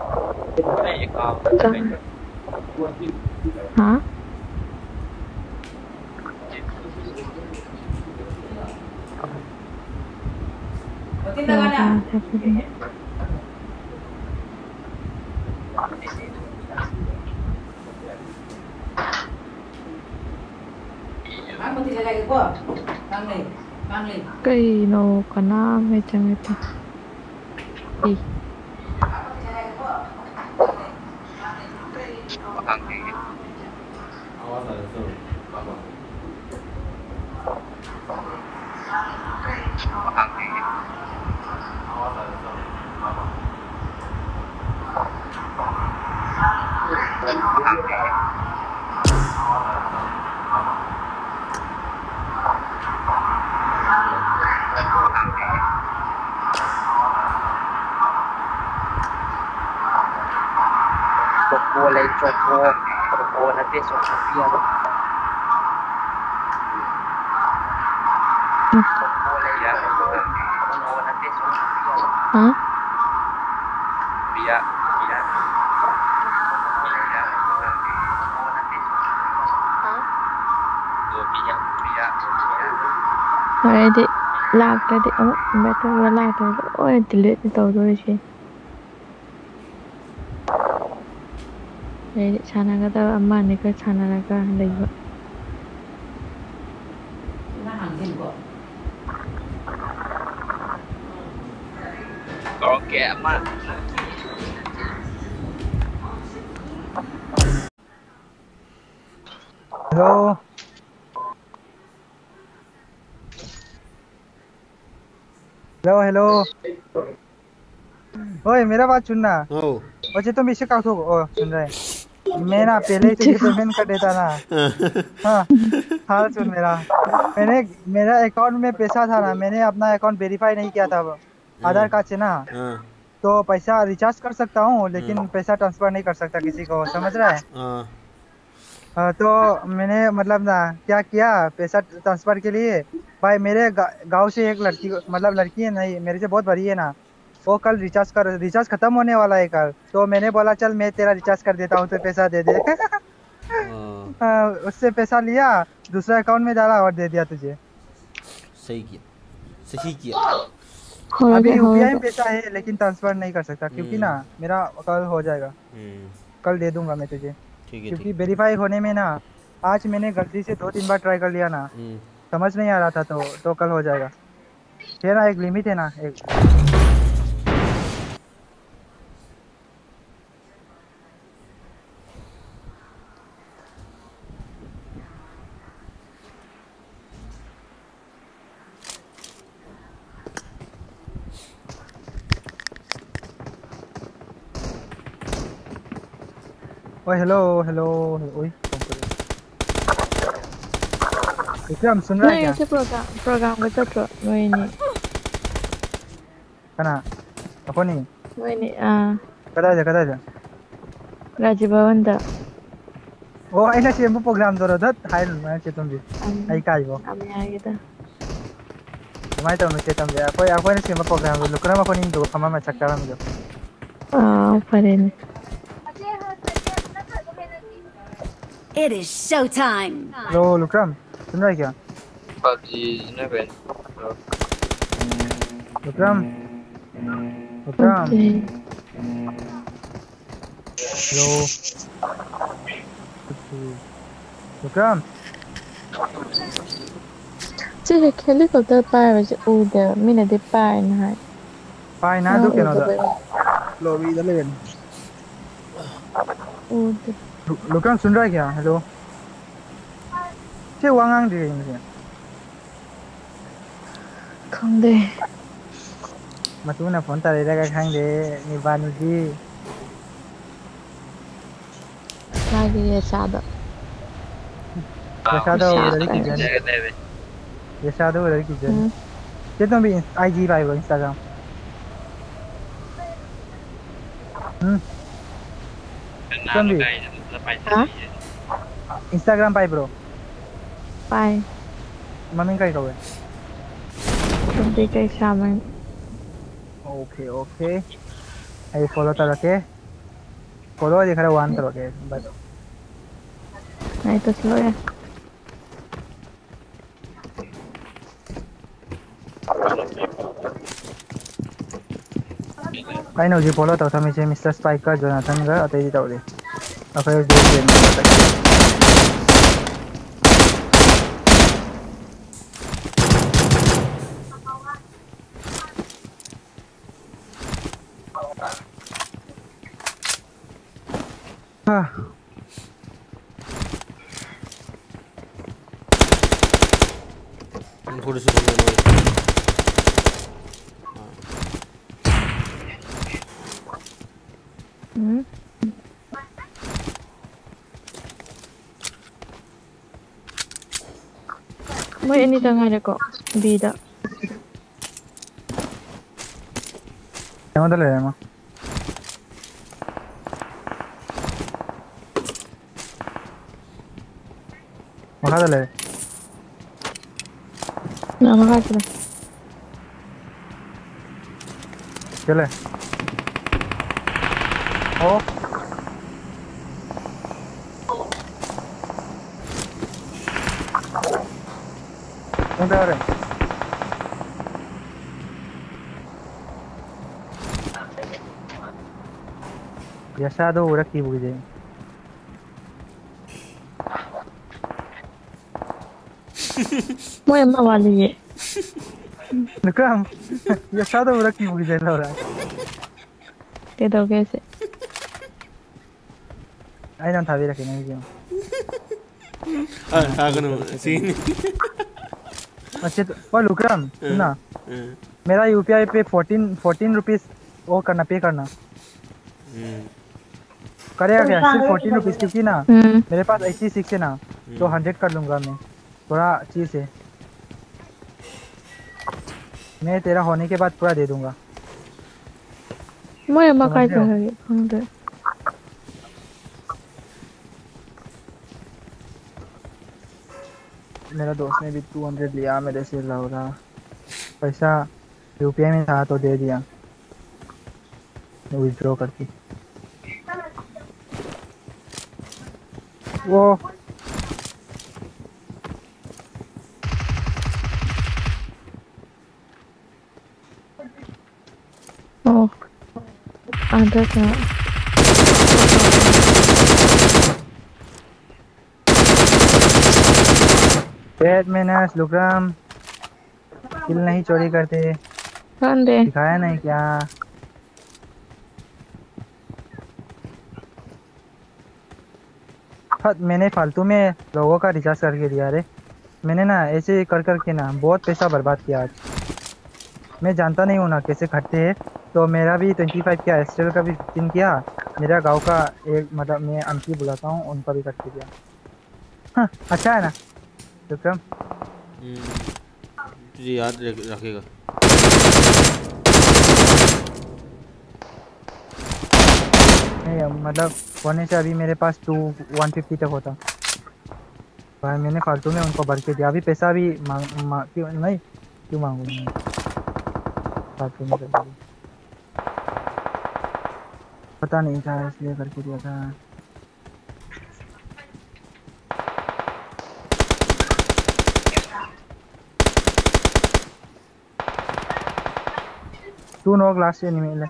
नहीं काम हाँ कहाँ से फिर? cây nô có sopo sopo na te sopo pia no sopo le ya sopo na te sopo pia no ha pia pia Rồi thì lạc ra thì ống, bé tôi lạc rồi, ôi thì luyện tàu rồi chứ. ꯁꯥꯟꯅꯒꯗꯕ ꯑꯃ ꯑꯅꯤꯒ ꯁꯥꯟꯅꯔꯒ ꯂꯩꯕ Oke, aman. Halo. Hello hello ओए मेरा बात सुनना ओ बच्चे तुम इसे का सुन रहे मैं ना पहले ही तुझे पेमेंट कर देता ना। हाँ हाल सुन मेरा। मैंने मेरा अकाउंट में पैसा था ना मैंने अपना अकाउंट वेरीफाई नहीं किया था आधार कार्ड से ना। हाँ। तो पैसा रिचार्ज कर सकता हूँ लेकिन पैसा ट्रांसफ़र नहीं कर सकता किसी को समझ रहा है? हाँ। हाँ, तो मैंने मतलब ना क्या किया पैसा ट्रांसफ़र के लिए? भाई मेरे गाँव से एक लड़की मतलब लड़की है नहीं मेरे से बहुत बड़ी है ना। वो कल रिचार्ज कर रिचार्ज खत्म होने वाला है कल। तो मैंने बोला चल मैं तेरा रिचार्ज कर देता हूँ तो पैसा दे दे। हाँ, हाँ, उससे पैसा लिया दूसरा अकाउंट में डाला और दे दिया तुझे। सही किया सही किया। अभी यूपीआई में पैसा है लेकिन ट्रांसफ़र नहीं कर सकता क्योंकि ना मेरा कल हो जाएगा। हम्म, कल दे दूँगा मैं तुझे। क्योंकि वेरीफाई होने में ना आज मैंने गलती से दो तीन बार ट्राई कर लिया ना। हम्म, समझ नहीं आ रहा था तो तो कल हो जाएगा। ये ना एक लिमिट है ना एक। ओए हेलो हेलो ओए फ़ोन कर विक्रम सुन रहा है नहीं क्या ऐसे प्रोग्राम प्रोग्राम का तो वही नहीं कना apa nih वही नहीं ah kata aja kata aja Raja Bawanda oh ini sih mau program doro dat hai lu mana sih tumbi hai kai bo kami kita mai tahu nih tumbi apa apa ini sih mau program dulu kenapa kau nih dulu sama macam karam gitu ah parin It is showtime. Hello, Lukram. सुन रहा है क्या? Lukram. Lukram. Hello. Lukram. Cioè che lì con te pare che uda, mina di pare nai. Pare nai tu no da. Lo vi da 的，Lukram सुन रहा है क्या hello ce wangang di ini không đi mà chú nào phone tare ra khang de ni banu ji lagi ya sada. Yashada उधर की जन Jaga deh Yashada उधर की जन Hmm. ये तो भी आईजी पाई वो इंस्टाग्राम हम्म Kenal Zombie. kayaknya Lepas Hah? Instagram पाई ब्रो Bye. मम्मी का ही कहो Không đi cây sao mà okay okay I follow तर रखे फॉलो दिख रहा है वन करोगे बस नहीं तो स्लो है Kaino ji polo tau sama si Mr. Spiker Jonathan ga atei tau le. Akai je je. Ah. Kursu May anitangane ko. Bida. Andiamo ada lema. Ma da lei. No, ma guarda. Che lei? Oh. आ रहे यशादो रखी बुझे Mau yang mana wali ye Vikram यशादो रखी बुझे लो रहा Dia tahu कैसे I don't have रखी नहीं क्यों हाँ हाँ सीन अच्छा तो पर लुकरम ना मेरा यूपीआई पे फोर्टीन फोर्टीन रुपीस वो करना पे करना। करेगा क्या? सिर्फ़ फोर्टीन रुपीज़ क्योंकि ना हम्म। मेरे पास एट्टी सिक्स है ना तो हंड्रेड कर लूँगा मैं। थोड़ा चीज़ है। मैं तेरा होने के बाद पूरा दे दूँगा। मैं मकाई का हूँ हाँ, 100 मेरा दोस्त ने भी टू हंड्रेड लिया, मेरे से लौरा पैसा यूपीआई में था तो दे दिया। विड्रॉ करके। वो Oh Ada tak पेट में ना स्लुग्राम किल नहीं चोरी करते। Kan deh दिखाया नहीं क्या? हाँ, मैंने फालतू में लोगों का रिचार्ज करके दिया रे। मैंने ना ऐसे कर करके ना बहुत पैसा बर्बाद किया आज। मैं जानता नहीं हूँ ना कैसे खटते हैं। तो मेरा भी ट्वेंटी फाइव किया एस्ट्रेल का भी फिफ्टीन किया। मेरा गाँव का एक मतलब मैं आंटी बुलाता हूँ उनका भी करके दिया। हाँ अच्छा है ना? विक्रम तुझे याद रखेगा। नहीं मतलब होने से अभी मेरे पास टू वन फिफ्टी तक होता। भाई मैंने फालतू में उनको भर के दिया। अभी पैसा भी मांग मा, क्यों नहीं क्यों मांगू मैं? फालतू में पता नहीं था इसलिए करके दिया था। तू नो क्लास से नहीं मिले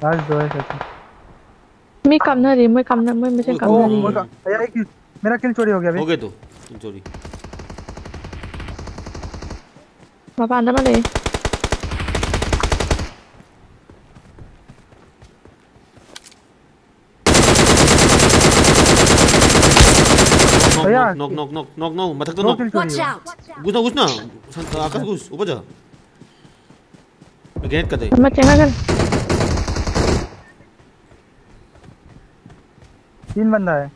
लास्ट दो है सच đi Mới cầm nơi Mới mới sẽ cầm ओ nơi đi मेरा यार एक मेरा किल चोरी हो गया हो गए तो sorry Bapak anda mana ya भैया, knock knock knock knock knock मथक तो दो नॉक किल चोरी हो! घुस ना घुस ना आकाश घुस ऊपर जा ग्रेनेड कर दे Mas jangan kan तीन बंदा है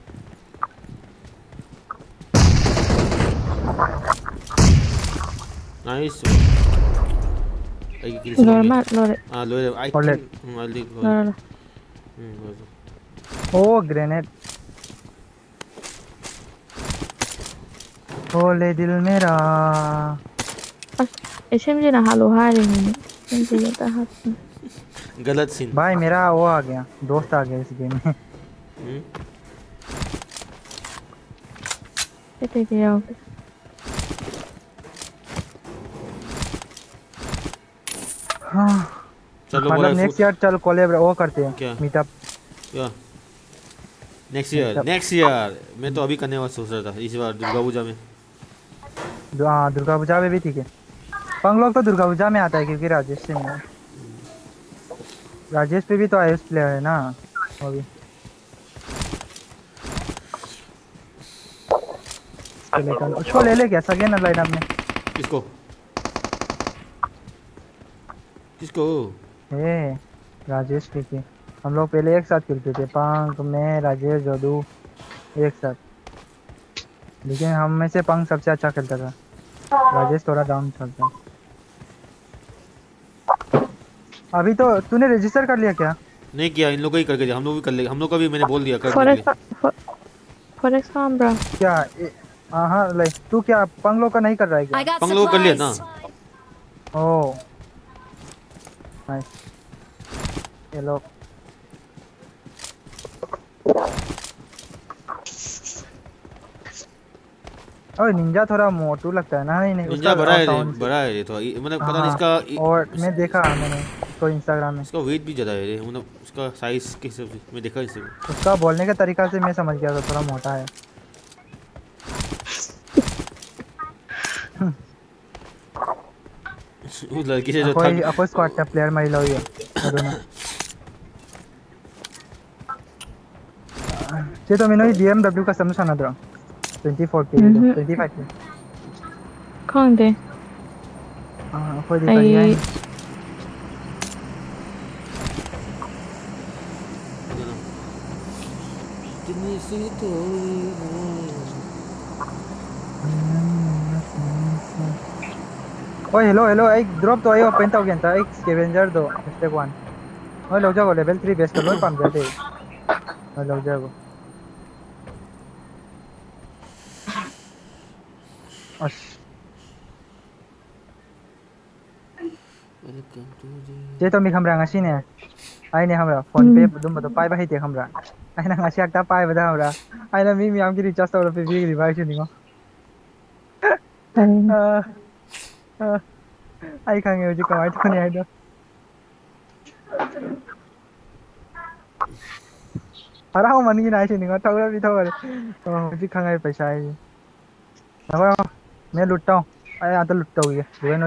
nice I kill Lor mat lor हाँ लो आई. आई lor ओ ग्रेनेड होले दिल मेरा SMG na halo hari ni SMG ya tak hat गलत सीन भाई मेरा वो आ गया। दोस्त आ गया इस गेम में। Cái gì đâu हाँ। चलो मतलब नेक्स्ट ईयर चल कोलेब वो करते क्या? हैं मीटअप या नेक्स्ट ईयर नेक्स्ट ईयर मैं तो अभी करने वाला सोच रहा था इस बार दुर्गा पूजा में। हाँ दुर्गा पूजा में भी ठीक है पंग लोग तो दुर्गा पूजा में आता है क्योंकि राजेश सिंह है। राजेश पे भी तो आयुष प्लेयर है ना वो भी। उसको ले ले क्या? सके ना लाइनअप में किसको? किसको? ए राजेश के हम लोग पहले एक साथ खेलते थे पंक मैं राजेश जदू एक साथ। लेकिन हम में से पंक सबसे अच्छा खेलता था। राजेश थोड़ा डाउन चलता अभी तो तूने रजिस्टर कर लिया क्या? नहीं किया इन लोगों ही करके दिया हम लोग भी कर ले हम लोग का भी मैंने बोल दिया कर देंगे Forex farm क्या हाँ हाँ लाइक तू क्या पंग लोग का नहीं कर रहा है क्या? Got पंग लोग कर लिया ना ओ। नाइस ये लोग ओए निंजा थोड़ा मोटू लगता है ना? नहीं नहीं निंजा बड़ा है बड़ा है रे तो मतलब पता नहीं इसका और मैं देखा मैंने। उसको इंस्टाग्राम में। इसका वेट भी ज़्यादा है मतलब उसका साइज़ के हिसाब से मैं देखा इससे उसका बोलने के तरीका से मैं समझ गया था थोड़ा मोटा है। उस लड़की से जो कोई था अपोज स्क्वाड का प्लेयर मरी लो ये दोनों। ये तो मैंने BMW का समझा ना दो 24 के Mhm. 25 के Không đi हाँ कोई दिक्कत हेलो हेलो एक ड्रॉप तो आयो पेंट हो गया था एक स्कैवेंजर दो स्टेप 1 ओए लोग जाओ लेवल 3 बेस कर लो पंप जाते ओए लोग जाओ अश वेलकम टू जे तो मिख हमरा ngasi ne ai ne हमरा फ़ोन पे dum ba pai ba hite हमरा ai da हमरा thau ra bi thau ra oh ji khang ai paisa ai nào मैं लुटता हूँ अरे यहाँ तो लुटता हूँ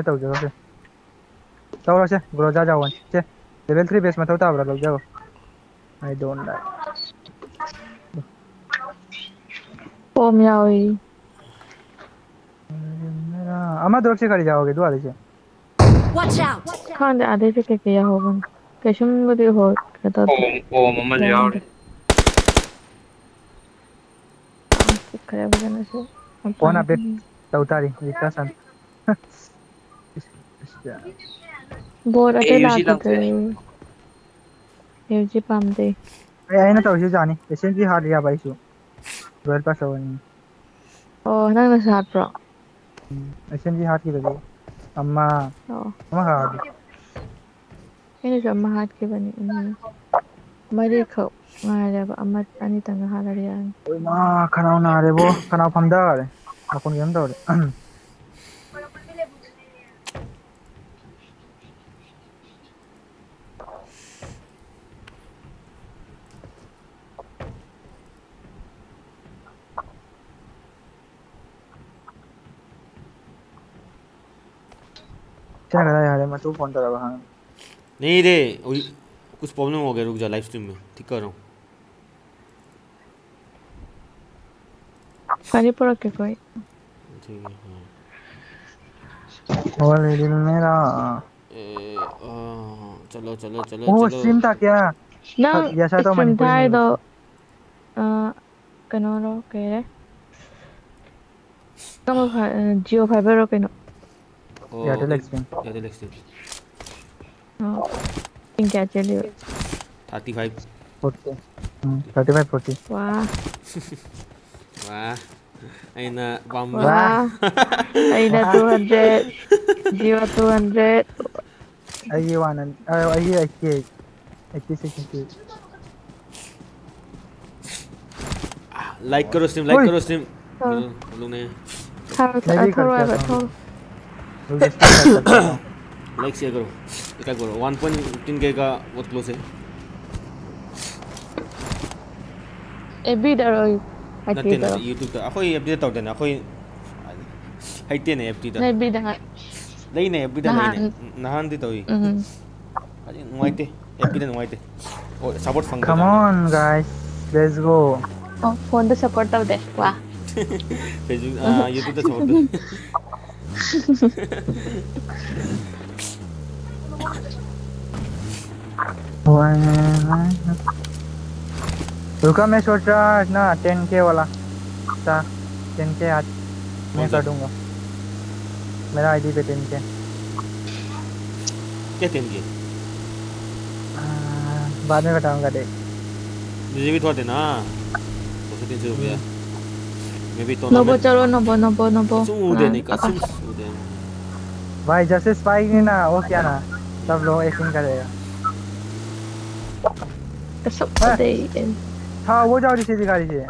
तो जगह से ग्रो जा जाओ से लेवल थ्री बेस में तो ताबरा लोग जाओ I don't like Ôm nhau đi अमा तरफ़ से खड़ी जाओगे दो आधे से Watch out! Không để đây ओम यावी अमा तरफ़ से कर जाओगे दो आधे से वॉच आउट कौन आधे से क्या किया होगा कैसे मुझे भी हो कहता ओम ओम अमा जाओगे खराब करने से कौन अपडेट चौथा दिन विकासन बोर अकेला आते हैं यूजी पाम दे आई ना तो यूजी जाने पेशेंट की हार लिया भाई सो रॉयल पास हो नहीं Ồ, năng là sạt rồi ऐसे की हार की लगी अम्मा अम्मा हार cái này rồi mà hạt cái bên này Mới đi khẩu Ngay là bà mất anh đi tầng hạt là đi ăn ओए माँ खाना ना रे वो खाना फंदा रे अपन गेम तो रे क्या कर रहा है यार मैं तू फ़ोन कर रहा हाँ नहीं रे कुछ प्रॉब्लम हो गया रुक जा लाइव स्ट्रीम में ठीक कर रहा हूँ। đi pro cái coi ठीक है हाँ। और दिल मेरा। ए, आ, चलो चलो चलो ओ सिम था क्या? Năng Dạ sao tao mình stream quên thai nhiều. đâu Ờ Cái nó đó Cái đấy Có một phải ờ, Geo Fiber rồi cái nó ओ, Airtel Xstream Airtel Xstream Ờ Tình cả chơi liệu thirty five forty thirty five forty Wow वाह ऐना बम Wow Đây là 200 Geo 200 ये one ये eighty eight eighty six eighty like करो stream like ओए। करो stream हाँ। हम लोग ने ถ้า मैं भी लाइक शेयर करो क्या करो वन पॉइंट फिफ्टीन के का बहुत क्लोज है एबी डरो नते ना यूट्यूब तो अखोई एबी तो देना अखोई हाइते ने एबी तो एबी दा लाई ने एबी दा लाई ने नहान दी तो ही अरे नुआइते एबी दा नुआइते और support function come on guys let's go phone तो सपोर्ट तो दे वाह फेसबुक यूट्यूब तो सपोर्ट रुका मैं सोच रहा ना टेन के वाला था टेन के आज मैं कर दूँगा मेरा आईडी पे टेन के। क्या टेन के? बाद में बताऊँगा देख। मुझे भी थोड़ा देना तो टेंशन हो गया maybe tournament. Nobo charo, nobo, nobo, nobo. Suuden ka, suuden. भाई जैसे स्पाइक नहीं ना वो क्या ना सब लोग एक्टिंग करेगा हाँ वो जाओ रिसे दिखारी से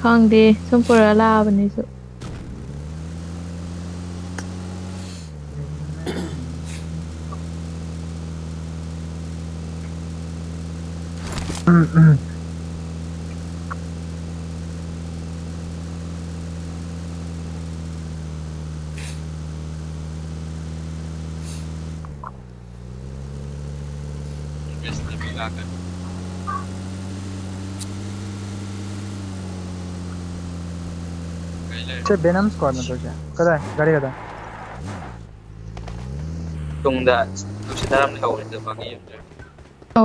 खांग दे सुन पूरा लाभ नहीं सो Mm-mm. ಮತ್ತೆ ಬೆನಮ್ ಸ್ಕ್ವಾಡ್ ಮತ್ತೆ ಕದ ಗಾಡಿ ಕದ ತುಂಗದ ಸೀತಾರಾಮ್ ಹೋಗಿದ್ದೆ ಬಾಗಿ ಓ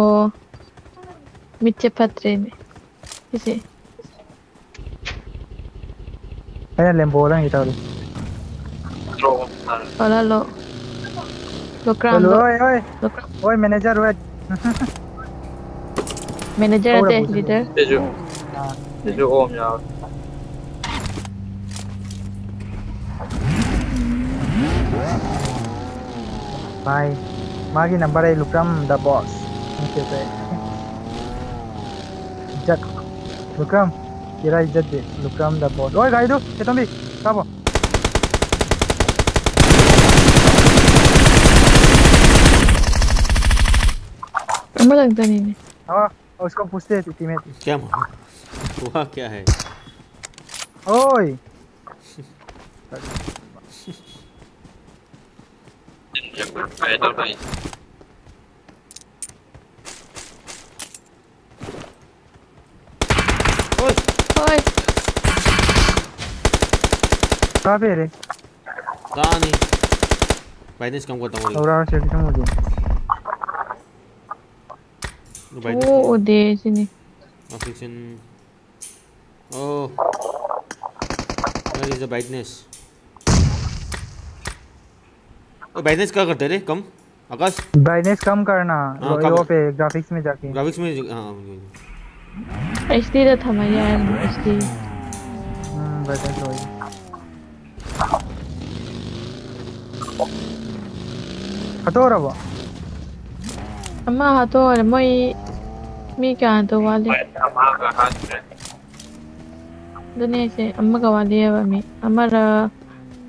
ಮಿಚ್ಚೆ ಪತ್ರೆ ಇದೆ ಏನ ಲೆಂಬೋ ದಂಗ ಇತಾವ್ರಿ Hola, lo. Lo crando. Oy, oy. Oy, manager, oy. manager, até líder. Seju. Seju, om ya. Bye. Magi nambare Lukram the boss. उनके पे इज़्ज़त लुक्रम तेरा इज़्ज़त दे लुक्रम द बॉस ओए गाइडो ये तुम भी साबो हमें लगता नहीं है हाँ उसको पूछते हैं टीममेट क्या मामा हुआ क्या है Hey, don't mind. Oi! Oi! कहाँ पे रे? कहाँ नहीं? भाई ने इसका हम करता हूँ। थोड़ा और Oh, where is the brightness? और ब्राइटनेस क्या करते रे? कम? आकाश? ब्राइटनेस कम करना। हाँ, वो पे ग्राफिक्स में जाके। ग्राफिक्स में हाँ एचडी रहा था मैं यार एचडी। हम्म ब्राइटनेस वही हटो रे रहा। अम्मा हटो रे मैं मी क्या हटो वाले? अम्मा का हाथ है दुनिया से अम्मा का वाले है मैं अमर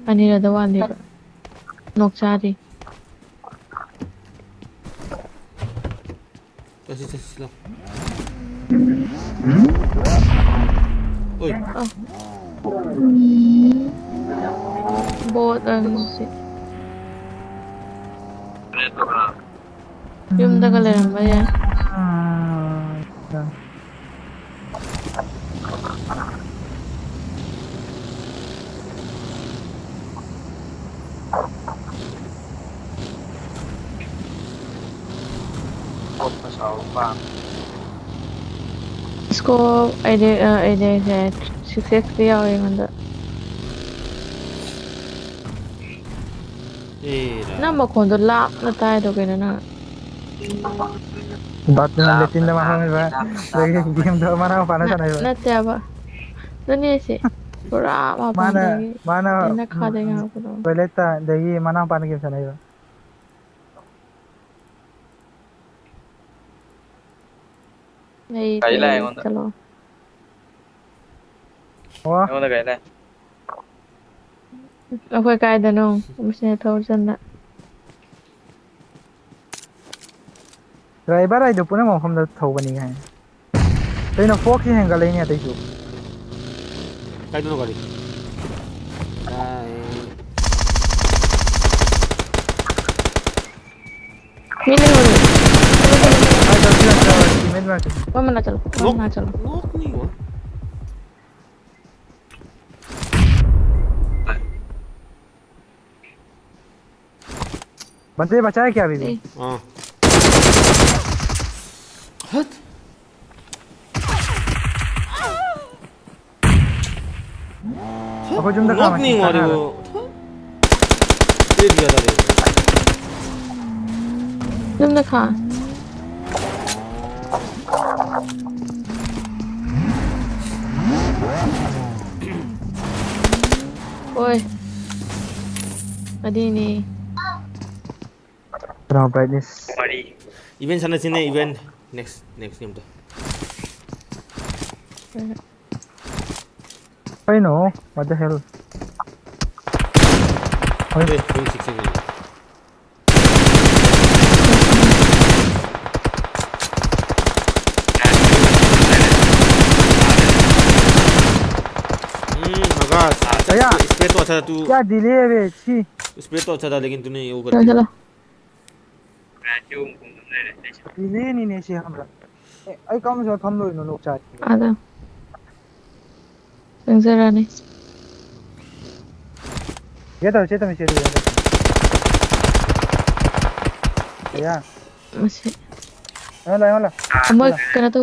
अनिरद वाले। है Nộp ra đi. Chờ chờ chờ Ôi. Ờ. Bột ơn gì Chúng ta có lẽ làm bây giờ Thank you. pot zo. Score, I did, uh, I did that. Successfully or even the... Nama kondo lap na tayo do kaya na. Ba't na natin na mahal ba? Lagi game daw mara pa na sanay ba? Nate ba? Dani si. Pura ma Mana? Mana mana. Nakha denga ko. Pwede ta, dagi mana pa na game sanay ba? കയ്യിലായ കയ്യിലായ ꯑꯩꯈꯣꯏ ꯀꯥꯏꯗꯅꯣ ꯃꯁꯤꯅ ꯊꯧꯔꯁꯟꯗ driver ꯑꯩꯗꯣ ꯄꯨꯝꯅꯃꯛ ꯃꯐꯝꯗ ꯊꯧꯕꯅꯤ ꯍꯥꯏ ꯀꯩꯅꯣ ꯐꯣꯛꯁꯤ ꯍꯦꯟꯒꯠꯂꯛꯏꯅꯦ ꯑꯇꯩꯁꯨ ꯀꯩꯅꯣ ꯒꯥꯔꯤ ꯃꯤ ꯂꯩꯍꯧꯔꯦ में आके वो मना चलो वो मना चलो। नॉक नहीं हुआ। बंदे बचाए क्या अभी भी? नहीं। हाँ। हट। अब जुम नॉक नहीं हुआ रे वो। दे दिया था रे तुमने Woi. Tadi ini. Terang brightness. Mari. Event sana sini event. Next next game tu. Hai no, oh, What the hell? Oi, आजा तो स्प्रे तो अच्छा था तू। क्या डिले है बे छी। स्प्रे तो अच्छा था लेकिन तूने वो कर दिया। चलो। डिले नहीं ने से हमरा। ए कम से कम लो इन लोग चाट आजा सेंसर आने ये तो चेतन तो चेतन या। अच्छा। मसे वाला वाला अम्मा करा तो।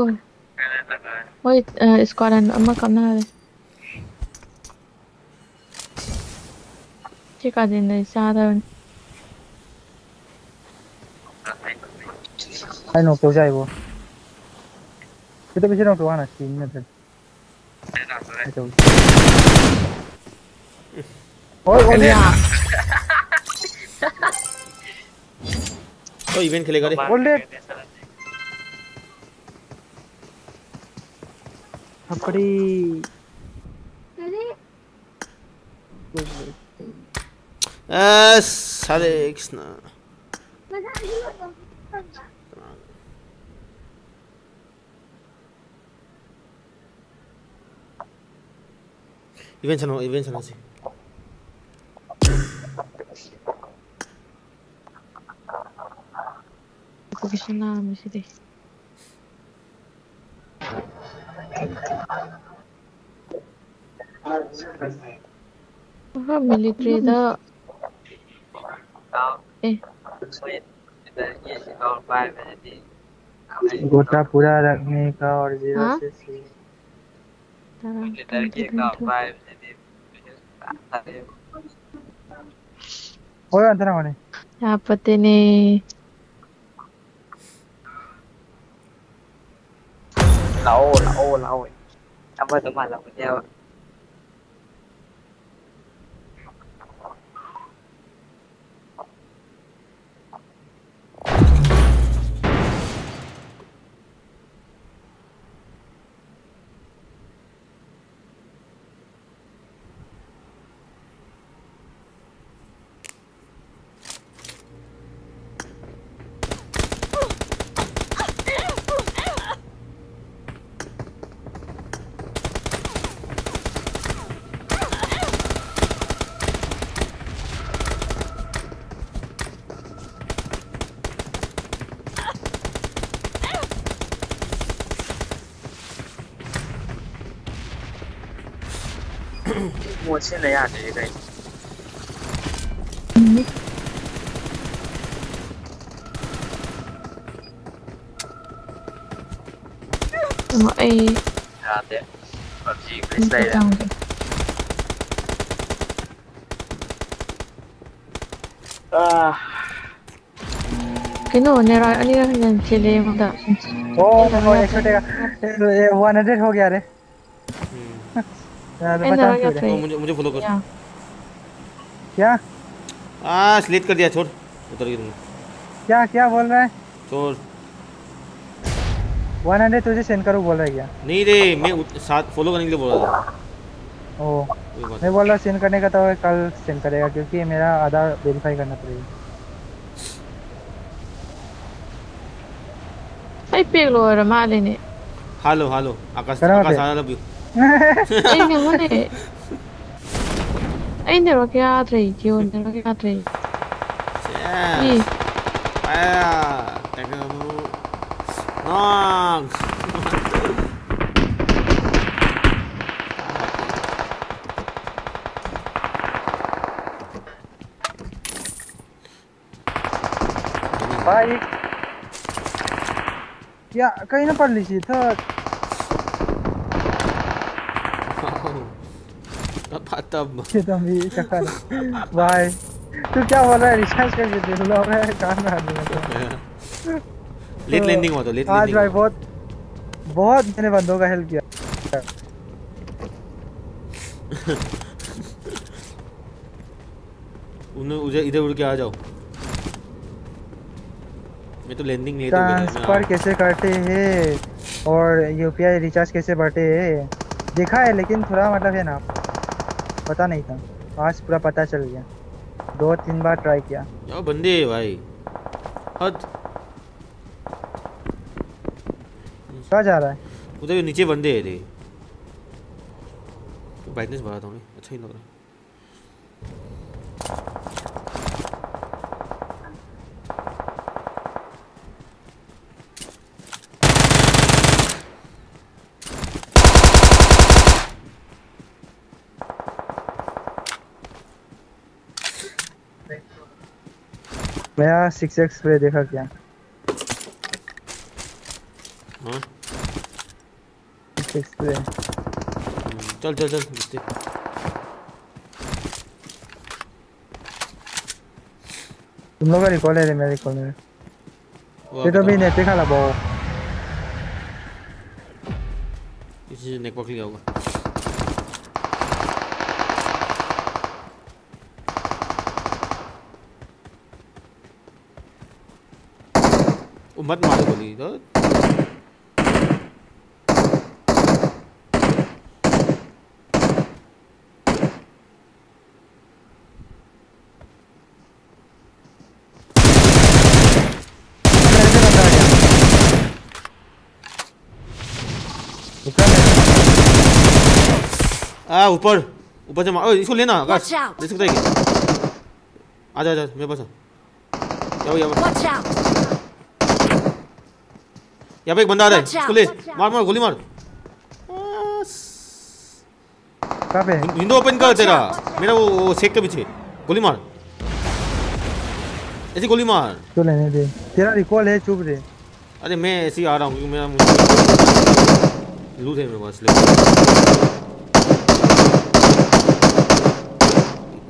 ओए स्क्वाड अम्मा करना है। 10시까지는 있어하던 아이노 보자 이거 그때 시랑 그거 하나씩 있는데 어이 올리야 तो इवेंट खेलेगा रे बुलेट पकड़ी अरे Yes, Alex. Na. 이벤트 나 이벤트 나지. 거기 신나는 시대. 아, 아 밀리트리다. about eh. between the is about five and the गोटा पूरा रखने का और ज़ीरो हाँ? से सी। और अंतर होने। यहाँ पते ने लाओ लाओ लाओ। अब तो मालूम है। Làm video mua trên này à để đây Tengok eh. à để còn gì cái Ini đây là petang tu. à Kena ni rai ni dah yang cile mata. ओ ओ एक छोटे का ये वन हंड्रेड हो गया रे यार Eh, पचास dah हो yang गया तो हाँ, तो मुझे फॉलो कर। क्या? आ स्लिट कर दिया छोड़। उतर गई क्या क्या बोल रहा है? छोड़। 100 तुझे सेंड करो बोल रहा है क्या? नहीं रे मैं साथ फॉलो करने के लिए बोल रहा था। ओ मैं बोल रहा सेंड करने का तो कल सेंड करेगा क्योंकि मेरा आधा वेरीफाई करना पड़ेगा। आई पेलो रे Malini hello hello Akash Akash I love you え、でもね、Ay, interloqueatre, tío, interloqueatre. Yes. Sí. Vaya, te quedo No. Bye. Ya, kayo na parli si Third. ये तो भी चक्कर भाई तू क्या बोल रहा है? रिचार्ज करके देख लो मैं कान में हाथ दूँगा लेट लैंडिंग हुआ तो लेट आज भाई बहुत बहुत मैंने बंदों का हेल्प किया। उन्हें उधर इधर उड़ के आ जाओ। मैं तो लैंडिंग नहीं तो मेरा- ट्रांसफ़र कैसे करते हैं? और यूपीआई रिचार्ज कैसे बढ़ते हैं? देखा है लेकिन थोड़ा मतलब है ना। पता नहीं था। आज पूरा पता चल गया। दो तीन बार ट्राई किया। क्या बंदे है भाई? हद। कहाँ जा रहा है? उधर नीचे बंदे है रे ब्राइटनेस बढ़ाता हूँ अच्छा ही लग रहा है। मेरा सिक्स एक्स पे देखा क्या? हाँ। सिक्स एक्स पे। चल चल चल तुम लोग का रिकॉल है मेरा रिकॉल में ये तो भी नेट खा ला बो इसी से नेटवर्क लिया होगा। मत मारो गोली तो। आ ऊपर ऊपर से मार ओ, इसको लेना ले सकता है क्या आ जा मेरे पास आ जाओ यहाँ पे एक बंदा आ रहा है। इसको ले। मार मार गोली मार। कहाँ विंडो ओपन कर तेरा। मेरा वो, सेक के पीछे। गोली मार। ऐसी गोली मार। तो लेने दे। तेरा रिकॉल है चुप रे अरे मैं ऐसे ही आ रहा हूँ क्योंकि मेरा लूट है मेरे पास ले।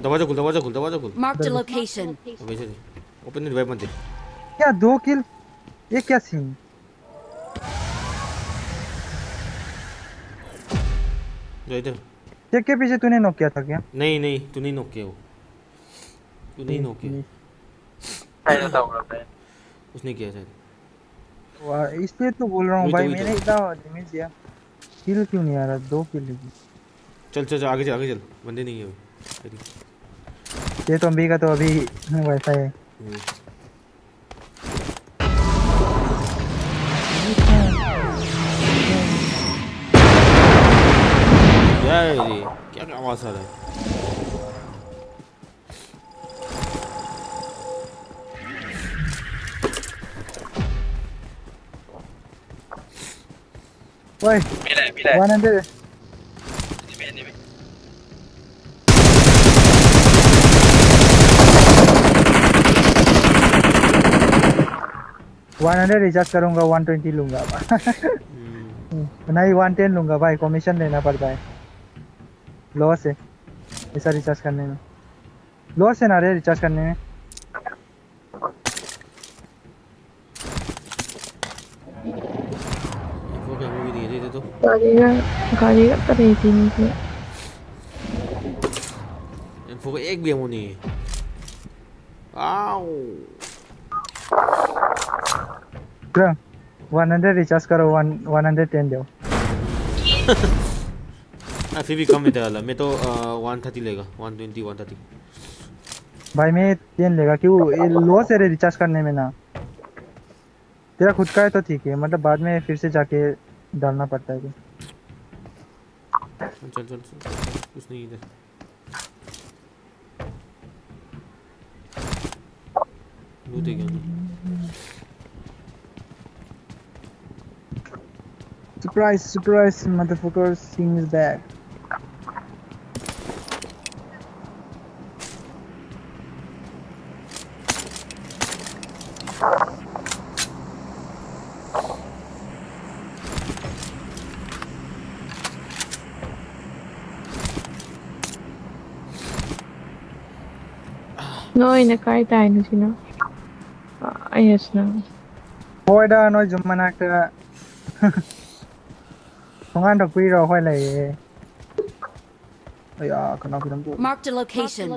दरवाज़ा खुल दरवाज़ा खुल दरवाज़ा खुल। Location. अब ऐसे ओपन रिवाइव मत दे क्या दो किल? ये क्या सीन जो इधर। चेक के पीछे तूने नॉक किया था क्या? नहीं नहीं तू नहीं नोक किया वो। तू नहीं नोक किया। साइड होता हूँ मैं उसने किया शायद। वाह, इसलिए तो बोल रहा हूँ तो, भाई तो। मैंने इतना डैमेज दिया। किल क्यों नहीं आ रहा दो किल लगी चल चल चल आगे चल आगे चल। बंदे नहीं है वो। ये तो अम्बी का तो अभी वाईफाई है क्या ये क्या क्या आवाज़ आ रहा है ओए मिला मिला 100 enemy enemy one hundred recharge करूँगा वन ट्वेंटी लूँगा नहीं वन टेन लूँगा भाई कमीशन लेना पड़ता है लॉस है ऐसा रिचार्ज करने में। लॉस है ना रे रिचार्ज करने में। तो। गाड़ीका एक भी एमो नहीं आओ हाँ, वन हंड्रेड रिचार्ज करो वन वन हंड्रेड टेन दो। हाँ, फिर भी कम है वाला मैं तो वन थर्टी लेगा। वन ट्वेंटी वन थर्टी भाई मैं तीन लेगा क्यों? ये लो से रे रिचार्ज करने में ना। तेरा खुद का है तो ठीक है मतलब बाद में फिर से जाके डालना पड़ता है। चल चल कुछ नहीं इधर। लूट है क्या surprise surprise motherfucker scene is back Noi nakaitay na sino. Ah, ayos na. Hoida nói zum mana ka Không ăn được quy rồi hoài lại Ây à, con nào cái đám bộ Marked a location.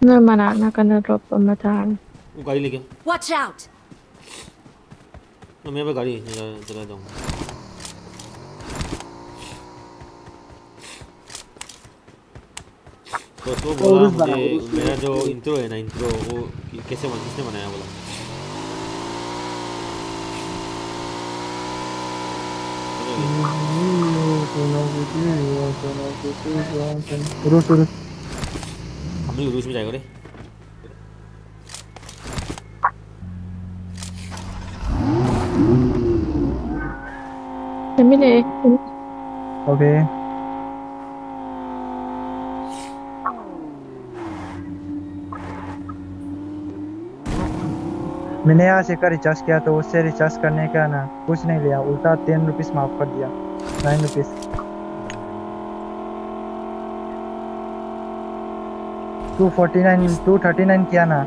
No, mana nakanarop pamataan. वो गाड़ी लेके Watch out! ना मेरे पे गाड़ी है, चला चला जाऊँ तो तो बोला मुझे मेरा जो इंट्रो है ना इंट्रो वो कैसे बन किसने बनाया बोला? रुस रुस हम भी उरुस में जाएगा रे। Namili. ओके मैंने यहाँ से का रिचार्ज किया तो उससे रिचार्ज करने का ना कुछ नहीं लिया उल्टा टेन रुपीस माफ़ कर दिया। Nine rupees two forty nine two thirty nine किया ना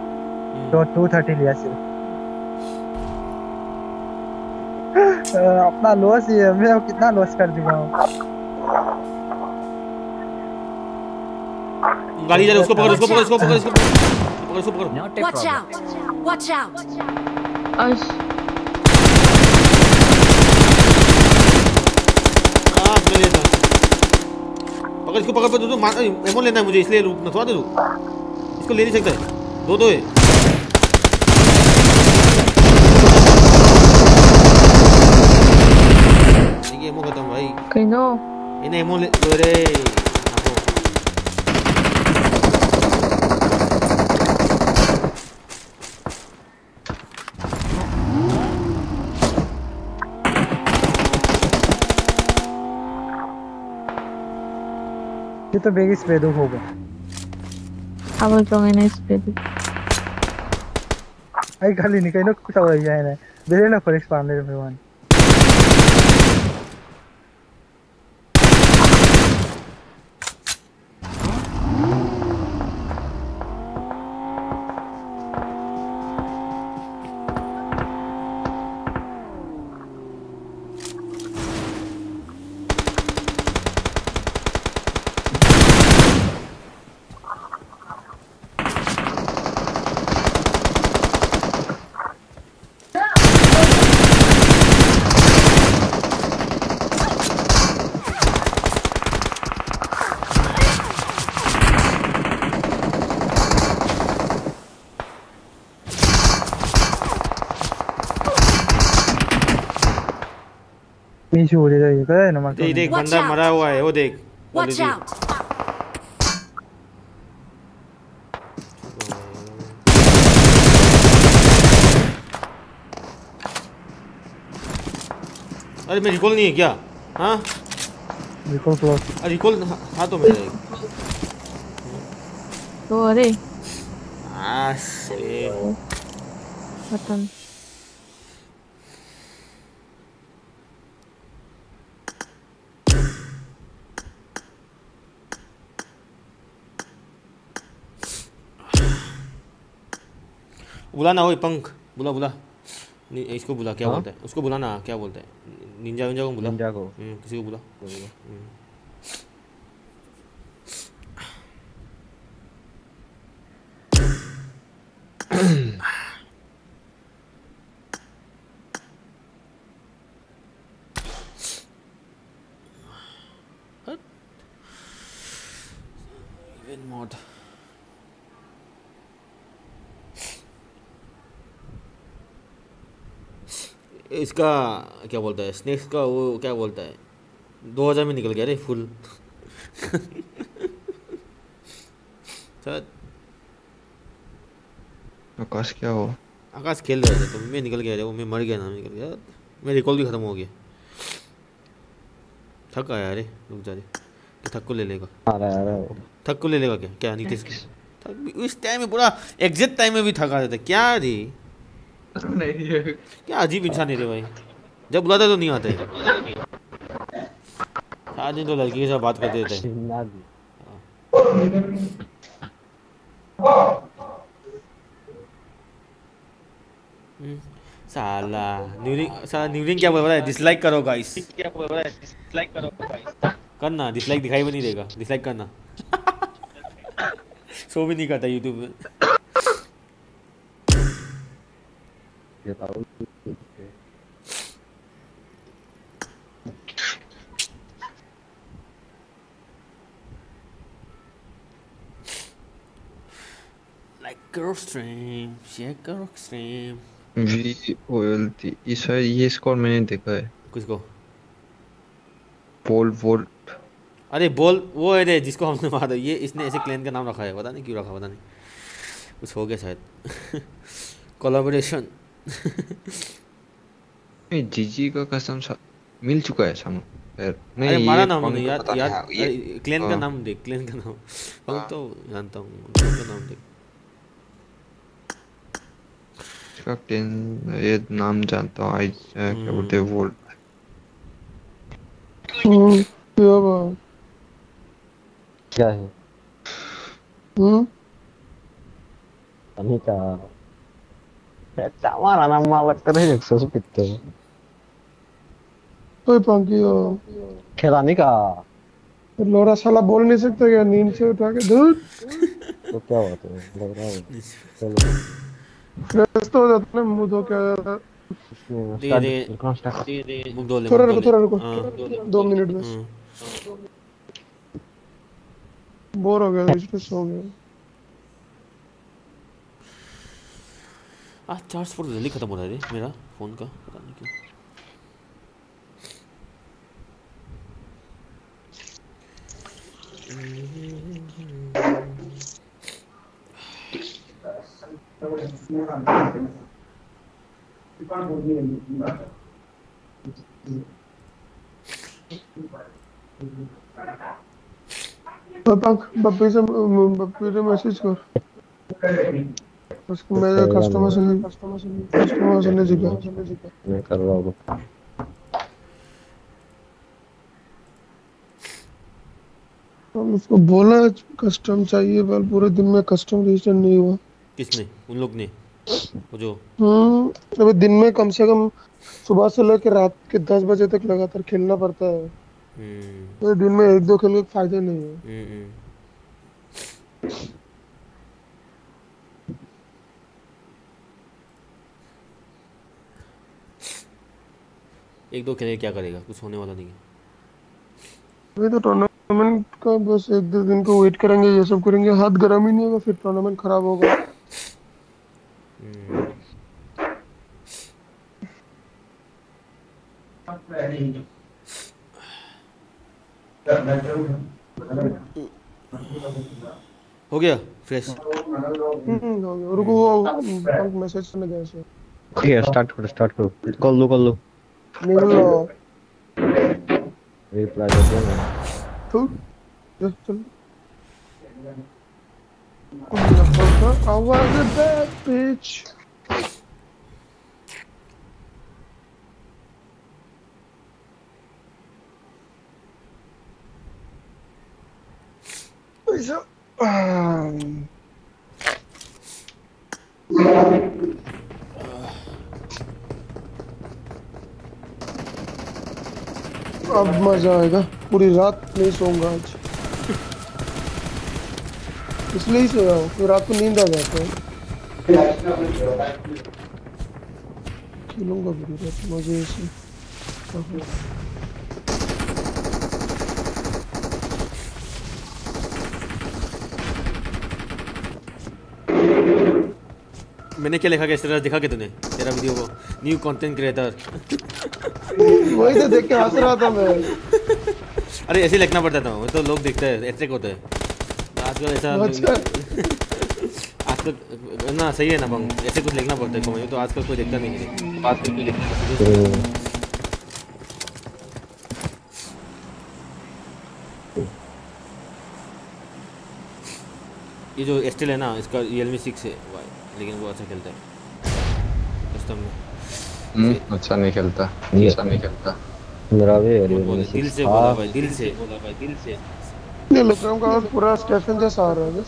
तो टू थर्टी लिया सिर्फ़। अपना लॉस ही है मैं कितना लॉस कर दिया हूँ। गाड़ी जा रही है, उसको पकड़ उसको पकड़ उसको पकड़ उसको पकड़। पकड़ Not a Watch out! Watch out! हाँ मैं लेता पकड़ इसको पकड़ पकड़ तू मार एमो लेना है मुझे इसलिए रुक थोड़ा दे तू इसको ले नहीं सकता है। दो दो है। ये एमो खत्म भाई। kaino. इन्हें एमो ले लो रे आपको तो बेग स्प्रे पे दुख होगा अब तो मैंने इस पे आई खाली निकल ना कुछ आ रही है। ना देरे ना फॉर एक्सपांडर भगवान। पीछे हो है करे ना देख देख बंदा मरा हुआ है वो देख. अरे मैं रिकॉल नहीं है क्या हाँ बिल्कुल क्लोज अरे रिकॉल हाँ तो मेरा एक So, are. Ah, shit. Matan. बुलाना हो पंख। बुला बुला। इसको बुला क्या हाँ? बोलते हैं? उसको बुलाना क्या बोलते हैं? निंजा विंजा को बुला। निंजा को। हम्म, किसी को बुला। विन मोड इसका क्या बोलता है स्नेक्स का वो क्या बोलता है? दो हज़ार में निकल गया रे फुल आकाश क्या हुआ? आकाश खेल रहे थे तो मैं निकल गया रे वो मैं मर गया ना निकल गया। मेरा रिकॉल भी खत्म हो गया। थक आया रे रुक जा रे। कि थक को ले लेगा। आ रहा है आ रहा है थक को ले लेगा क्या? क्या नीतीश थक भी- इस टाइम में पूरा एग्जैक्ट टाइम में भी थका देता क्या रे? क्या अजीब इंसान है रे भाई। जब बुलाता तो नहीं आते। दिन तो लड़की के साथ बात करते भी हम्म, साला न्यूरिंग साला न्यूरिंग क्या बोल रहा है? डिसलाइक करो गाइस क्या बोल रहा है डिसलाइक करो गाइस करना डिसलाइक दिखाई भी नहीं देगा। डिसलाइक करना। शो भी नहीं करता यूट्यूब में शेयर करो स्ट्रीम वी ओएल थी इस ये स्कोर मैंने देखा है। किसको? पोल वोल्ट अरे बोल वो है रे जिसको हमने मारा ये इसने ऐसे क्लैन का नाम रखा है पता नहीं क्यों रखा पता नहीं। कुछ हो गया शायद। कोलाबोरेशन जीजी का कसम सा मिल चुका है सामू। यार अरे मारा ना कौन उन्होंने यार यार नहीं, ये- क्लैन का हाँ। नाम देख क्लैन का नाम। हम हाँ। तो जानता हूँ क्लैन का नाम देख। इसका टेन ये नाम जानता हूँ आई क्या बोलते हैं वोल्ट। हम्म, क्या बात? क्या है? हम्म। Anita Tama na nang mawat ka rin nagsusupit to. कोई पंकी हो Kaya Anika, लोरा साला बोल नहीं सकता क्या नींद से उठा के दूध तो क्या हुआ तो लग रहा है चलो तो हो जाता ना मुँह धो के आ जाता start धीरे रुकना start मुख धो ले थोड़ा रुको थोड़ा रुको हाँ, दो मिनट बस हाँ। बोर हो गया इसलिए सो गया आज चार्ज फोर जल्दी खत्म हो रहा है मेरा फ़ोन का, पता नहीं क्यों। बप्पी से बप्पी से मैसेज कर। उसको मेरे कस्टमर से कस्टमर से कस्टमर से नहीं जिगा मैं कर रहा हूँ हम उसको बोला कस्टम चाहिए पर पूरे दिन में कस्टम रजिस्टर नहीं हुआ। किसने? उन लोग ने? वो जो हम्म अभी दिन में कम से कम सुबह से लेकर रात के दस बजे तक लगातार खेलना पड़ता है। हम्म। तो दिन में एक दो खेल के फ़ायदे नहीं है। एक दो खेले क्या करेगा? कुछ होने वाला नहीं है। अभी तो टूर्नामेंट का बस एक दो दिन को वेट करेंगे ये सब करेंगे। हाथ गर्म ही नहीं होगा फिर टूर्नामेंट खराब होगा। हम्म। हो गया? फ्रेश हम्म, हो गया। रुको वो मैसेज करने गए से ठीक है स्टार्ट करो स्टार्ट करो। कॉल लो कॉल लो निकल लो रिप्लाई दे दो ना तू जा, चल आवाज़ बैक पिच पैसा अब मज़ा आएगा। पूरी रात नहीं सोऊँगा आज। इसलिए ही सोया हूँ, फिर रात को नींद आ जाता है। खेलूँगा पूरी रात मज़े से। मैंने क्या लिखा क्या स्टेटस दिखा के तूने तेरा वीडियो को? न्यू कंटेंट क्रिएटर वही तो देख के हंस रहा था मैं। अरे ऐसे लिखना पड़ता था। वो तो लोग देखते हैं ऐसे होता है। आजकल ऐसा अच्छा। आजकल ना सही है ना बंग ऐसे कुछ लिखना पड़ता है कमेंट तो आजकल कोई देखता नहीं है। बात करके लिखना ये जो एस्टेल है ना इसका रियलमी सिक्स है। भाई लेकिन वो अच्छा खेलता है। कस्टम में। अच्छा नहीं खेलता अच्छा नहीं खेलता मेरा भी है दिल से बोला भाई दिल से बोला भाई दिल से ये लुकरम का पूरा स्टेफन जैसा आ रहा है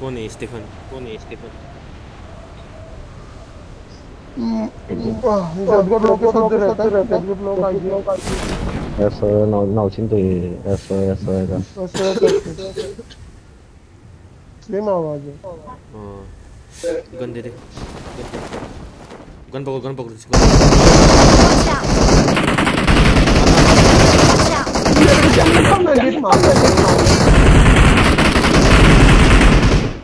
कौन है स्टीफन कौन है स्टीफन ऐसा ऐसा ऐसा आवाज़ गन दे दे गन पकड़ गन पकड़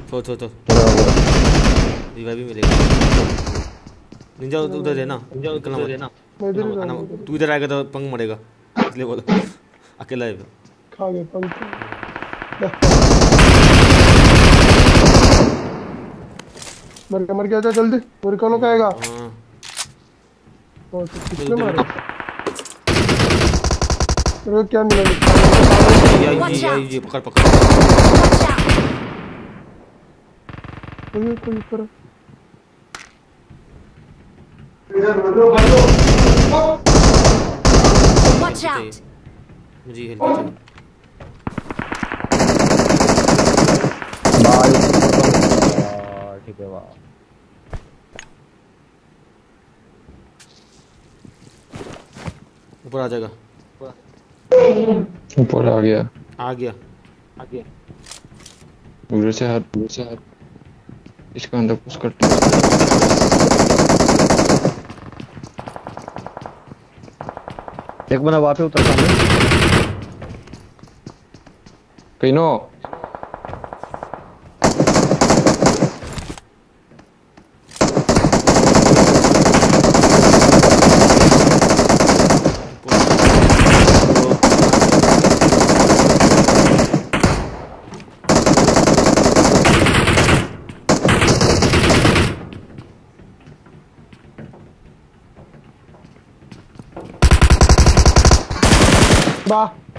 छोड़ छोड़ छोड़ रिवाइव भी मिलेगा निंजा उधर है ना मैं इधर ही तू इधर आएगा तो पंग मरेगा इसलिए बोला अकेला है खा गए पंख मर गया मर गया जा जल्दी मेरे को लोग आएगा हाँ और तो किसने मारा मेरे को क्या मिला ये आई ये आई out. पकड़ पकड़! कोई कोई ऊपर Watch out! मुझे हेल्प चाहिए वाह ठीक है वाह। ऊपर आ जाएगा। ऊपर आ गया। आ गया। आ गया। उधर से हट उधर से हट। इसका अंदर पुश करते एक बना वहाँ पे उतर कहीं नो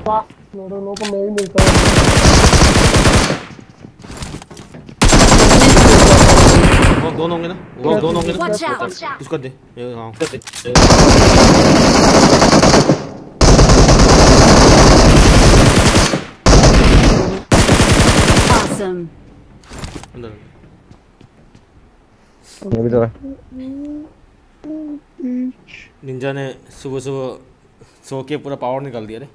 वाह वाह को मैं ही मिलता है वो दोनों होंगे ना वो दोनों होंगे ना उसको दे ये हाँ उसको दे Awesome! अंदर ये भी तो है निंजा ने सुबह सुबह सो के पूरा पावर निकाल दिया रे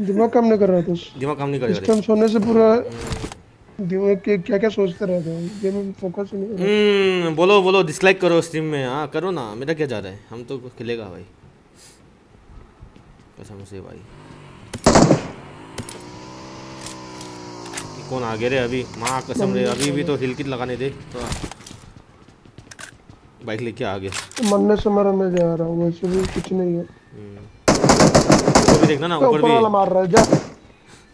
दिमाग काम नहीं कर रहा था। दिमाग काम नहीं इस करेगा रे टाइम सोने से पूरा दिमाग के क्या क्या सोचते रहते हैं गेम में फोकस नहीं कर हम्म बोलो बोलो डिसलाइक करो स्ट्रीम में। हाँ करो ना। मेरा क्या जा रहा है? हम तो खेलेगा भाई। कसम से भाई। कौन आगे रे अभी? माँ कसम रे अभी भी तो हिल किट लगाने दे। तो बाइक लेके आ गया मरने से मरा मैं जा रहा हूँ वैसे भी कुछ नहीं है। ऊपर भी देखना ना ऊपर भी। मार रहा है जा।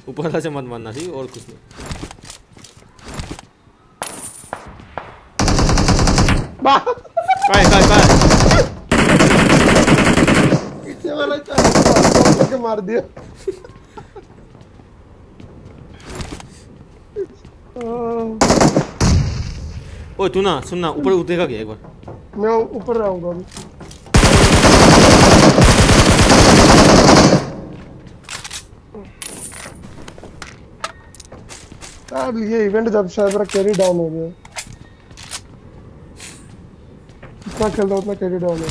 ऊपर वाला से मत मारना थी और कुछ नहीं। काय काय काय पीछे वाला चार के मार दिया। ओए तू ना सुन ना ऊपर उतरेगा क्या एक बार? मैं ऊपर रहूँगा अब ये इवेंट जब से मेरा कैरी डाउन हो गया। जितना खेल रहा उतना कैरी डाउन हो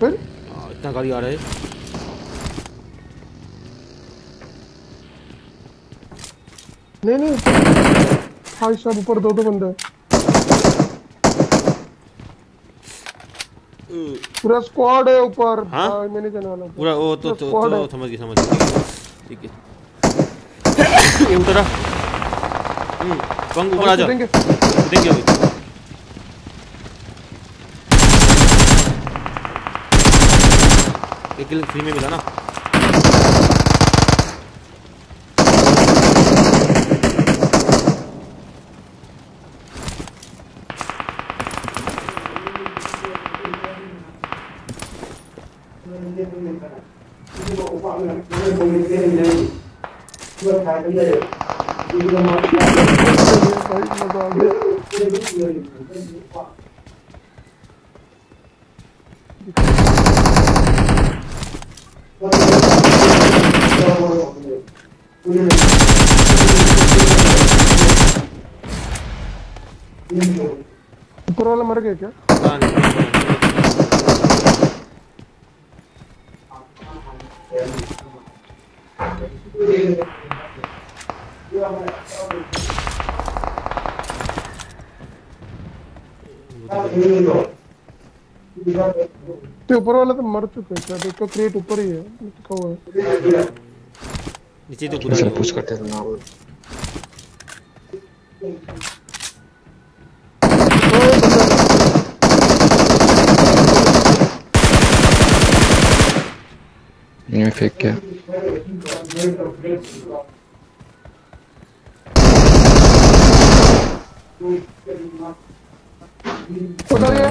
फिर? आ, इतना गाड़ी आ रहा है। नहीं नहीं। भाई साहब ऊपर दो दो बंदे पूरा स्क्वाड है ऊपर। हाँ? हाँ, मैंने जाने वाला पूरा वो तो तो, तो, तो समझ गई समझ गई ठीक है। ये उतरा हम्म पंग ऊपर आ जा। देंगे। देंगे अभी। एक किल फ्री में मिला ना। ऊपर वाला मर गया क्या? पता नहीं तो ऊपर वाला तो मर चुका है शायद उसका क्रिएट ऊपर ही है लिखा हुआ है। नीचे तो पूरा चल पुश करते थे ना ये फेंक क्या? उधर है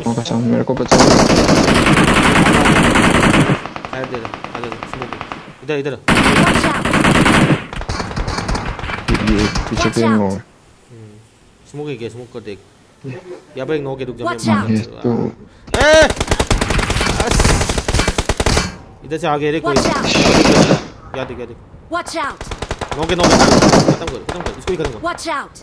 ओ बचाओ मेरे को बचाओ दे आ इधर इधर ये पीछे पे नो स्मोक है क्या स्मोक कर देख यहाँ पर एक नौ के रुक जा मैं तो ए! इधर से आगे रे कोई out. देख देख Watch out! नौ के खत्म कर खत्म कर इसको ही खत्म Watch out!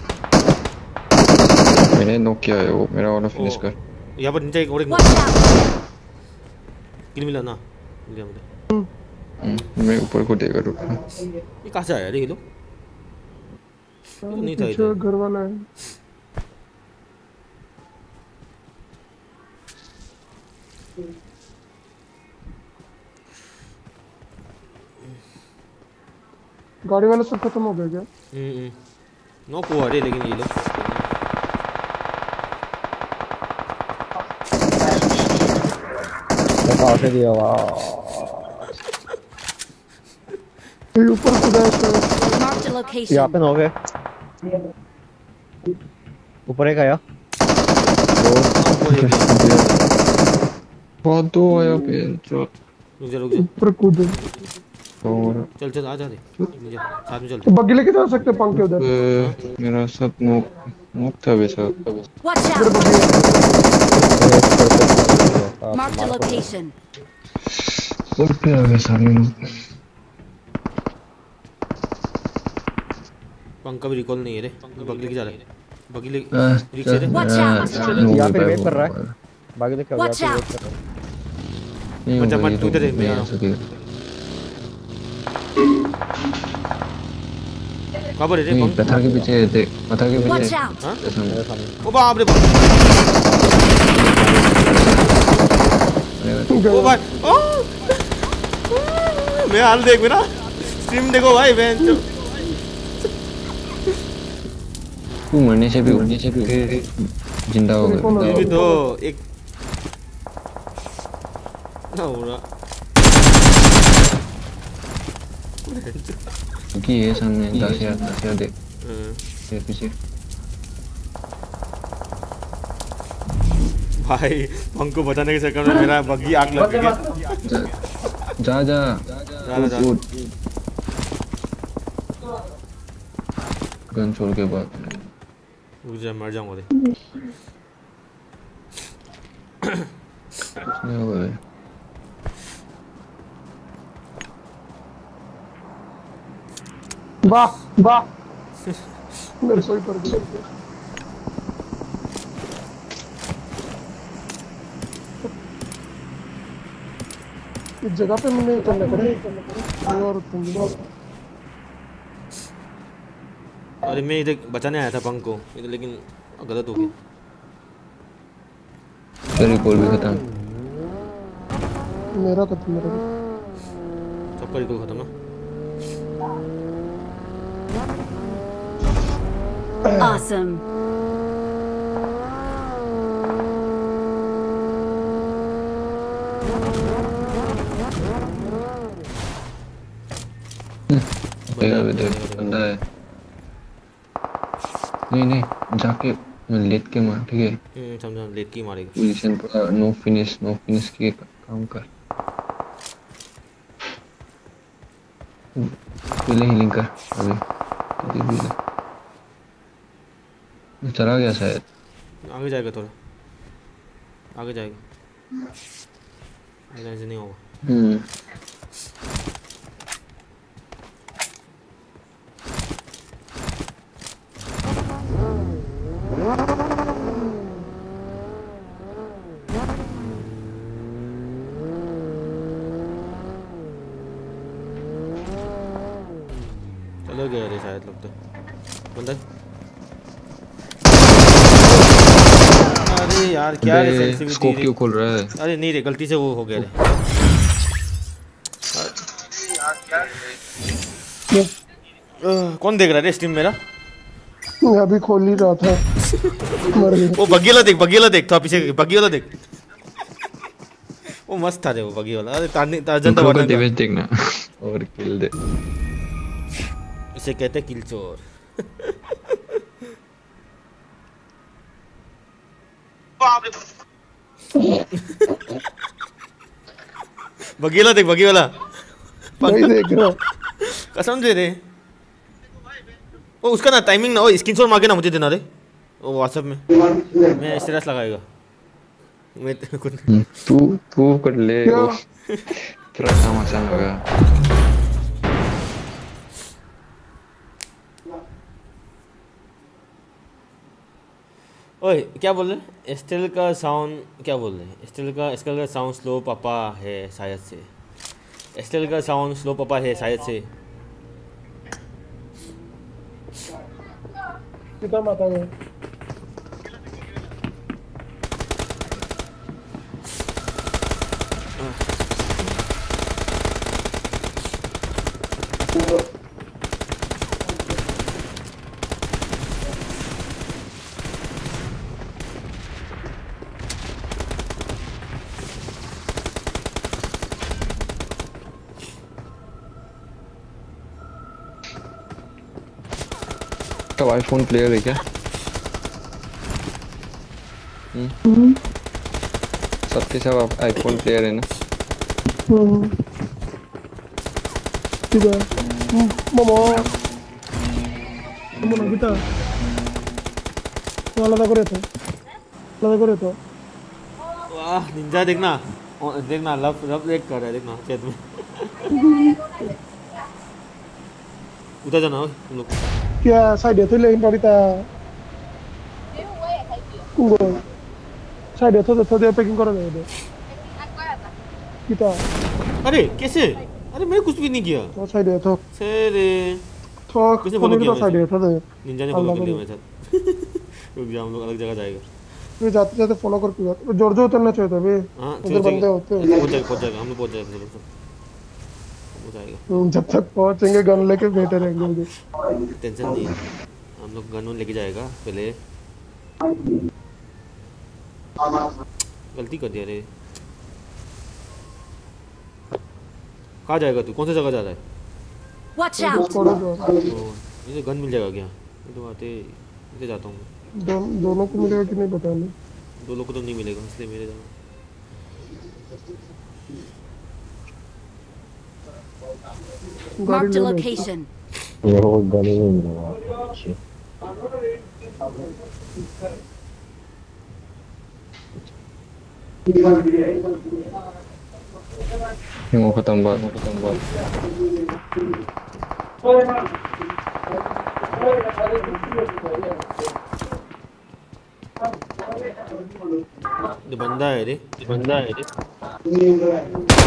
मैंने नॉक किया है वो मेरा वाला फिनिश कर कर पर नीचे एक और एक Watch out! किल मिला ना मिल गया मुझे मैं ऊपर को देगा रुकना ये कहाँ से आया रे ये तो नहीं था इधर घर वाला है गाड़ी वाला सब खत्म हो गया क्या हम्म हम्म। नौ को आ लेकिन ये लोग बता से दिया वाह ये ऊपर खुदा है शायद। Marked a यहाँ. पे नौ गए ऊपर एक आया है। बहुत दो आया जो रुक जा रुक जा ऊपर कूदे और चल चल आ जा रे। साथ में चलते बग्गी लेके जा सकते पंख के उधर मेरा साथ नॉक नॉक था वैसा। Out! बग्गी Marked और पे आ गए सारे लोग पंख भी रिकॉल नहीं है रे। बगली की जा रहा है। बगली आ, रिक्शे रे. यहाँ पे वेट कर रहा है। out. वेट कर रहा है। बच्चा होगा मत ये तू तो इधर मैं आ आ रहा हूँ। पर है रे पत्थर के पीछे देख पत्थर के पीछे! हाँ ओ बाप रे बाप। ओ भाई ओ। मैं हाल देख मेरा स्ट्रीम देखो भाई बहन चो। तू मरने से भी उड़ने से भी ज़िंदा हो ये भी गया तो एक। ना हो रहा। क्योंकि ये सामने दस हज़ार दस हज़ार देख हाँ। ये पीछे। भाई पंख को बचाने के चक्कर में मेरा बग्गी आग लग गई। जा जा। गन छोड़ के बाद रुक जा मर जाऊँगा रे कुछ नहीं होगा वाह वाह। मेरे सही पर इस जगह पे मैंने उतरना करे और उतरूँगी अरे मैं इधर बचाने आया था पंख को इधर लेकिन गलत हो गया। तेरा रिकॉल भी खत्म। मेरा खत्म मेरा। सबका रिकॉल खत्म ना Awesome. बंदा है नहीं नहीं जाके लेट के मार ठीक है हम्म, समझा लेट की मारेगा पोजीशन पूरा नो फिनिश नो फिनिश के काम कर पहले हीलिंग कर अभी। चला गया शायद। आगे जाएगा थोड़ा। आगे जाएगा। आगे नहीं होगा। हम्म चलो गया रे शायद लगता है बंदा। अरे यार क्या रे स्कोप क्यों खोल रहा है? अरे नहीं रे गलती से वो हो गया रे। कौन देख रहा है रे स्ट्रीम मेरा? मैं अभी खोल ही रहा था। मर गया। वो बग्गी वाला देख बग्गी वाला देख तो पीछे बग्गी वाला देख। वो मस्त था रे वो बग्गी वाला अरे तारनी तारजन तो कर। दिवेश देखना। और किल दे। इसे कहते हैं किलचोर बग्गी वाला देख बग्गी वाला नहीं देख रहा। कसम से रे। वो उसका ना टाइमिंग ना वो स्क्रीनशॉट मार के ना मुझे देना रे। वो व्हाट्सएप में। मैं स्टेटस लगाएगा। मैं तेरे तू तू कर ले। पूरा काम आसान होगा। ओए, क्या बोल रहे हैं? एस्टेल का साउंड क्या बोल रहे हैं? स्टिल का स्टिल का साउंड स्लो पापा है शायद से। स्टिल का साउंड स्लो पापा है शायद से। कितना माता है सब आईफोन प्लेयर है क्या? हम्म। सबके सब आईफोन प्लेयर है ना? वाह निंजा देखना। देखना लव लव रेट कर रहा है देखना चेत में। उधर जाना तुम लोग। क्या साइड है तो लेकिन पड़ता कुंगो साइड है तो तो दे पैकिंग कर दे दे किता अरे कैसे अरे मैंने कुछ भी नहीं किया तो साइड है तो से तो किसने फ़ोन किया तो साइड है तो निंजा ने फॉलो कर लिया मेरे साथ रुक जा हम लोग अलग जगह जाएगा ये जाते जाते फॉलो कर पिया ज़ोर ज़ोर उतरना चाहिए था बे हाँ उधर बंदे होते हैं पहुँच जाएगा पहुँच जाएगा हम लोग पहुँच जाएगा हो जाएगा। जब तक पहुँचेंगे गन लेके बैठे रहेंगे टेंशन नहीं हम लोग गन लेके जाएगा पहले। गलती कर दिया रे। कहाँ जाएगा तू? कौन सी जगह जा रहा है? Watch out! ओ, इसे गन मिल जाएगा क्या? ये तो आते इसे जाता हूँ दो, दोनों को मिलेगा कि नहीं पता नहीं दो लोग को तो नहीं मिलेगा इसलिए मेरे जाना Mark the location. Yung mga katamba, mga katamba. Di banda eh, di banda eh. Di the eh.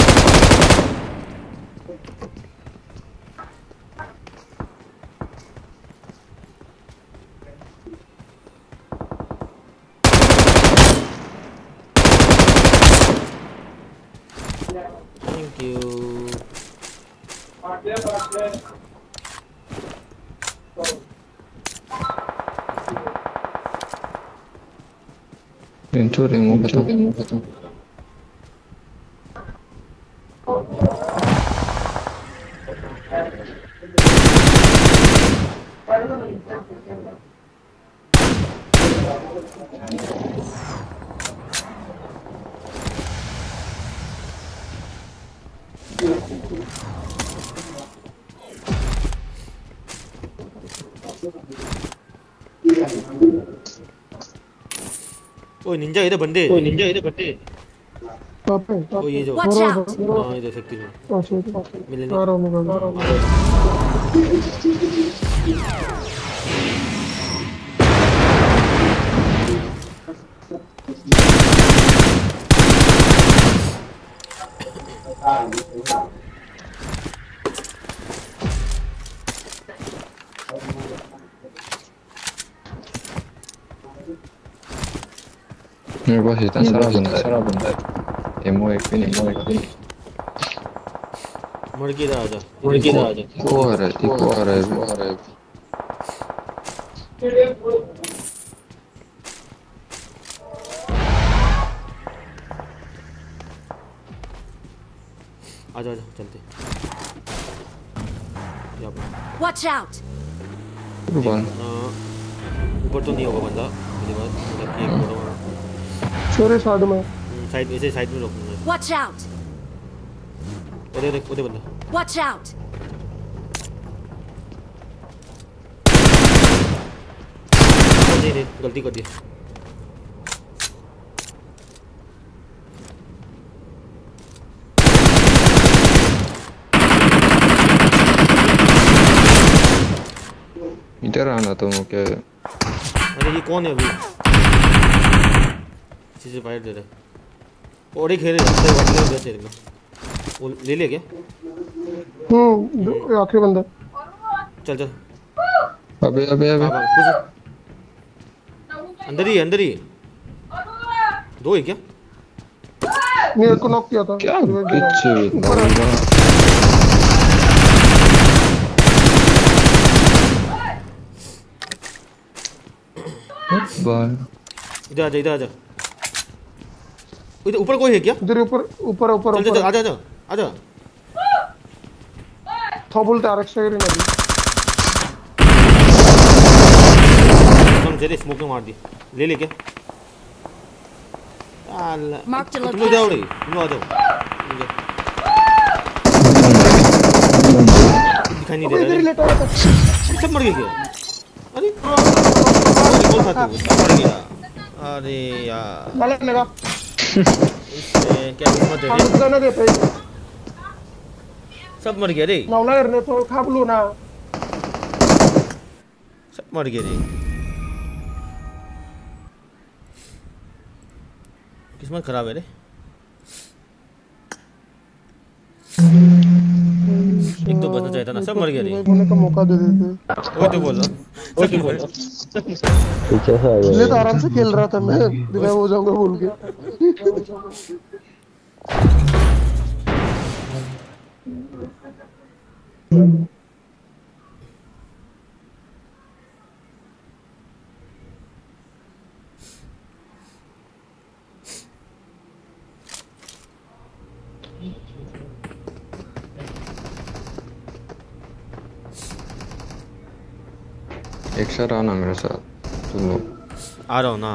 है रे ये बंदा है रे थैंक यू Remove निंजा इधर बंदे। ओए निंजा इधर बंदे। कहाँ पे ओ ये जो हाँ! हाँ इधर में। अच्छा मिलने आ रहा हूँ मैं आ रहा हूँ मेरे पास इतना सारा बंदा सारा बंदा है एमओ एक भी नहीं एमओ एक भी नहीं मर के इधर आजा मर के इधर आजा वो आ रहा है वो आ रहा है वो आ रहा है आजा आजा चलते यहाँ पर Watch out! वन हाँ, ऊपर तो नहीं होगा बंदा मेरे पास मतलब कि एक बड़ा छोरे साइड में। साइड ऐसे साइड में रोकूँगा। Watch out! उधर देख उधर बंदा। Watch out! नहीं नहीं गलती कर दी। इधर आना तो क्या अरे ये कौन है अभी इसी से फायर दे रहा और एक खेल रहा है उधर तेरे को वो ले ले क्या हम्म दो- आखिरी बंदा चल चल अबे अबे अबे अंदर ही अंदर ही दो है क्या नहीं एक को नॉक किया था क्या पीछे है। इतना ऊपर है। बड़ा बाल इधर आजा इधर आजा इधर ऊपर कोई है क्या? इधर ऊपर ऊपर ऊपर चल चल चल आजा आजा आजा था बोलते आरक्स वगैरह नहीं हम जेरे स्मोक में मार दी ले ले क्या? Marked a तुम जाओ रे. तुम आ जाओ दिखाई नहीं दे इधर रहा लेटा है। सब मर गए क्या? अरे। मर गया अरे यार इससे क्या हिम्मत है दे सब मर गए रे। नौला करने तो खाबलो ना सब मर रे। किस्मत खराब है रे। एक तो बचना चाहिए था ना सब मर गए रे। होने का मौका दे देते वो तो बोल रहा वो तो बोल। रहा पीछे से आ इसलिए तो आराम से खेल रहा था मैं बिना हो जाऊँगा बोल के। एक साथ आना मेरे साथ तुम लोग आ रहा हूँ ना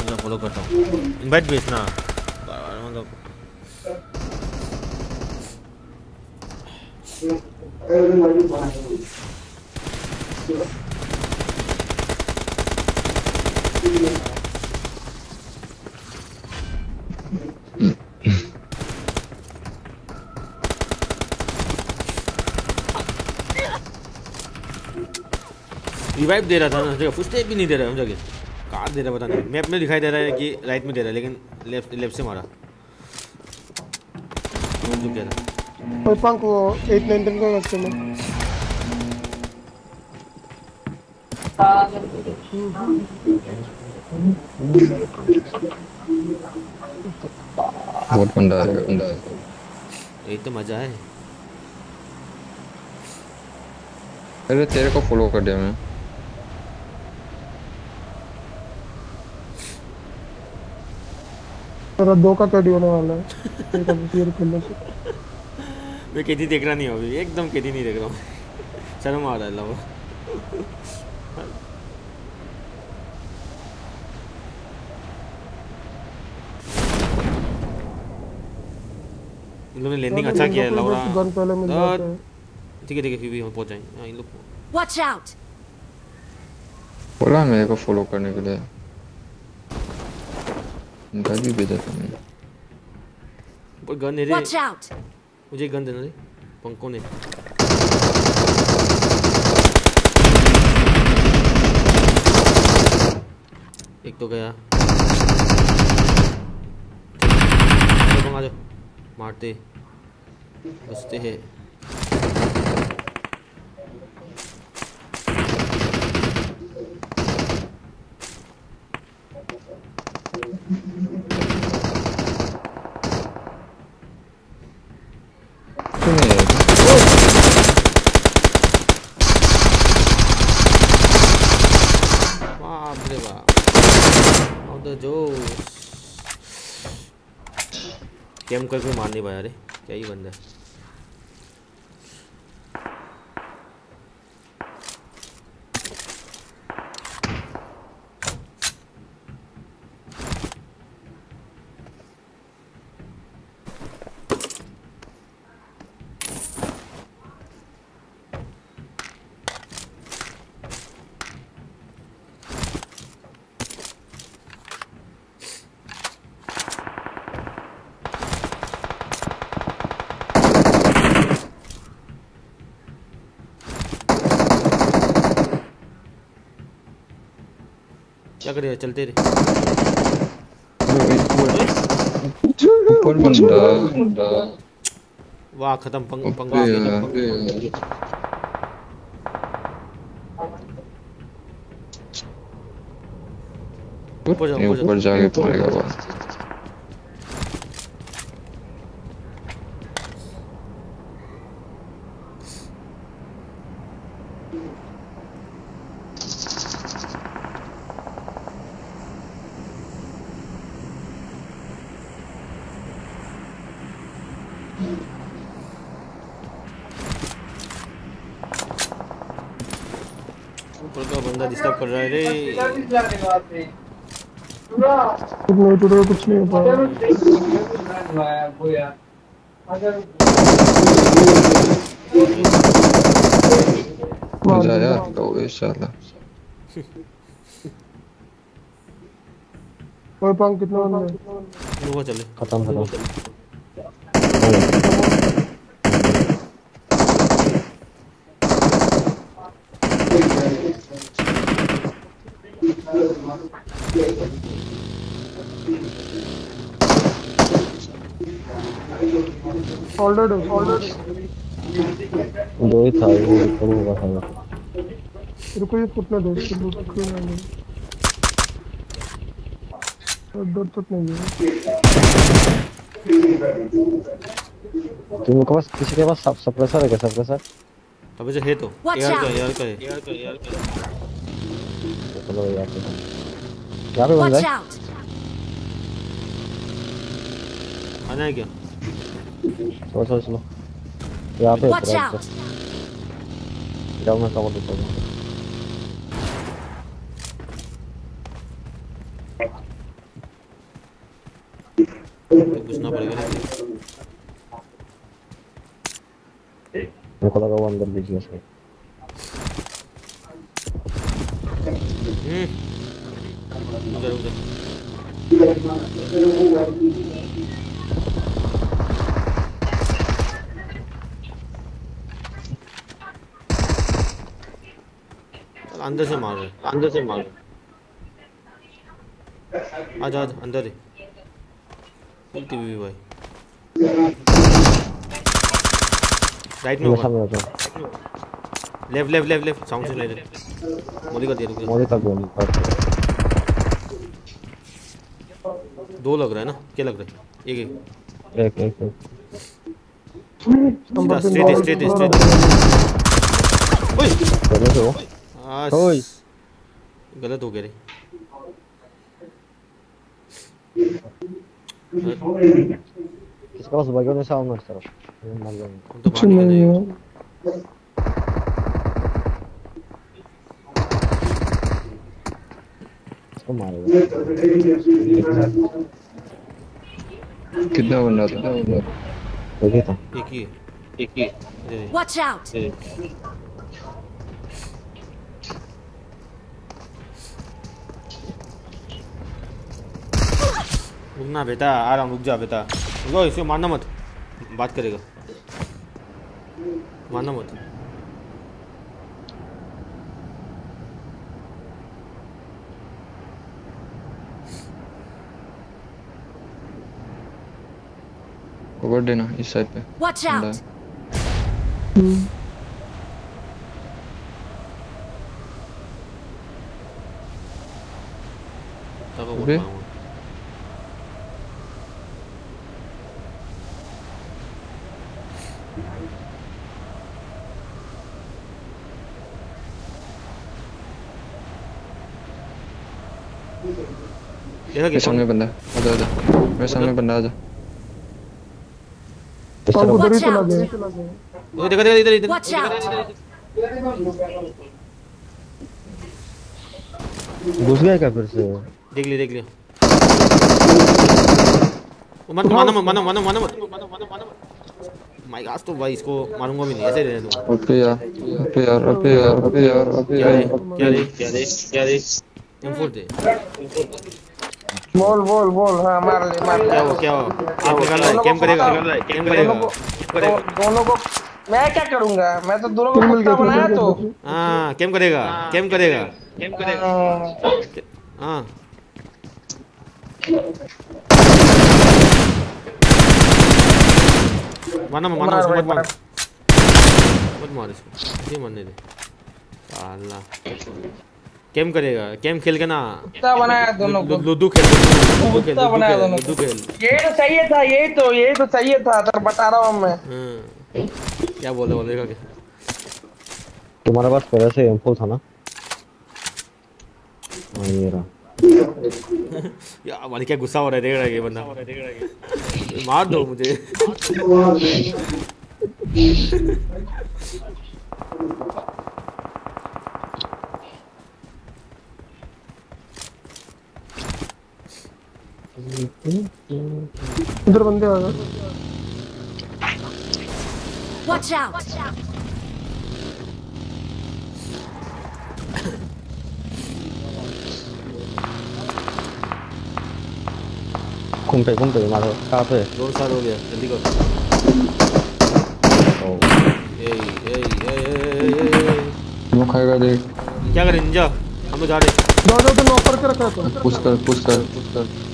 मैं फॉलो करता हूँ इनवाइट भेजना मतलब रिवाइव दे रहा था ना जगह फुल स्टेप भी नहीं दे रहा है जगह कहाँ दे रहा है पता नहीं। मैप में दिखाई दे रहा है कि राइट में दे रहा है लेकिन लेफ़्ट लेफ़्ट से मारा। जो क्या था कोई पंख वो 8 9 10 का में बहुत बंदा है बंदा है। यही तो मज़ा है। अरे तेरे को फॉलो कर दिया मैं। तेरा दो का कैडी होने वाला है? एक अब क्लियर खेलने से। मैं केटी देख रहा नहीं हूँ अभी एकदम केटी नहीं देख रहा हूँ। शर्म आ रहा है। लव इन लोगों ने लैंडिंग अच्छा किया है लौरा गन पहले मिल जाता है। ठीक है ठीक है फिर भी हम पहुँच जाएँगे। हाँ इन लोग Watch out! बोला मेरे को फॉलो करने के लिए। उनका भी भेजा था मैंने ऊपर गन दे दे। Watch out! मुझे गन देना दे। पंको ने। एक तो गया। जाओ। मारते। बचते हैं क्यों नहीं आएगा बाप रे बाप ऑफ़ द जोश कैम करके मार नहीं पाया अरे क्या ही बंदा है। क्या करेगा चलते रहे वाह खत्म पंग पंग ऊपर जाओ, ऊपर जाके पड़ेगा बस ऊपर का बंदा डिस्टर्ब कर रहा है रे कुछ नहीं टूटा कुछ नहीं हो पाया। मज़ा आया लो इंशाल्लाह ओए पंख कितना बंदा है? वो चले। खत्म खत्म। ऑलरेड दो। ही था वो ऊपर होगा था। रुको ये फुटना दो इसको क्यों ना ले डर तक नहीं है। तुम के पास किसी के पास सब सप्रेसर है क्या सप्रेसर अबे जो है तो Watch एयर का out. एयर का है एयर का एयर का चलो यार पे यहाँ पे बंदा Watch है? out! आना है क्या? चलो चलो चलो यहाँ पे उतरा जाओ मैं कवर देता हूँ घुसना पड़ेगा मेरे को लगा वो अंदर बिज़नेस है अंदर से मार रहे अंदर से मार रहे आजा आजा अंदर है। फुल टीवी भाई। राइट में होगा। Left left left left sound से ले ले मोदी का दे रुक मोदी का गोली दो लग रहा है ना? क्या लग रहा है? एक एक। एक एक एक। स्ट्रेट स्ट्रेट स्ट्रेट ओए! चलो। ओए। गलत हो गया रे। किसका पास बगल में साउंड मत करो ये मर जाएँगे हम तो कुछ बाहर निकल नहीं जाएँगे है इसको मारेगा। कितना बंदा था? देखिए था एक ही है। एक ही दे दे Watch out! दे दे रुकना बेटा आराम रुक जा बेटा। रुको इसे मारना मत। बात करेगा। मारना मत। कवर देना इस साइड पे। Out! है। तब वो मेरे कि सामने बंदा। आजा आजा। मेरे सामने बंदा आजा। और उधर ही चला गया। वो देखा देखा इधर इधर घुस गया क्या फिर से? देख लिया देख लिया। वो मत मानो मत मानो मानो मानो मत मानो मानो मानो मत। माइक आज तो भाई इसको मारूँगा भी नहीं। ऐसे रहने दूँगा अबे यार अबे यार अबे यार अबे यार अबे क्या रे यार। क्या रे क्या रे क्या रे? M4 दे। बोल बोल बोल हाँ मार ले मार ले। क्या हुआ क्या हुआ आप निकाल रहा है? कैम करेगा कैम करेगा दोनों को करेगा दोनों को मैं क्या करूँगा? मैं तो दोनों को कुत्ता बनाया तो। हाँ कैम करेगा कैम करेगा। कैम करेगा। हाँ, हाँ। मारना मारना मार उसको मत मार। मत मार इसको। ही मरने दे। साला कैम करेगा कैम खेल के ना। कुत्ता बनाया दोनों को। लु- लुड्डू खेल कुत्ता बनाया दोनों लुड्डू को। खेल। यही तो चाहिए था यही तो यही तो चाहिए था तो बता रहा हूँ मैं। हाँ। क्या बोले बोलेगा क्या? तुम्हारे पास पहले से एम था ना? हाँ ये रहा। यार वाली क्या गुस्सा हो रहा है देख रहा है ये बंदा। मार दो मुझे। इधर बंदे आ गए। Watch out! घूम पे घूम पे मारो कहाँ पे दो साल हो गया जल्दी करो। ओ। ए ए ए ए वो खाएगा देख। क्या करें निंजा? हम तो जा रहे जाओ जाओ तो नॉक करके रखा है तो। पुश कर पुश कर पुश कर।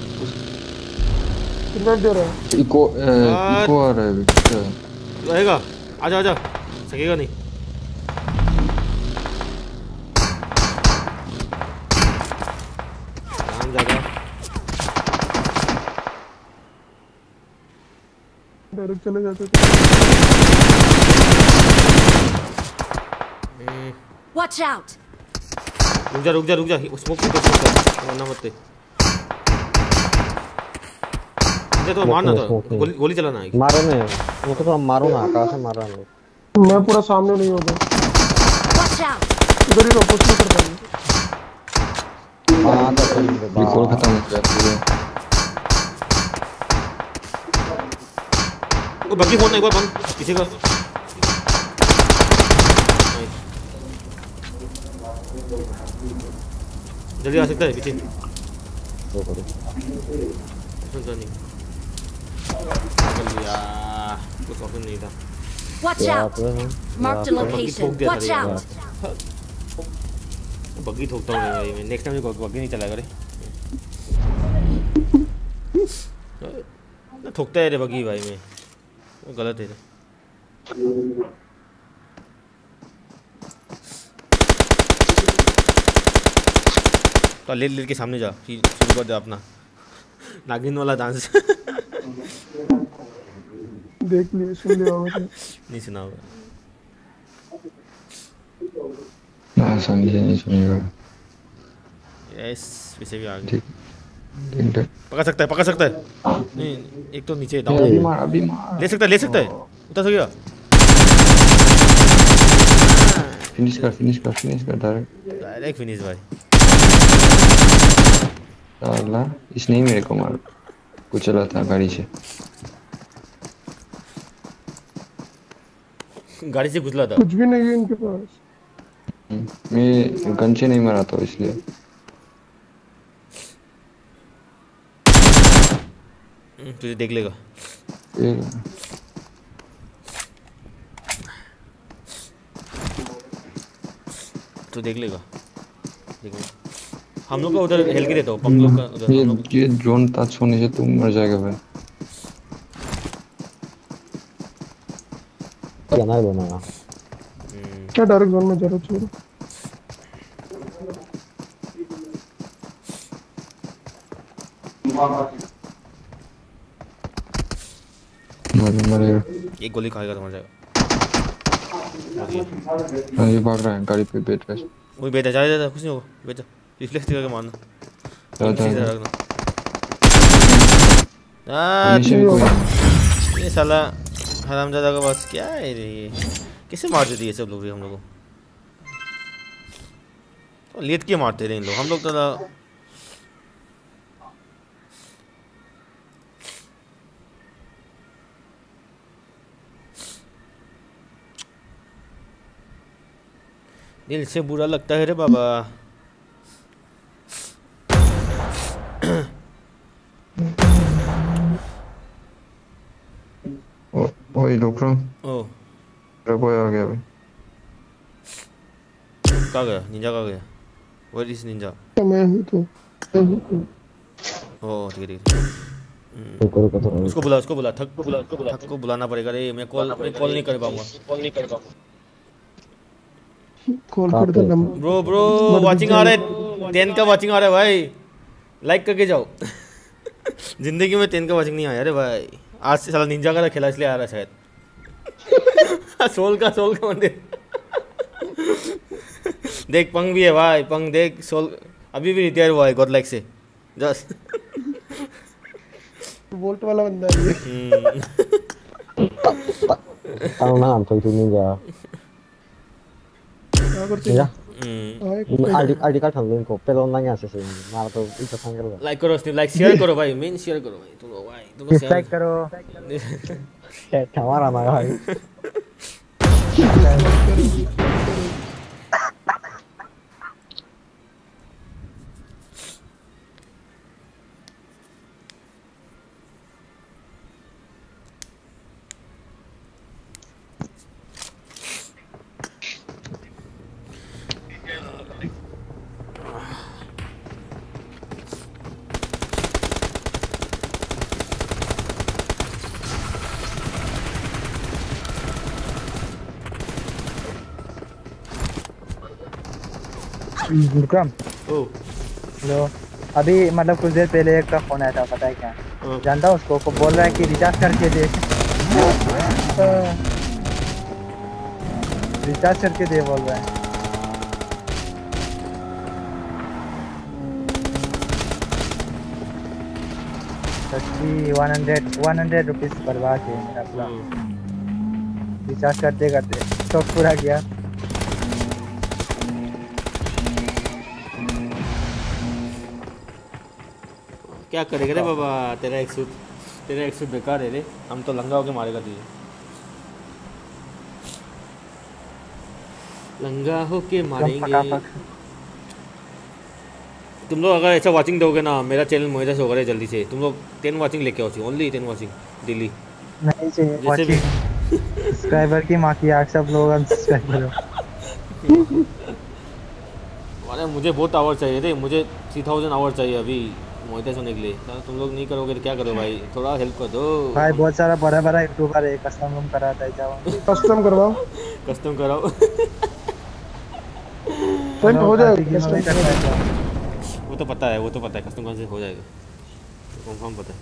इन्वाइट दे रहा है? इको। इको आ रहा है अभी अच्छा। आएगा आजा आजा। सकेगा नहीं। डायरेक्ट चले जाते थे। Watch out! रुक जा रुक जा रुक जा। स्मोक स्मोक कर वरना मत दे मुझे तो मारना था। गोली गोली चलाना है। मारो ने वो तो हम मारो ना कहाँ से मार रहा है मैं पूरा सामने नहीं होगा। Watch out! इधर ही रहो कुछ कर पाएँगे हाँ तो बाप। खत्म हो गया पूरा वो बग्गी फ़ोन एक बार बंद किसी का? जल्दी आ सकता है पीछे दो करो। सुनता नहीं पागल यार कुछ ऑप्शन नहीं था Watch out! हैं। बग्गी ठोक location. Watch out! बग्गी ठोकता हूँ रे भाई मैं नेक्स्ट टाइम बग्गी नहीं चलाएगा रे ना ठोकता है रे बग्गी भाई मैं वो गलत है रे तो ले ले के सामने जा फिर शुरू कर दे अपना नागिन वाला डांस देख लिए सुन लिया होगा। नहीं सुना होगा ना समझे नहीं सुनेगा। यस पीछे भी आ गया। पकड़ सकता है पकड़ सकता है। नहीं एक तो नीचे डाउन अभी मार अभी मार। ले सकता है ले सकता है। उतर सकेगा फिनिश कर फिनिश कर फिनिश कर डायरेक्ट डायरेक्ट फिनिश भाई। साला इसने ही मेरे को मार। कुचला था गाड़ी से। गाड़ी से गुजला था। कुछ भी नहीं है इनके पास। मैं गन से नहीं मारा था इसलिए। हम्म, तुझे देख लेगा। तो देख लेगा। देख लेगा हम लोग का उधर हेल के देता हूँ हम लोग का उधर ये हम लोग ये ड्रोन टच होने से तुम मर जाएगा भाई। क्या ना बोलना हम्म, क्या डायरेक्ट जोन में जा रहा छोड़ो। मर मरेगा एक गोली खाएगा तो मर जाएगा। हाँ, ये भाग रहा है गाड़ी पे बैठ रहा है। वही बेटा जा जा कुछ नहीं होगा बेटा रिफ्लेक्स करके मारना सीधा रखना। ये साला हरामजादा का बस क्या है रे? ये कैसे मार देते ये सब लोग हम लोग? को तो लेट के मारते रहे इन लोग? हम लोग तो दिल से बुरा लगता है रे बाबा। ओ ओए रुक रहा हूँ ओ मेरा आ गया भाई कहाँ गया निंजा कहाँ गया वेयर इज़ निंजा मैं हूँ तो मैं हूँ तो। ओ ठीक ठीक उसको बुला उसको बुला थक को बुला उसको बुला थक को बुलाना पड़ेगा रे मैं कॉल मैं कॉल नहीं कर पाऊँगा कॉल नहीं कर पाऊँगा कॉल कर दे ब्रो ब्रो वाचिंग आ रहा है टेन का वाचिंग आ रहा है भाई लाइक करके जाओ ज़िंदगी में टेन का वाचिंग नहीं आया। रे भाई आज से साला निंजा का खेला इसलिए आ रहा शायद। सोल का सोल का मंदिर। देख पंग भी है भाई पंग देख सोल। अभी भी रिटायर हुआ है गॉड लाइक से। जस्ट वोल्ट वाला बंदा है ये। tahu na am tu ni क्या करते ya हैं हाँ, एक adik adik kan thằng ko pero nanya se se na to itu sang karo like करो स्नीप लाइक शेयर करो भाई मेन शेयर करो भाई तुम लोग भाई तुम लोग डिसलाइक शेयर करो kamara na bhai विक्रम ओ। हेलो अभी मतलब कुछ देर पहले एक का फ़ोन आया था पता है क्या। जानता हूँ उसको वो बोल रहा है कि रिचार्ज करके दे। रिचार्ज करके दे बोल रहा है। सच्ची one hundred one hundred rupees बर्बाद है मेरा पूरा। रिचार्ज करते करते स्टॉक पूरा गया। क्या करेगा रे बाबा? तेरा एक सूट तेरा एक सूट बेकार है रे। हम तो लंगा होके मारेगा तुझे। लंगा होके मारेंगे। तुम लोग अगर ऐसा वाचिंग दोगे ना मेरा चैनल मोहिदा होगा रे जल्दी से। तुम लोग टेन वाचिंग लेके आओ ओनली टेन वाचिंग डेली नहीं चाहिए सब्सक्राइबर की माँ की आग सब लोग अनसब्सक्राइब करो। अरे मुझे बहुत आवर चाहिए रे मुझे थ्री थाउज़ेंड आवर चाहिए अभी। मोहिते होने के लिए। तो तुम लोग नहीं करोगे तो क्या करो भाई? थोड़ा हेल्प कर दो। भाई बहुत सारा बड़ा बड़ा यूट्यूबर है कस्टम रूम कराता है जाओ। कस्टम करवाओ। कस्टम कराओ। फ्रेंड हो जाएगा। है। वो तो पता है वो तो पता है कस्टम कौन से हो जाएगा। कंफर्म पता है।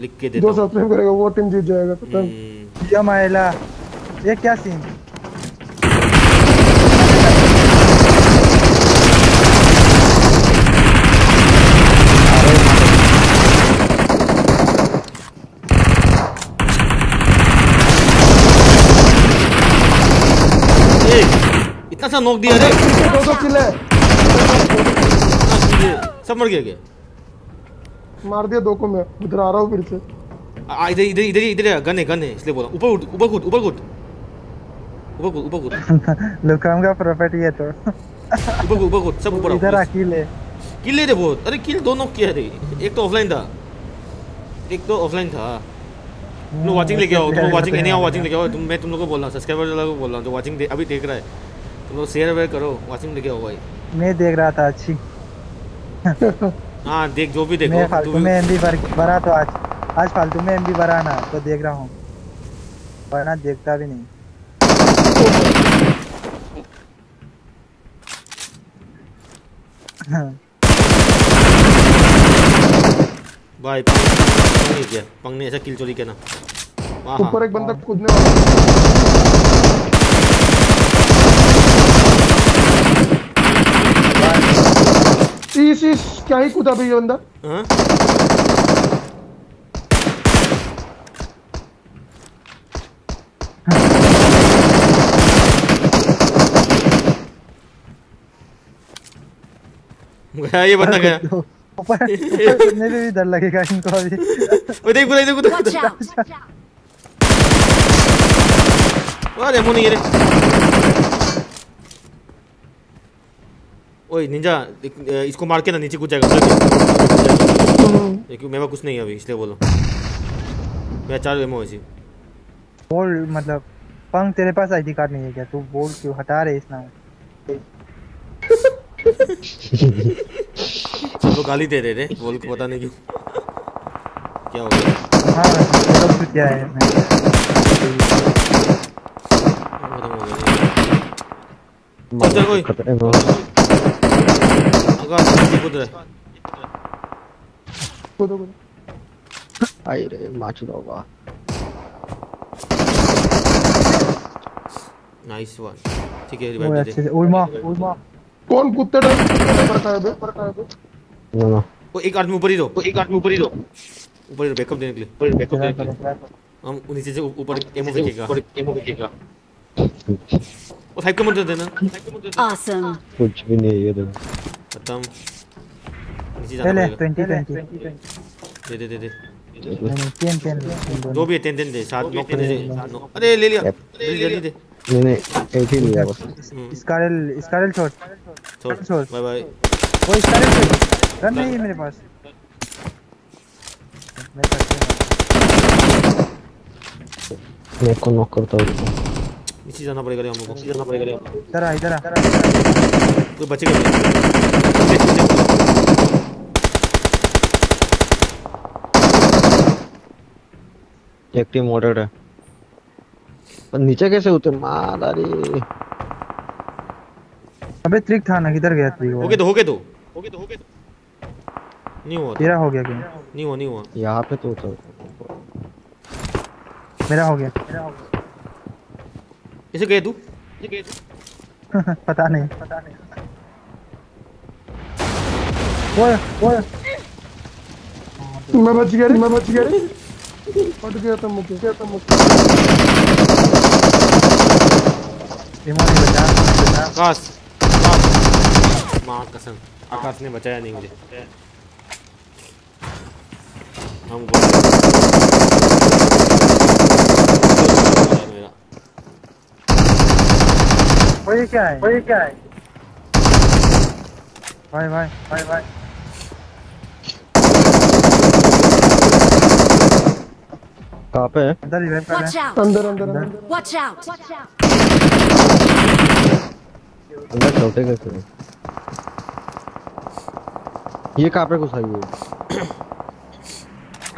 लिख के देता हूँ सब्सक्राइब करेगा वो टीम जीत जाएगा। तो तब हम्म, ये माइला ये क्या सीन ए, इतना सा नोक दिया रे। दो दो किल। है सब मर गया क्या? मार दिया दो को मैं। इधर आ रहा हूँ फिर से। आ, इधर इधर इधर इधर है, गन है गन है इसलिए बोला। ऊपर उठ ऊपर कूद ऊपर कूद। ऊपर कूद ऊपर कूद। लुकाम का प्रॉपर्टी है तो। ऊपर कूद ऊपर कूद सब ऊपर इधर please। अकेले है किल ले रे बहुत। अरे किल दोनों किया रे। एक तो ऑफलाइन था। एक तो ऑफलाइन था। तुम वाचिंग लेके आओ तुम वाचिंग नहीं आओ वाचिंग लेके आओ। तुम मैं तुम लोग को बोल रहा हूँ सब्सक्राइबर वाला को बोल रहा हूँ जो वाचिंग अभी देख रहा है। लोग शेयर वेयर करो वाचिंग लेके आओ भाई। मैं देख रहा था अच्छी। हाँ देख जो भी देखो मैं तू फालतू में एमबी भर भरा तो आज आज फालतू में एमबी भरा ना तो देख रहा हूँ। वरना देखता भी नहीं। भाई पंग नहीं किया पंग ने ऐसा किल चोरी किया ना हाँ ऊपर हाँ एक बंदा कूदने वाला इस इस क्या ही कूदा भाई ये बंदा? हाँ? गया ये बंदा गया। ऊपर ऊपर भी डर लगेगा इनको अभी। देख इधर कूदा अरे रे ओए निंजा इसको मार के ना नीचे कूद जाएगा उतर देखिए मेरे पास कुछ नहीं है अभी इसलिए बोलो। मेरा चार एमओ है सिर्फ़ बोल मतलब पंग तेरे पास आईडी कार्ड नहीं है क्या? तू बोल क्यों हटा रहे इस नाम वो गाली दे रहे थे बोल के पता नहीं क्यों। क्या हो गया? हाँ लोग तो क्या है? मैं- खत्म हो गया। में नीचे कूद रहा कूदो कूदो आई रे माच होगा नाइस वन ठीक है वो रिवाइव दे दे से उल्मा उल्मा कौन कूदते टाइम ऊपर का है बे ऊपर का है बे नो नो वो एक आदमी ऊपर ही रहो एक आदमी ऊपर ही रहो ऊपर ही बैकअप देने के लिए बैकअप देने के लिए हम नीचे से ऊपर एमओ फेंकेगा एमओ फेंकेगा वो फाइव का मंत्र देना Awesome! कुछ भी नहीं है ये तो खत्म। नीचे ले जाना ले पड़ेगा। ट्वेंटी ट्वेंटी दे दे दे दे। टेन भी है टेन टेन दे। सात नौ करने दे। अरे ले लिया। जल्दी दे। नहीं नहीं एक ही लिया बस। हम्म, स्कारल स्कारल छोड़ छोड़। छोड़। बाय बाय वो स्कारल छोड़ रन नहीं है मेरे पास। मैं करते मैं को नॉक करता हूँ। नीचे जाना पड़ेगा हम लोग नीचे जाना पड़ेगा इधर आ इधर आ। कोई बचेगा एक टीम ऑर्डर है। पर नीचे कैसे उतर? मार अरे। अबे ट्रिक था ना किधर गया ट्रिक हो गए तो हो गए तो हो गए तो। हो गए तो नहीं हुआ तेरा हो गया क्या? नहीं हुआ नहीं हुआ। यहाँ पे तो उतर। मेरा हो गया। मेरा हो गया कैसे गए तू। पता नहीं पता नहीं। वो वो मैं बच गया मैं बच गया फट गया था मुझे। गया था मुझे। नहीं बचा बचा। आकाश आकाश। माँ कसम। आकाश ने बचाया नहीं मुझे। हम ये क्या है? ये क्या है? भाई भाई भाई भाई। कहाँ पे है? अंदर रिवाइव कर Watch रहे हैं! अंदर अंदर। अंदर। Watch out! अंदर चलते कैसे ये कहाँ पे घुसाई है?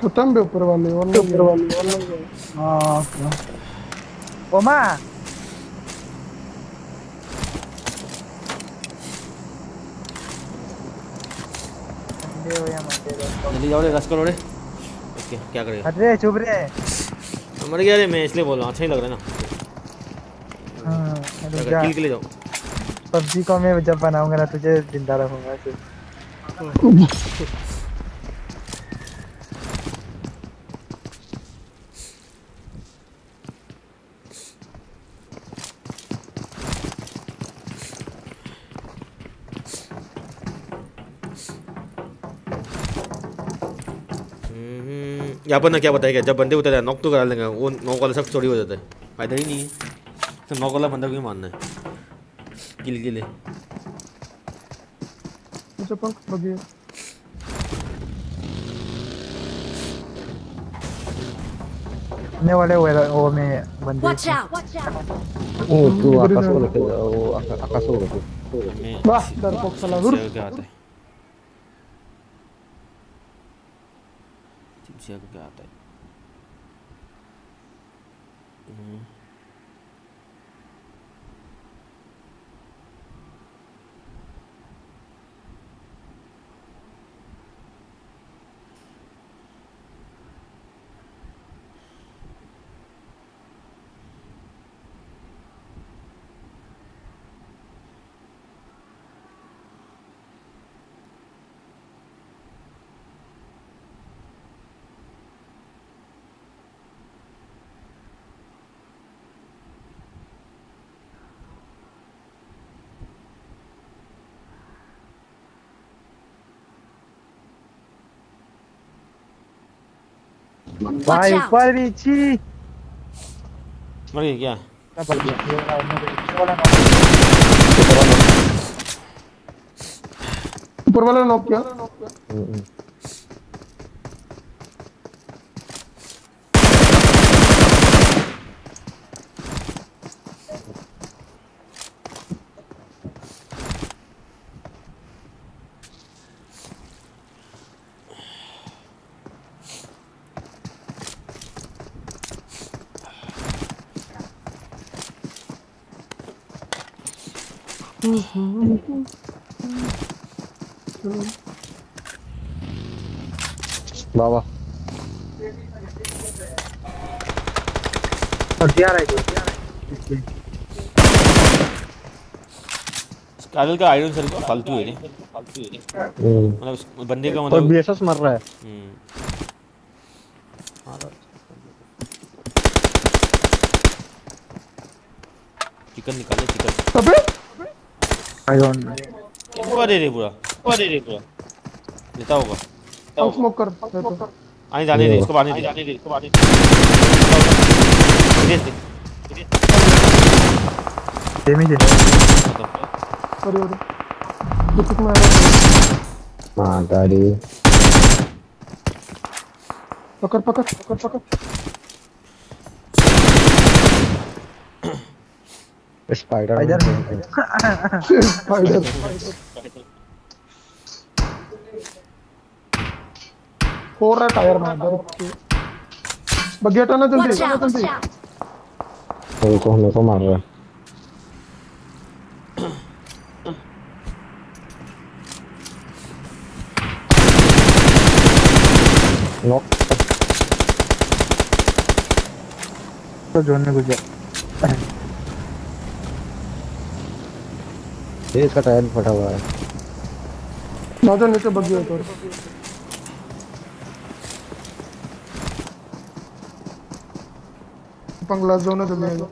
खत्म बे ऊपर वाले और ऊपर वाले और हाँ। ओमा! ले जल्दी जाओ रे रस करो रे। क्या करेगा? अरे चुप रे मर गया रे मैं इसलिए बोल रहा हूँ अच्छा ही लग रहा है ना। हाँ रुक जा। किल के लिए जाओ। पबजी को मैं जब बनाऊँगा ना तुझे ज़िंदा रखूँगा यहाँ पर ना क्या बताया गया जब बंदे उतर जाए नॉक तो करा लेंगे वो नॉक वाला सब चोरी हो जाता है फ़ायदा ही नहीं है तो नॉक वाला बंदा क्यों मारना है किल के लिए पंख बगिए आने वाले वो वो में बंदे! ओ तू आकाश को लेके जा वो आका- आकाश को लेके वाह डरपोक साला दूर चिपचिया क्या आता है चिपचिया को भाई ऊपर भी छी मर गया क्या पड़ गया ऊपर वाला नॉक किया वाह वाह है काजल का आयरन सर फालतू है रे। हम्म। मतलब बंदे का मतलब बीएसएस मर रहा है। हम्म, चिकन निकाले चिकन। अबे! आई डोंट नो पूरा दे दे पूरा पूरा दे दे पूरा लेता होगा। पंख स्मोक कर है तो। आने जाने दे इसको बाहर नहीं जाने दे इसको नहीं दे। डैमेज है अरे अरे। कितने में आ रहा है? हाँ गाड़ी। पकड़ पकड़ पकड़ पकड़। स्पाइडर इधर स्पाइडर रहा है टायर में डर के बग्गी हटाना जल्दी out! जल्दी। मेरे को मेरे को मार रहा है। नॉक तो जोन में घुस गया ये इसका टायर फटा हुआ है। ना जा नीचे बग्गी है तो पंगला जोन है जल्दी आ जाओ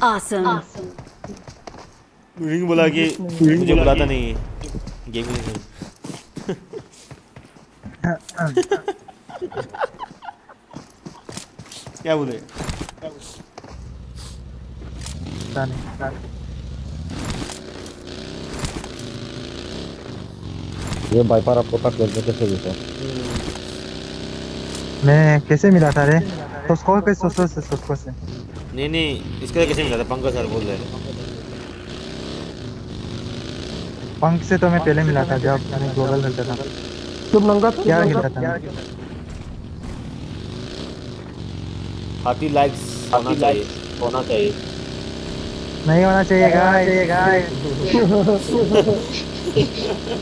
Awesome. रिंग बोला कि मुझे बुलाता नहीं है। गेम नहीं क्या बोले पता नहीं पता नहीं। ये बाइपर आपको तक लेने कैसे देता मैं कैसे मिला था रे? सोस्को के सोस्को से सोस्को से। नहीं नहीं इसका कैसे मिला था? पंकज सर बोल रहे थे। पंख से तो मैं पहले मिला था जब मैंने गूगल खेलता था। जब नंगा था क्या खेलता था? हाथी लाइक्स होना चाहिए। होना चाहिए। नहीं होना चाहिए गाइस चाहिए गाइस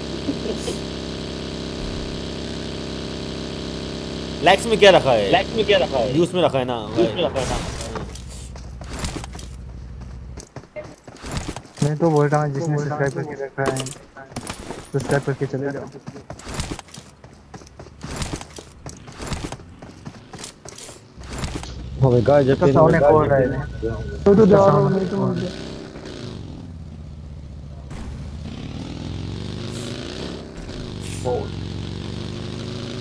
लैक्स में क्या रखा है? लैक्स में क्या रखा है? यूज़ में रखा है ना यूज़ में रखा है ना। मैं तो बोल रहा हूँ जिसने सब्सक्राइब करके रखा है। सब्सक्राइब करके चले जाओ हमें गाय जब तो सामने खोल रहे हैं। मैं तो जा रहा हूँ नहीं तो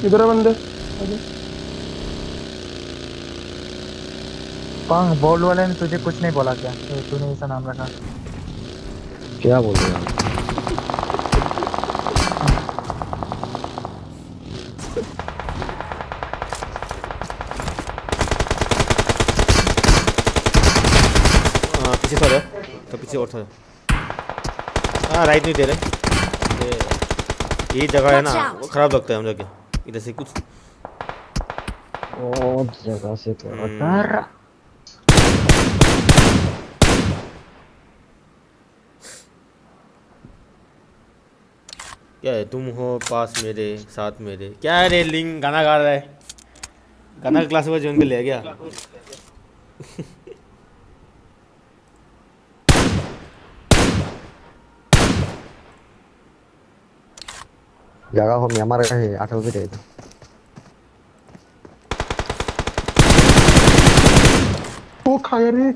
इधर है बंदे। आगे। बॉल वाले ने तुझे कुछ नहीं बोला क्या? ए, तूने ऐसा नाम रखा। क्या बोल रहे हैं? हाँ, पीछे था तो पीछे और था। हाँ राइट नहीं दे रहे। ये जगह है ना खराब लगता है हम लोग के इधर से कुछ ओ जगह से तो। कर क्या है तुम हो पास मेरे साथ मेरे क्या है रे लिंग गाना गा रहा है गाना क्लास में जोन के ले गया जगह हो म्यांमार का है आठ बजे रहेगा ओ खाया रे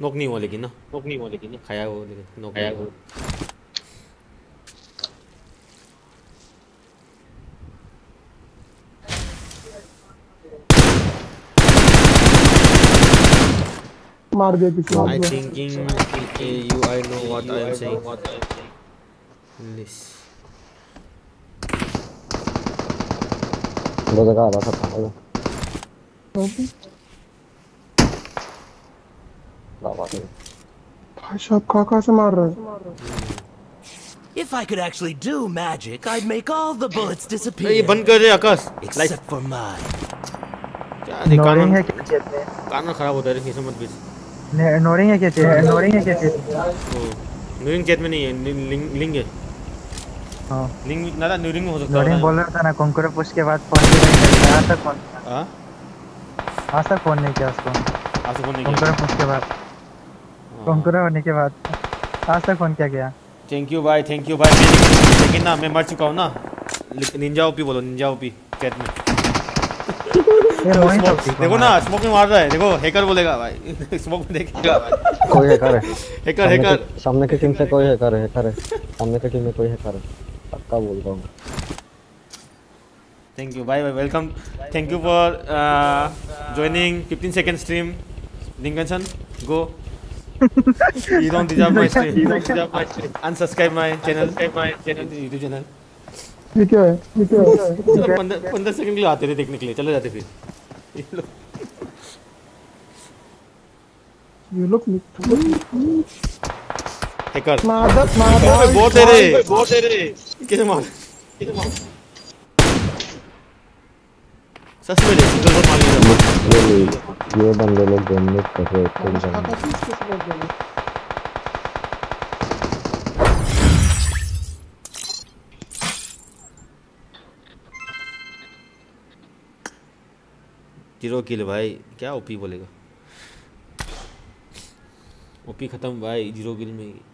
नोक नहीं हुआ लेकिन ना नोक नहीं हुआ लेकिन खाया वो लेकिन नोक खाया वो मार दिया किसी I को thinking okay, you I know what I दो था था बाबा रे भाई साहब कहाँ कहाँ से मार रहा है If I could actually do magic, I'd make all the bullets ये disappear. बंद कर दे आकाश Except for mine. क्या रे कानून है क्या कहते हैं कानून खराब होता है रे किस्मत बीच नोरिंग है क्या कहते हैं नोरिंग है क्या कहते हैं न्यूरिंग चेत में नहीं है लिंग लिंग है हाँ। लिंग ना था न्यूरिंग हो सकता नोरिंग है बोल रहा था ना कंकुर पुश के बाद फ़ोन भी नहीं करता। आज तक फ़ोन हाँ? आज तक फ़ोन नहीं किया उसको। आज फ़ोन नहीं कंकुर किया? पुश के बाद। कंकुर होने के बाद। आज तक फ़ोन क्या किया थैंक यू भाई थैंक यू भाई लेकिन ना मैं मर चुका हूँ ना। निंजा ओपी बोलो निंजा ओपी चैट में। देखो ना स्मोक में मार रहा है। देखो हैकर बोलेगा भाई। स्मोक में देखेगा कोई हैकर है? हैकर हैकर सामने की टीम से कोई हैकर है हैकर है। सामने की टीम में कोई हैकर है। पक्का बोल रहा हूँ थैंक यू भाई भाई welcome thank you for joining 15 second stream Lincoln go you don't deserve my stream you don't deserve my stream unsubscribe my channel my channel YouTube channel ये क्या है ये क्या है पंद्रह पंद्रह सेकंड के लिए आते थे देखने के लिए चले जाते फिर ये लोग ये हैकर मादर मादर बहुत दे रहे बहुत दे रहे सच में मार ये बंदे लोग कर रहे हैं तीन जन ज़ीरो किल भाई। क्या ओपी बोलेगा? ओपी खत्म भाई। ज़ीरो किल में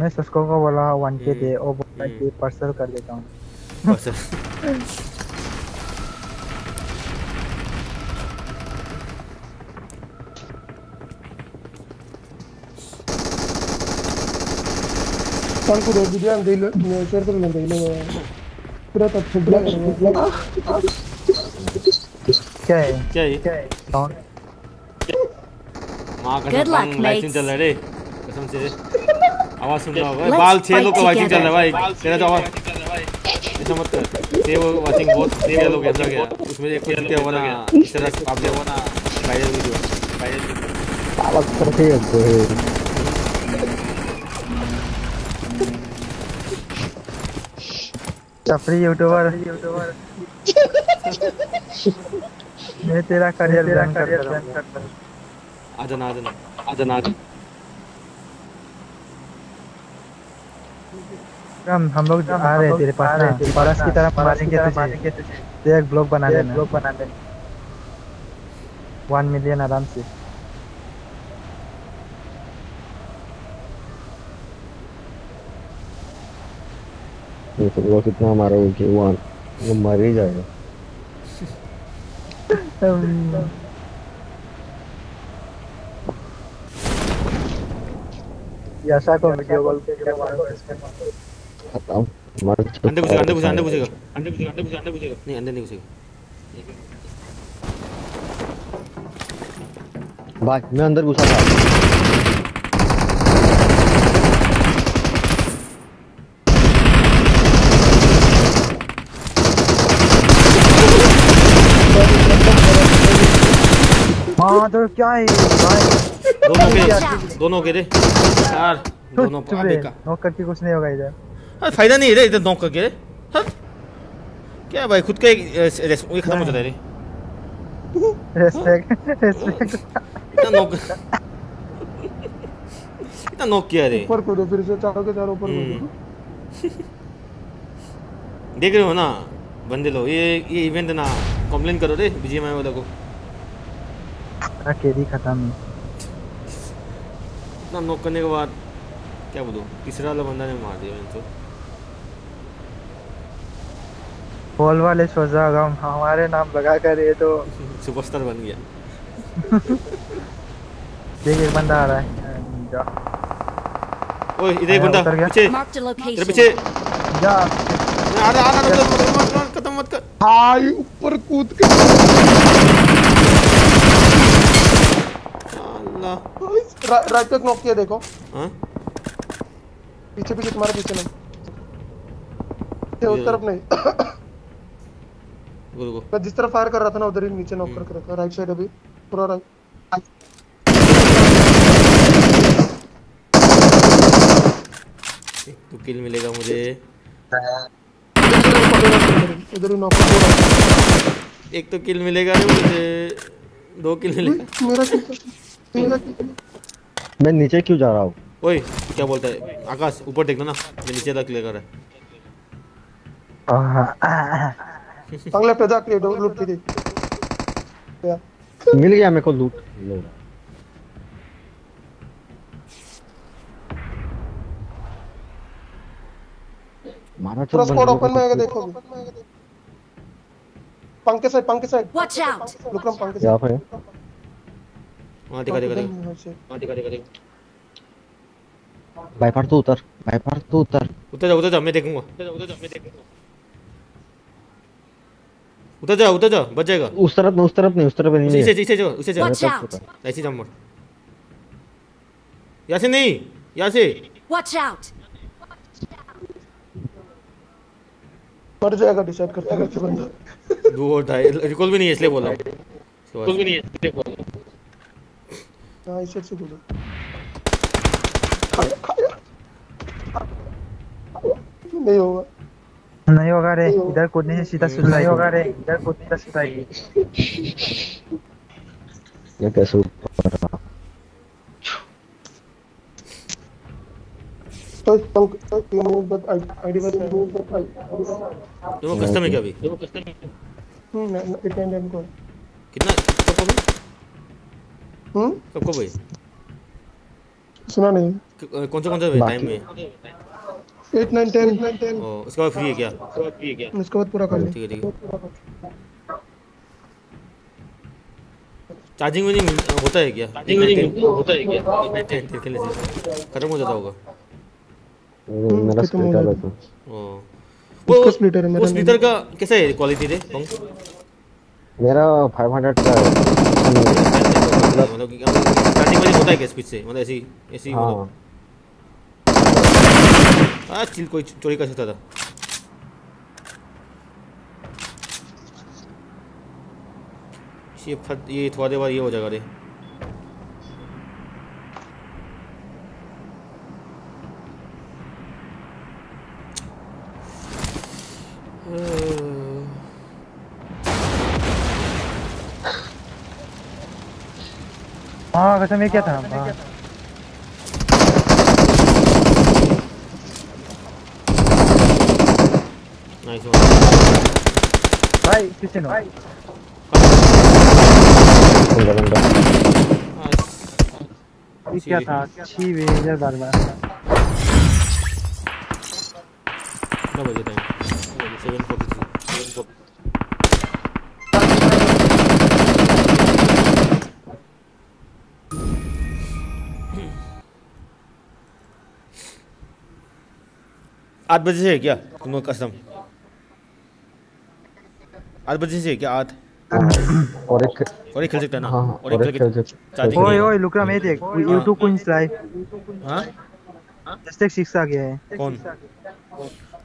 मैं सस्को को बोला वन के दे वो बोला कि पर्सल कर देता हूँ। बस कौन को दे दिया दे लो शेयर कर लो दे लो। पूरा तब फिर क्या है? क्या है? क्या है? माँ हम लाइटिंग mates. चल रहा है कसम से। आवाज़ सुन रहा होगा। बाल छह लोग का वाचिंग चल रहा है भाई। तेरा तो आवाज़ ऐसा मत कर। छह वो वाचिंग बहुत छह लोग ऐसा गया। उसमें एक कुछ क्या हुआ ना इस तरह से आप हुआ ना वायरल वीडियो वायरल साला करके गए छपरी यूट्यूबर यूट्यूबर मैं तेरा करियर बैन कर दूँगा आ जाना आ जाना हम लोग आ रहे हैं तेरे पास ना परस की तरफ़ मारेंगे तुझे। तो एक ब्लॉग बना लेना। ब्लॉग बना लेना। वन मिलियन आराम से। ये तो लोग कितना मारा वो कि वन वो मर ही जाएगा। यशा को वीडियो कॉल करके खत्म मर चुका अंदर घुसेगा अंदर घुसेगा अंदर घुसेगा। अंदर घुसेगा अंदर घुसेगा अंदर घुसेगा। नहीं अंदर नहीं घुसेगा। भाई मैं अंदर घुसा था। हाँ तो क्या है भाई। दोनों के दोनों के रे। यार दोनों अबे का। नॉक करके कुछ नहीं होगा इधर। अरे फ़ायदा नहीं है रे इधर नॉक करके रे। हट। क्या भाई खुद का एक वो खत्म हो जाता है रे। रेस्पेक्ट रेस्पेक्ट इतना नॉक इतना नॉक किया रे। ऊपर कूदो फिर से चारों के चारों ऊपर कूदो हम्म। देख रहे हो ना बंदे लोग ये ये इवेंट ना कंप्लेन करो रे बीजीएमआई वालों को। अकेली खत्म। इतना नॉक करने के बाद क्या बोलूँ तीसरा वाला बंदा ने मार दिया मैंने तो। बॉल वाले सोचा होगा हम हमारे नाम लगा कर ये तो सुपरस्टार बन गया। देख एक बंदा आ रहा है। जा। ओए इधर एक बंदा पीछे। तेरे पीछे। जा। आ रहा आ रहा मत मत खत्म मत कर। भाई ऊपर कूद के। अल्लाह। राइट पे नॉक किया देखो। हाँ? पीछे पीछे तुम्हारे पीछे नहीं ये उस तरफ़ नहीं। रुको रुको मैं जिस तरफ़ फायर कर रहा था ना उधर ही नीचे नॉक करके रखा। राइट साइड अभी। पूरा राइट एक तो किल मिलेगा मुझे। इधर ही नॉक कर एक तो किल मिलेगा रे मुझे। दो किल मिलेगा। मेरा कितना मेरा कितना मैं नीचे क्यों जा रहा हूँ? ओए क्या बोलता है? आकाश ऊपर देख लो ना मैं नीचे तक ले कर है अगले पे जाके लूट की थी मिल गया मेरे को लूट लो। मारा पूरा तो स्क्वाड ओपन में आएगा देखो। अभी पंख के साइड पंख के साइड Watch out! विक्रम पंख के यहाँ साइड पे वहाँ दिखा दिखा दिखा। यहाँ से। दिखा दिखा दिखा। बाइपार तो उतर बाइपार तो उतर। उतर जा उतर जा मैं देखूँगा उतर जा उतर जा मैं देखूँगा। उतर जा उतर जा बच जाएगा उस तरफ़ नहीं उस तरफ़ नहीं उस तरफ़ नहीं इसे इसे जा उसे जा Watch out! ऐसे जम मोड़ यहाँ से नहीं यहाँ से Watch out! मर जाएगा डिसाइड करते करते बंदा। दो और ढाई रिकॉल भी नहीं है इसलिए बोल। हूँ रिकॉल भी नहीं है इसलिए बोल। हूँ हाँ इस से खाया खाया नहीं होगा। नहीं होगा रे इधर कूदने से सीधा सुसाइड होगा रे इधर कूदने से सुसाइड ये कैसे ऊपर? तो रिमूव द आईडी बस रिमूव द देखो कस्टम है क्या अभी देखो कस्टम है हम्म एंड एंड को कितना कब है? हम्म कब कब है सुना नहीं कौन सा कौन सा टाइम में 8 9 10 9 10 ओ इसके बाद फ्री है क्या? इसके बाद फ्री है क्या उसके बाद पूरा कर ले ठीक है ठीक है। चार्जिंग में नहीं होता है क्या? चार्जिंग में नहीं होता है क्या? खत्म हो जाता होगा। मेरा खत्म हो स्प्लिटर है। तो वो उसका स्प्लिटर है मेरा स्प्लिटर का कैसा है क्वालिटी रे पंख मेरा 500 का है। मतलब कि स्टार्टिंग में होता है क्या स्पीड से? मतलब ऐसी ऐसी हाँ। मतलब हाँ चिल कोई चोरी कर सकता था। ये फट ये थोड़ा देर बाद ये हो जाएगा रे हाँ कसम ये क्या था? नाइस भाई किसी ने? बंदा बंदा। ये क्या था? छी वेजर बार बार। कितना बजे टाइम सेवन फोर्टी आठ बजे से है क्या? तुम कसम। आठ बजे से क्या आठ और एक और एक खेल सकता है ना हाँ हाँ, और एक खेल खेल सकते- ओए ओए लुक रहा मैं देख YouTube क्वींस लाइव हाँ जस्ट एक सिक्स आ गया है कौन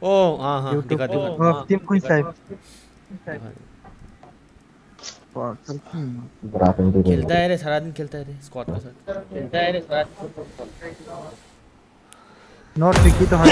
ओ हाँ हाँ दिखा दिखा टीम क्वींस लाइव खेलता है रे सारा दिन खेलता है रे स्क्वाड के साथ खेलता है रे सारा नॉट ट्रिकी तो हर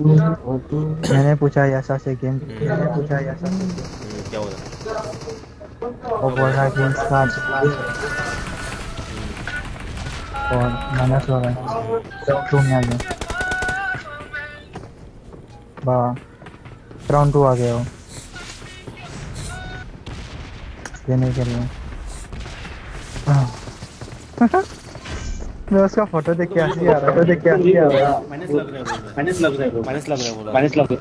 मैंने पूछा यासा से गेम मैंने पूछा यासा से हम्म, क्या है वो बोल रहा गेम स्टार्ट और माइनस हो रहा है टू में आ गया। वाह राउंड टू आ गया वो। ये नहीं कर रहे मैं उसका फ़ोटो देख के हँसी आ रहा है देख के हँसी आ रहा है। माइनस लग रहा है माइनस लग रहा है माइनस लग रहा है बोला। माइनस लग रहा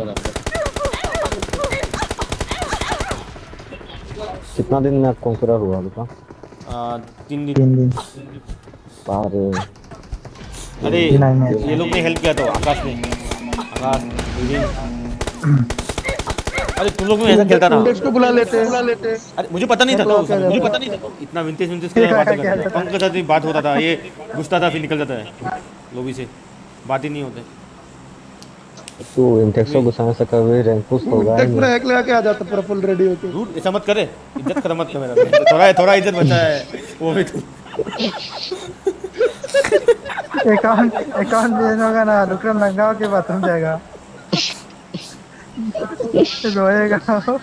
है कितना दिन में कॉन्करर हुआ बता है तीन दिन। तीन दिन। अरे अरे ये लोग ने हेल्प किया तो आकाश ने। आकाश विवेक अरे तुम लोग में ऐसा खेलता ना इंडेक्स को बुला लेते बुला लेते अरे मुझे पता नहीं था तो मुझे पता नहीं था इतना विंटेज विंटेज के बात करता था पंख साथ भी बात होता था ये घुसता था फिर निकल जाता है। लोबी से। बात ही नहीं होते। तू इंटेक्स को घुसाने से कभी रैंक पुश होगा ही इंडेक्स पूरा हैक लगा के आ जाता पूरा फुल रेडी होके रूट ऐसा मत करे। इज़्ज़त खत्म मत कर मेरा। थोड़ा थोड़ा इज़्ज़त बचा है। वो भी तू अकाउंट अकाउंट चेंज होगा ना विक्रम नंगा के बाथरूम जाएगा। रोएगा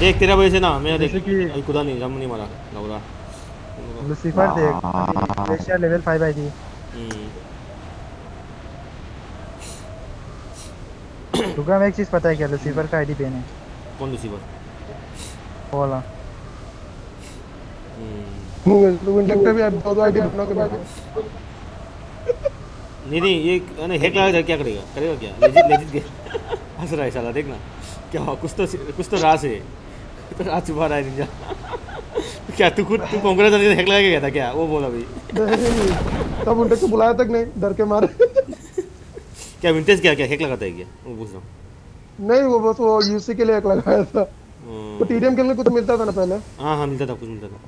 देख तेरा वजह से ना मैं देख कि- अभी खुदा नहीं जम नहीं मारा लौड़ा लूसीफर देख एशिया लेवल 5 आई थी हम्म विक्रम एक चीज़ पता है क्या लूसीफर का आईडी पेन है। कौन रिसीवर बोला लोग इंडेक्टर भी दो दो आईडी बना के बैठे नहीं नहीं ये अरे हैक लगा क्या करेगा? करेगा क्या? लेजिट लेजिट के हंस रहा है साला देखना। क्या हुआ? कुछ तो कुछ तो राज है। तो राज छुपा रहा है निंजा क्या तू खुद तू कांग्रेस वाले हैक लगा के गया था क्या? वो बोला भाई तब इंडेक्स को बुलाया तक नहीं डर के मारे। क्या विंटेज क्या क्या हैक लगाता है क्या? वो पूछ रहा हूँ। नहीं वो बस वो यूसी के लिए एक लगाया था। तो टीडीएम खेलने को तो मिलता था ना पहले? हाँ हाँ मिलता था कुछ मिलता था।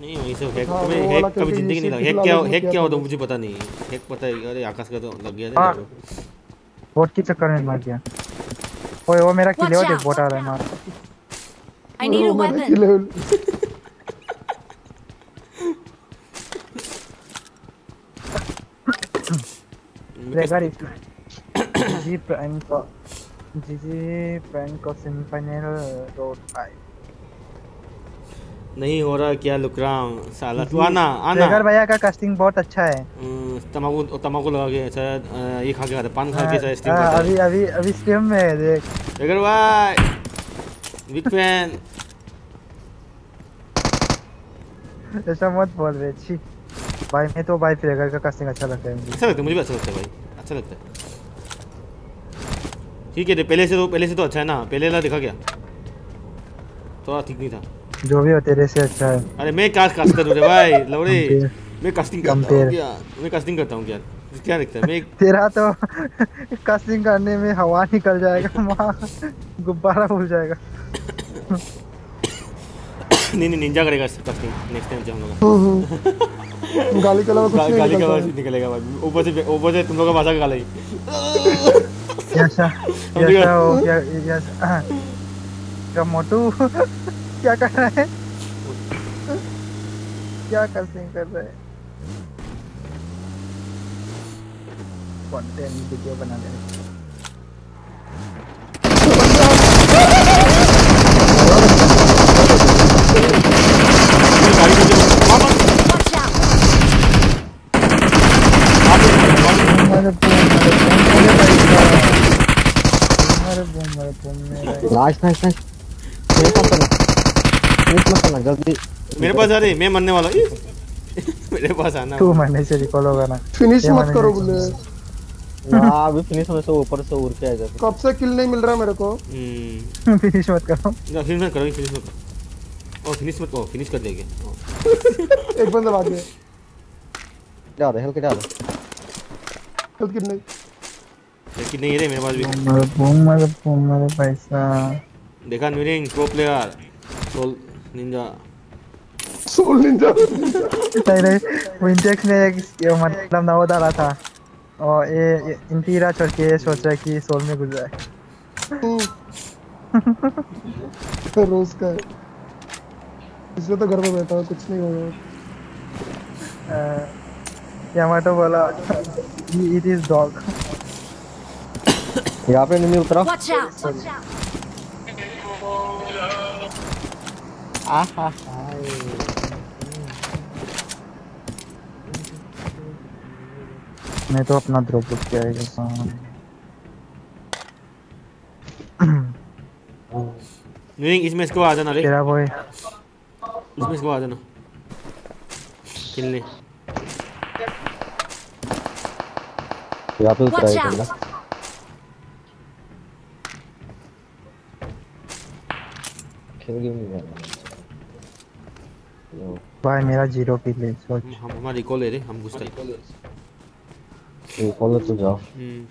नहीं वहीं से हैक हाँ, वाला हैक कभी ज़िंदगी नहीं लगा। हैक क्या हैक क्या होता वो। मुझे पता नहीं। हैक पता है अरे आकाश का तो लग गया। था बोट के। चक्कर में मर गया ओए वो मेरा किले हो देख बोट आ रहा है मार। I need a वो मेरे weapon. Level Llegar y GG Prime को को सेमीफाइनल रोड आई नहीं हो रहा क्या लुकराम साला। तू आना आना। शेखर भैया का कास्टिंग बहुत अच्छा है। हम्म, तम्बाकू तम्बाकू लगा के शायद ये खा के खाता पान खा के शायद स्टीम हाँ, अभी अभी अभी स्ट्रीम में है देख। है अगर भाई बिग फ़ैन ऐसा मत बोल रहे छी। भाई मैं तो भाई फ्रेगर का कस्टिंग अच्छा लगता है अच्छा लगता है मुझे भी अच्छा लगता है भाई अच्छा लगता है। ठीक है पहले से तो पहले से तो अच्छा है ना पहले वाला देखा क्या? थोड़ा ठीक नहीं था। जो भी हो तेरे से अच्छा है। अरे मैं कास्ट कास्ट करूँ रे भाई लवड़े मैं कास्टिंग करता हूँ. क्या मैं कास्टिंग करता हूँ क्या? क्या दिखता है? मैं तेरा तो कस्टिंग करने में हवा निकल जाएगा वहाँ गुब्बारा फूल जाएगा। नहीं नहीं निंजा करेगा कास्टिंग नेक्स्ट टाइम हम लोग गाली के अलावा कुछ नहीं गाली का आवाज़ निकलेगा भाई ऊपर से ऊपर से तुम लोग का भाषा का गाला। कैसा? कैसा हो क्या कैसा क्या मोटू? क्या कर रहा है? क्या कस्टिंग कर रहा है? कंटेंट वीडियो बना रहे हैं। नाइस नाइस मेरे पास आ रही मैं मरने वाला हूँ मेरे पास आना तू मरने से रिकॉल होगा ना फिनिश मत करो बोले हाँ अभी फिनिश होने से ऊपर से उड़ के आ जाए कब से किल नहीं मिल रहा मेरे को फिनिश मत करो ना फिनिश मत करो फिनिश मत करो ओ फिनिश मत ओ फिनिश कर देंगे एक बंदा भाग गया जा रहे हल्के जा रहे हेल्थ किट नहीं लेकिन नहीं रे मेरे पास भी बूमर बूमर बूमर पैसा देखा न्यूरिंग pro player soul ninja soul ninja नहीं नहीं विंटेक्स ने एक ये मतलब नाव डाला था और ये ये इंटीरा छोड़ के सोच रहा कि सोल में घुस जाए रोज का इसलिए तो घर में बैठा कुछ नहीं होगा यामाटो बोला इट इज़ डॉग यहाँ पे नहीं उतरा आहा मैं तो अपना ड्रॉप बुक किया है न्यूरिंग इसमें इसको आ जाना रे तेरा बॉय इसमें इसको आ जाना। खेलने। यहाँ पे उतरा है! बंदा खेल गेम नहीं जाना भाई मेरा ज़ीरो किल है सोच। हम हमारा रिकॉल है रे हम घुसते हैं ये कॉल तो जाओ। हम्म,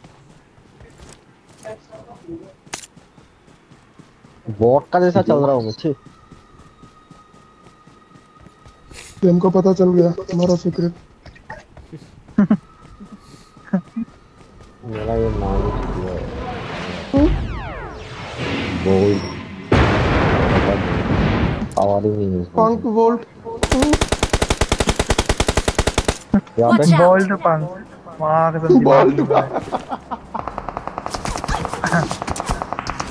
बॉट का जैसा चल रहा हूँ मैं छी गेम को पता चल गया हमारा सीक्रेट मेरा ये नाम है गोल्ड आवाज़ ही नहीं है। पंक वोल्ट यहाँ Watch पे out! कसम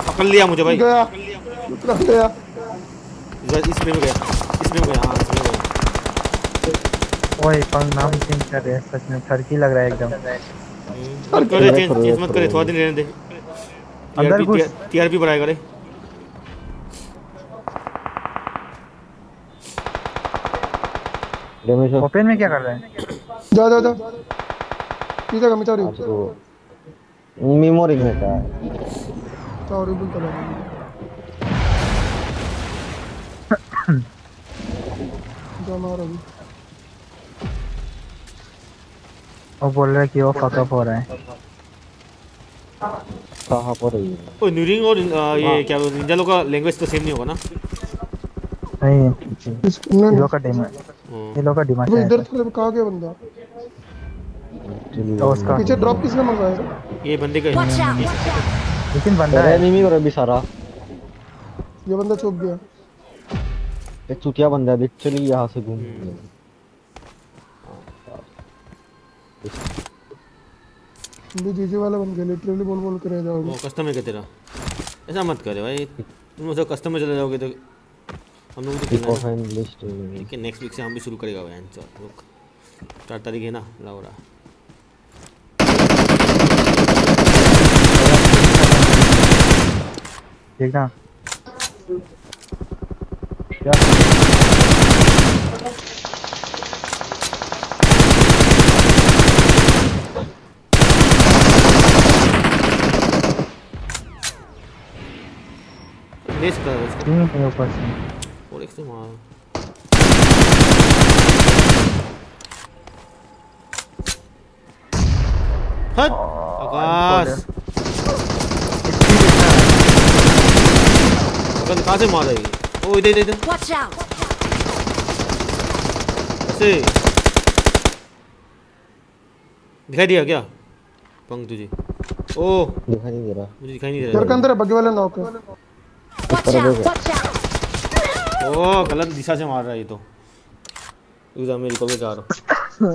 पकड़ लिया मुझे भाई गया गया इस- इसमें भी गया इसमें भी गया हाँ इसमें गया ओए नाम चेंज कर रहे हैं सच में ठरकी लग रहा है एकदम करे चेंज चेंज मत करे थोड़ा दिन रहने दे अंदर घुस। टीआरपी बढ़ाएगा रे ओपन में क्या कर रहे हैं? जा जा जा पीछे का मिचारी तो मेमोरी में क्या है चावरी बुल चला जा मार वो बोल रहा है कि वो फकअप हो रहा है। कहाँ पर है ओ न्यूरिंग और ये क्या निंजा लोग का लैंग्वेज तो सेम नहीं होगा ना? नहीं। इसको ये ना लोग का डिमांड ये लोग का डिमांड है इधर था कहाँ गया बंदा? तो उसका। पीछे ड्रॉप किसने मंगवाया ये बंदे का लेकिन बंदा है। एनिमी और अभी सारा। ये बंदा चौक गया। एक चुतिया बंदा है? लिटरली यहाँ से घूम। भी जीजे वाला बन गया लिटरली बोल बोल कर रह जाओगे। वो कस्टम है क्या तेरा। ऐसा मत करे भाई। तुम उसे कस्टम में चले जाओगे तो हम लोग तो किक ऑफ़ लिस्ट ठीक है नेक्स्ट वीक से हम भी शुरू करेगा बहन चल रुक. चार तारीख है ना लाउरा ठीक ना? क्या? Здесь, короче. Ну, я है से मार हट आकाश। गन कहाँ से मारा? ये ओ इधर इधर इधर! ऐसे। दिखाई दिया क्या? पंख तुझे। ओ। दिखाई नहीं दे रहा। मुझे दिखाई नहीं दे घर के अंदर है बग्गी वाले नॉक। है Watch out! Watch out! ओ गलत दिशा से मार रहा है ये तो। इधर मैं रिकवर जा रहा हूँ।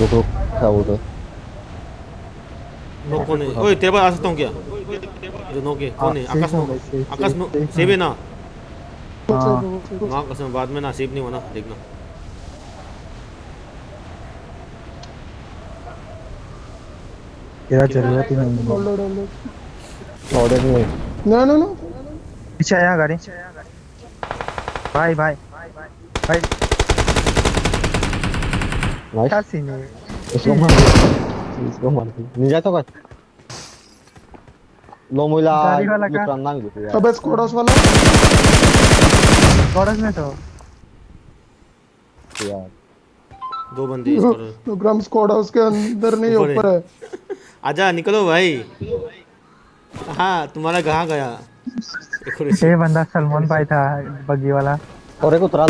रुक रुक क्या बोल रहे नो कौन है ओए तेरे पास आ सकता हूँ क्या? जो नो के कौन है हाँ, Akash no Akash no save है ना? हाँ। माँ कसम बाद में ना सेव नहीं होना देखना। तेरा ज़रूरत ही नहीं है। ऑर्डर नहीं। ना ना ना पीछे आया गाड़ी। भाई भाई भाई। नाइस क्या सीन है इसको मार दे। इसको मार दे। निजा तो कर। लो मुला वाला ये का? करना भी यार अबे स्कोडस वाला। कॉर्डस में तो। यार। दो बंदे इस पर प्रोग्राम स्कोडस के अंदर नहीं ऊपर है। ऊपर है। आजा निकलो भाई। हाँ तुम्हारा कहाँ गया? ये बंदा सलमान भाई था बग्गी वाला। और एक उतरा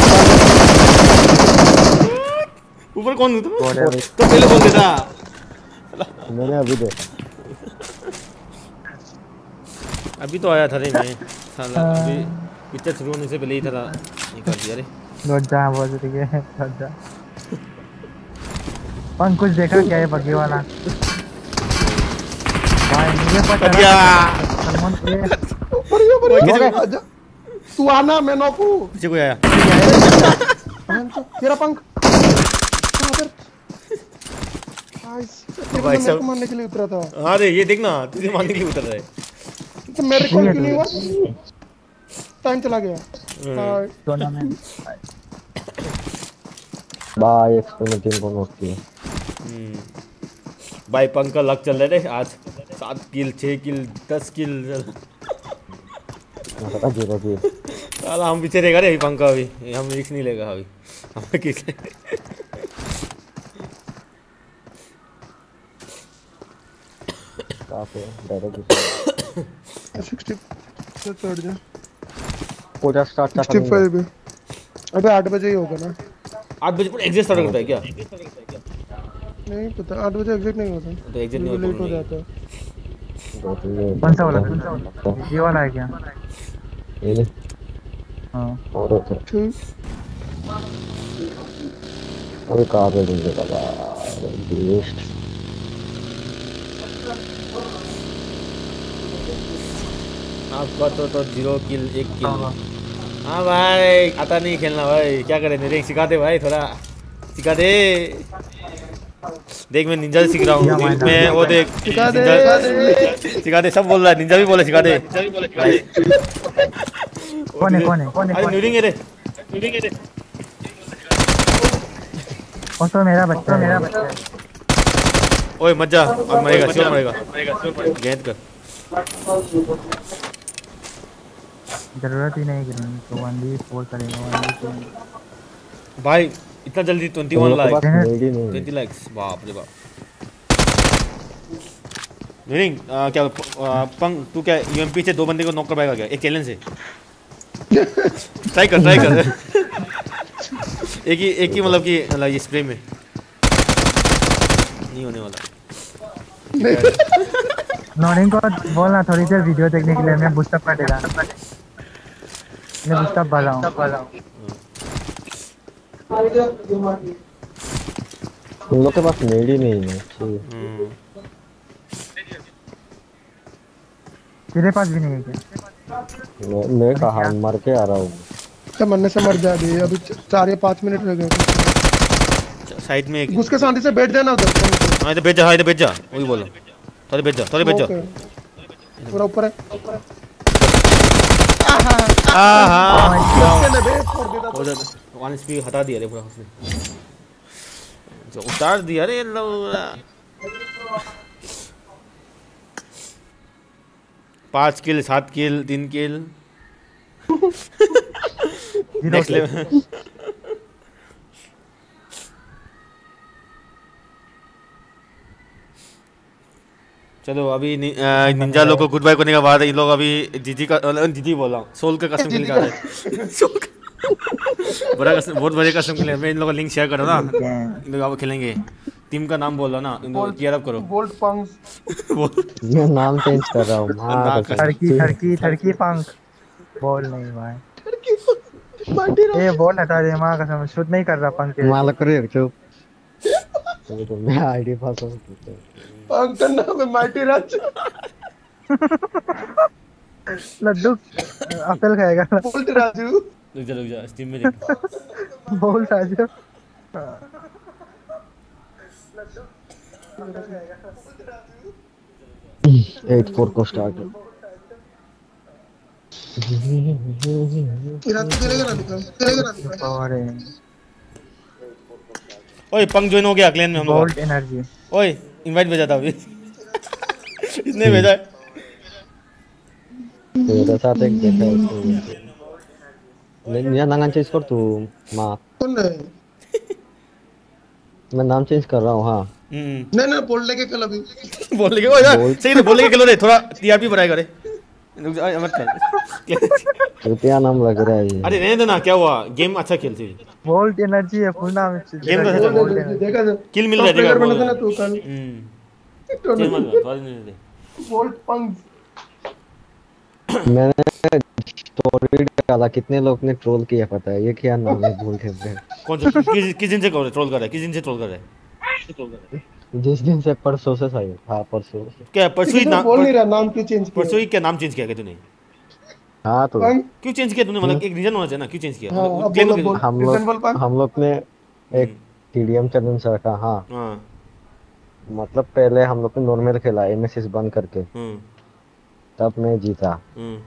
ऊपर कौन Whatever. तो पहले बोल देता। मैंने अभी देखा अभी तो आया था रे मैं। साला अभी पिक्चर शुरू होने से पहले ही था निकाल दिया रे। लौट जा बोल रही है लौट जा पंख कुछ देखा क्या है बग्गी वाला? बढ़िया। बढ़िया बढ़िया तू आना मैं नॉकू पीछे कोई आया तेरा पंख भाई साहब। मारने के लिए उतरा था अरे ये देखना तुझे मारने के लिए उतर रहा है तो मेरे को क्यों नहीं हुआ टाइम चला गया टूर्नामेंट बाय एक्सपेरिमेंटिंग को नोट किया। भाई पंख का लक चल रहा है आज। सात किल छः किल दस किल। मैं पता ज़ीरो ज़ीरो साला हम पीछे रहेगा रे अभी पंख अभी। हम रिस्क नहीं लेगा अभी। हमें किस काफ़ी डायरेक्ट 60 से चढ़ जा। कोटा स्टार्ट का 65 है अबे 8 बजे ही होगा ना। आठ बजे पर एग्जिट स्टार्ट होता है क्या? नहीं पता 8 बजे एग्जैक्ट नहीं होता तो एग्जिट नहीं लेट हो जाता है। कौन सा वाला? कौन सा वाला? ये वाला है क्या? ये ले। हाँ। और है। ठीक। अभी कहाँ पे ढूंढे बाबा बेस्ट आपका तो तो ज़ीरो किल एक किल हाँ। भाई आता नहीं खेलना भाई। क्या करें देख सिखा दे भाई थोड़ा। सिखा दे। देख मैं निंजा सीख रहा हूँ। मैं वो देख सिखा दे, सिखा दे। सब बोल रहा है निंजा भी बोले सिखा दे। कौन है कौन है? कौन है? है? न्यूरिंग है रे वो तो मेरा बच्चा मेरा बच्चा ओए मत जा अब मरेगा श्योर मरेगा। गेंद कर। ज़रूरत ही नहीं गिरने तो वन डी फोर करेगा वन डी भाई इतना जल्दी 21 तुम लोग के लाइक पास need ही नहीं है। 20 लाइक्स बाप रे बाप। आ, क्या पंग तू क्या यूएमपी से दो बंदे को नॉक कर पाएगा क्या? एक चैलेंज है ट्राई कर ट्राई कर। एक ही एक ही मतलब कि मतलब ये स्प्रे में। नहीं होने वाला। नॉर्डिंग को बोलना थोड़ी देर वीडियो देखने के लिए मैं बूस्टअप कर देगा मैं बूस्टअप वाला हूँ तुम लोग के पास need ही नहीं है ठीक। हम्म, तेरे पास भी नहीं है क्या? मैं मैं कहा मर के आ रहा हूँ। तो मरने से मर जा अभी अभी चार या पाँच मिनट रह गए। साइड में एक घुस के शांति से बैठ जाना उधर। हाँ इधर भेज जा हाँ इधर भेज जा वही बोलो थोड़े भेज जा थोड़े भेज जा। पूरा ऊपर है। हाँ हाँ वन स्पी हटा दिया रे पूरा उसने। जो उतार दिया रे लोग पाँच किल सात किल तीन किल। नेक्स्ट लेवल चलो अभी नि, निंजा लोग को गुड बाय करने का बाद इन लोग अभी जीजी का जीजी बोल सोल का कसम खेल का रहा है। सोल का बड़ा कसम बहुत बड़े कसम खेले मैं इन लोगों को लिंक शेयर करो ना। इन लोग अब खेलेंगे। टीम का नाम बोल रहा ना। इन लोग बोल्ट अप करो। बोल्ट बोल मैं नाम चेंज कर रहा हूँ। कर- थड़की थड़की थड़की बोल नहीं भाई। ये बोल हटा दे माँ कसम शुद्ध नहीं कर रहा पंख के माला करे चुप। तो मैं आईडी पासवर्ड पंख का नाम है माइटी राज लड्डू अफल खाएगा। बोल्ट राजू। रुक जा रुक जा स्टीम में देख। बोल राजू। एट फोर को स्टार्ट ओए पंग ज्वाइन हो गया क्लैन में हम लोग। बोल्ट एनर्जी ओए इनवाइट भेजा था अभी। इसने भेजा है। तेरे साथ एक देखा है यार नाम चेंज कर तू माँ कौन है मैं नाम चेंज कर रहा हूँ हाँ नहीं नहीं बोल लेके कल अभी बोल लेके ओए यार, सही है बोल लेके खेलो रे थोड़ा टीआरपी बढ़ाएगा रे रुक जा अरे, मत कर रुपया नाम लग रहा है ये अरे रहने देना क्या हुआ गेम अच्छा खेलती है बोल्ट एनर्जी है फुल नाम गेम तो अच्छा एनर्जी देखा किल मिल रहा है देखा ना तू कल हम्म बोल्ट पंक्स मैंने स्टोरी डाला कितने लोग ने ट्रोल किया पता है? ये क्या नाम है? भूल मैं। कौन सा? किस किस दिन से ट्रोल कर रहा है? किस दिन से ट्रोल कर रहा है? जिस दिन से परसों से सही हाँ परसों क्या परसों ही किसी ना बोल नहीं रहा नाम क्यों चेंज किया? परसों ही क्या नाम चेंज किया क्या तूने? हाँ तो। क्यों चेंज किया तूने? मतलब एक रीजन होना चाहिए ना क्यों चेंज किया? हाँ, मतलब। हम लोग हम लोग ने एक टीडीएम चैलेंज रखा हाँ। हाँ। मतलब पहले हम लोग ने नॉर्मल खेला एमएसएस बंद करके। हम्म। तब मैं जीता। हम्म।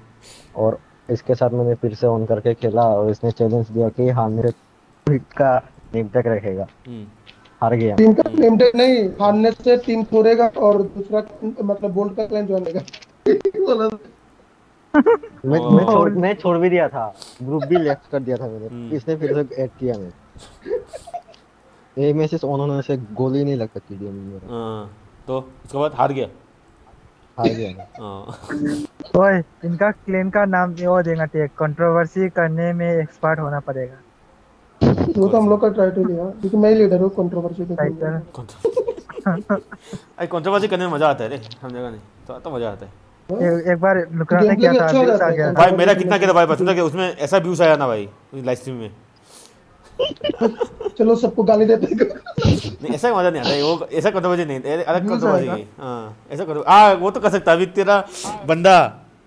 और इसके साथ मैंने फिर से ऑन करके खेला और इसने चैलेंज दिया कि हाँ मेरे ट्वीट का नेम टैग रखेगा। हम्म। हार गया। टीम का नेम टैग नहीं हारने से टीम छोड़ेगा और दूसरा मतलब बोल्ट का क्लाइंट ज्वाइन लेगा बोला मैं मैं छोड़ मैं छोड़ भी दिया था। ग्रुप भी लेफ़्ट कर दिया था हम्म। मैंने इसने फिर से ऐड किया मैं ये मैसेज ऑन होने से गोल नहीं लगता टीडीएम में मेरा। हाँ तो उसके बाद हार गया। मैं ओए इनका क्लेम का नाम ये वो देगा टेक कंट्रोवर्सी करने में एक्सपर्ट होना पड़ेगा। वो तो हम लोग का ट्राई टू लिया क्योंकि मैं ही लीडर हूँ कंट्रोवर्सी के टाइटल अरे कंट्रोवर्सी करने में मज़ा आता है रे समझेगा नहीं। तो तो मज़ा आता है। एक, एक बार नुकरा ने किया था हो है। भाई मेरा कितना किया था भाई पता है उसमें ऐसा व्यूज़ आया ना भाई लाइव स्ट्रीम में। चलो सबको गाली देते नहीं ऐसा मज़ा नहीं आता वो ऐसा कंट्रोवर्सी नहीं अलग कंट्रोवर्सी। हाँ ऐसा करो हाँ वो तो कर सकता अभी तेरा बंदा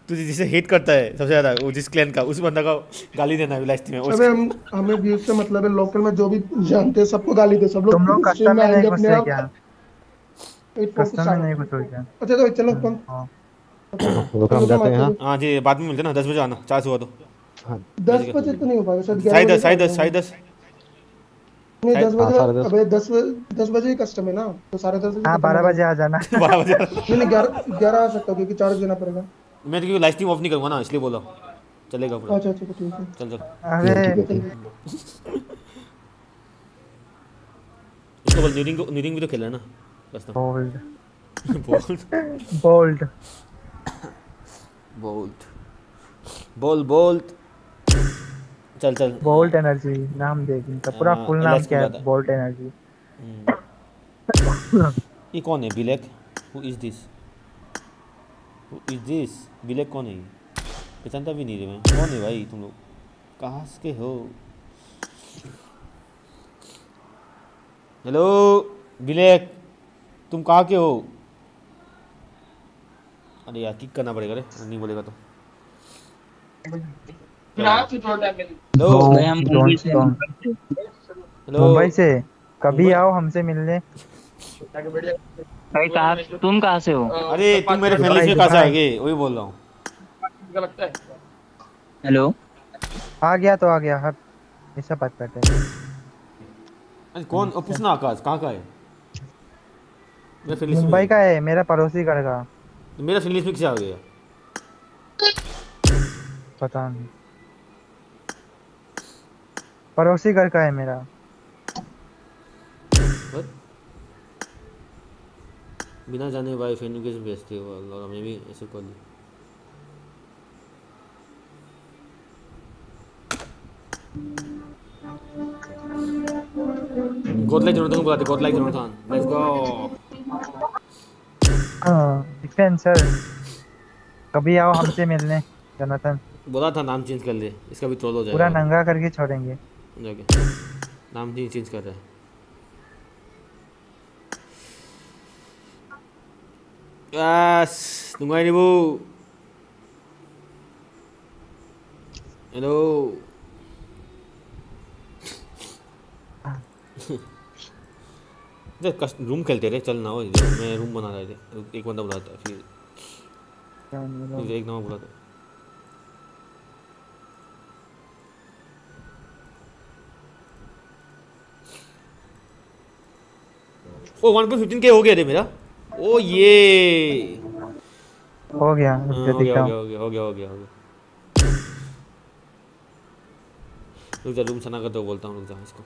तुझे जिसे हेट करता है सबसे ज़्यादा वो जिस क्लैन का उस बंदा का गाली देना है स्ट्रीम में अबे हम हमें व्यूज़ से मतलब है लोकल में जो भी जानते हैं सबको गाली दे सब लोग तुम लोग कस्टम में नहीं घुसते क्या? कस्टम में नहीं घुसोगे क्या? अच्छा तो चलो अपन हाँ। हम जाते हैं हाँ। हाँ जी बाद में मिलते हैं ना दस बजे आना चार से हुआ तो। दस बजे तो नहीं हो पाएगा शायद साढ़े ग्यारह दस साढ़े बजे दस साढ़े दस। नहीं दस हाँ, बजे अबे दस बजे दस बजे ही कस्टम है ना? तो साढ़े दस बजे हाँ बारह बजे आ जाना। बारह बजे नहीं नहीं ग्यारह ग्यारह आ सकता हूँ क्योंकि चार्ज देना पड़ेगा। मैं तो क्योंकि लाइव स्ट्रीम ऑफ़ नहीं करूँगा ना इसलिए बोला चलेगा पूरा अच्छा अच्छा ठीक है। चल चल। अरे। इसको बोल न्यूरिंग न्यूरिंग भी तो खेला है ना? कस्टम बोल्ड बोल्ड बोल्ट बोल बोल्ट चल चल। बोल्ट एनर्जी नाम देख इनका पूरा हाँ, फुल नाम क्या है? बोल्ट एनर्जी ये कौन है black who is this who is this black कौन है पहचानता भी नहीं रे मैं। कौन है भाई तुम लोग? कहाँ के हो? हेलो बिलेक तुम कहाँ के हो? अरे यार किक करना पड़ेगा रे। नहीं बोलेगा तो। मुंबई से। हेलो। मुंबई से। कभी आओ हमसे मिलने। भाई कहाँ तुम कहाँ से हो? अरे तुम मेरे फैमिली से कहाँ से आ गए वही बोल रहा हूँ। हेलो। आ गया तो आ गया हर ऐसा बात करते हैं। कौन? पूछना आकाश कहाँ का है? मुंबई का है मेरा पड़ोसी घर का। मेरा फिलिस में कैसे आ गया पता नहीं। पड़ोसी घर का है मेरा। बिना जाने भाई फ्रेंड रिक्वेस्ट भेजते हो और हमें भी ऐसे कर दी God like Jonathan को बुलाते God like Jonathan let's go हाँ डिफेंसर कभी आओ हमसे मिलने जनतन बोला था नाम चेंज कर ले इसका भी ट्रोल हो जाएगा। पूरा नंगा करके छोड़ेंगे। जाके। नाम नहीं चेंज कर रहा है। Yes, nunggu. Hello. देख कस्ट रूम खेलते रहे चल ना हो मैं रूम बना रहे थे एक बंदा बुलाता फिर एक नवा बुलाता ओ वन पॉइंट फिफ्टीन के हो गया रे मेरा। ओ ये। हो गया हाँ, हो गया हो। गया हो गया हो गया हो गया। रुक जा रूम सना कर दो बोलता हूँ रुक जा इसको।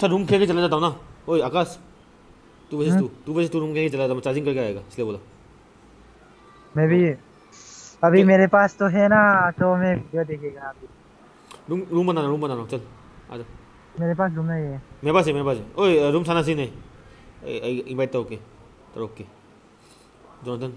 अच्छा रूम खेल के चला जाता हूँ ना? ओए आकाश तू वैसे तू तू वैसे तू रूम खेल के चला जाता मैं चार्जिंग करके आएगा इसलिए बोला। मैं भी अभी मेरे पास तो है ना तो मैं वीडियो देखेगा अभी। रूम रूम बनाना रूम बनाना चल आ जा। मेरे पास रूम नहीं है। मेरे पास है मेरे पास है। ओए रूम साना सीन है। इनवाइट तो ओके तो ओके। जोनाथन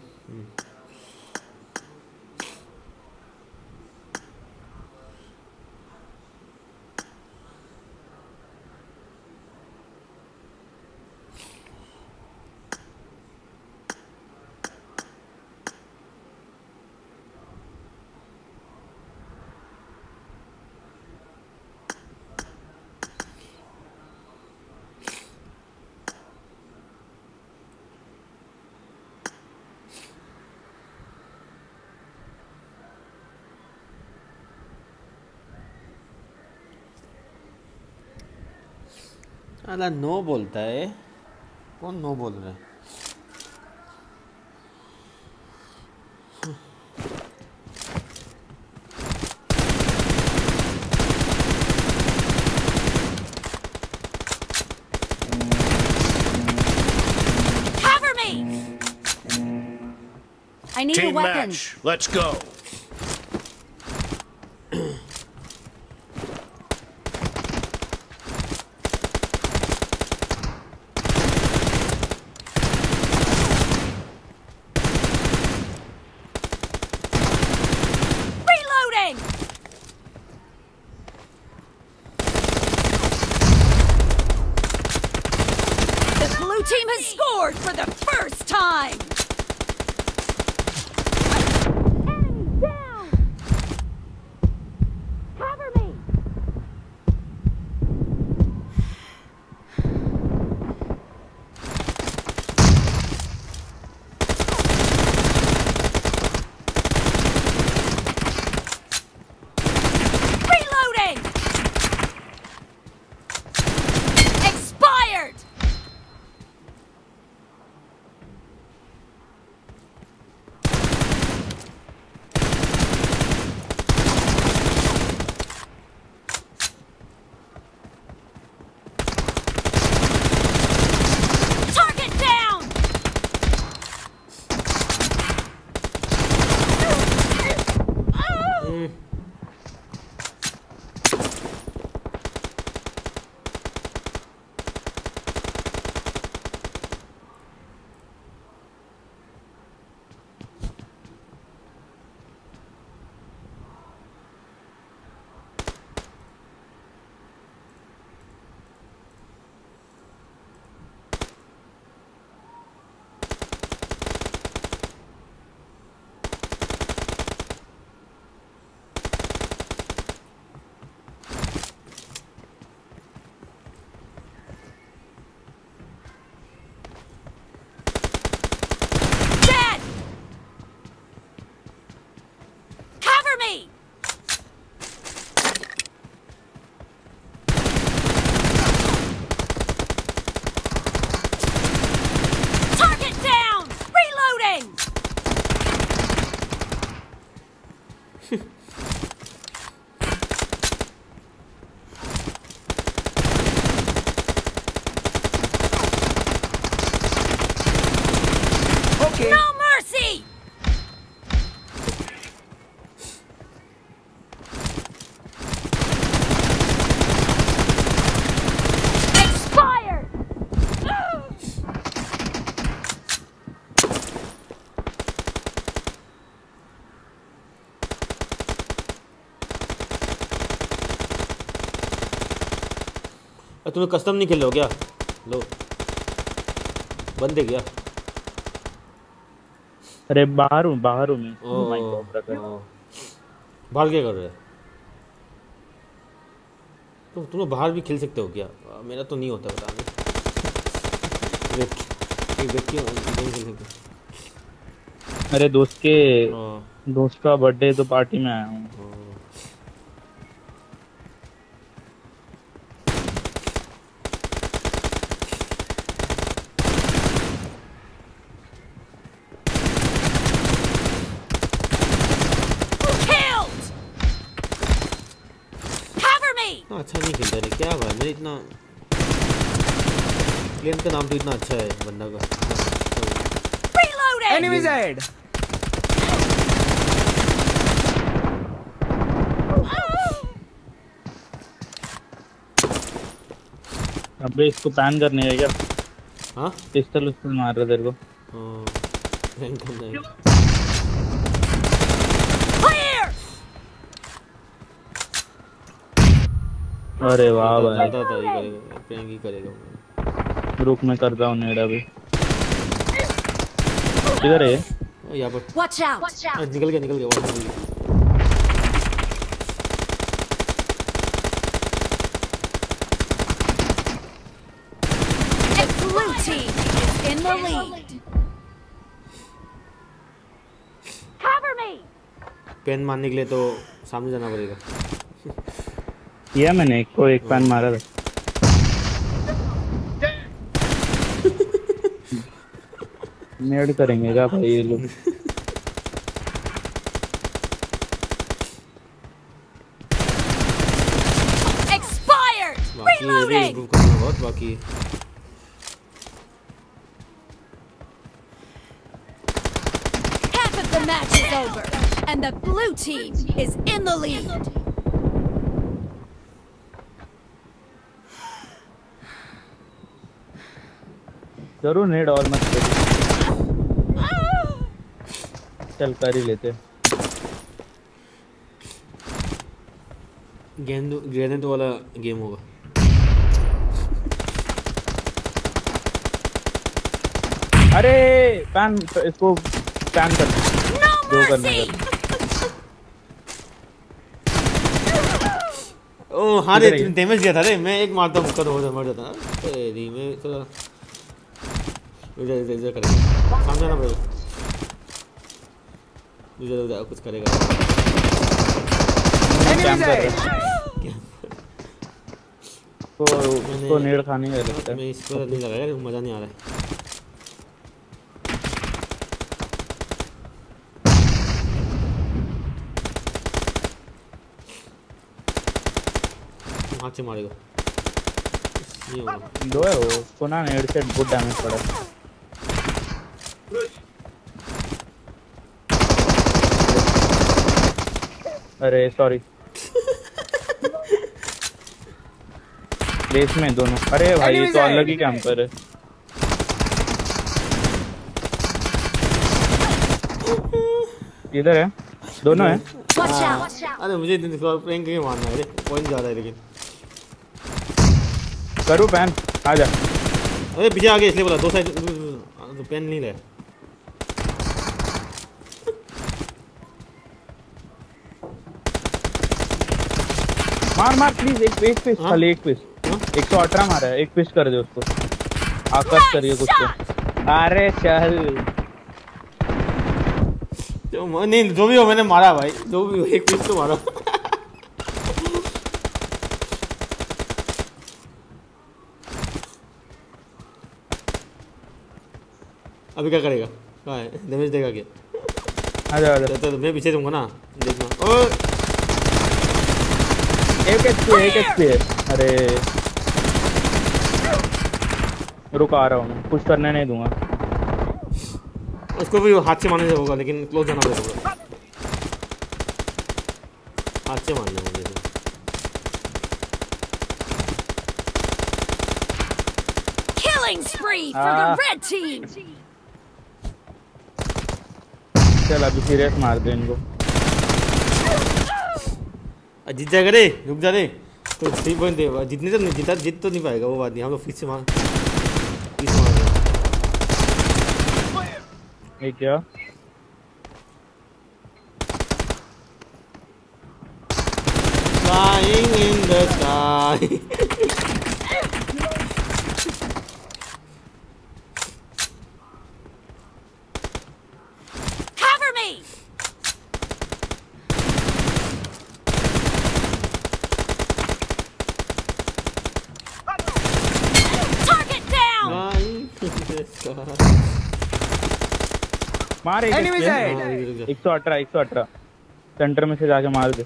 अला नो बोलता है कौन नो बोल रहा है Cover me! I need a Team weapon. match. Let's go. तुम्हें कस्टम नहीं खेल क्या? लो। बंद क्या? अरे बाहर हूँ बाहर हूँ मैं। बाहर क्या कर रहे तो तुम बाहर भी खेल सकते हो क्या? मेरा तो नहीं होता बता नहीं। अरे दोस्त के हाँ। दोस्त का बर्थडे तो पार्टी में आया हूँ Killed! Cover me! हाँ, अच्छा नहीं खेलता रे क्या भाई मेरे इतना प्लेन का नाम तो इतना अच्छा है बंदा का! Enemies ahead! अबे इसको पैन करने है क्या हाँ पिस्टल उस्टल मार रहा तेरे को हाँ, प्लेन करना है अरे वाह भाई ये करेगा प्लेन ही करेगा रुक मैं करता हूँ नेड़ा भी किधर है। यहाँ पर Watch out! Watch हाँ, निकल गया निकल गया वहाँ निकल गया The blue team is in the lead. Cover me! Pan मारने के लिए तो सामने जाना पड़ेगा किया मैंने एक को एक पैन मारा था नेड करेंगे क्या भाई ये लोग बहुत बाकी है the match is over, and the blue team is in the lead. करो नेड और मत करो चल कर ही। लेते गेंद ग्रेनेड वाला गेम होगा। अरे पैन इसको पैन कर जो करना कर ओ हाँ रे इधर तूने डैमेज दिया था रे। मैं एक मारता मुक्का तो हो मर जाता ना। तेरी मैं थोड़ा इधर इधर इधर करेगा। सामने जाना पड़ेगा। इधर उधर कुछ करेगा। कैम कर रहा है। तो उसको नेड खाने का लगता है। मैं इसको नहीं लगाया मज़ा नहीं आ रहा है। हाथ से मारेगा। दो है वो उसको नेड से बहुत डैमेज पड़ा अरे सॉरी बेस में दोनों अरे भाई ये तो अलग ही कैंपर है इधर है दोनों है हाँ। अरे मुझे प्रैंक करके मारना है रे पॉइंट ज़्यादा है लेकिन करूँ पैन आ जा अरे पीछे आ गया इसलिए बोला दो साइड तो पेन नहीं लाया मार मार प्लीज़ एक एक पीस खाली एक पीस एक सौ अठारह मारा है एक पीस कर दे उसको. आकाश करिए कुछ तो. अरे चल. जो नहीं जो भी हो मैंने मारा भाई. जो भी हो एक पीस तो मारा. अभी क्या करेगा? कहाँ है? डैमेज देगा क्या? आजा आजा तो, तो मैं पीछे दूँगा ना. देखना. ओ एक एचपी एक एचपी है अरे। रुक आ रहा हूँ मैं। कुछ करने नहीं दूँगा। उसको भी हाथ से मारने से होगा लेकिन क्लोज जाना पड़ेगा। हाथ से मारना मुझे। तो। Killing spree for the red team. चल अभी सीरियस मार दे इनको। जीत जाएगा रे रुक जा रे। तो थ्री पॉइंट दे जितने तो नहीं जीता जीत तो नहीं पाएगा वो बात नहीं हम लोग फिर से मार फिर से मार ये क्या? Flying in the sky Cover me. Target down. Flying in the sky मार एक. है। एक सौ अठारह एक सौ अठारह। सेंटर में से जाके मार दे।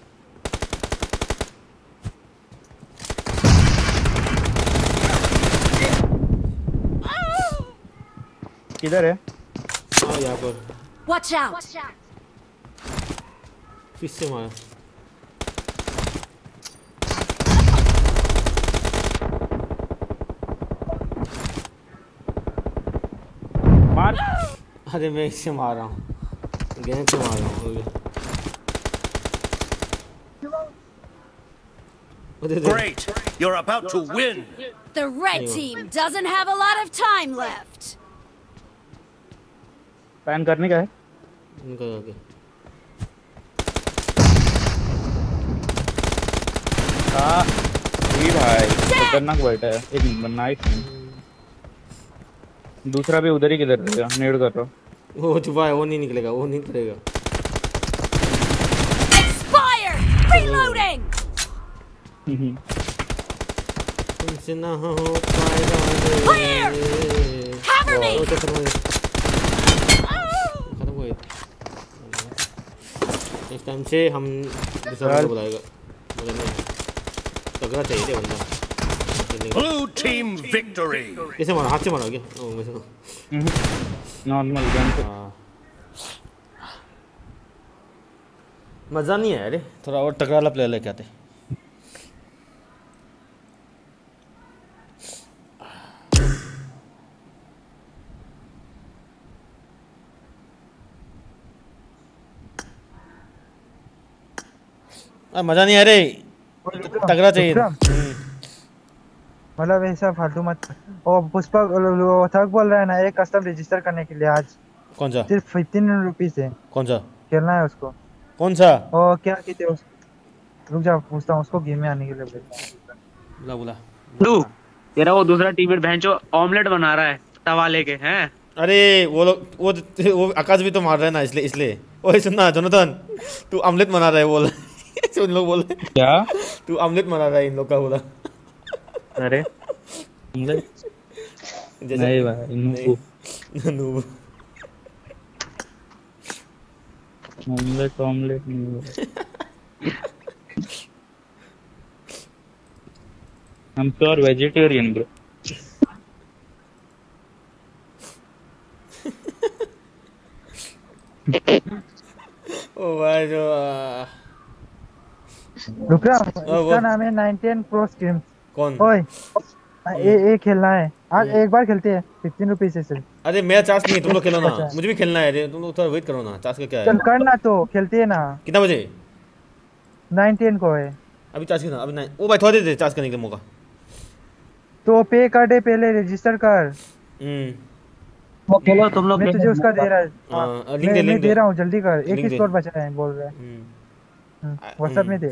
किधर है? हाँ यहाँ पर। Watch out. फिर से मारा। मार। अरे मैं इससे मार रहा हूँ। गैंग से मार रहा हूँ Great! You're about to win! The red team doesn't have a lot of time left. Pan करने का है? इनका आगे हाँ जी भाई खतरनाक बैठा है। एक नाइस दूसरा भी उधर ही किधर रहेगा नेड कर रहा वो छुपा है वो नहीं निकलेगा वो नहीं करेगा। Fire! Reloading. तुमसे ना हो पाएगा. तो खत्म हो गया। खत्म गया। नेक्स्ट टाइम से हम दूसरा बुलाएगा। तगड़ा चाहिए बंदा। Blue team victory! कैसे मारा हाथ से मारा क्या ओ वैसे नॉर्मल गन से हाँ मज़ा नहीं है अरे थोड़ा और तगड़ा वाला प्लेयर लेके आते। मज़ा नहीं है रे तगड़ा चाहिए। मतलब ऐसा फालतू मत ओ पुष्पक वो थक बोल रहा है ना एक कस्टम रजिस्टर करने के लिए आज। कौन सा? सिर्फ़ फिफ्टीन रुपीज़ है। कौन सा? खेलना है उसको। कौन सा? ओ क्या कहते हैं? उस रुक जा पूछता हूँ उसको गेम में आने के लिए। बुला बुला। तू तेरा वो दूसरा टीममेट बहनचो ऑमलेट बना रहा है तवा लेके हैं? अरे वो लोग वो वो आकाश भी तो मार रहा है ना इसलिए इसलिए। ओए सुनना जोनाथन तू ऑमलेट बना रहा है बोल। उन लोग बोल रहे हैं। क्या? तू ऑमलेट बना रहा है इन लोग का बोला। अरे नहीं भाई नूबू। नूबू। ऑमलेट ऑमलेट नहीं I'm pure vegetarian, bro. ओ भाई जो रुक इसका नाम है 19 प्रो स्क्रीम कौन? ओए ये ये खेलना है। आज एक बार खेलते हैं 15 रुपीस से सिर्फ़। अरे मेरा चांस नहीं है तुम लोग खेलो ना। अच्छा। मुझे भी खेलना है रे तुम लोग थोड़ा वेट करो ना। चांस का क्या है? चल करना तो खेलते हैं ना। कितना बजे? 19 को है। अभी चांस कितना? अभी नहीं ओ भाई थोड़ा दे दे चांस करने का मौका। तो पे कर दे पहले रजिस्टर कर। हम्म। वो खेलो तुम लोग मैं तुझे उसका दे रहा हाँ, हूँ लिंक दे, लिंक दे। रहा हूँ जल्दी कर। एक लिंक ही स्लॉट बचा है बोल रहा है। हम्म। व्हाट्सएप में दे।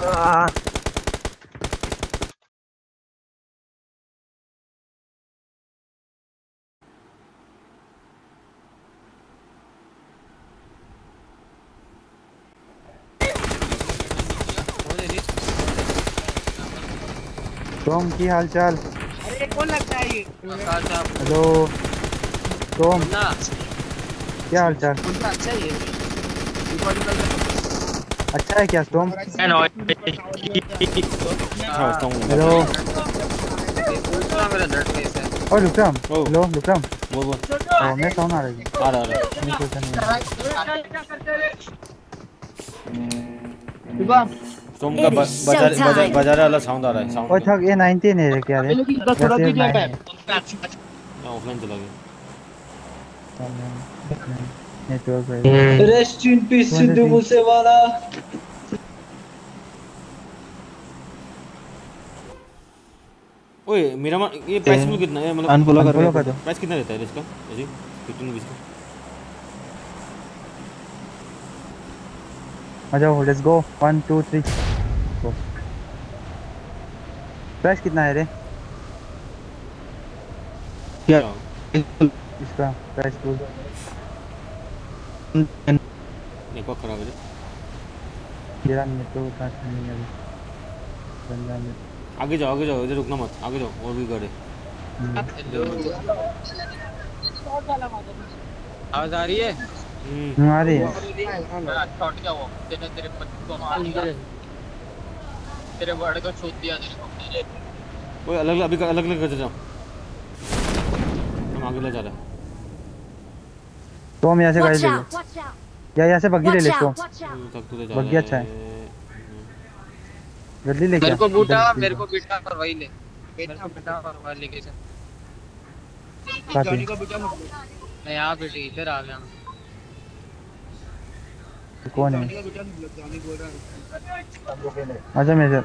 हम्म टॉम की हाल चाल अरे कौन लगता है ये? हेलो? टॉम? क्या हाल चाल अच्छा ही है। अच्छा है क्या टॉम हेलो और विक्रम हेलो विक्रम बोल बोल। ओ, मैं साउंड आ रही आ रहा आ रहा। नहीं सोचा नहीं तुम का बाज़ार बाज़ार बाज़ार वाला साउंड आ रहा है साउंड और थक ये 19 है रे? क्या रे थोड़ा पीछे 9 है। ऑफलाइन चला गया। नेटवर्क है rest in peace Sidhu Moosewala ओए मेरा ये प्राइस में कितना है? मतलब Unfollow कर Unfollow कर दो। प्राइस कितना रहता है इसका? ऐसे 15 रुपीस का। आ जाओ लेट्स गो 1 2 3 गो प्राइस कितना है रे? क्या? इसका प्राइस बोल नेटवर्क खराब है मेरा नेटवर्क का नहीं है अभी बंदा में आगे जाओ आगे जाओ इधर रुकना मत आगे जाओ और भी गड़े। आवाज़ आ रही है? हम्म, आ रही है। शॉट क्या हुआ तेरे तेरे बच्चे तेरे बड़े को छूट दिया तेरे ओए अलग अलग अभी अलग अलग करते जाओ। हम आगे ले जा रहे हैं। तो हम यहाँ से गाड़ी ले! लो। या यहाँ से बग्गी ले Watch ले out! तो Watch out! तक तो ले जा बग्गी अच्छा है। हैं। जल्दी लेके मेरे को बूटा मेरे को बेटा और वही ले। बेटा बेटा और वही लेके चल साथ में। मैं यहाँ बेटी इधर आ गया कौन है? अच्छा मेरे वेट वेट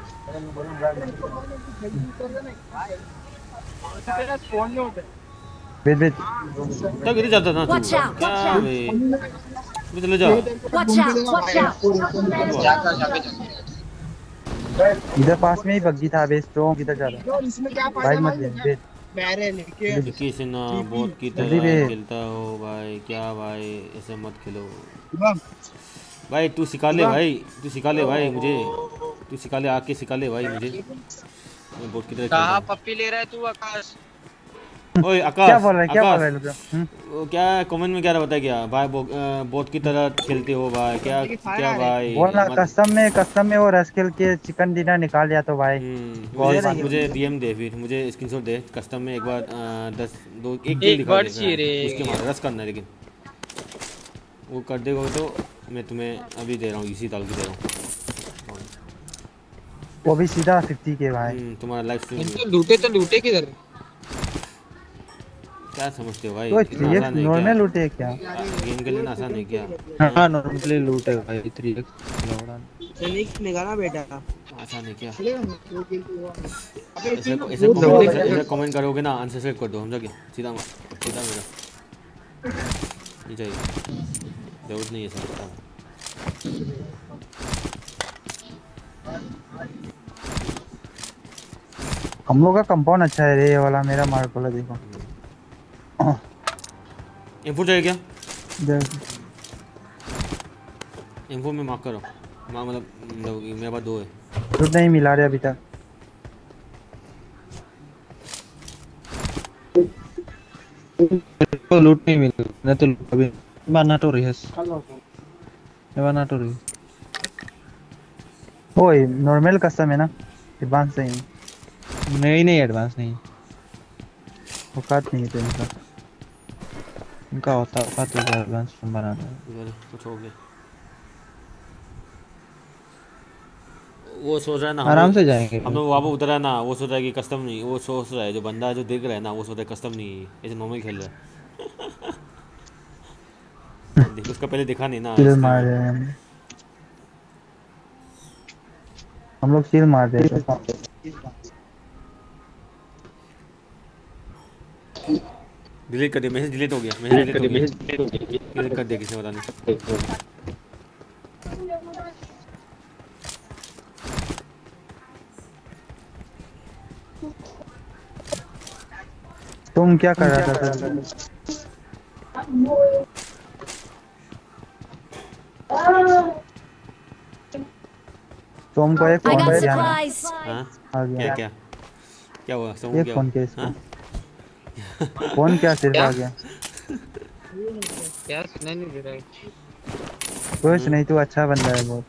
तक इधर जाता ना तू Watch out, क्या watch out. बे अभी चले जा Watch out! Watch out! जाकर जाके जाके इधर पास में ही बग्गी था बेस तो किधर जा रहा इसमें क्या भाई मत ले वेट किसी ना बोट की तरह खेलता हो भाई क्या भाई ऐसे मत खेलो। भाई तू सिखा ले भाई तू सिखा ले भाई मुझे। तू सिखा ले आके सिखा ले भाई मुझे। मैं बोट की तरह कहा पप्पी ले रहा है तू आकाश? हूँ। ओए आकाश क्या बोल रहा है? क्या बोल रहा है लोग? हम्म? वो क्या कमेंट में क्या रहा बता क्या? भाई बो, बोट की तरह खेलते हो भाई क्या क्या भाई? बोल कस्टम में कस्टम में वो रस्किल के चिकन डिनर निकाल लिया तो भाई। मुझे बहुत मुझे डीएम दे फिर मुझे स्क्रीनशॉट दे कस्टम में एक बार दस दो एक किल दिखा दे। उसके मार रस करना है लेकिन। वो कर देगा तो मैं तुम्हें अभी दे रहा हूँ इसी ताल की दे रहा हूँ। वो भी सीधा 50 के भाई। हम्म, तुम्हारा लाइव स्ट्रीम लूटे तो लूटे किधर? क्या समझते हो भाई? इतना ये आसान है नॉर्मल क्या लूटे क्या? गेम के लिए ना आसान है क्या? हाँ नॉर्मली लूट है भाई 3x लौड़ा फिनिक्स निकाला बेटा। आसान है क्या? ऐसे ऐसे कमेंट ऐसे कमेंट करोगे ना अनसब्सक्राइब कर दो समझा क्या? सीधा सीधा मेरा। नहीं चाहिए ज़रूरत नहीं है सब हम लोग का कंपाउंड अच्छा है रे ये वाला मेरा मार्क वाला देखो। इन्फो चाहिए क्या? देख, इन्फो में मार्क करो। माँ मतलब मतलब मेरे पास दो है। लूट नहीं मिला रे अभी तक। मेरे को लूट नहीं मिल। नहीं तो लूट अभी बना तो रही है बना तो रही ओए नॉर्मल कस्टम है ना? एडवांस नहीं नहीं नहीं एडवांस नहीं औकात नहीं है तो इनका उनका होता होता तो एडवांस बनाना है इधर कुछ हो गया। वो सोच रहा है ना आराम से जाएँगे। हम लोग पे उतरा है ना वो सोच रहा है कि कस्टम नहीं वो सोच रहा है जो बंदा जो देख रहा है ना वो सोच रहा है कस्टम नहीं ऐसे नॉर्मल खेल रहा है। देख उसका पहले दिखा नहीं ना इसलिए। मार रहे हैं। हम लोग चिल मार रहे हैं। डिलीट कर दिया मैसेज डिलीट हो गया मैसेज डिलीट हो गया। डिलीट कर दिया किसी पता नहीं। तुम क्या कर रहा था तुम को एक फ़ोन पे ध्यान हाँ? क्या क्या? क्या हुआ? सो गया? एक फ़ोन के हाँ? फ़ोन क्या सिर्फ़ आ गया? क्या सुनाई नहीं दे रहा है? कुछ नहीं तू अच्छा बंदा है बहुत।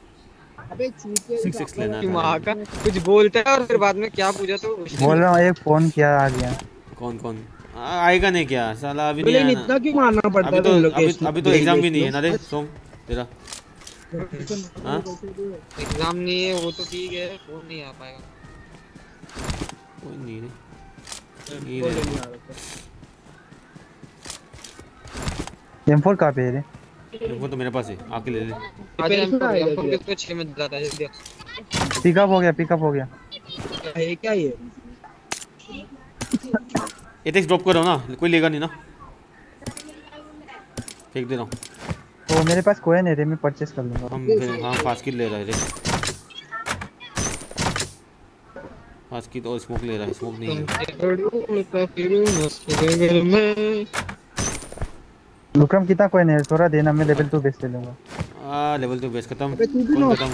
अबे सिक्स सिक्स लेना कि कुछ बोलता है और फिर बाद में क्या पूछा तो बोल रहा हूँ एक फ़ोन किया आ गया। कौन कौन? आएगा नहीं क्या? साला अभी नहीं बोले आया ना इतना क्यों मारना पड़ता अभी है तो अभी, के अभी तो? एग्ज़ाम भी नहीं है ना रे सोम तेरा। हाँ? एग्ज़ाम नहीं है वो तो ठीक है वो नहीं आ पाएगा। कोई नहीं M4 कहाँ पे है रे? वो तो मेरे पास है आके ले ले। आज हम हम किसको छह में दिलाता है जल्दी पिकअप हो गया पिकअप हो गया। ये क्या ये एटेक्स ड्रॉप करो ना कोई लेगा नहीं ना। फेंक दे रहा हूँ। तो मेरे पास कोई नहीं रे मैं परचेस कर लूँगा। हम हाँ फास्ट किल ले रहा है रे। फास्ट किल और स्मोक ले रहा है स्मोक नहीं है विक्रम कितना कोई नहीं है? थोड़ा देना मैं लेवल टू बेस ले लूँगा। आ लेवल तो बेस खत्म। तू कौन खत्म।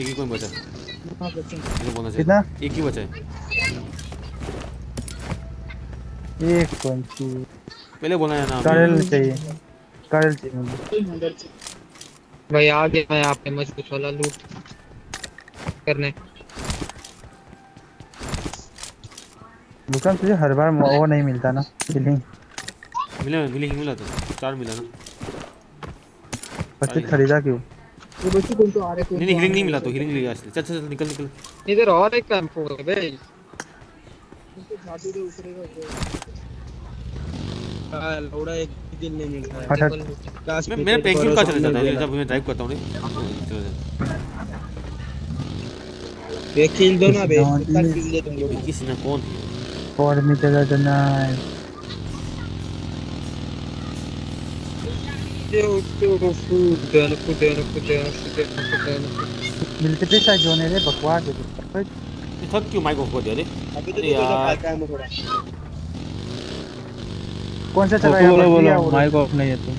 एक ही कोई बचा। ये बोलना चाहिए कितना? एक ही बचा है। एक फ़ोन की। पहले बोला है ना करल चाहिए। करल चाहिए भाई आ गया मैं यहाँ पे मज़बूत वाला लूट करने। विक्रम तुझे हर बार वो नहीं मिलता ना फीलिंग मिला मिली मिला तो। चार मिला ना। पच्चीस खरीदा क्यों? ये बच्चे कौन तो आ रहे नहीं नहीं हीलिंग नहीं मिला तो हीलिंग लिया इसलिए चल चल निकल निकल। इधर और एक कैंप है भाई। हाँ, लौड़ा एक दिन नहीं मिल रहा है। मैं मैं मेरा पेंकिंग का चला जाता है? जब मैं ड्राइव करता हूँ रे ये किल दो ना बे कितना किल दे तुम लोग किसी ने कौन? और मी तेरा जना कुदन कुदन कुदन कुदन कुदन मिलिट्री साइड जोन है रे बकवास है। ये थक क्यों माइक ऑफ़ कर दिया रे? अभी तो यार। कौन सा चला बोलो बोलो। माइक ऑफ़ नहीं है तो।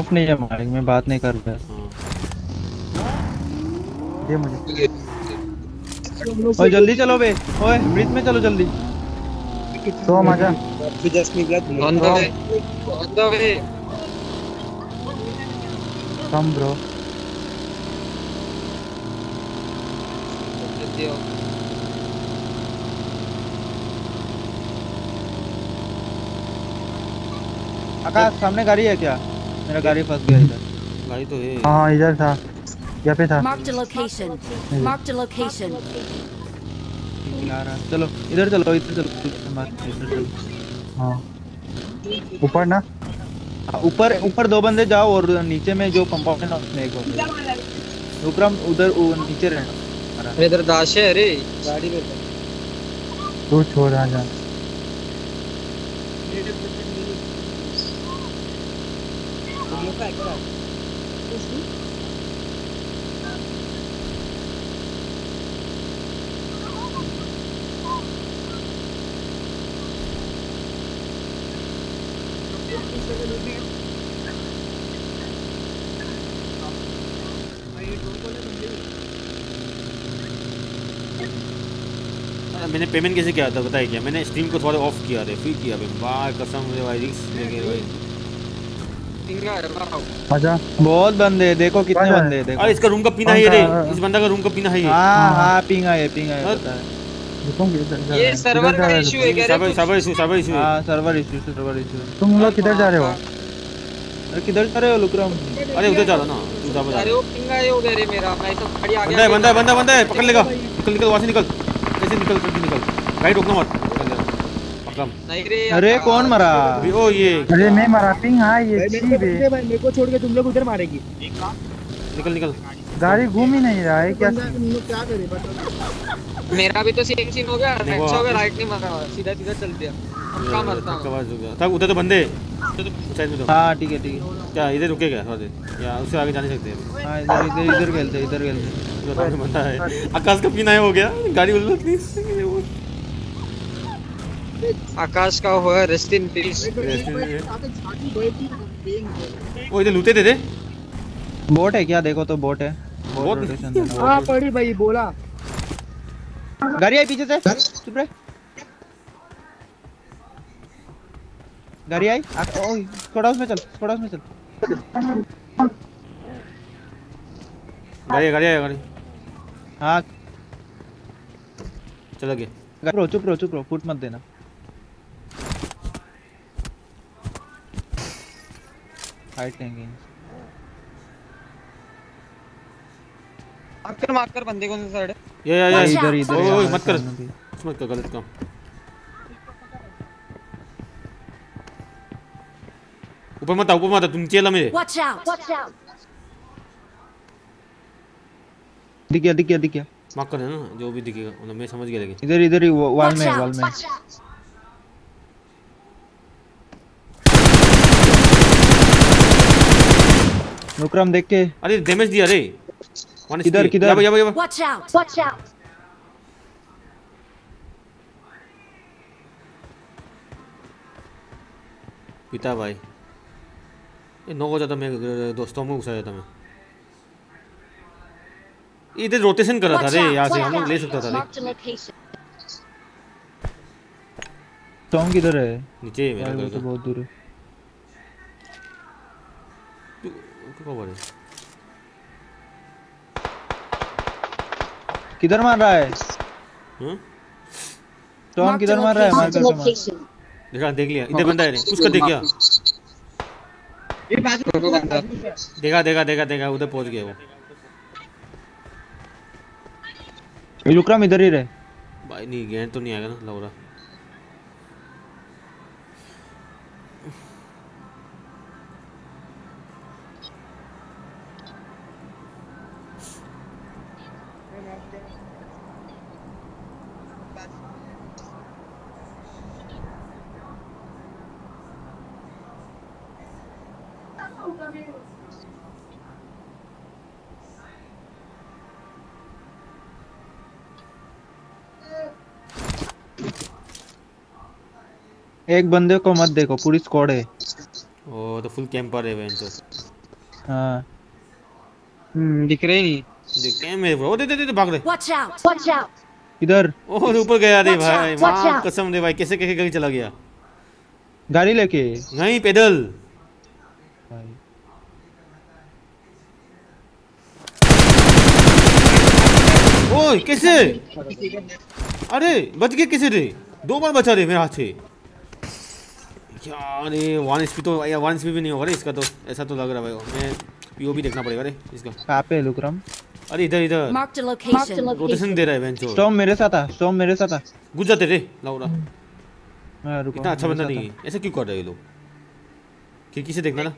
ऑफ़ नहीं है माइक मैं बात नहीं कर रहा। दे मुझे। ओए जल्दी चलो बे। ओए ब्रिज में चलो जल्दी। तो मज़ा भी जस्ट निकला on the way on the way come bro. जल्दी आओ। आकाश सामने गाड़ी है क्या? मेरा गाड़ी फंस गया इधर। गाड़ी तो है। हाँ इधर था। यहाँ पे था। Marked a location. Marked a location. आ रहा है। चलो इधर चलो इधर चलो इधर चलो। हाँ। ऊपर ना? हाँ, ऊपर ऊपर दो बंदे जाओ और नीचे में जो कंपाउंड है ना उसमें एक बंदा ऊपर हम उधर उ- नीचे रहना। इधर दाश है अरे गाड़ी में तू छोड़ आ जा। का पेमेंट कैसे किया था? बताइए क्या? मैंने स्ट्रीम को थोड़ा ऑफ़ किया रे फिर किया भाई बाय कसम रे भाई रिस्क लेके भाई। है मज़ा बहुत बंदे हैं देखो कितने है? बंदे देखो। अरे इसका रूम का पिन है ये रे। इस बंदा का रूम का पिन है ये। हाँ हाँ पिंग है पिंग है हाँ। पता है। ये सर्वर का इशू है? क्या रे server server issue server issue हाँ सर्वर इशू सर्वर इशू तुम लोग किधर जा रहे हो? अरे किधर जा रहे हो? लुकरम अरे उधर जा रहा ना। तू जा अरे वो पिंगा है हो गया रे मेरा। मैं सब गाड़ी आ गया बंदा है बंदा है, बंदा है। पकड़ लेगा निकल निकल वहाँ से निकल। कैसे निकल जल्दी निकल। गाड़ी रोकना मत। अरे कौन मरा? ओ ये। अरे मैं मरा पिंग हाँ ये भाई छी मेरे बे मेरे को छोड़ के तुम लोग उधर मारेगी। निकल निकल। गाड़ी घूम ही नहीं रहा है क्या? क्या करे? बताओ मेरा भी तो सेम सीन हो गया अच्छा हो गया राइट नहीं मारा सीधा सीधा चल दिया। हम कहाँ मरता आवाज़ हो गया। था उधर तो बंदे। साइड में दो। हाँ ठीक है ठीक है। क्या इधर रुकेगा? थोड़ा देर या उससे आगे जा नहीं सकते। अभी हाँ इधर इधर इधर खेलते इधर खेलते। बंदा है। आकाश का पीना है हो गया। गाड़ी बोल लो प्लीज़ आकाश का हुआ रेस्ट इन पीस वो इधर लूटे थे थे? बोट है क्या? देखो तो बोट है। देना हाँ पड़ी भाई बोला। गाड़ी आई पीछे से? चुप रहे। गाड़ी आई? आ- ओए हाउस में चल हाउस में चल। गाड़ी गाड़ी गाड़ी। हाँ। चला गया। चुप रहो चुप रहो चुप रहो फुट मत देना। फाइट लेंगे मार्कर मार्कर बंदे कौन सी साइड। है ये या या Watch इधर, ओए, ओए, मत कर। मत कर गलत काम। ऊपर मत आ ऊपर मत आ तुम चेला मेरे। Watch out! Watch out! दिख गया दिख गया दिख गया। मार्क कर देना जो भी दिखेगा। मतलब मैं समझ गया लेकिन। इधर इधर ही वॉल में वॉल में नुकरम देख के। अरे डैमेज दिया रे। किधर, किधर? या या या Watch out! Watch out! पिता भाई ये नौ हो जाता मैं दोस्तों में घुसा जाता मैं इधर रोटेशन कर रहा था रे! यहाँ से हम ले सकता था रे. टॉम किधर है नीचे है मेरा घर तो बहुत दूर है तू रहा है किधर मार रहा है? तो हम किधर मार रहा है? मार location. मार देखा देख लिया। इधर बंदा है रे। उसका देख गया देखा देखा देखा देखा उधर पहुँच गया वो। विक्रम इधर ही रहे। भाई नहीं गए तो नहीं आएगा ना लग एक बंदे को मत देखो पूरी स्क्वाड है। ओ तो फुल कैंपर है वेंचो हाँ। हम्म दिख रहे नहीं। देख कैम है ब्रो दे दे दे दे, भाग रहे। Watch out! Watch out! इधर। ओह ऊपर गया रे भाई। माँ कसम दे भाई कैसे कैसे कहीं चला गया? गाड़ी लेके। नहीं पैदल। ओए कैसे? अरे बच गए कैसे रे? दो बार बचा रे मेरे हाथ से। यार ये वन एचपी तो या वन एचपी भी नहीं होगा रे इसका तो। ऐसा तो लग रहा है भाई। मैं पीओ भी देखना पड़ेगा रे इसका। कहाँ पे है विक्रम अरे इधर इधर. रोटेशन दे रहा है बेंचो स्टॉम मेरे साथ आ स्टॉम मेरे साथ आ। घुस जाते रे लाउरा। रुको इतना अच्छा बंदा नहीं ऐसा क्यों कर रहे हैं ये लोग? खिड़की से देखना ना।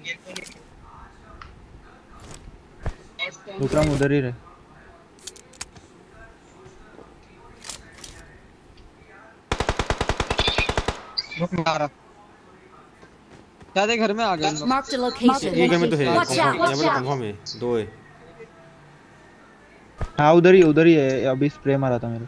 आ। उधर ही रहे। रुक मारा ज़्यादा घर में आ गए। Marked ये घर में तो है। यहाँ Watch पे out! कंफर्म है। दो है। हाँ उधर ही उधर ही है। अभी स्प्रे मारा था मेरे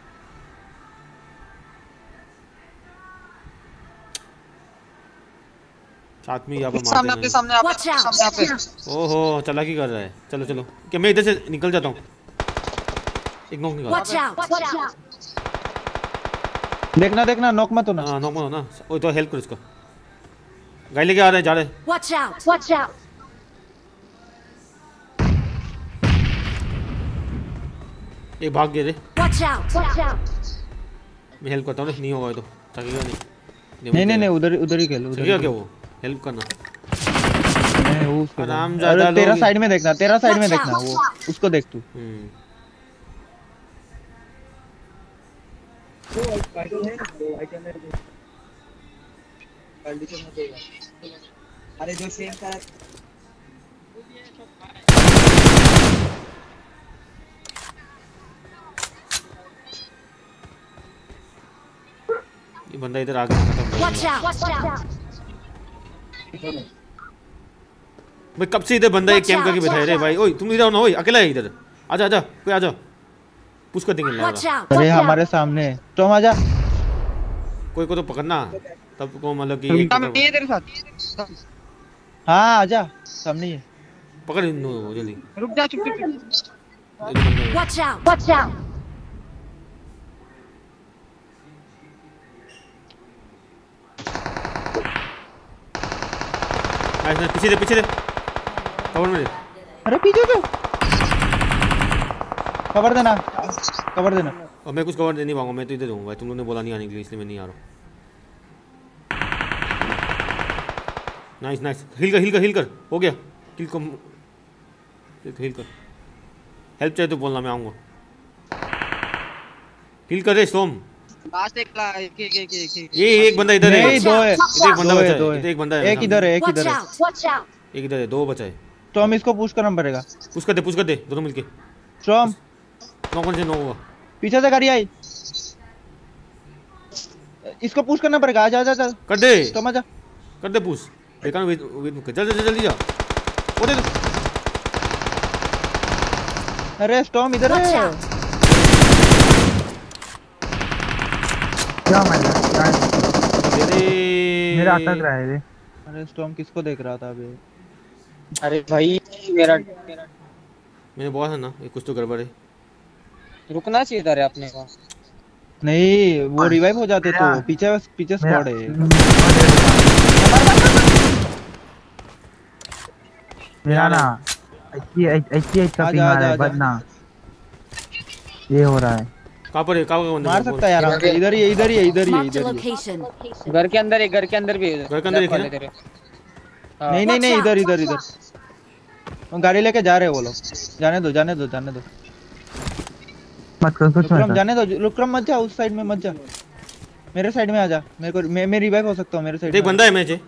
साथ में यहाँ पे सामने आपके सामने आप सामने आपके। ओहो चालाकी कर रहा है। चलो चलो। क्या मैं इधर से निकल जाता हूँ। एक नॉक निकाल! Watch out! देखना देखना नॉक मत होना। हाँ नॉक मत हो ना ओए तो हेल्प करो इसका। गाड़ी लेके आ रहे हैं जा रहे Watch out! Watch out! एक भाग गए रे। Watch out! Watch out! मैं हेल्प करता हूँ नहीं होगा ये तो। थकेगा नहीं नहीं नहीं नहीं उधर उधर ही खेल उधर क्या वो? हेल्प करना। नहीं, वो आराम ज़्यादा तेरा साइड में देखना तेरा साइड में देखना वो। उसको देख तू। हम्म। अरे जो सेम का ये बंदा इधर आ गया खत्म गया। out! भाई कब से इधर बंदा एक कैंप करके बैठा है? रे भाई ओए तुम इधर ना ओए अकेला है इधर। आजा आजा कोई आजा। पुश कर देंगे! अरे हमारे सामने। टॉम आजा। कोई को तो पकड़ना। तब को मतलब कि एक है तेरे साथ? हाँ आजा सामने है। पकड़ इन दोनों को जल्दी। रुक जा चुप चुप out! Watch out! Nice nice पीछे दे पीछे दे। कवर में दे अरे पीछे से कवर देना कवर देना। और मैं कुछ कवर दे नहीं पाऊँगा मैं तो इधर दूँगा भाई तुम लोगों ने बोला नहीं आने के लिए इसलिए मैं नहीं आ रहा हूँ। नाइस नाइस हिल कर हिल कर हिल कर. हो गया. हिल कम हिल कर हिल कर. हेल्प चाहिए तो बोलना मैं आऊँगा. हिल कर रे सोम. ये एक बंदा इधर है. नहीं, दो है। एक बंदा बचा है। एक बंदा है एक इधर है एक इधर है. एक इधर है दो बचा है. टॉम इसको पुश करना पड़ेगा. पुश कर दे पुश कर दे दोनों मिलके. टॉम नौ कौन से नौ होगा पीछे से गाड़ी आई. इसको पुश करना पड़ेगा. आजा आजा आजा कर दे. टॉम आजा कर दे पुश देखा वेट वेट कर जल्दी जल्दी जा वो दे दे अरे टॉम इधर है क्या मारा क्या- अरे मेरा अटक रहा है रे अरे स्टॉम किसको देख रहा था अबे अरे भाई मेरा मैंने बोला था ना ये कुछ तो गड़बड़ है रुकना चाहिए था रे अपने को नहीं वो रिवाइव हो जाते तो पीछे पीछे स्क्वाड है मेरा ना ऐसी ऐसी ऐसी का आजा, पिंग आ रहा है। बदना। ये हो रहा है। कहाँ पर है कहाँ का बंदा मार सकता है यार इधर ही है इधर ही है इधर ही है इधर ही घर के अंदर है घर के अंदर भी है। घर के अंदर है तेरे। नहीं नहीं नहीं इधर इधर इधर। वो गाड़ी लेके जा रहे हैं वो लोग। जाने दो जाने दो जाने दो। मत कर कुछ मत जाने दो विक्रम मत जा उस साइड में मत जा। मेरे साइड में आ जा। मेरे को मैं मैं रिवाइव हो सकता हूँ मेरे साइड एक बंदा है मैच है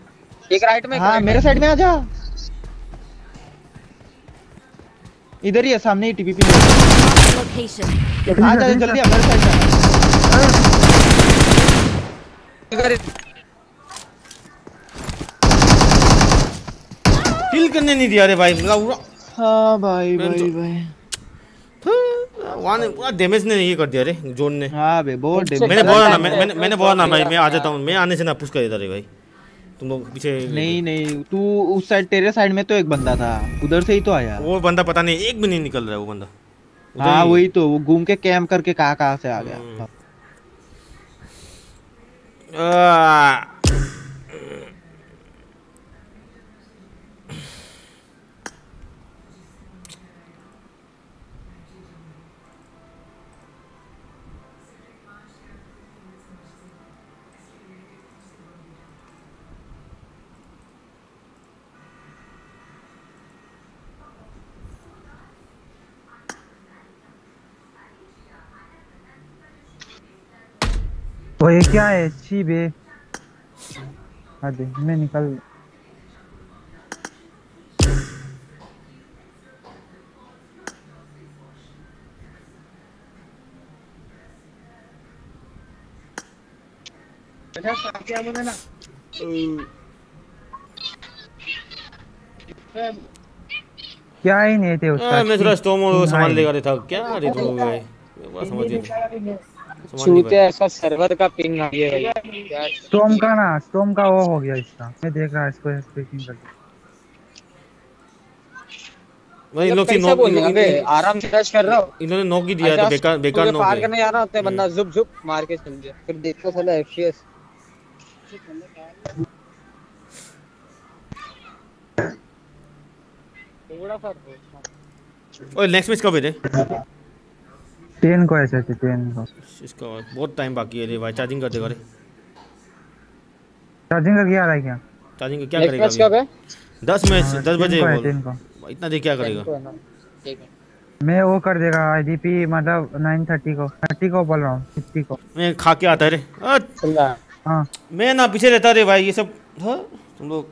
एक राइट में हाँ मेरे साइड में आ जा। इधर ही है सामने ही टीपीपी में आ जा जल्दी आ मेरे साइड इधर किल करने नहीं दिया रे भाई मेरा पूरा हाँ भाई भाई तो- भाई। वहाँ ने पूरा डैमेज ने ये कर दिया रे जोन ने। हाँ बे बहुत डैमेज मैंने बोला ना मैंने मैंने बोला ना भाई मैं आ जाता हूँ मैं आने से ना पुश कर देता रे भाई। तुम लोग पीछे नहीं नहीं तू उस साइड तेरे साइड में तो एक बंदा था। उधर से ही तो आया। वो बंदा पता नहीं एक भी नहीं निकल रहा है वो बंदा। हाँ वही तो वो घूम के कैम करके कहा कहाँ से आ गया। वो ये क्या है छी बे हद मैं निकल क्या ही नहीं थे उसका मैं थोड़ा। स्टोम और संभाल नहीं। लेगा रे था क्या रे तुम नहीं समझ नहीं छूते ऐसा सर्वर का पिंग आ गया भाई स्टॉर्म का ना स्टॉर्म का वो हो गया इसका। मैं देख रहा इसको स्पीकिंग करके। भाई इन लोग की नॉक अबे आराम से रश कर रहा हूँ। इन्होंने नॉक ही दिया है तो अच्छा, बेकार बेकार नॉक पार करने जा रहा होता है बंदा जुप जुप मार के चल गया। फिर देखो साला एफसीएस थोड़ा सा ओए नेक्स्ट मैच कब है टेन को ऐसे थे टेन को। इसका बहुत टाइम बाकी है रे भाई चार्जिंग कर देगा रे चार्जिंग का क्या आ रहा है क्या? चार्जिंग क्या नेक्स्ट करेगा मैच कब है? दस मैच हाँ, दस 10 बजे को है, बोल। 10 को। इतना देर क्या करेगा? मैं वो कर देगा आईडीपी मतलब 930 को। 30 को बोल रहा हूँ 50 को। मैं खा के आता है रे। अ, चल। हाँ। मैं ना पीछे रहता रे भाई ये सब। हाँ, तुम लोग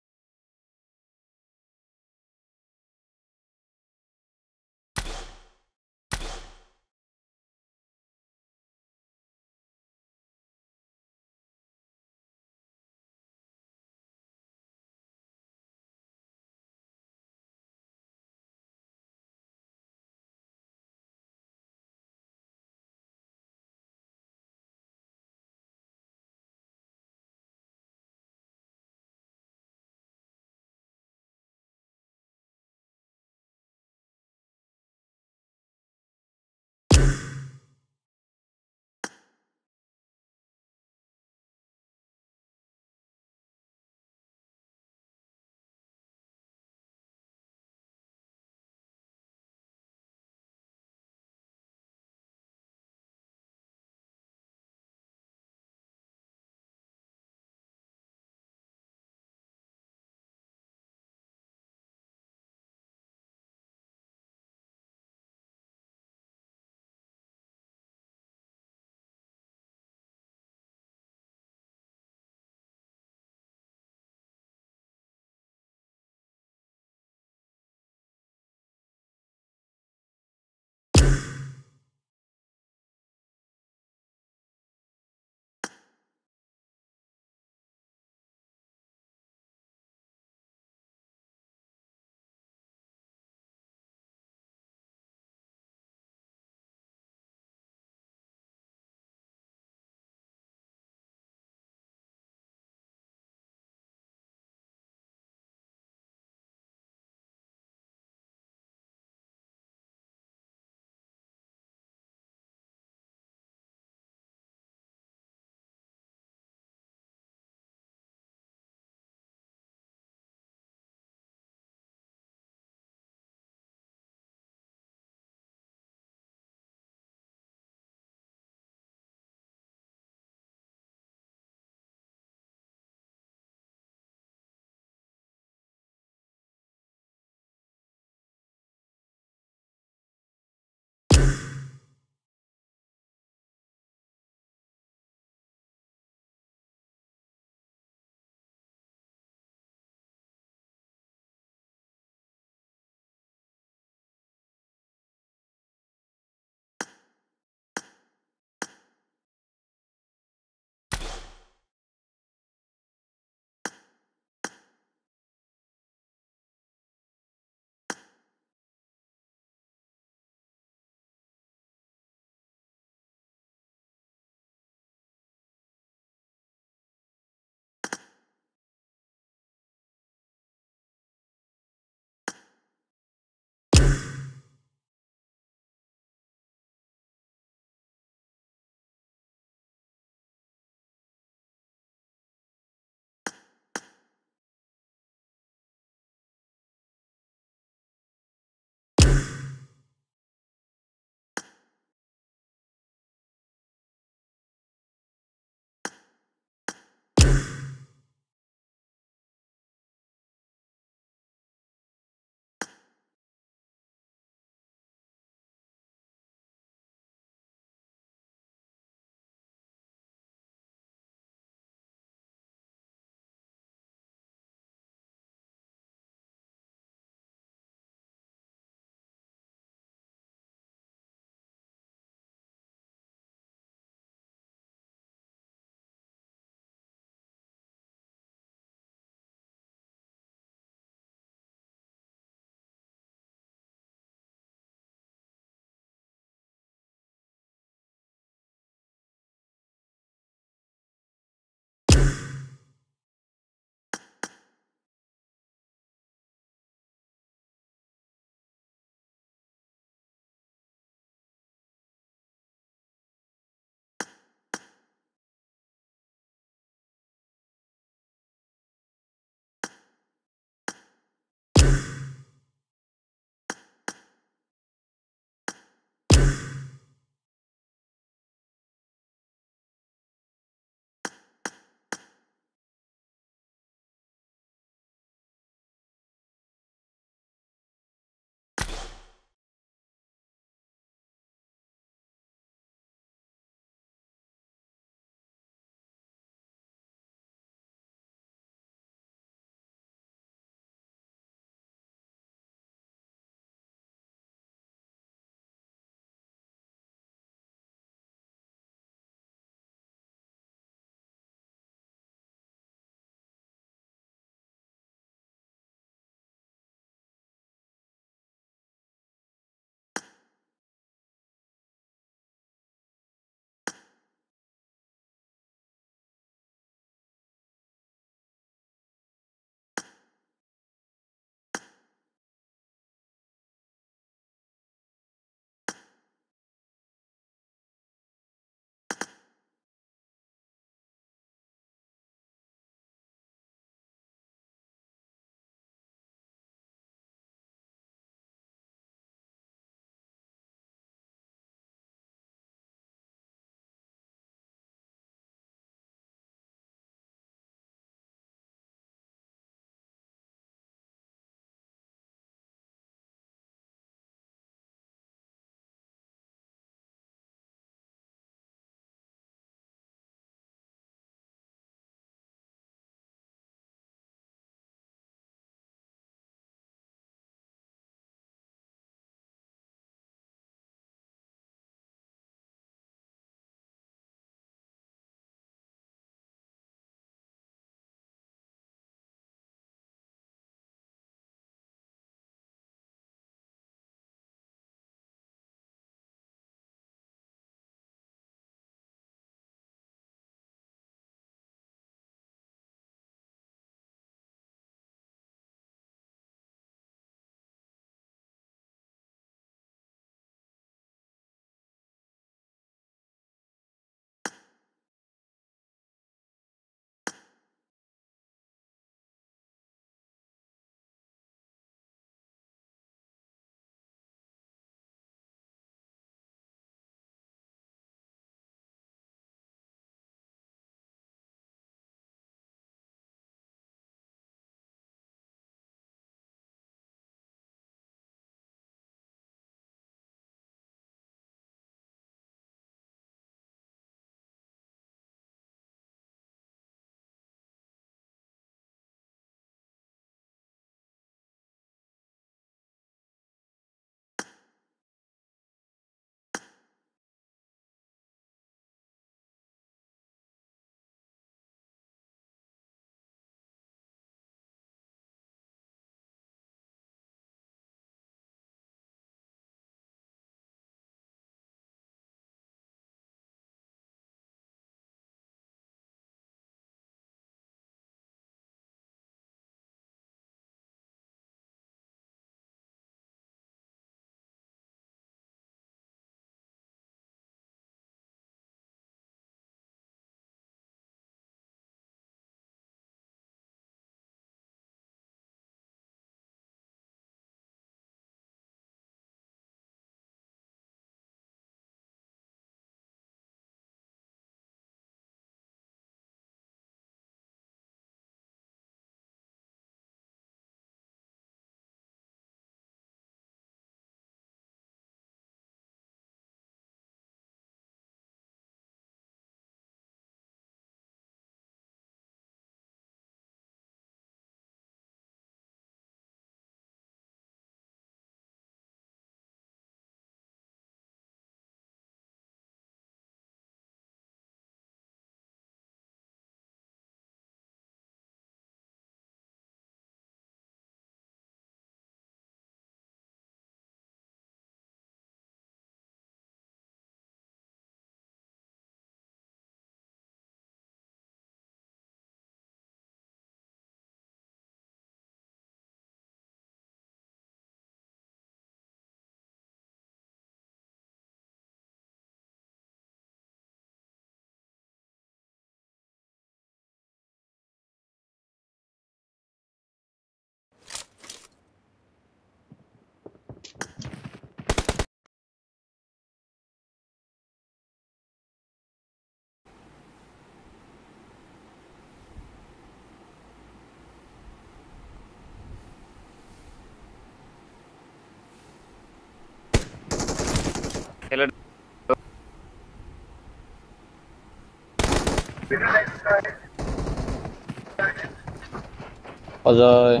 अजय।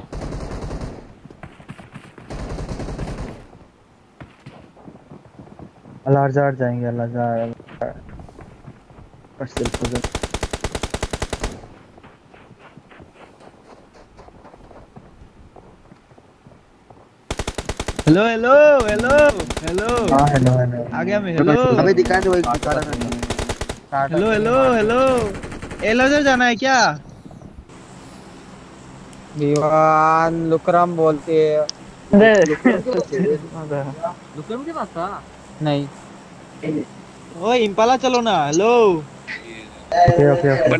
अल्लाह जार जाएँगे अल्लाह जार बस सिर्फ़ उधर हेलो हेलो हेलो हेलो हाँ हेलो हेलो आ गया मैं हेलो हमें दिखा दो एक दिखा रहा हेलो हेलो हेलो एलोजर जाना है क्या? दीवान लुकराम बोलते हैं। लुकरम के पास था? नहीं। ओए इम्पाला चलो ना। Hello okay okay okay.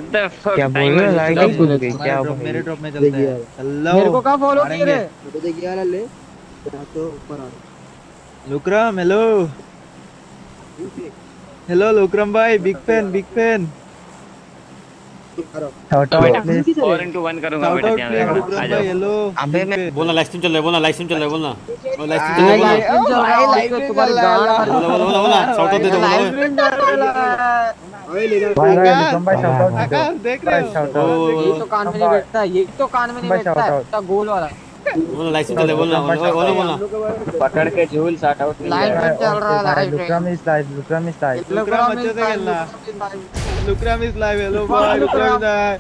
क्या बोल रहे हो? लाइक भूल गई। क्या मेरे ड्रॉप में चलते हैं। हेलो मेरे को कहाँ follow किए रे? तो देखिए यार ले। तो ऊपर आ लुकरम हेलो हेलो लुकरम भाई big fan big fan into one करूँगा बेटा ध्यान आ जाओ। हेलो अबे मैं बोलना लाइव स्ट्रीम चल रहा है बोलना लाइव स्ट्रीम चल रहा है बोलना। लाइव स्ट्रीम चल रहा है बोलना। तुम्हारी गांड बोला बोला बोला बोला शाउट आउट दे दो बोला भाई भाई निकम भाई शाउट आउट आकाश देख रहे हो? ये तो कान में नहीं बैठता ये तो कान में नहीं बैठता है। गोल वाला। स्ट्रीम चल रहा है बोलना बोलना बोलना पकड़ के झूल साठ आउट लाइव में चल रहा है लाइव लुक्रम इज़ लाइव लुक्रम इज़ लाइव लुकरम अच्छे से खेलना। लुकरम इज़ लाइव हेलो भाई लुकरम। Is live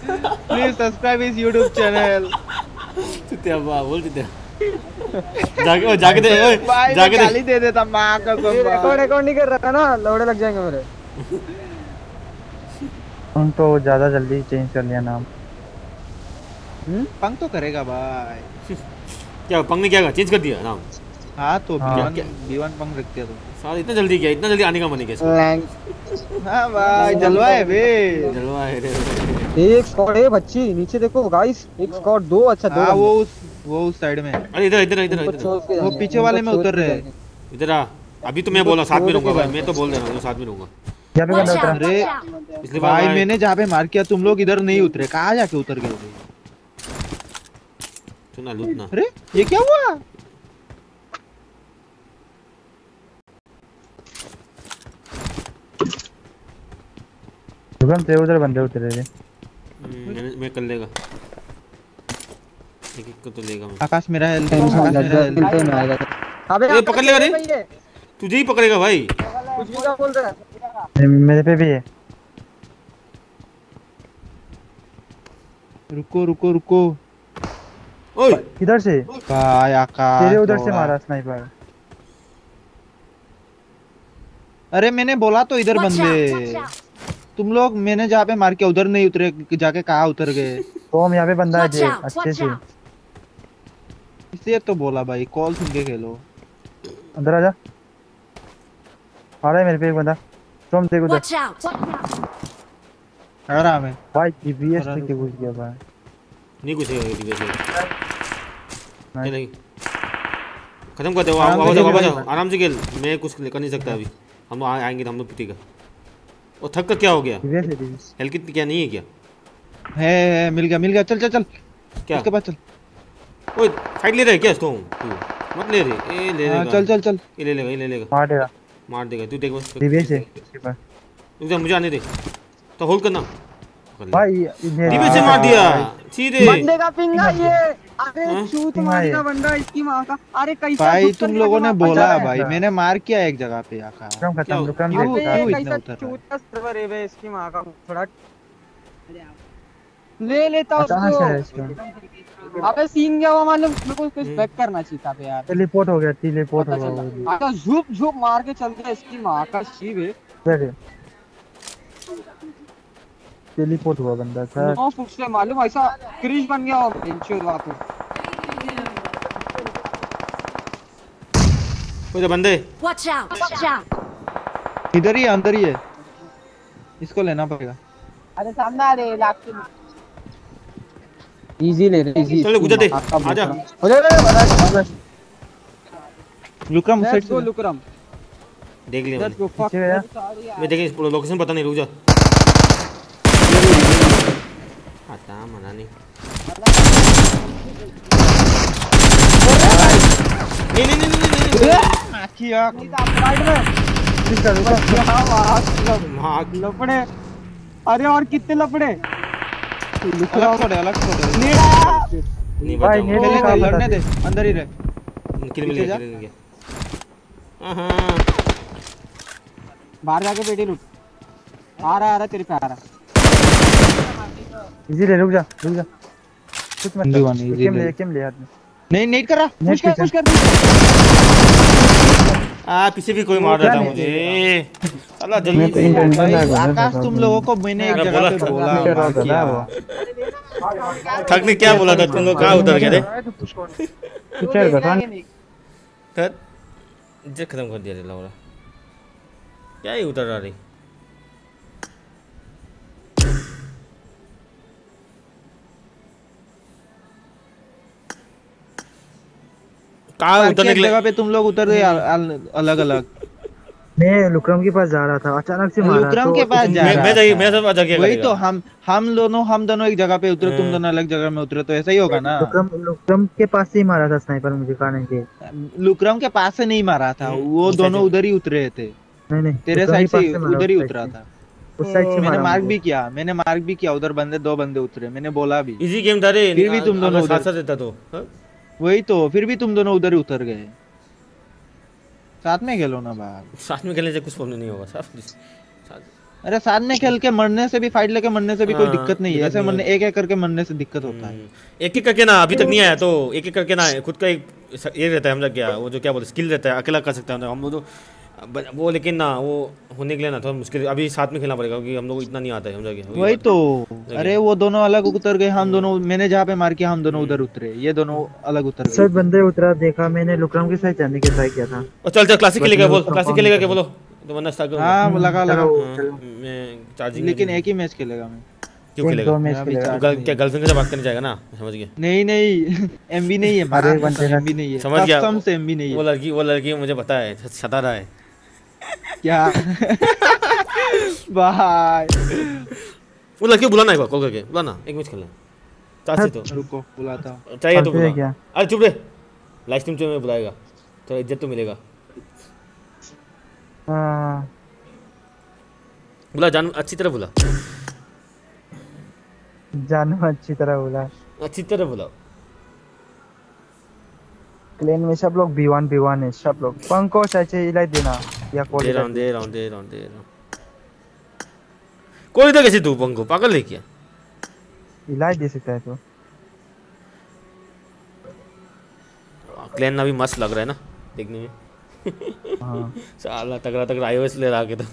please subscribe his YouTube channel चित्ते अब्बा बोल चित्ते जाके ओ जाके दे ओए जाके मैं गाली दे। दे देता माँ का रिकॉर्ड रिकॉर्ड नहीं कर रहा ना लौड़े लग जाएँगे मेरे। उन तो ज़्यादा जल्दी चेंज कर लिया नाम। पंग तो करेगा भाई। क्या पंग ने क्या कहा चेंज कर दिया नाम हाँ तो हाँ। B1 B1 पंग रखते तो। साला इतना जल्दी क्या इतना जल्दी आने का मन है कैसे हाँ भाई जलवा है बे जलवा है रे। एक स्क्वाड है बच्ची नीचे देखो गाइस एक स्क्वाड दो अच्छा दो हाँ वो उस वो उस साइड में। अरे इधर इधर इधर इधर। वो पीछे वाले में उतर रहे हैं। इधर आ अभी तो मैं बोला साथ में रहूँगा भाई मैं तो बोल दे रहा हूँ साथ में रहूँगा। उतरा अरे इसलिए भाई भाई। मैंने जहाँ पे मार किया तुम लोग इधर नहीं उतरे कहाँ जाके उतर गए सुना लूटना अरे ये क्या हुआ? लुक्रम तेरे उधर बंदे उतरे थे हम्म, मैं- मैं कर लेगा। एक एक को तो लेगा मैं। आकाश मेरा हेल्थ टेंशन आकाश मेरा आएगा अबे ये पकड़ लेगा रे? ही है। तुझे ही पकड़ेगा भाई। कुछ भी क्या बोल रहा है। मेरे पे भी है। रुको रुको रुको। ओए। किधर से। भाई आकाश तेरे उधर से मारा स्नाइपर अरे मैंने बोला तो इधर बंदे। तुम लोग मैंने जहाँ पे मार किया उधर नहीं उतरे जाके कहाँ उतर गए? तो हम यहाँ पे बंदा है अच्छे से. इसलिए तो बोला भाई कॉल सुन के खेलो। अंदर आ जा। आ रहा है मेरे पे एक बंदा। तुम देख उधर. आराम है भाई जीपीएस पे क्यों घुस गया भाई? नहीं कुछ है दिवस नहीं। नहीं खत्म कर दे वो आराम से आवाज़ खेल आराम से खेल। मैं कुछ कर नहीं सकता अभी। हम आ- आएँगे तो हम लोग पिटेगा। वो थक का क्या हो गया? है हेल्थ किट क्या नहीं है क्या? है है मिल गया मिल गया। चल चल चल। क्या? इसके बाद चल। ओए फाइट ले रहा है क्या इसको? तू। मत ले रे। ए ले हाँ, लेगा। चल चल चल। ये ले लेगा ये ले लेगा। मार देगा। मार देगा। तू देख बस। जीपीएस है उसके पास रुक जा मुझे आने दे। तो होल्ड करना। भाई इधर। से मार दिया। सीधे। बंदे का पिंगा ये। अरे हाँ? चूत पिंगा का बंदा इसकी माँ का? अरे कैसा भाई तुम लोगों ने बोला है। भाई मैंने मार किया एक जगह पे रुक्रम क्या- खत्म रुक्रम क्यों- क्यों इतना कैसा उतर चूत का सर्वर है बे इसकी माँ का थोड़ा। ले लेता उसको। अबे सीन क्या हुआ मालूम? मेरे को कुछ बैक करना चाहिए था यार। टेलीपोर्ट हो गया टेलीपोर्ट हो गया अगर झूप झूप मार के चल गया इसकी माँ का शिव है। टेलीपोर्ट हुआ बंदा सर नौ फुट से मालूम ऐसा क्रीज बन गया वो इंश्योर वहाँ पे कोई तो बंदे। Watch out. Watch out. इधर ही अंदर ही है। इसको लेना पड़ेगा। अरे सामने आ रे लाख इजी ले रहे इजी चलो, गुजर दे, आजा। हो जा। रे लुकरम लेट्स गो से लुकरम। देख लिया लेट्स मैंने। मैं देखें लोकेशन पता नहीं रुक जा। आता मना नहीं नहीं नहीं नहीं नहीं क्या लपड़े अरे और कितने लपड़े अलग छोड़े अलग छोड़े नहीं भाई, लड़ने दे। दे अंदर ही रह। किल मिल गया किल मिल गया। हाँ बाहर जाके पेटी लूट। आ रहा आ रहा तेरे पे आ रहा इजी ले रुक जा रुक जा। कुछ मत कर easy ले। किम ले हाथ में नहीं नेट कर रहा? पुश कर पुश कर आ पीछे भी कोई मार रहा था मुझे। अल्लाह जल्दी तो था, आकाश तुम लोगों। को मैंने एक जगह बोला पे था, बोला पीछे रहा मार था ना क्या बोला था तुम लोग कहाँ उतर गए थे? पीछे का था धत, इज़्ज़त खत्म कर दिया रे लौड़ा क्या ही उतर रहा रही? कहाँ उतरने के लिए जगह पे तुम लोग उतर गए अलग अलग मैं लुक्रम के पास जा रहा था अचानक से मारा लुक्रम तो के पास जा रहा मैं जाइए। मैं सब क्या वही तो हम हम दोनों हम दोनों एक जगह पे उतरे तुम दोनों अलग जगह में उतरे तो ऐसा ही होगा ना। लुक्रम लुक्रम के पास से ही मारा था स्नाइपर मुझे कहा नहीं कि। लुक्रम के पास से नहीं मारा था वो दोनों उधर ही उतरे थे। नहीं नहीं तेरे साइड से उधर ही उतरा था। उस साइड से मैंने मारा मार्क भी किया मैंने मार्क भी किया उधर बंदे दो बंदे उतरे मैंने बोला भी। इजी गेम था रे फिर भी तुम दोनों साथ उधर- साथ रहता तो हाँ? वही तो फिर भी तुम दोनों उधर ही उतर गए। साथ में खेलो ना बाहर। साथ में खेलने से कुछ प्रॉब्लम नहीं होगा साथ अरे साथ में खेल के मरने से भी फाइट लेके मरने से भी कोई हाँ, दिक्कत नहीं है। ऐसे मरने एक एक करके मरने से दिक्कत होता है। एक एक करके ना अभी तक नहीं आया तो एक एक करके ना खुद का एक ये रहता है हम लोग क्या वो जो क्या बोलते स्किल रहता है अकेला कर सकते हैं हम लोग तो वो लेकिन ना वो होने के लिए ना थोड़ा मुश्किल अभी साथ में खेलना पड़ेगा क्योंकि हम लोग इतना नहीं आता है हम लोग वही तो। अरे वो दोनों अलग उतर गए हम दोनों मैंने जहाँ पे मार किया हम दोनों उधर उतरे। ये दोनों अलग उतर गए। बंदे उतरा देखा मैंने लुक्रम के साथ जाने की ट्राई किया था। चल चल क्लासिक खेलेगा बोल क्लासिक खेलेगा क्या बोलो? तो वरना स्टार्ट करूँगा हाँ लगा लगा। हाँ, मैं चार्जिंग लेकिन एक ही मैच खेलेगा मैं। क्यों खेलेगा? क्या गर्लफ्रेंड साथ बात करने जाएगा ना? समझ गया। नहीं नहीं। एमबी नहीं है अरे बंदे एमबी नहीं है। समझ गया। कसम से एमबी नहीं है। वो लड़की वो लड़की मुझे पता है सता रहा है। क्या भाई वो लड़की को बुलाना एक बार कॉल करके। बुलाना एक मैच खेलना चाची तो। रुको बुलाता हूँ। चाहिए तो बुला। अरे चुप रे लाइव स्ट्रीम में बुलाएगा। थोड़ा इज़्ज़त तो मिलेगा। हाँ, बुला जान अच्छी तरह बुला। जानू अच्छी तरह बोला। अच्छी तरह बुलाओ। क्लेन में सब लोग बी वन बी वन है सब लोग। पंकज ऐसे इलाज देना। या दे रहा हूँ दे रहा हूँ दे रहा हूँ दे रहा हूँ। कोई तो कैसे तू पंको पागल है क्या? इलाज दे सकता है तो। क्लैन अभी मस्त लग रहा है ना देखने में। हाँ। साला तगड़ा तगड़ा आईओएस ले रहा के तो।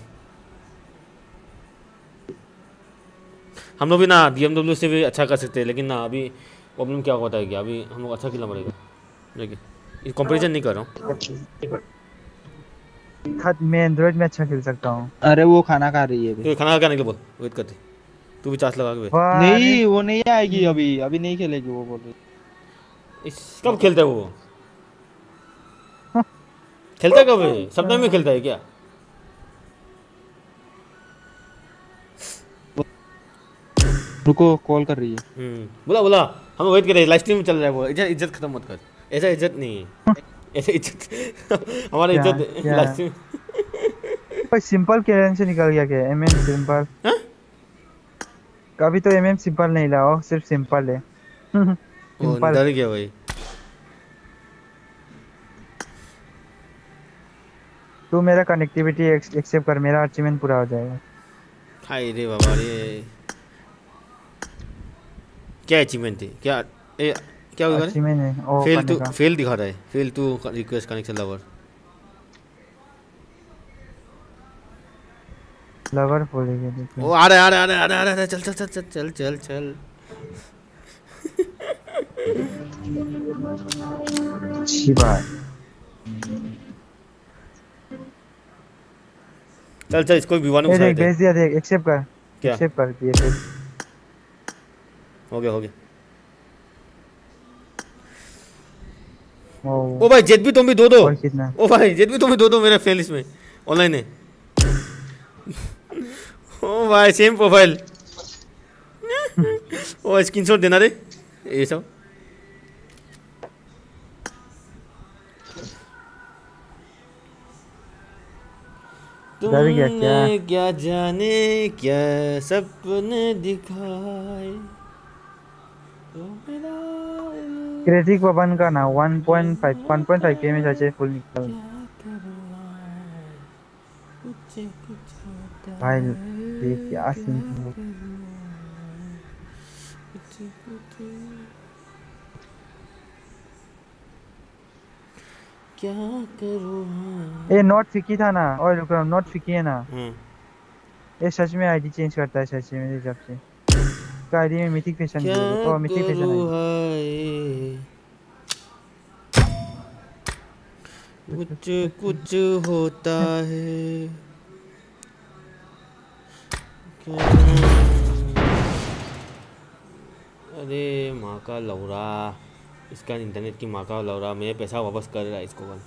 हम लोग भी ना डीएमडब्ल्यू से भी अच्छा कर सकते हैं लेकिन ना अभी प्रॉब्लम क्या होता है कि अभी हम लोग अच्छा खेलना पड़ेगा। देखिए। कंपैरिजन नहीं कर। रहा हूँ खत मैं एंड्रॉइड में अच्छा खेल सकता हूँ। अरे वो खाना खा रही है अभी। तो खाना खाने के लिए बोल वेट करते तू भी चार्ज लगा के। नहीं वो नहीं आएगी अभी। अभी नहीं खेलेगी वो बोल रही कब खेलता है वो? खेलता कब है सब टाइम में खेलता है क्या? रुको कॉल कर रही है। हम्म बोला बोला। हम वेट कर रहे हैं। लाइव स्ट्रीम चल रहा है वो। इज़्ज़त इज़्ज़त खत्म मत कर। ऐसा इज़्ज़त नहीं है ऐसा इज़्ज़त हमारा इज़्ज़त स्ट्रीम कोई सिंपल कैरेन से निकल गया क्या एम एम सिंपल हाँ? कभी तो एम एम सिंपल नहीं लाओ सिर्फ़ सिंपल है सिंपल डर गया भाई तू मेरा कनेक्टिविटी एक्सेप्ट कर मेरा अचीवमेंट पूरा हो जाएगा हाय रे बाबा रे क्या अचीवमेंट थी क्या ए, क्या हुआ है फेल टू फेल दिखा रहा है। Fail to request connection lover lover बोलेंगे ओ आ रहा है आ रहा है आ रहा है आ रहा चल चल चल चल चल चल चल। अच्छी बात। चल चल इसको भी वन भेज दिया देख एक्सेप्ट कर। क्या? एक्सेप्ट कर दिए हो गया हो गया। ओ ओ भाई जेट भी तुम भी दो दो। ओ भाई जेट भी तुम भी दो दो मेरा फेल इसमें ऑनलाइन है। ओ भाई सेम प्रोफ़ाइल ओ स्क्रीनशॉट देना रे ये सब। गया क्या? तुमने क्या जाने क्या सपने दिखाए? तो मेरा क्रेटिक वन का ना 1.5 1.5 के में चाहिए फुल निकल भाई ये क्या सीन है क्या करूँ। ये नॉट फिकी था ना और रुको नॉट फिकी है ना ये सच में आईडी चेंज करता है सच में मेरे हिसाब से इसका आईडी में मिथिक फ़ैशन क्या ओ मिथिक फ़ैशन है कुछ कुछ होता है। अरे माँ का लौरा। इसका इंटरनेट की माँ का लौरा। मेरे पैसा वापस कर रहा है इसको कल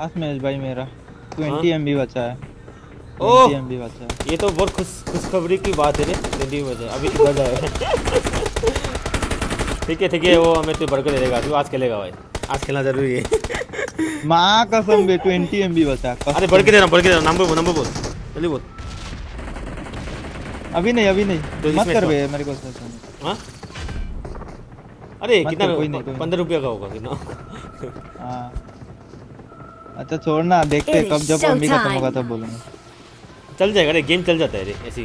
लास्ट मैच भाई मेरा। हाँ? 20 एमबी बचा है। ओह 20 एमबी बचा है। ये तो बहुत खुश खुशखबरी की बात है रे ट्वेंटी बजे अभी तो बजा है ठीक है ठीक है वो हमें तो बर्गर दे देगा। तू आज खेलेगा भाई। आज खेलना ज़रूरी है। माँ कसम बे 20 एमबी बचा है, अरे बढ़ के देना बढ़ के देना। नंबर बोल नंबर बोल। जल्दी बोल। अभी नहीं अभी नहीं। तो मत कर बे मेरे को हाँ? अरे कितना पंद्रह रुपया का होगा कितना? हाँ। अच्छा छोड़ना देखते कब जब एमबी खत्म होगा तब बोलूँगा। चल जाएगा रे गेम चल जाता है रे ऐसी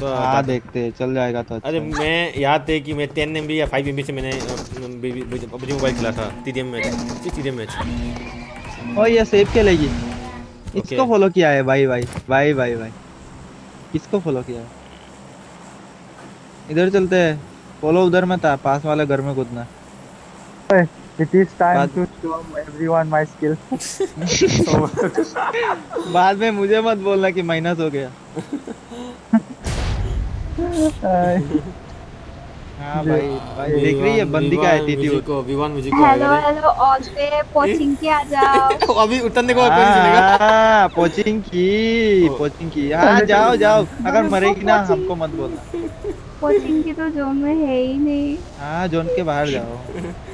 तो हाँ देखते हैं चल जाएगा तो अच्छा। अरे मैं याद है कि मैं टेन एम या फाइव एम से मैंने पबजी मोबाइल खेला था टी मैच टी मैच ओ ये सेव खेलेगी ओके। इसको फॉलो किया है भाई भाई भाई भाई भाई। किसको फॉलो किया है। इधर चलते हैं। फॉलो उधर में था पास वाले घर में कूदना। It is time to show everyone my skill. बाद में मुझे मत बोलना कि माइनस हो गया। हाँ भाई भाई देख रही है बंदी का एटीट्यूड को विवान मुझे को हेलो हेलो ऑल पे कोचिंग के आ जाओ। अभी उतरने को कोई हाँ पोचिंग की पोचिंग की। हाँ जाओ जाओ अगर मरेगी ना हमको मत बोलना। कोचिंग की तो जोन में है ही नहीं। हाँ जोन के बाहर जाओ।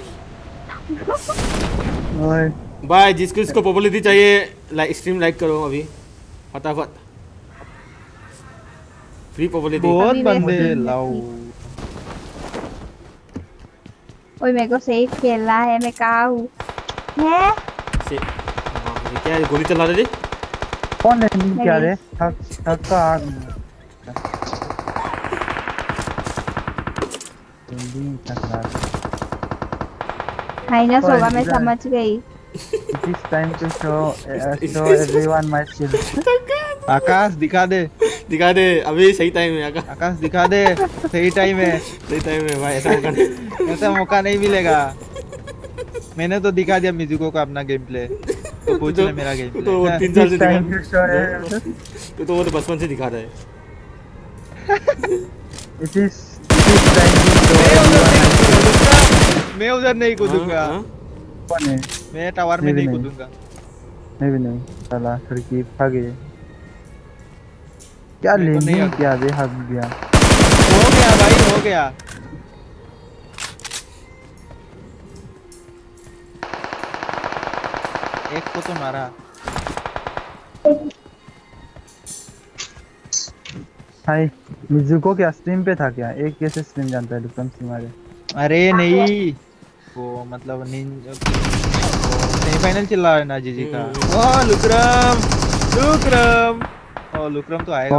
भाई जिसको जिसको पॉपुलरिटी चाहिए लाइक स्ट्रीम लाइक करो अभी। फटाफट। फ्री पॉपुलरिटी बहुत बंदे लाओ। ओए मेरे को सेफ़ खेलना है मैं कहा हूँ? है? से हाँ, ये क्या है गोली चला रहे थे? कौन है नहीं क्या रे थक थक का आग जल्दी थक रहा माइनस होगा मैं समझ गई It is time to show uh, show everyone आकाश दिखा दे दिखा दे अभी सही टाइम है आकाश आकाश दिखा दे सही टाइम है सही टाइम है भाई ऐसा मौका नहीं ऐसा मौका नहीं मिलेगा मैंने तो दिखा दिया म्यूजिको का अपना गेम प्ले तो पूछ ले मेरा गेम तो वो प्ले तीन साल से दिखा. तो तो वो तो बचपन से दिखा रहा है is it is time to show everyone. मैं उधर नहीं कूदूँगा। हाँ, कौन है? मैं टावर में नहीं। कूदूँगा। मैं भी नहीं। साला खिड़की भाग गए क्या लेने क्या दे हक गया? हो गया भाई हो गया। एक को तो मारा। हाय मिजुको क्या स्ट्रीम पे था क्या? एक कैसे स्ट्रीम जानता है विक्रम सिंह अरे नहीं। वो मतलब सेमीफाइनल चल रहा है ना जीजी का। ओ लुक्रम लुक्रम। ओ लुक्रम तो आएगा।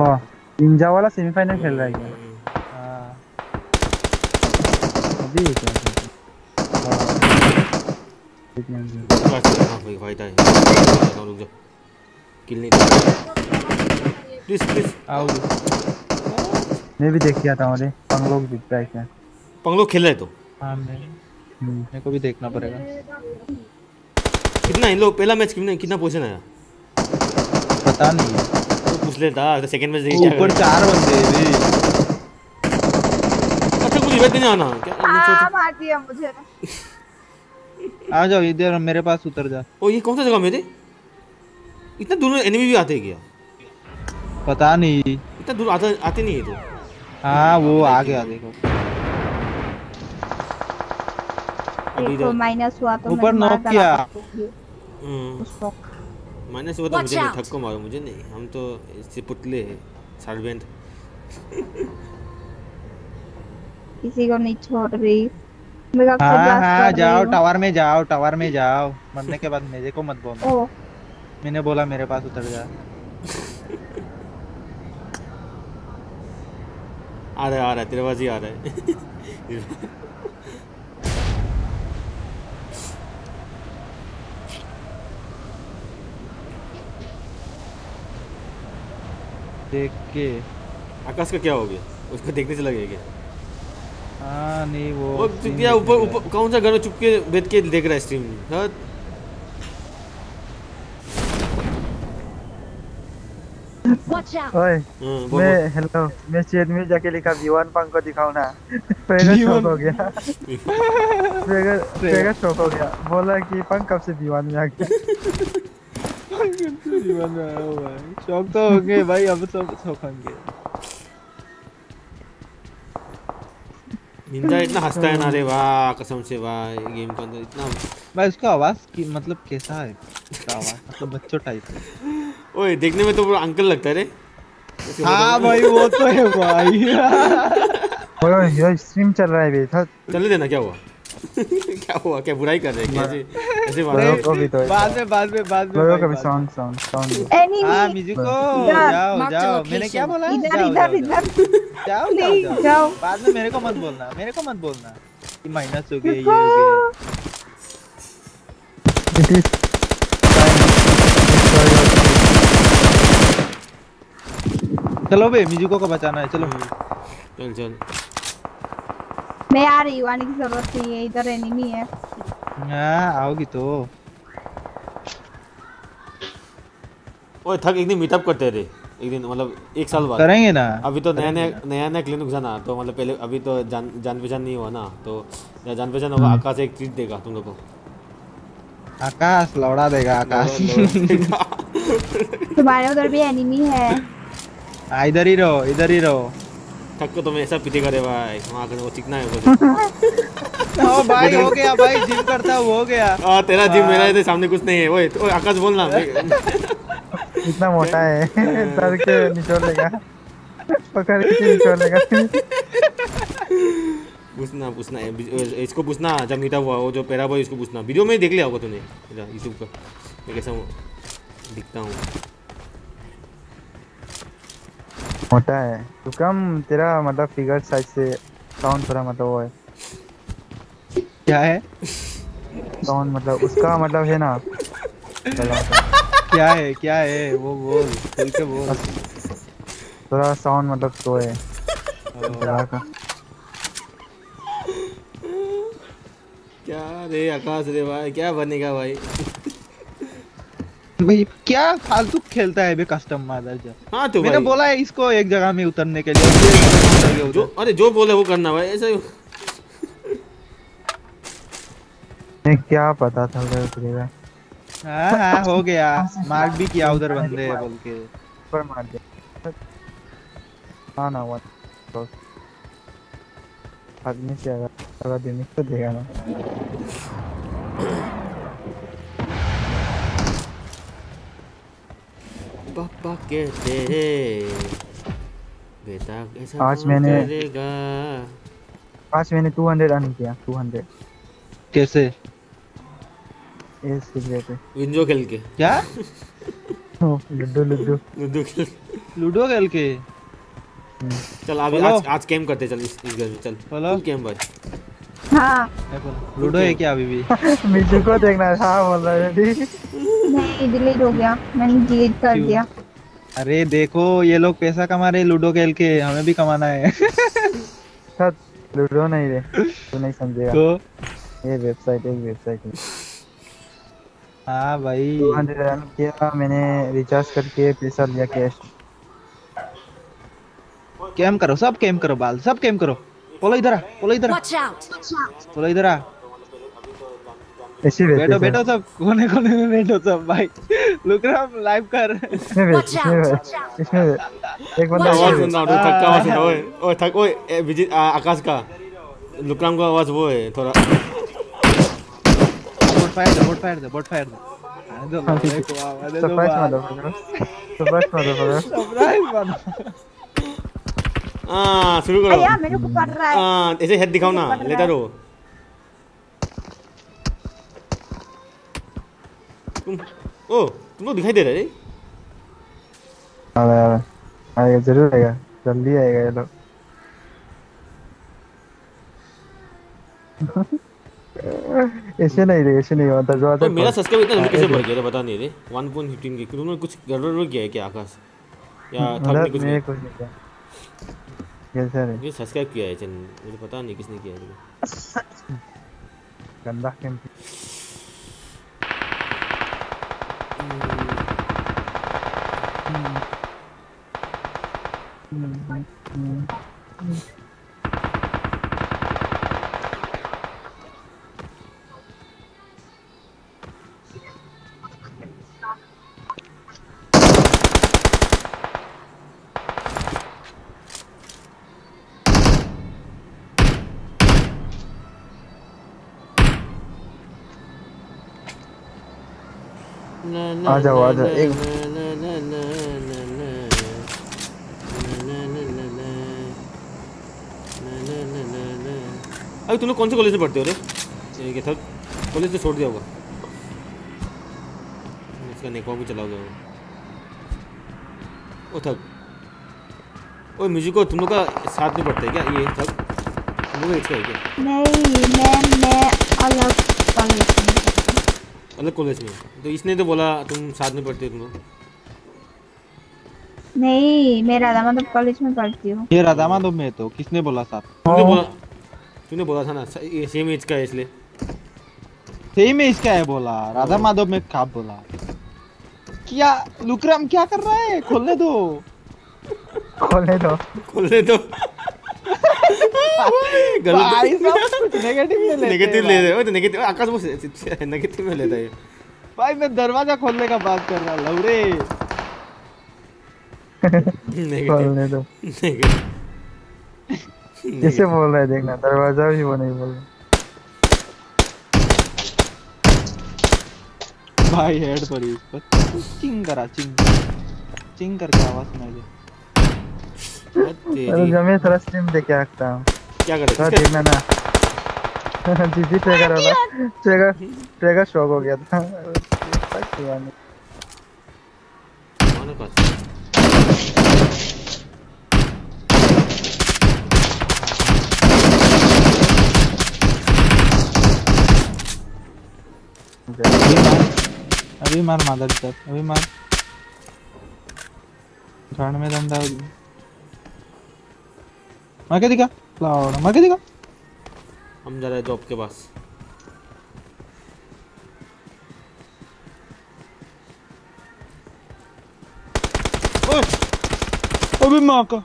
निंजा वाला सेमीफाइनल खेल रहा है क्या? हाँ। अभी क्या हाँ भाई भाई था रुक जा किल नहीं प्लीज़ प्लीज़ आओ मैं भी देख के आता हूँ रे। पंगलोग जीतता है क्या? पंगलो खेल रहे तो? हाँ मैं हम्म। मेरे को भी देखना पड़ेगा। कितना इन लोग पहला मैच कितना कितना पोजीशन आया? पता नहीं तो पूछ लेता तो सेकंड मैच देखिए ऊपर चार बंदे हैं। अच्छा कुछ इवेंट नहीं आना क्या? आ मार दिया मुझे। आ जाओ इधर मेरे पास उतर जा। ओ ये कौन सा जगह मेरे? इतना दूर एनिमी भी आते हैं क्या? पता नहीं। इतना दूर आते आते नहीं है तो। हाँ वो आ गया देखो। देखो माइनस हुआ तो ऊपर नॉक किया। डाला उसको मैंने से बता Watch मुझे नहीं out. थक को मारो मुझे नहीं। हम तो इससे पुतले हैं सर्वेंट किसी को नहीं छोड़ रही। हाँ हाँ जाओ टावर में जाओ टावर में जाओ। मरने के बाद मेरे को मत बोलना ओ। मैंने बोला मेरे पास उतर जा। आ रहा है आ रहा है तेरे पास ही आ रहा है। देख के। आकाश का क्या हो गया? उसको देखने से लगेगा क्या? हाँ नहीं वो वो scene चुपकिया ऊपर ऊपर कौन सा घर में चुपके बैठ के देख रहा है स्ट्रीम हाँ? ओए हाँ, मैं हेलो मैं चैट में जाके लिखा विवान पंख को दिखाओ ना। पेगा शॉक हो गया। पेगा पेगा शॉक हो गया। बोला कि पंख कब से दीवान में आ गया? जीवन में आया हुआ है शौक तो होंगे भाई अब सब शौक होंगे निंजा इतना हंसता है ना रे वाह कसम से वाह गेम के अंदर इतना भाई उसका आवाज़ की मतलब कैसा है उसका आवाज़ मतलब बच्चों टाइप है ओए देखने में तो पूरा अंकल लगता है रे हाँ भाई वो तो है भाई ओए ये स्ट्रीम चल रहा है बे था देना क्या हुआ क्या हुआ? क्या बुराई कर रहे हैं? क्या ऐसे को तो बाद में बाद में बाद में लोगों भाई, का भी बाद साउंड साउंड साउंड Enemy! हाँ म्यूजिको जाओ जाओ मैंने क्या बोला? इधर इधर इधर। जाओ। जाओ जाओ जाओ। बाद में मेरे को मत बोलना मेरे को मत बोलना कि माइनस हो गया ये हो इट इज़ चलो बे म्यूजिको को बचाना है चलो। चल चल। मैं आ रही हूँ आने की ज़रूरत नहीं है इधर एनिमी है हाँ। आओगी तो। ओए थक एक दिन मीटअप करते रे एक दिन मतलब एक साल बाद। करेंगे ना? अभी तो नया नया नया नया क्लिनिक घुसा ना तो मतलब पहले अभी तो जान जान पहचान नहीं हुआ ना तो जान पहचान होगा आकाश एक ट्रीट देगा तुम लोग को। आकाश लौड़ा देगा आकाश। तुम्हारे उधर भी एनिमी है। हाँ, इधर ही रहो इधर ही रहो। थक को तुम्हें ऐसा पीटेगा रे भाई वहाँ का वो चिकना है ओ भाई हो गया भाई जिम करता हूँ हो गया आ, तेरा जिम मेरा इधर सामने कुछ नहीं है ओए ओए आकाश बोलना इतना मोटा है सर के निचोड़ लेगा पकड़ के निचोड़ लेगा पूछना पूछना इसको पूछना जब मीटा हुआ वो जो पेरा बॉय इसको पूछना वीडियो में देख लिया होगा तूने यूट्यूब का मैं कैसा हूँ दिखता हूँ मोटा है। तो कम तेरा मतलब फिगर साइज़ से साउंड थोड़ा मतलब वो है। क्या है? साउंड मतलब उसका मतलब है ना। क्या है क्या है? वो बोल खुल के बोल। थोड़ा साउंड मतलब तो है। का। क्या रे आकाश रे भाई क्या बनेगा भाई? भाई क्या फालतू खेलता है बे कस्टम मादर जा? हाँ तो मैंने बोला है इसको एक जगह में उतरने के लिए। जो अरे जो बोले वो करना भाई ऐसा मैं क्या पता था उधर उतरेगा हाँ हाँ हो गया। मार्क भी किया उधर बंदे बोल के। पर मार दिया। हाँ ना वन बस आदमी से अगर अगर दिन तो देगा ना। पापा कहते हैं। बेटा ऐसा आज मैंने- आज मैंने 200 अर्न किया 200 कैसे? इस सिगरेट पे विंजो खेल के। क्या? ओ, लड्डू लड्डू लूडो खेल। लूडो खेल के? चल अभी आज आज गेम करते चल इस इस घर में चल। बोलो। गेम भाई हाँ। लूडो है क्या अभी भी? मिजू को देखना हाँ बोल रहा है नहीं डिलीट हो गया मैंने डिलीट कर दिया। अरे देखो ये लोग पैसा कमा रहे लूडो खेल के हमें भी कमाना है। सर लूडो नहीं रे तू नहीं समझेगा। तो? ये वेबसाइट एक वेबसाइट है। हाँ भाई। 200 अर्न किया मैंने रिचार्ज करके पैसा लिया कैश कैम करो सब कैम करो बाल सब कैम करो। बोलो इधर आ बोलो इधर आ Watch out! बोलो इधर आ ऐसे बैठो बैठो सब कोने कोने में बैठो सब भाई लुकराम लाइव कर इसमें भेज इसमें एक बंदा आवाज़ सुन रहा हूँ थक का आवाज़ सुन ओए ओए थक ओए ए, विजय आकाश का लुकराम का आवाज़ वो है थोड़ा बोट फायर दे बोट फायर दे बोट फायर दे surprise motherfucker surprise motherfucker surprise बना हाँ शुरू करो। मेरे को पड़ रहा है। हाँ ऐसे हेड दिखाओ ना रहा लेता रहो। तुम ओ तुम लोग दिखाई दे रहे हैं अबे अबे आएगा ज़रूर आएगा। जल्दी आएगा ये लोग। ऐसे नहीं रे ऐसे नहीं होता। जो आता तो मेरा सब्सक्राइब इतना जल्दी कैसे बढ़ गया था बता नहीं रहे 1.15 के तुमने कुछ गड़बड़ किया है क्या आकाश? या मतलब कुछ नहीं कुछ नहीं कैसे रे ये सब्सक्राइब किया है चैनल मुझे पता नहीं किसने किया है गंदा गेम आ जाओ आ जाओ एक अभी तुम लोग कौन से कॉलेज में पढ़ते हो रे? ये क्या था कॉलेज तो छोड़ दिया होगा। इसका नेटवर्क भी चला गया होगा। ओ थक। ओ म्यूज़िक को तुम लोग का साथ में पढ़ते हैं क्या? ये थक। तुम लोग इसका है क्या? नहीं मैं मैं अलग कॉलेज में। अलग कॉलेज में। तो इसने तो बोला तुम साथ में पढ़ते हो तुम नहीं मैं राधा माधव कॉलेज में पढ़ती हूँ। ये राधा माधव में तो किसने बोला साथ? तूने बोला तूने बोला था ना ये सेम एज का है इसलिए। सही में इसका है बोला राधा माधव में कहा बोला? क्या लुकराम क्या कर रहा है? खोलने दो। खोलने दो। खोलने दो। भाई साहब कुछ नेगेटिव में लेते नेगेटिव ले रहे हो तो नेगेटिव आकाश वो नेगेटिव में लेता है। भाई मैं दरवाज़ा खोलने का बात कर रहा खोलने दो। कैसे बोल रहा है देखना दरवाज़ा भी वो नहीं बोल रहा। भाई हेड पर ही। चिंग करा चिंग। चिंग करके आवाज़ सुनाई दे। जब मैं थोड़ा स्ट्रीम देख के रखता हूँ क्या करे थोड़ा देखना ना जी जी ट्रेगर वाला ट्रेगर ट्रेगर शॉक हो गया था तक हुआ नहीं कौन है पास अभी मार अभी मार मादर अभी मार में दंडा मार के दिखा। लाओ मार के दिखा। हम जा रहे हैं जॉब के पास। अभी माँ का।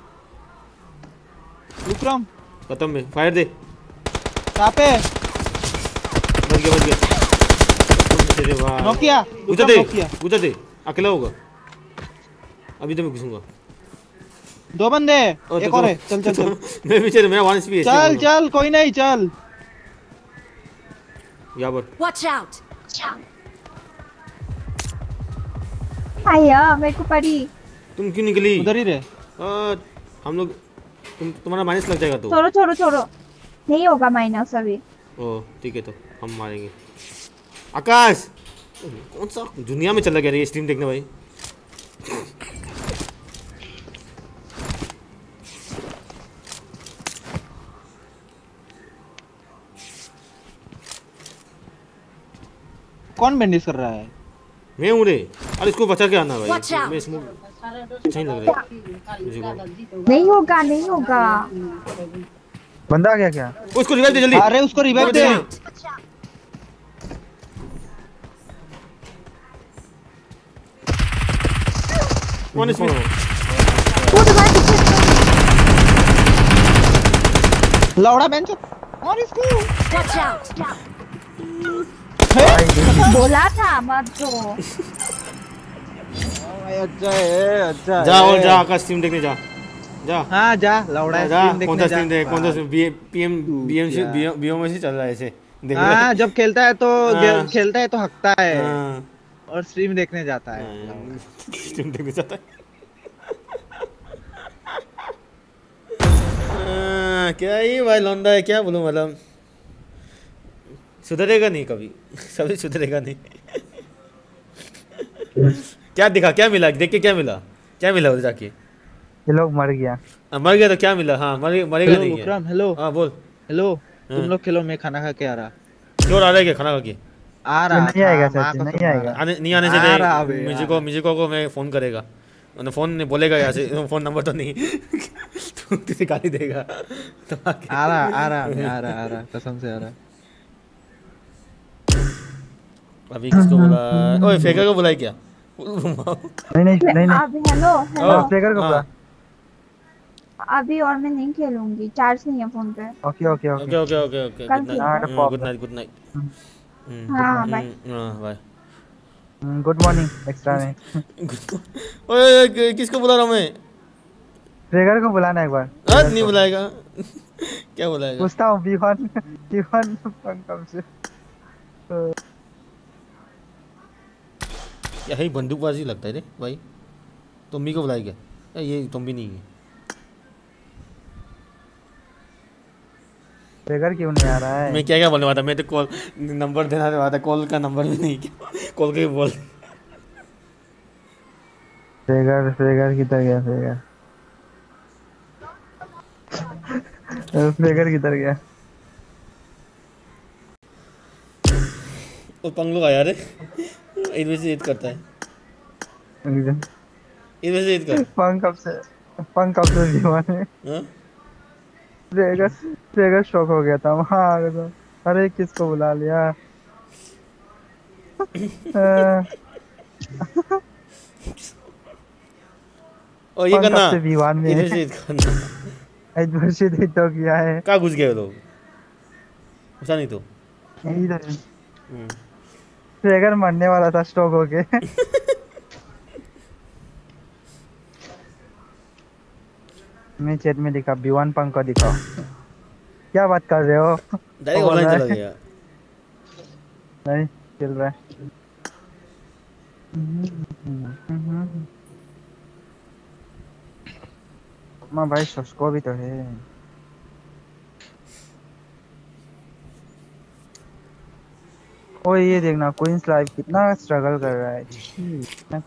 विक्रम। खत्म में फायर दे। कहाँ पे बच गया बच गया। नोकिया, उधर दे। उधर दे अकेला होगा। अभी तो मैं घुसूँगा। दो बंदे एक तो- और है। चल चल चल। मैं पीछे मेरा वन स्पी चल चल। कोई नहीं चल। यहाँ पर। Watch out! आया मेरे को पड़ी। तुम क्यों निकली? उधर ही रहे। हम लोग तुम तुम्हारा माइनस लग जाएगा तो। छोड़ो छोड़ो छोड़ो। नहीं होगा माइनस अभी। ओ ठीक है तो हम मारेंगे। आकाश! कौन सा? दुनिया में चला गया रे ये स्ट्रीम देखना भाई। कौन बैंडेज कर रहा है? मैं हूँ रे। अरे इसको बचा के आना भाई। मैं स्मोक अच्छा नहीं लग रहा है। नहीं होगा नहीं होगा। बंदा आ गया क्या? ओ, उसको रिवाइव दे जल्दी। अरे उसको रिवाइव दे। वन स्पी लौड़ा बेंच और इसको Watch out! बोला था मत दो। अच्छा है अच्छा जा और जा आकाश स्ट्रीम देखने जा। जा। हाँ जा लौड़ा जा स्ट्रीम कौन सा स्ट्रीम देख कौन सा पीएम बीएम से क्या? से चल रहा है ऐसे देख हाँ जब खेलता है तो हाँ। खेलता है तो हकता है। हाँ। और स्ट्रीम देखने जाता है। स्ट्रीम देखने जाता है। हाँ, क्या ही भाई लौंडा है क्या बोलूँ मतलब? सुधरेगा नहीं कभी। कभी सुधरेगा नहीं। क्या दिखा क्या मिला? देख के क्या मिला? क्या मिला उधर जाके? ये लोग मर गया। हाँ, मर गया तो क्या मिला? हाँ मर मरेगा नहीं है विक्रम हेलो। हाँ बोल। हेलो हाँ। तुम लोग खेलो मैं खाना खा के आ रहा। क्यों आ रहा है क्या खाना खा के? आ रहा नहीं आएगा था, माँ नहीं आएगा। आने नहीं आने से आ आ मुझे को मुझे को को मैं फ़ोन करेगा। उन्हें फ़ोन नहीं बोलेगा यहाँ से फ़ोन नंबर तो नहीं। तू तुझे गाली देगा। तो आ रहा आ रहा आ रहा आ रहा कसम से आ रहा। अभी किसको बुला ओए फेकर को बुलाई क्या? नहीं नहीं नहीं नहीं। अभी हेलो हाँ, हेलो। फ्लेकर को बुला। अभी और मैं नहीं खेलूँगी चार्ज नहीं है फ़ोन पे। Okay okay okay. Okay okay okay good night good night good night हाँ, bye. हाँ बाय गुड मॉर्निंग एक्स्ट्रा में ओए किसको बुला रहा हूँ मैं? को बुलाना एक बार। आज नहीं बुलाएगा। क्या बुलाएगा? पूछता हूँ से। है बंदूकबाजी लगता है रे भाई। तुम भी को बुलाएगा या ये तुम भी नहीं है? फ्लेगर क्यों नहीं आ रहा है? मैं क्या क्या बोलने वाला था? मैं तो कॉल नंबर देना वाला था कॉल का नंबर भी नहीं। कॉल के बोल। फ्लेगर फ्लेगर किधर गया फ्लेगर फ्लेगर किधर गया? वो पंगलू आया रे। इनमें से करता है। इनमें से कर। पंख कब से पंख कब से दीवान है? फ्लेगर फ्लेगर शॉक हो गया था। वहाँ आ गया था अरे किसको बुला लिया? और ये करना। दीवान में इधर करना। मुर्शिद ही तो किया है। कहाँ घुस गए लोग? घुसा नहीं तो। इधर। फ्लेगर मरने वाला था स्ट्रोक होके। मैं चैट में लिखा बीवान पंख को दिखाओ। क्या बात कर रहे हो? डायरेक्ट ऑनलाइन चला गया। नहीं चल रहा है। माँ भाई सस्को भी तो है। ओए ये देखना क्वींस लाइफ कितना स्ट्रगल कर रहा है। मैं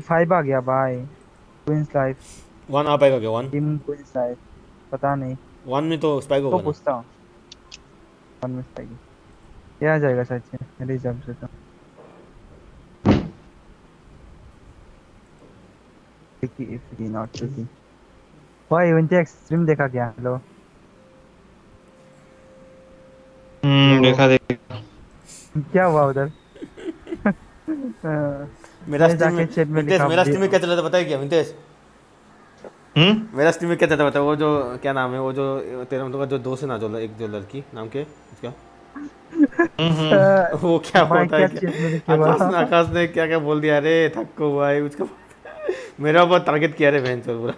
फाइव आ गया भाई क्वींस लाइफ वन आ पाएगा क्या? वन टीम क्वींस लाइफ पता नहीं। वन में तो स्पाइक तो होगा ना। पूछता हूँ। वन में स्ट्राइक क्या आ जाएगा सच में मेरे हिसाब से तो. Why इवेंट एक्सट्रीम देखा क्या? हेलो हम्म देखा देखा। क्या हुआ उधर? मेरा मैं स्ट्रीम विंटेज मेरा स्ट्रीम में क्या चला था पता है क्या विंटेज हम्म? मेरा स्ट्रीम में क्या था वो जो क्या नाम है वो जो तेरा मतलब जो दोस्त है ना जो एक जो लड़की नाम के उसका? वो क्या होता है आकाश ने आकाश ने क्या क्या बोल दिया? अरे थक्को है उसका मेरा बहुत टारगेट किया रे बहन चोर पूरा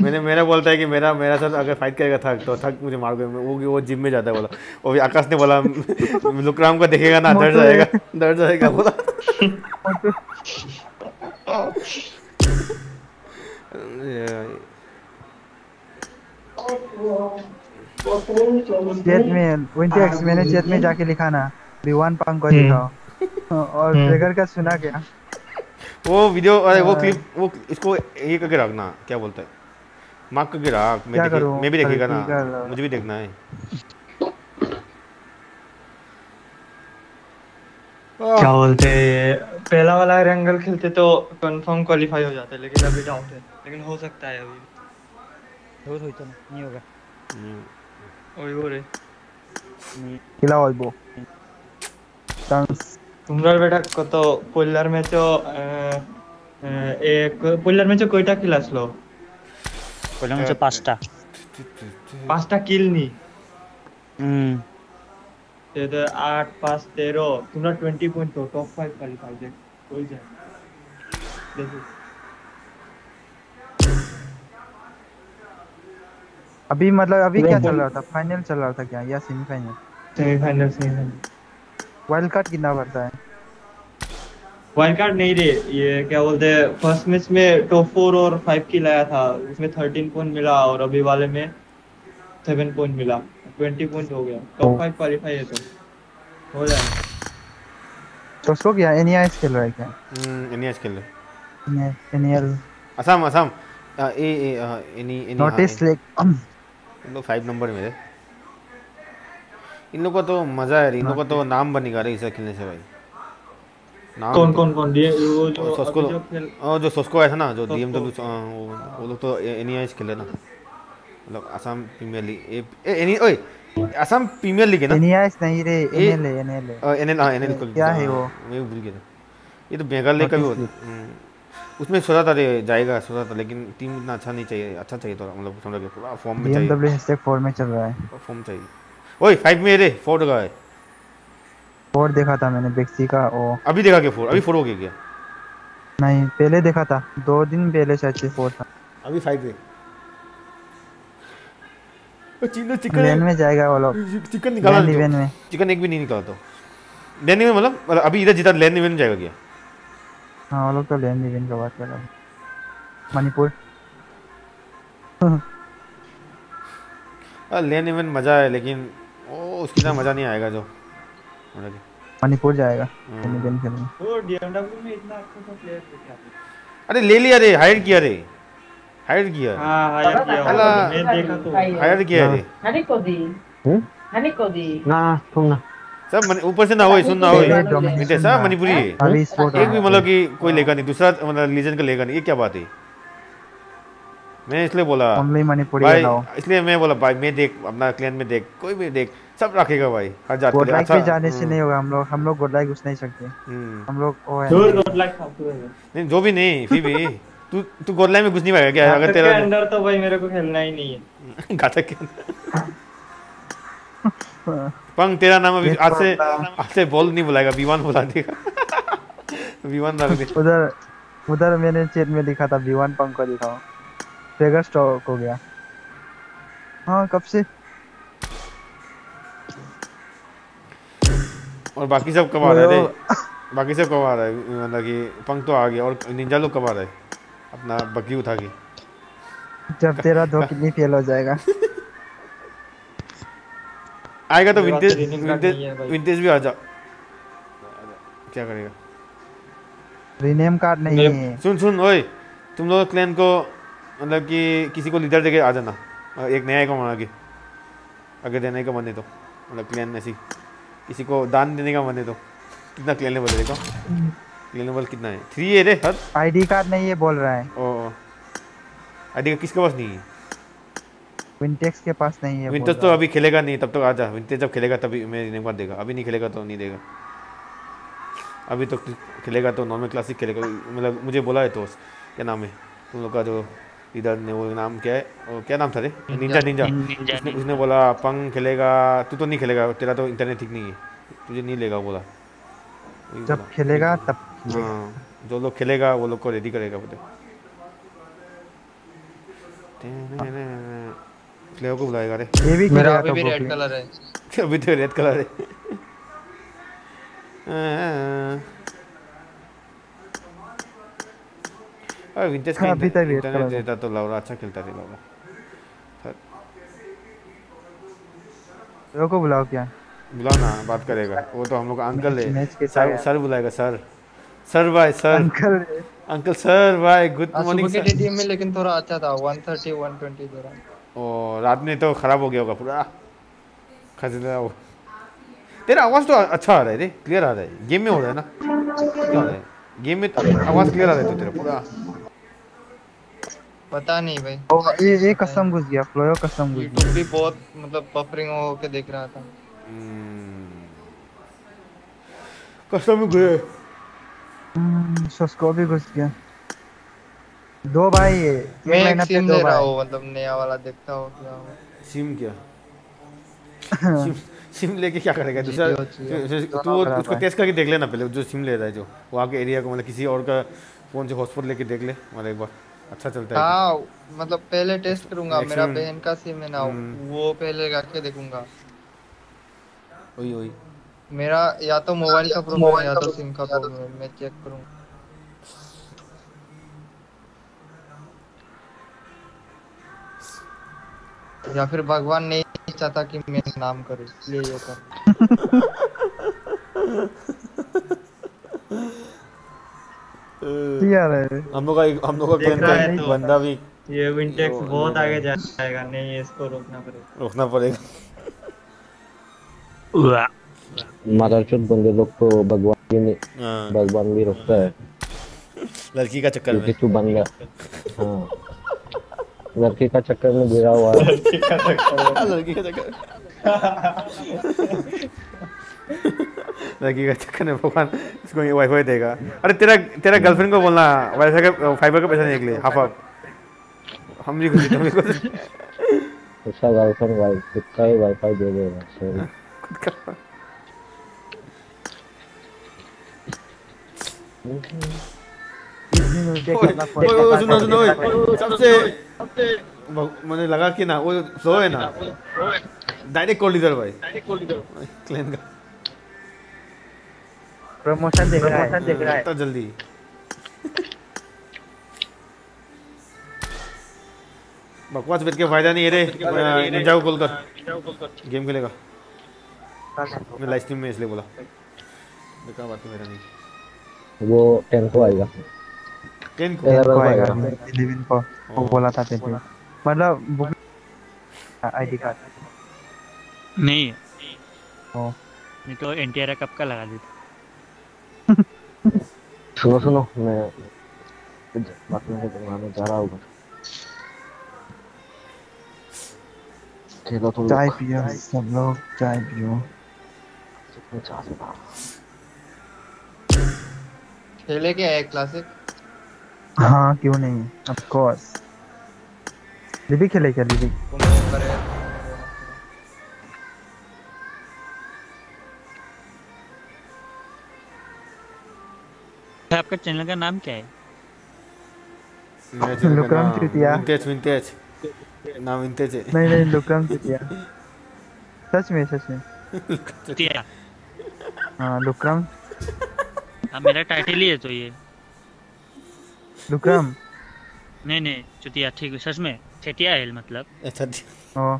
मैंने मेरा बोलता है कि मेरा मेरा सर अगर फाइट करेगा थक तो थक मुझे मार वो वो जिम में जाता है बोला। वो भी आकाश ने बोला लुकराम को देखेगा ना डर जाएगा। डर जाएगा बोला। चैट में इवेंट एक्स मैंने चैट में जाके लिखा ना विवान पंख को दिखाओ। और हम्म। ट्रिगर का सुना क्या? वो वीडियो अरे वो हाँ। क्लिप वो इसको ये करके रखना क्या बोलता है? मार्क करके रख मैं क्या देखे- करूं? मैं भी देखेगा अरे ना ठीक है। मुझे भी देखना है क्या बोलते हैं पहला वाला एंगल खेलते तो कंफर्म क्वालिफाई हो जाते लेकिन अभी डाउट है लेकिन हो सकता है अभी हो तो नहीं होगा वही हो रे खिलाओ इबो डांस তোমরা বেটা কত পল্লার ম্যাচও পল্লার ম্যাচও কয়টা কিল আসলো পল্লার ম্যাচে পাঁচটা পাঁচটা কিল নি হুম ते तो आठ पाँच तेरह तुम्हारा ट्वेंटी पॉइंट हो टॉप फाइव क्वालिफाई देख कोई जाए देखो अभी मतलब अभी क्या Pro चल रहा था फाइनल चल रहा था क्या या semifinal semifinal semifinal wild card कितना बढ़ता है वाइल्ड कार्ड नहीं रे ये क्या बोलते हैं फ़र्स्ट मैच में टॉप फोर और फाइव की लाया था उसमें थर्टीन पॉइंट मिला और अभी वाले में सेवन पॉइंट मिला ट्वेंटी पॉइंट हो गया टॉप फाइव क्वालिफाई है तो हो जाएगा तो उसको क्या एनईआईएस खेल रहा है क्या? हम्म एनईएस खेल रहे NEL Assam Assam. A A any any notice like इन लोग फाइव नंबर में थे। इन लोग का तो मज़ा है इन लोग का तो नाम बनेगा रे इसे खेलने से भाई। कौन कौन कौन? ये वो जो सोस्को जो जो सोस्को आया था ना जो सोस्को। डीएमडब्ल्यू वो वो लोग तो एनईआईएस खेल ना। मतलब Assam premier league A any ओए असम प्रीमियर लीग है ना? एनईआईएस नहीं रे एनएल एनएल है एनएल हाँ एनएल को क्या है वो? मैं भूल गया ये तो मेघालय का भी होता हम्म, उसमें सोचा था जाएगा सोचा था लेकिन टीम इतना अच्छा नहीं चाहिए अच्छा चाहिए थोड़ा मतलब समझ गया पूरा फॉर्म में चाहिए। 4 में चल रहा है। फॉर्म चाहिए। ओए फाइव में रे फोर का है। 4 देखा था मैंने बेक्सी का ओ। अभी देखा क्या फोर? अभी फोर हो गया क्या? नहीं पहले देखा था। दो दिन पहले शायद से 4 था। अभी फाइव है। चिकन लेन में जाएगा वो लोग। चिकन निकाला लैंड नहीं इवेंट तो। में। चिकन एक भी नहीं निकाला तो। लैंड इवेंट मतलब मतलब अभी इधर जीता लैंड इवेंट में जाएगा क्या? हाँ वो लोग तो लैंड इवेंट का बात कर रहा है। मणिपुर। लैंड इवेंट मज़ा है लेकिन ओ उसकी तरह मज़ा नहीं आएगा जो। मणिपुर जाएगा। हम्म। इवेंट खेलने वो डीएमडब्ल्यू में इतना अच्छा सा प्लेयर थे क्या अरे ले लिया रे हायर किया रे। हायर किया। हाँ हायर किया। मैं देखा तो। हायर किया रे। हनी को दी। हम हनी को दी। ना तुम ना। सब मनि- ऊपर से ना होए सुन ना होए। मिटे सब मणिपुरी है। एक भी मतलब कि कोई लेगा नहीं दूसरा मतलब लीजन का लेगा नहीं ये क्या बात है? मैं इसलिए बोला ओनली मणिपुरी भाई इसलिए मैं बोला भाई मैं देख अपना क्लैन में देख कोई भी देख सब रखेगा भाई हर जात के अच्छा पे जाने से हम्म, नहीं होगा हम लोग हम लोग गोडलाइक घुस नहीं सकते। हम्म। हम लोग वो है। दूर डॉट लाइक है नहीं जो भी नहीं फिर भी तू तू गोदलाई में घुस नहीं पाएगा क्या? अगर तेरा अंदर तो भाई मेरे को खेलना ही नहीं है। घातक के अंदर। पंग तेरा नाम अभी आज से आज से बॉल नहीं बुलाएगा विवान बुला देगा दे। उधर उधर मैंने चैट में लिखा था V1 पंख को दिखाओ। ट्रिगर स्टॉक हो गया। हाँ कब से? और बाकी सब कब आ रहे थे? बाकी सब कब आ रहा है? मतलब कि पंख तो आ गया और निंजा लोग कब आ रहा है? अपना बग्गी उठा के। जब तेरा दो किडनी फेल हो जाएगा। आएगा तो विंटेज तो विंटेज है। विंटेज भी आ जा क्या करेगा? रीनेम कार्ड नहीं है। सुन सुन ओए तुम लोग क्लैन को मतलब कि किसी को लीडर देके आ जाना। एक नया को बना के अगर देने का मन है तो। मतलब क्लैन ऐसी। किसी को दान देने का मन है तो। कितना क्लैन लेवल है देखो। क्लैन लेवल कितना है? थ्री है रे हद आईडी कार्ड नहीं है बोल रहा है। ओ आईडी का किसके पास नहीं है? विंटेक्स के पास नहीं है विंटेज तो अभी खेलेगा नहीं तब तक आ जा। विंटेज जब खेलेगा तभी मैं रिनेम कार्ड देगा अभी नहीं खेलेगा तो नहीं देगा। अभी तो खेलेगा तो नॉर्मल क्लासिक खेलेगा। मतलब मुझे बोला है तो क्या नाम है? तुम लोग का जो लीडर ने वो नाम क्या है? क्या नाम था रे? निंजा निंजा उसने उसने बोला पंग खेलेगा तू तो नहीं खेलेगा तेरा तो इंटरनेट ठीक नहीं है। तुझे नहीं लेगा बोला। जब खेलेगा तब हाँ जो लोग खेलेगा वो लोग को रेडी करेगा बोले प्लेयर को बुलाएगा रे। ये भी मेरा अभी तो भी रेड कलर है। अभी तो रेड कलर है। अरे विंटेज का अभी तक इंटरनेट देता तो लौरा अच्छा खेलता रे लौरा सर, लोगों को बुलाओ क्या बुलाओ ना बात करेगा वो तो हम लोग अंकल है सर सर बुलाएगा सर सर भाई सर अंकल अंकल सर भाई गुड मॉर्निंग सुबह के सर टीडीएम में लेकिन थोड़ा अच्छा था 130 120 दे रहा ओ रात में तो खराब हो गया होगा पूरा खजला हो तेरा आवाज़ तो अच्छा आ रहा है रे क्लियर आ रहा है गेम में हो रहा है ना क्या हो रहा है गेम में आवाज़ क्लियर आ रहा है तो तेरा पूरा पता नहीं भाई। ओ ये ये कस्टम घुस गया फ्लोयो कस्टम घुस यूट्यूब भी बहुत मतलब बफरिंग हो के देख रहा था। कस्टम में गए गया सस्को भी घुस गया। दो भाई है मैं एक सिम दो रहा भाई। हूँ मतलब नया वाला देखता हूँ क्या हो। सिम क्या? सिम सिम लेके क्या करेगा? दूसरा तू वो खराब उसको टेस्ट करके देख लेना पहले जो सिम ले रहा है जो। वहाँ के एरिया को मतलब किसी और का फ़ोन से हॉटस्पॉट लेके देख ले मतलब एक बार। अच्छा चलता है। हाँ मतलब पहले टेस्ट करूँगा मेरा बहन का सिम है ना वो पहले करके देखूँगा। वही वही मेरा या तो मोबाइल का प्रॉब्लम है या तो सिम का प्रॉब्लम है मैं चेक करूँगा या फिर भगवान नहीं चाहता कि मैं नाम करूँ इसलिए ये कर यार है हम लोग का हम लोग का है तो। बंदा भी। ये विंटेक्स बहुत आगे जाएगा। नहीं इसको रोकना पड़ेगा। रोकना पड़ेगा। मादारचोद बंदे लोग को भगवान भी नहीं हाँ। भगवान भी रोकता है। लड़की का चक्कर में। तू बंदा हाँ। लड़की का चक्कर में गिरा हुआ है। लड़की का चक्कर लड़की का चक्कर का में भगवान इसको ये वाईफाई देगा। अरे तेरा तेरा गर्लफ्रेंड को बोलना वाईफाई का फाइबर का पैसा निकले हाफ़ हाफ़ हम भी खुशी तुम भी खुशी उसका गर्लफ्रेंड वाई खुद का ही वाईफाई दे देगा सॉरी ओए, ओए, सुनो सुनो सबसे मुझे लगा कि ना वो स्लो है ना। डायरेक्ट कॉल लीडर भाई। क्लैन का प्रमोशन देख रहा है। देख रहा है। इतना जल्दी। बकवास बेच के फ़ायदा नहीं है रे। निंजा को कॉल कर गेम खेलेगा। मैं लाइव स्ट्रीम में इसलिए बोला। देखा बात मेरा नहीं। वो टेन को? आएगा टेन को आएगा। इलेवन को। वो बोला था तेरे मतलब बुक आईडी कार्ड नहीं। ओ। नहीं तो एनटीआर कब का लगा देता? सुनो सुनो मैं बात में जमाने जा रहा हूँ खेलो तुम चाय पियो सब लोग चाय पियो। खेले क्या है क्लासिक हाँ क्यों नहीं? ऑफ़ कोर्स लिबी खेले क्या लिबी आपका चैनल का नाम क्या है? लुकरम नाम चुतिया। विंटेज विंटेज नाम विंटेज है नहीं नहीं लुकरम चुतिया सच में सच में। चुतिया हाँ लुकरम हाँ मेरा टाइटल ही है तो ये। लुकरम नहीं नहीं चुतिया ठीक है सच में। चटिया है मतलब। अच्छा ओ।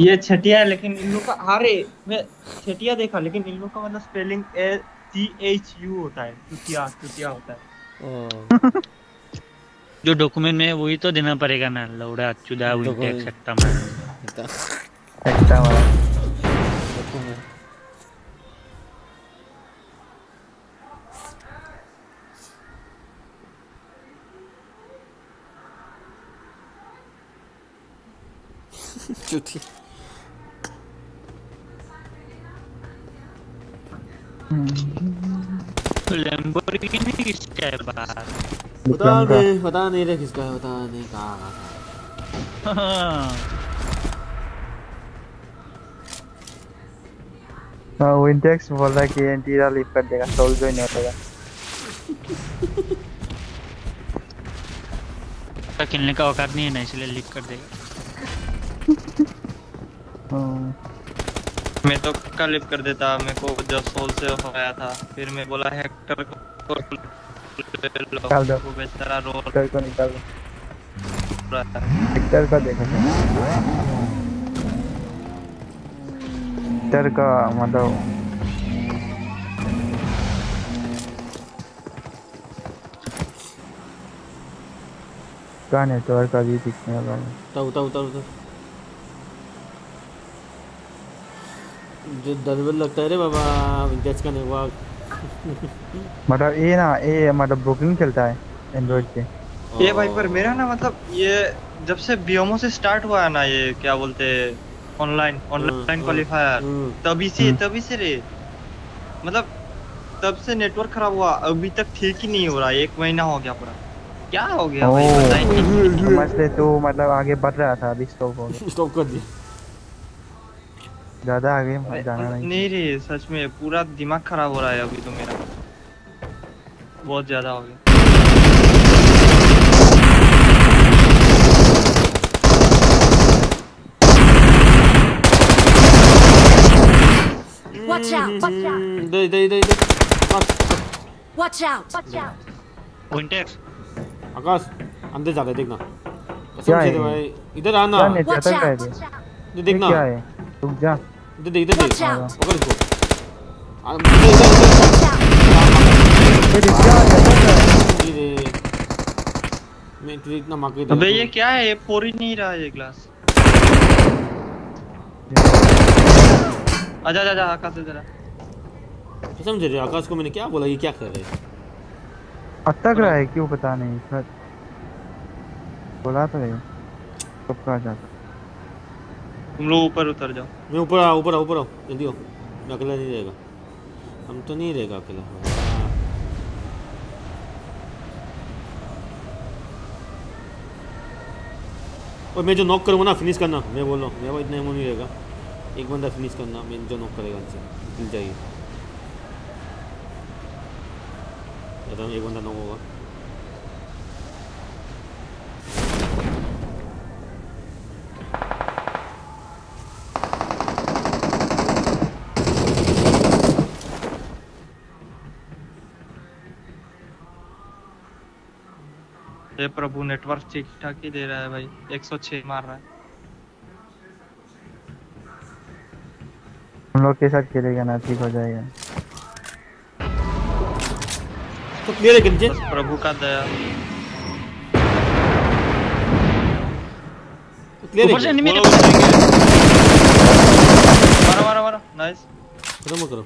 ये छटिया है लेकिन इन लोग का अरे मैं छटिया देखा लेकिन इन लोग का मतलब स्पेलिंग सी एच यू होता है चुतिया चुतिया होता है। जो डॉक्यूमेंट में वही तो देना पड़ेगा ना लौड़ा चुदा विंटेक सकता मैं एकटा वाला चुतिया। लैम्बोर्गिनी किसका है बाहर पता नहीं पता नहीं रे किसका है पता नहीं कहाँ का हाँ विंटेक्स बोल रहा कि एंटीरा लीव कर देगा सोल जो ही नहीं होगा उसका खेलने का औकात नहीं है ना इसलिए लीक कर देगा मैं तो का लिप कर देता मेरे को जब सोल से होया था। फिर मैं बोला हेक्टर को निकाल दो। वो बेचारा रो हेक्टर को निकाल दो। हेक्टर का देखो हेक्टर का मतलब का नेटवर्क अभी दिखने वाला है। उतर उतर उतर उतर। जो दरबल लगता है रे बाबा विंटेज का नेटवर्क मतलब ये ना ये मतलब ब्रुकलिन खेलता है एंड्रॉइड पे। ये भाई पर मेरा ना मतलब ये जब से बियोमो से स्टार्ट हुआ है ना ये क्या बोलते ऑनलाइन ऑनलाइन क्वालिफायर तभी से तभी से रे। मतलब तब से नेटवर्क खराब हुआ अभी तक ठीक ही नहीं हो रहा एक महीना हो गया पूरा। क्या हो गया भाई बताइए समझ ले तू मतलब आगे बढ़ रहा था अभी स्टॉप हो गया। स्टॉप कर दिया। ज़्यादा आगे मत जाना नहीं नहीं रे सच में पूरा दिमाग खराब हो रहा है अभी तो मेरा बहुत ज़्यादा हो गया Watch out! Watch out! इधर इधर इधर Akash Watch out! Watch out! विंटेक्स आकाश अंदर जा रहा है देखना कसम से है ये? भाई इधर आना क्या रहा है out! ये? इधर देखना क्या है रुक जा इधर देख इधर देख पकड़ इसको रहा। मैं तुझे इतना मार के दे अबे ये क्या है ये फोड़ नहीं रहा ये ग्लास आजा आजा आजा आकाश इधर आ कसम से रे आकाश को मैंने क्या बोला ये क्या कर रहे हैं अटक रहा है क्यों पता नहीं सर बोला तो है कब का जाता तुम लोग ऊपर उतर जाओ। मैं ऊपर आ ऊपर आ ऊपर आओ। जल्दी आओ। मैं अकेला नहीं रहेगा। हम तो नहीं रहेगा अकेला। और मैं जो नॉक करूँगा ना फिनिश करना। मैं बोल रहा हूँ, मेरा इतना नहीं रहेगा। एक बंदा फिनिश करना, मैं जो नॉक करेगा उनसे। मिल जाएगी एक बंदा नॉक होगा। हे प्रभु नेटवर्क ठीक ठाक ही दे रहा है भाई। 106 मार रहा है। हम लोग के साथ खेलेगा ना ठीक हो जाएगा। तो क्लियर है कि? प्रभु का दया। क्लियर है उतरेंगे मारो मारो मारो। नाइस खत्म करो।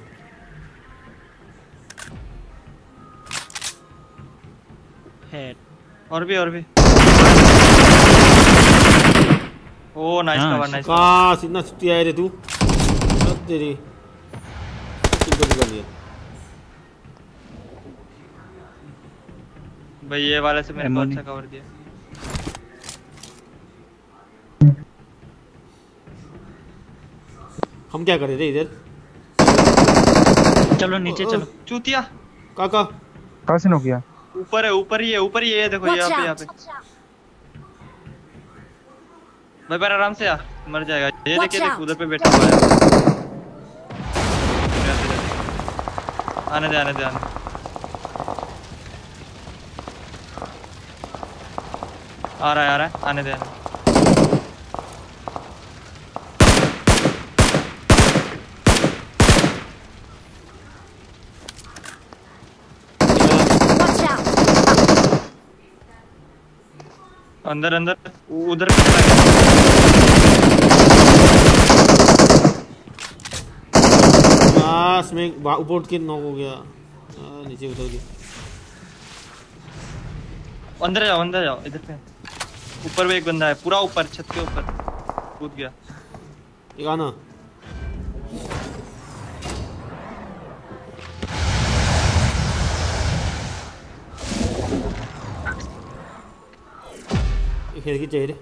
हेड और भी और भी। ओ नाइस कवर नाइस काश इतना छुट्टी आए रे तू। सब तेरी। कर लिया भाई ये वाले से मेरे को अच्छा कवर दिया। हम क्या कर रहे थे इधर? चलो नीचे चलो। चूतिया। काका। कहाँ से नो किया ऊपर है ऊपर ही है ऊपर ही है देखो यहाँ पे यहाँ पे। भाई पर आराम से आ मर जाएगा। ये देखिए देख उधर पे बैठा हुआ है। आने दे आने दे आने आ रहा है आ रहा है आने दे आने अंदर अंदर। उधर। काश मैं ऊपर के नॉक हो गया। आ, नीचे उतर गया। अंदर जाओ अंदर जाओ इधर पे ऊपर भी एक बंदा है पूरा ऊपर छत के ऊपर। कूद गया। एक आना। एक खिड़की चाहिए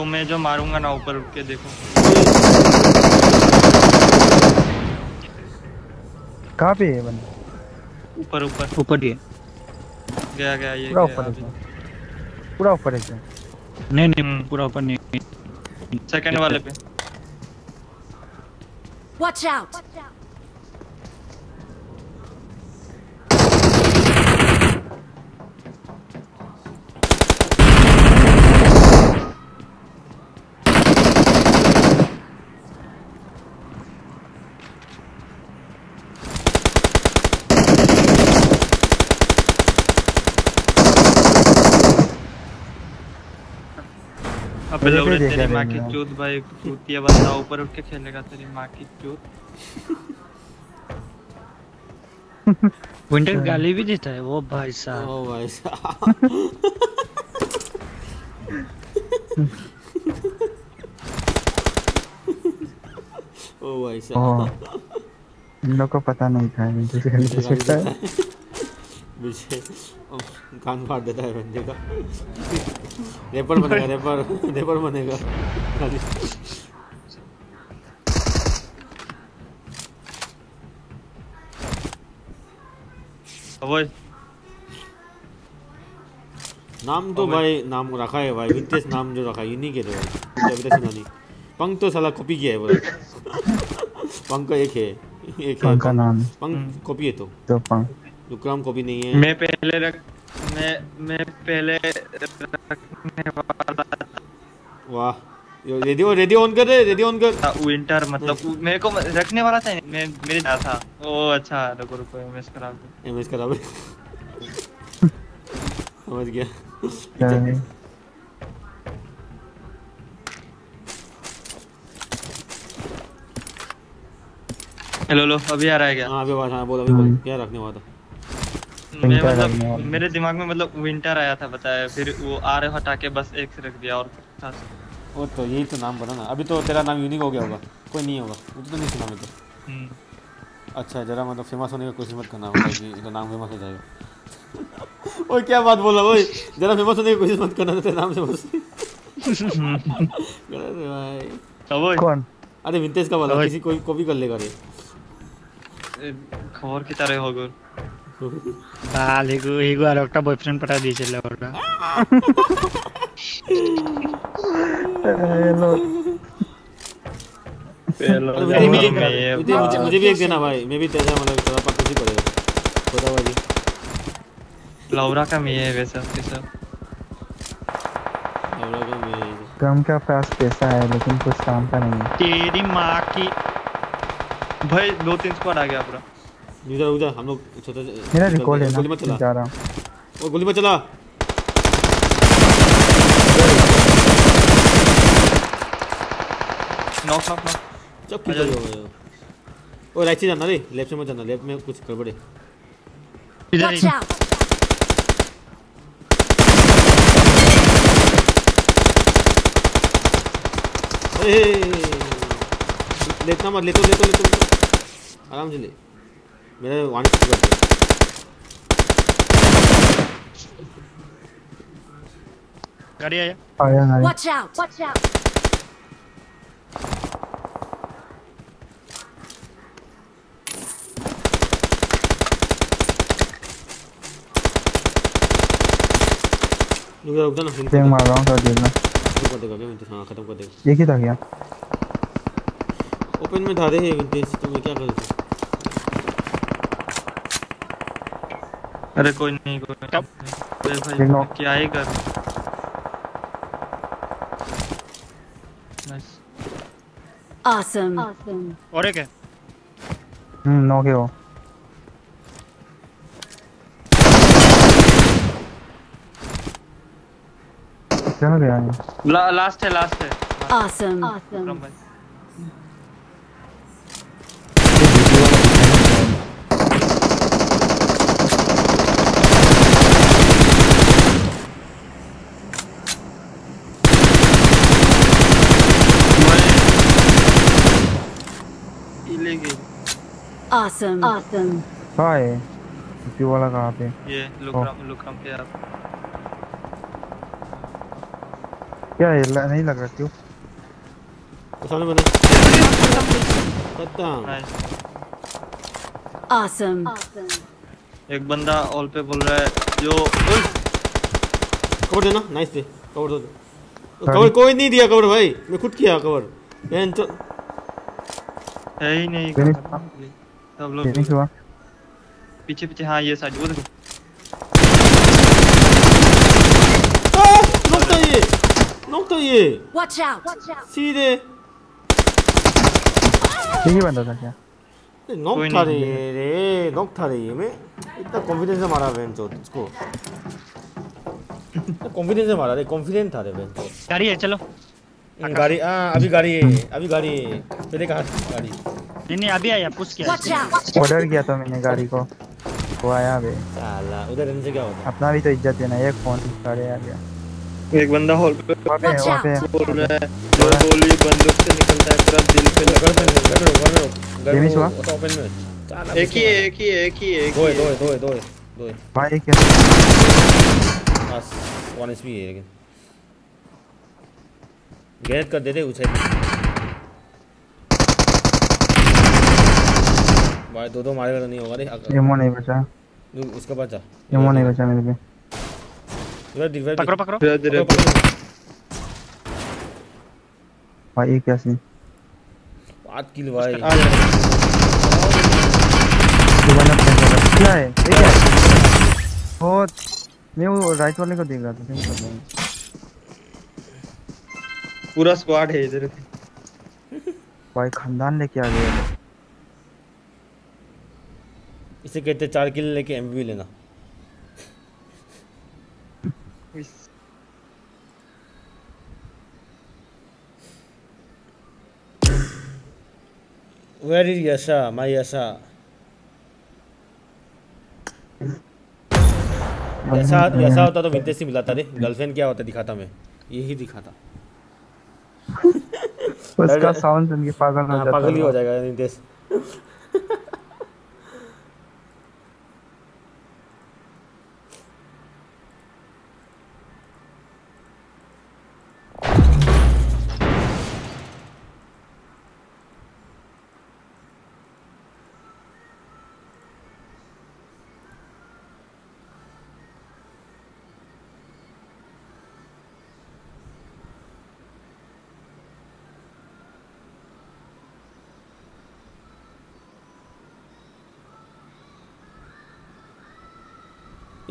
इसको मैं जो मारूँगा ना ऊपर उठ के देखो। कहाँ पे है बंदा? ऊपर ऊपर। ऊपर ही है। गया गया ये पूरा ऊपर है पूरा ऊपर है क्या? नहीं नहीं पूरा ऊपर नहीं। सेकंड वाले पे। Watch out! अबे मुझे लौड़े तेरी माँ की। भाई बंदा ऊपर उठ के खेलेगा तेरी माँ की चूत। विंटर गाली भी देता है वो भाई साहब। ओ भाई साहब। ओ भाई साहब। इन लोग को पता नहीं था मुझे गाली दे सकता है। विजय कान फाड़ देता है बंदे का। रैपर बनेगा रैपर रैपर बनेगा। खाली। नाम तो भाई नाम रखा है भाई विंटेज नाम जो रखा है यूनिक है तो भाई। अभी तक सुना नहीं। पंख तो साला कॉपी किया है बोला पंख का एक है एक है। पंख का नाम। पंख कॉपी है तो। तो पंख विक्रम कॉपी नहीं है। मैं पहले रख मैं मैं पहले रखने वाला वाह। यो रेडियो रेडियो ऑन कर रहे रेडियो ऑन कर। विंटर मतलब मेरे को रखने वाला था मैं मेरे जा था। ओ अच्छा रुको रुको एमएस करा दो एमएस करा बे समझ गया। हेलो लो अभी आ रहा है क्या? हाँ अभी बात हाँ बोल अभी बोल। क्या रखने वाला था? मैं मतलब मेरे दिमाग में मतलब विंटर आया था बताया। फिर वो आर हटा के बस एक से रख दिया और वो तो यही तो नाम बना ना। अभी तो तेरा नाम यूनिक हो गया होगा। कोई नहीं होगा। मुझे तो नहीं सुना मैं तो हम्म। अच्छा जरा मतलब फ़ेमस होने की कोशिश मत करना होगा कि इसका नाम फ़ेमस हो जाएगा। ओए क्या बात बोला ओए जरा फ़ेमस होने की कोशिश मत करना तेरे नाम से बस कौन? अरे विंटेज का बोला किसी कोई कॉपी कर लेगा रे। खबर की तरह होगा। বাল এগো এগো আর একটা বয়ফ্রেন্ড পাঠা দিয়েছিল ওটা ये लोग अरे मुझे भी एक मुझे मुझे मुझे भी एक देना भाई मैं भी तेरा मतलब थोड़ा पक्का ही पड़ेगा खोदा वाली लौरा का मिये है वैसे आपके सब लौरा का मैं कम का पास पैसा है लेकिन कुछ काम का नहीं है तेरी माँ की भाई दो तीन स्क्वाड आ गया पूरा इधर उधर हम लोग छोटा मेरा रिकॉर्ड है गोली ना मत चला। जा रहा हूँ। ओ गोली मत चला। नॉक नॉक नॉक चुप की हो गया ओ राइट से जाना रे लेफ़्ट से मत जाना लेफ़्ट में कुछ गड़बड़ है। out! ए लेतना मत ले तो ले तो ले तो ले तो। आराम से ले। मेरा वन कर दिया गाड़ी आया आया। गाड़ी Watch out! Watch out! रुक जा रुक जा ना पेंग मार रहा हूँ देर में। खत्म कर देगा क्या विंटेज हाँ खत्म कर देगा। एक ही था क्या ओपन में था रे विंटेज तो मैं क्या कर सकता अरे कोई नहीं कोई नहीं। अरे भाई क्या ही कर? Nice Awesome. Awesome. और एक है। हम्म नौ के हो। चल गया। ला, लास्ट है लास्ट है। Awesome. Awesome. Awesome. Awesome. कहाँ है इसी वाला कहाँ पे? ये लुकरम लुकरम पे आप। क्या ये ल- नहीं लग रहा क्यों? सामने बना। खत्म। Nice Awesome. Awesome. एक बंदा ऑल पे बोल रहा है जो कवर देना नाइस दे कवर दो। कवर कोई नहीं दिया कवर भाई। मैं खुद किया कवर। तो है ही नहीं सब लोग फिनिश हुआ। पीछे पीछे हाँ ये साइड वो देखो। नॉक था ये। नॉक था ये! Watch out! सीधे। एक ही बंदा था क्या? नॉक था रे रे नॉक था रे ये मैं। इतना कॉन्फिडेंस से मारा बहन चोद इसको। कॉन्फिडेंस से मारा रे कॉन्फिडेंट था रे चोद। गाड़ी है चलो। गाड़ी हाँ अभी गाड़ी है अभी गाड़ी है पहले कहा गाड़ी। नहीं नहीं अभी आया पुश किया ऑर्डर किया था मैंने गाड़ी को। वो आया बे साला उधर रहने से क्या होता अपना भी तो इज़्ज़त है ना एक फ़ोन साढ़े आ गया एक बंदा हॉल पे वहाँ पे वहाँ पे बोल रहा है जो गोली बंदूक से निकलता है पूरा दिल पे लगा लगता डेमिश हुआ ओपन में। साला है एक ही है एक ही एक ही एक दो ही है। है दो दो दो दो भाई कैसे बस वन एचपी है लेकिन। गैस कर देते उसे। भाई दो दो मारेगा तो नहीं होगा रे एमो नहीं बचा। तू उसके पास जा। एमो नहीं बचा मेरे पे इधर पकड़ो पकड़ो। धीरे धीरे भाई ये क्या सीन बात किल भाई। दोबारा क्या है? ये क्या है? बहुत मैं वो राइट वाले को देख रहा था तुम कर रहे हो? पूरा स्क्वाड है इधर भाई खानदान लेके आ गए। इसे कहते चार किल लेके एमवी लेना। Where is Yasha? My Yasha. यशा यशा होता तो विंटेज से मिला था रे। गर्लफ्रेंड क्या होता दिखाता मैं। यही दिखाता। उसका साउंड सुन के पागल हो जाता पागल ही हो। जाएगा विंटेज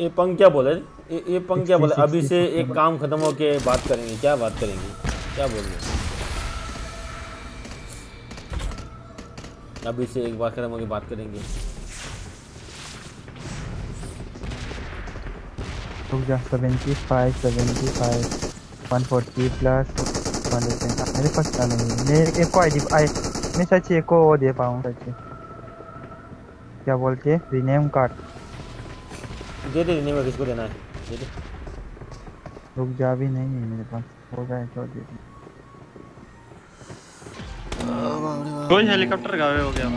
ये पंख क्या बोले ये ये पंख क्या बोले अभी से एक काम खत्म हो के बात करेंगे क्या बात करेंगे? क्या बोल रहे अभी से एक बार खत्म हो के बात करेंगे। रुक जा seventy five seventy five one forty plus one मेरे पास क्या नहीं है? मैं एक को आई डी आई मैं सच एक को दे पाऊँ सच। क्या बोलते हैं? रिनेम कार्ड दे दे नहीं मैं किसको देना है। दे दे। रुक जा भी नहीं है मेरे पास। हो जाए तो दे दे रोज हेलीकॉप्टर गायब हो गया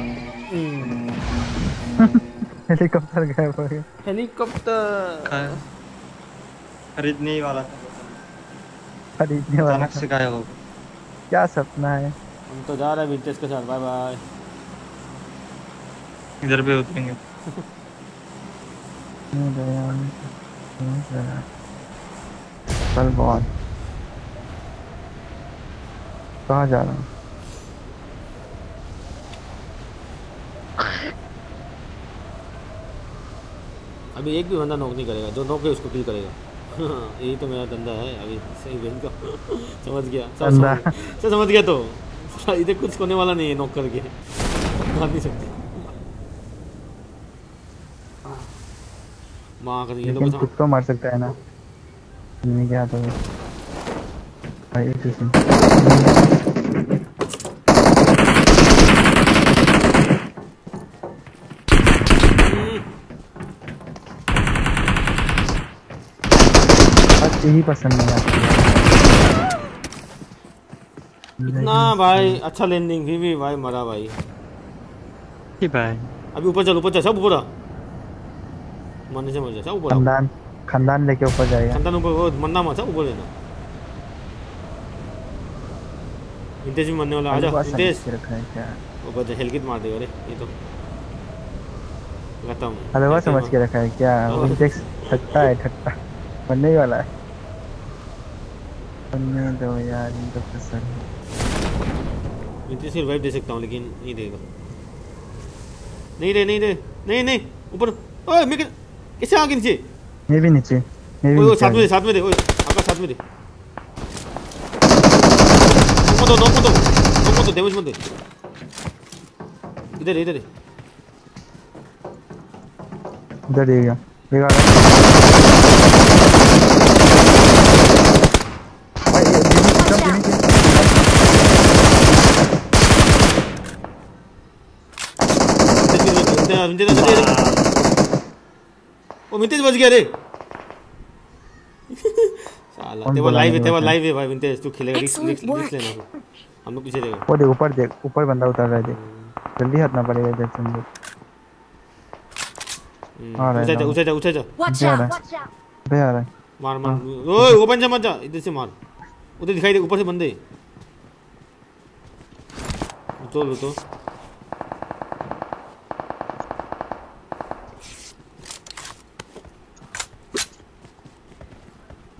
हेलीकॉप्टर गायब हो गया। हेलीकॉप्टर। खरीदने ही वाला था। खरीदने वाला से गायब हो गया। क्या सपना है? हम तो जा रहे हैं विंटेज के साथ। बाय बाय इधर भी उतरेंगे। कल बहुत। कहाँ जा रहा हूँ? अभी एक भी बंदा नॉक नहीं करेगा जो नॉक है उसको किल करेगा। यही तो मेरा धंधा है अभी सही बहन का समझ गया। सब समझ समझ गया तो। इधर कुछ होने वाला नहीं है नॉक करके मार नहीं सकते। लेकिन लोग खुद को मार सकता है ना। नहीं क्या तो भाई इसी से बस यही पसंद नहीं आती। ना भाई अच्छा लैंडिंग फिर भी भाई मरा भाई। भाई? अभी ऊपर चल ऊपर चल सब ऊपर आ। मरने से मर जा ऊपर खानदान खानदान लेके ऊपर जाएगा खानदान ऊपर वो मरना मत ऊपर लेना विंटेज भी मरने वाला रखा है क्या। ऊपर से हेलकिट मार देगा अरे ये तो। खत्म हलवा समझ के रखा है क्या। इंटेक्स ठट्टा है ठट्टा। बनने ही वाला है बनने दो यार इनको पसंद विंटेज से रिवाइव दे सकता हूँ लेकिन नहीं देगा नहीं दे नहीं दे नहीं नहीं ऊपर ओए मैं कैसे- कैसे आ नीचे मैं भी नीचे मैं भी ओए साथ में दे साथ में दे ओए आकाश साथ में दे नॉक दो नॉक दो नॉक दो डैमेज मत दे इधर इधर उधर दे गया देखा रहा भाई ये जिमी एकदम जिमी के विंटेज विंटेज ओ विंटेज बच गया रे। साला तेरा लाइव है तेरा लाइव है भाई विंटेज तू खेलेगा रिस्क लेना हम लोग पीछे देगा वो देख ऊपर देख ऊपर बंदा उतर रहा है देख। जल्दी हटना पड़ेगा इधर से मुझे रहा उसे जा। उसे जा उसे जा। बे आ रहा है। मार मार। ओए ओपन जा मत जा इधर से मार। उधर दिखाई दे ऊपर से बंदे। तो लो तो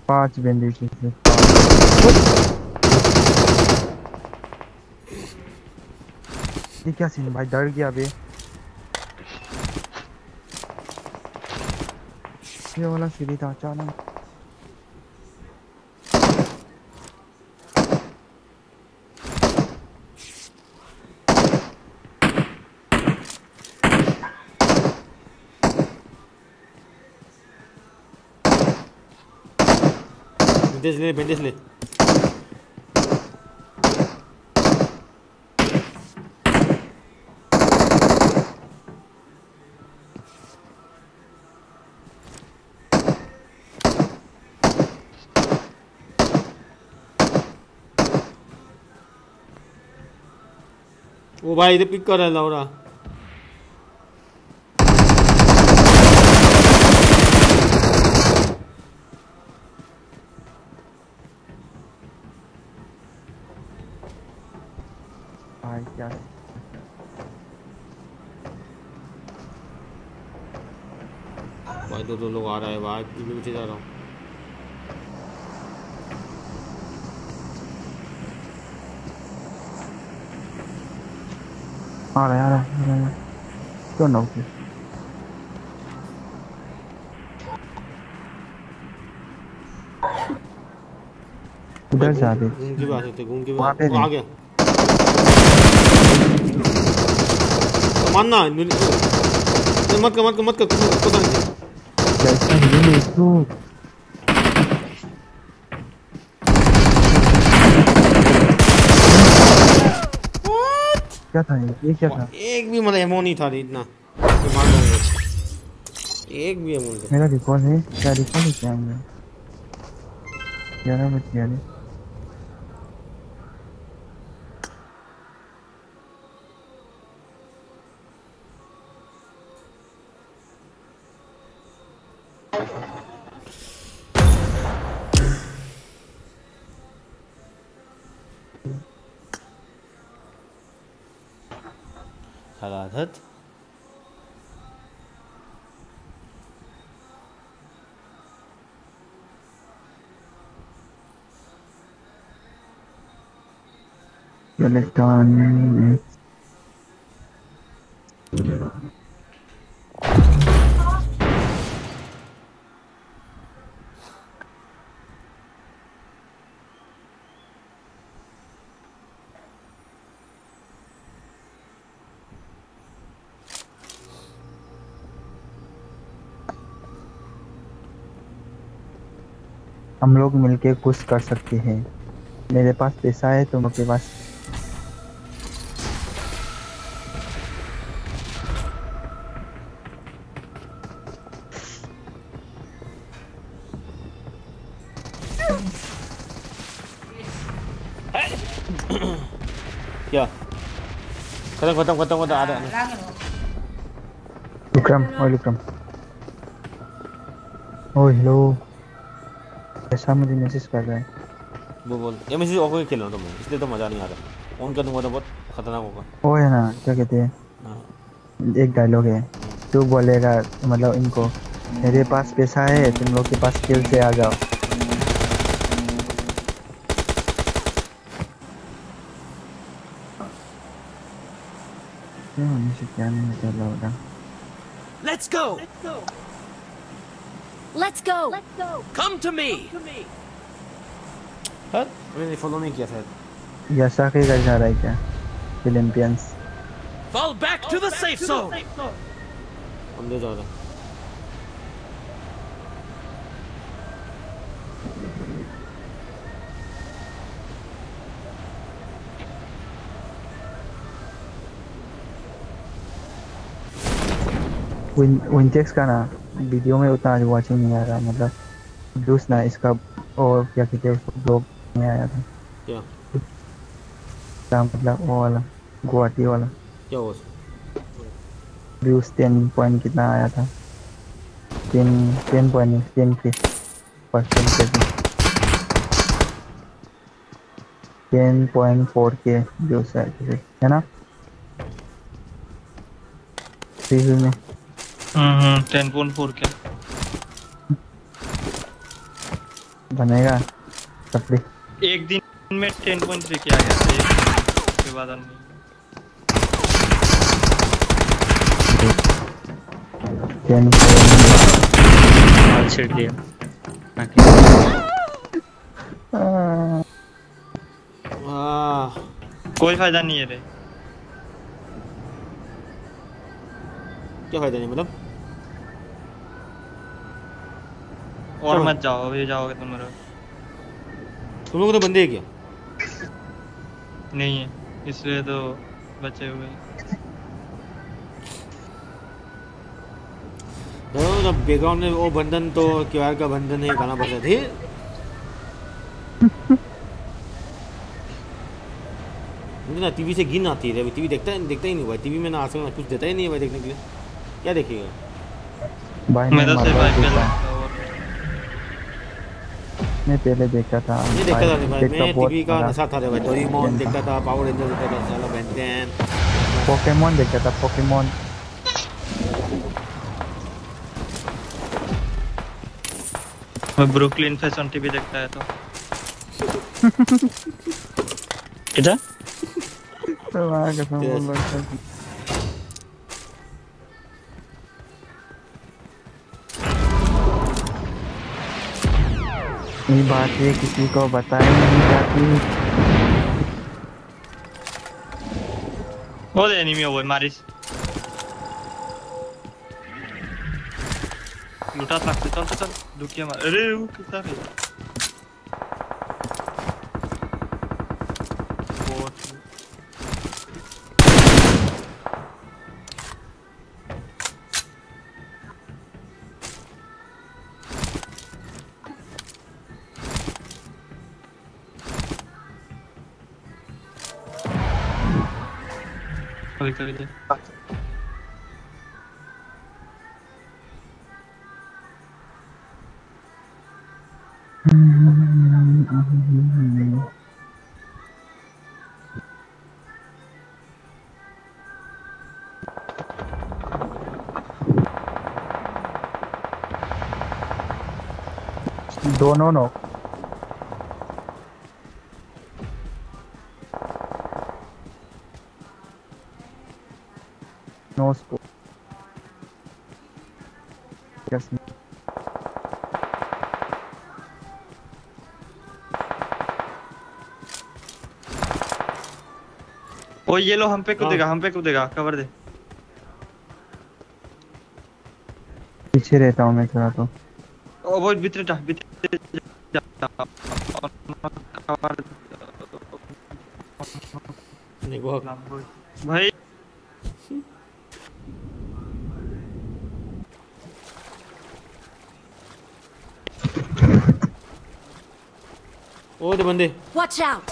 पाँच बैंडेज से ये क्या सीन, भाई डर गया बे ये वाला सीढ़ी था, अचानक। विंटेज ले विंटेज ले। ओ भाई इधर पिक कर रहा है लौरा भाई क्या भाई दो दो लोग आ रहा है भाई पीछे पीछे जा रहा हूँ। आ रहा है आ रहा है क्यों ना उसे उधर जा रहे घूम के भी आ सकते घूम के भी आ- गया। मानना मत कर मत कर मत कर पता नहीं। कैसा मिले इसको क्या था ये क्या था एक भी मतलब एमो नहीं था इतना एक भी एमो नहीं मेरा रिकॉल है क्या रिकॉल है क्या मेरा ग्यारह बज गया हम लोग मिलके कुछ कर सकते हैं। मेरे पास पैसा है तुम के पास खत्म खत्म खत्म खत्म आ रहा है विक्रम ओ विक्रम ओ हेलो ऐसा मुझे मैसेज कर रहा है वो बोल ये मैसेज ऑफ़ करके खेलना तो मैं इसलिए तो मज़ा नहीं आ रहा ऑन कर दूँगा तो बहुत खतरनाक होगा वो है ना क्या कहते हैं हाँ। एक डायलॉग है तू बोलेगा मतलब इनको मेरे पास पैसा है तुम लोग के पास स्किल से आ जाओ क्यों होने से क्या नहीं चला होगा Let's go. Let's go. Come to me. Sir मैंने फॉलो नहीं किया शायद यशा के घर जा रहा है क्या Philippines Fall back to the safe zone. अंदर जा रहा विन विंटेक्स का ना वीडियो में उतना आज वॉचिंग नहीं आ रहा मतलब व्यूज़ ना इसका और क्या कहते हैं उसको ब्लॉग नहीं आया था। क्या? क्या मतलब वो वाला गुवाहाटी वाला। क्या हुआ? व्यूज़ टेन पॉइंट कितना आया था? टेन टेन पॉइंट टेन के परसेंट टेन पॉइंट फोर के व्यूज़ है ना? सीज़न में। हम्म हम्म टेन पॉइंट फोर के बनेगा तफरी एक दिन में टेन पॉइंट थ्री के आ गया। था उसके बाद और नहीं। टेन छेड़ दिया। आह, कोई फ़ायदा नहीं है रे। क्या फ़ायदा नहीं मतलब? और मत जाओ अभी जाओगे तुम लोग तुम लोग तो बंदे है क्या। नहीं है इसलिए तो बचे हुए। देखो ना बैकग्राउंड में वो बंधन तो क्यूआर का बंधन है गाना बजा थे मुझे ना टीवी से गिन आती है अभी टीवी देखता है देखता ही नहीं भाई। टीवी में ना आजकल कुछ देता ही नहीं है भाई देखने के लिए। क्या देखेगा? भाई मैं तो सिर्फ़ आईपीएल देखा पहले देखता था। ये देखता था भाई मैं टीवी का नशा था रे भाई डोरेमोन। देखता था पावर रेंजर देखता था साला बेंटेन पोकेमोन देखता था पोकेमोन मैं ब्रुकलिन फ़ैशन टीवी देखता है। तो किधर? तो वहाँ कसम बोल रहा था। ये बातें किसी को बताई नहीं जाती। वो दे एनिमी वो मारिस लुटा सकते चल चल चल दुखिया मार। अरे वो कितना है कभी कभी दे दोनों नो नो ओ ये लो हम पे कूदेगा हम पे कूदेगा कवर दे पीछे रहता हूँ मैं थोड़ा तो ओ वो भीतर जा भीतर जा कवर भाई ओ दे बंदे Watch out!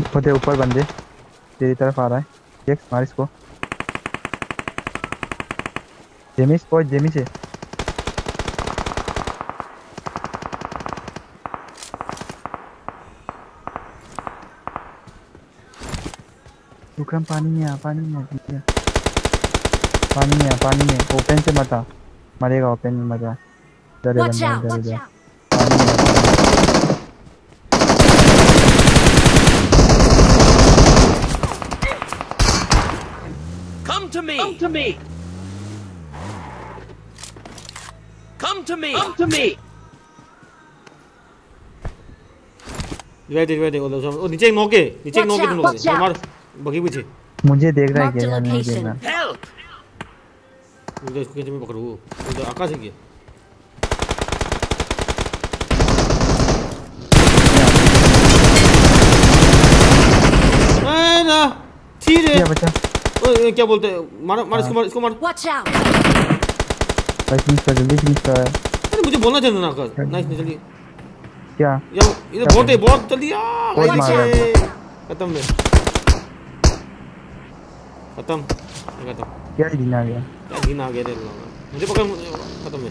ऊपर दे ऊपर बंदे तेरी तरफ़ आ रहा है। देख मार इसको। जेमी स्पॉट जेमी से। विक्रम पानी में आ पानी में आ पानी में आ। पानी में ओपन से मत आ। मरेगा ओपन में मत आ। डरे out! डरे Watch जा out! पानी में आ, Come to me. Come to me. Come to me. Come to me. Revive दे ओ दो ओ नीचे एक नोके नीचे Watch नोके out, तुम लोग watch out. मार बगी पीछे मुझे देख रहा है क्या नहीं देख. रहा Help. मुझे इसको कैसे मैं पकड़ूं उधर आकाश है क्या ना ठीक है क्या बचा क्या बोलते हैं? मारो मार इसको मार इसको मार। Out! भाई फिनिश कर जल्दी फिनिश कर। अरे मुझे बोलना चाहिए ना कर। नाइस नहीं चलिए क्या? या इधर बहुत है बहुत जल्दी आ है। खत्म में खत्म ये खत्म। क्या ही दिन आ गया? क्या दिन आ गया रे लोग मुझे पकड़ मुझे खत्म है।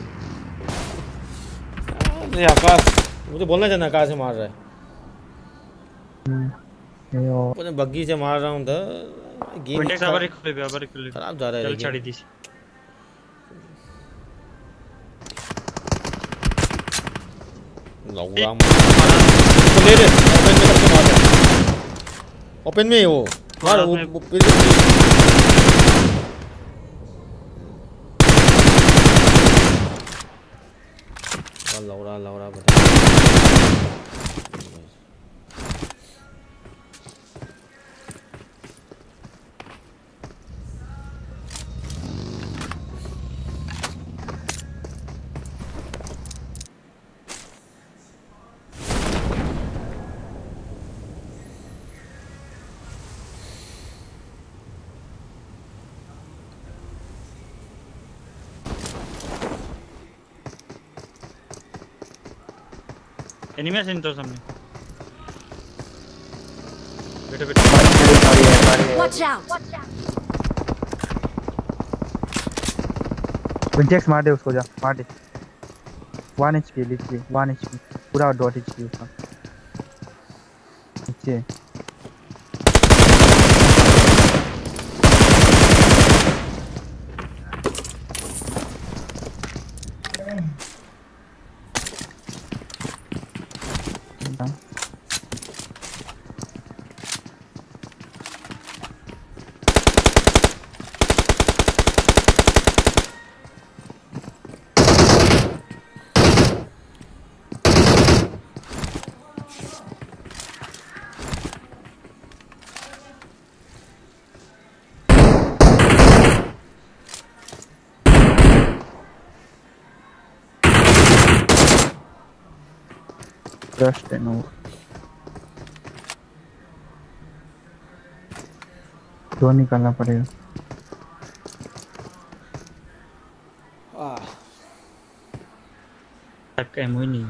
नहीं आकाश मुझे बोलना चाहिए ना आकाश से मार रहा है। अपने बग्गी से मार रहा हूँ तो। गेम आवर एक खुले आवर एक खुले खराब जा रहा है चल। छाड़ी दी लौड़ा तो ले ले ओपन में सबसे मार ओपन में वो। मार वो हाँ, लौड़ा लौड़ा बता। एनिमी तो सामने। बेटा बेटा वॉच आउट विंटेक्स मार दे उसको जा मार दे। 1 एचपी लिख दे 1 एचपी पूरा डॉट एचपी उसका। नीचे And over. दो निकालना पड़ेगा। आपका एमओ ही नहीं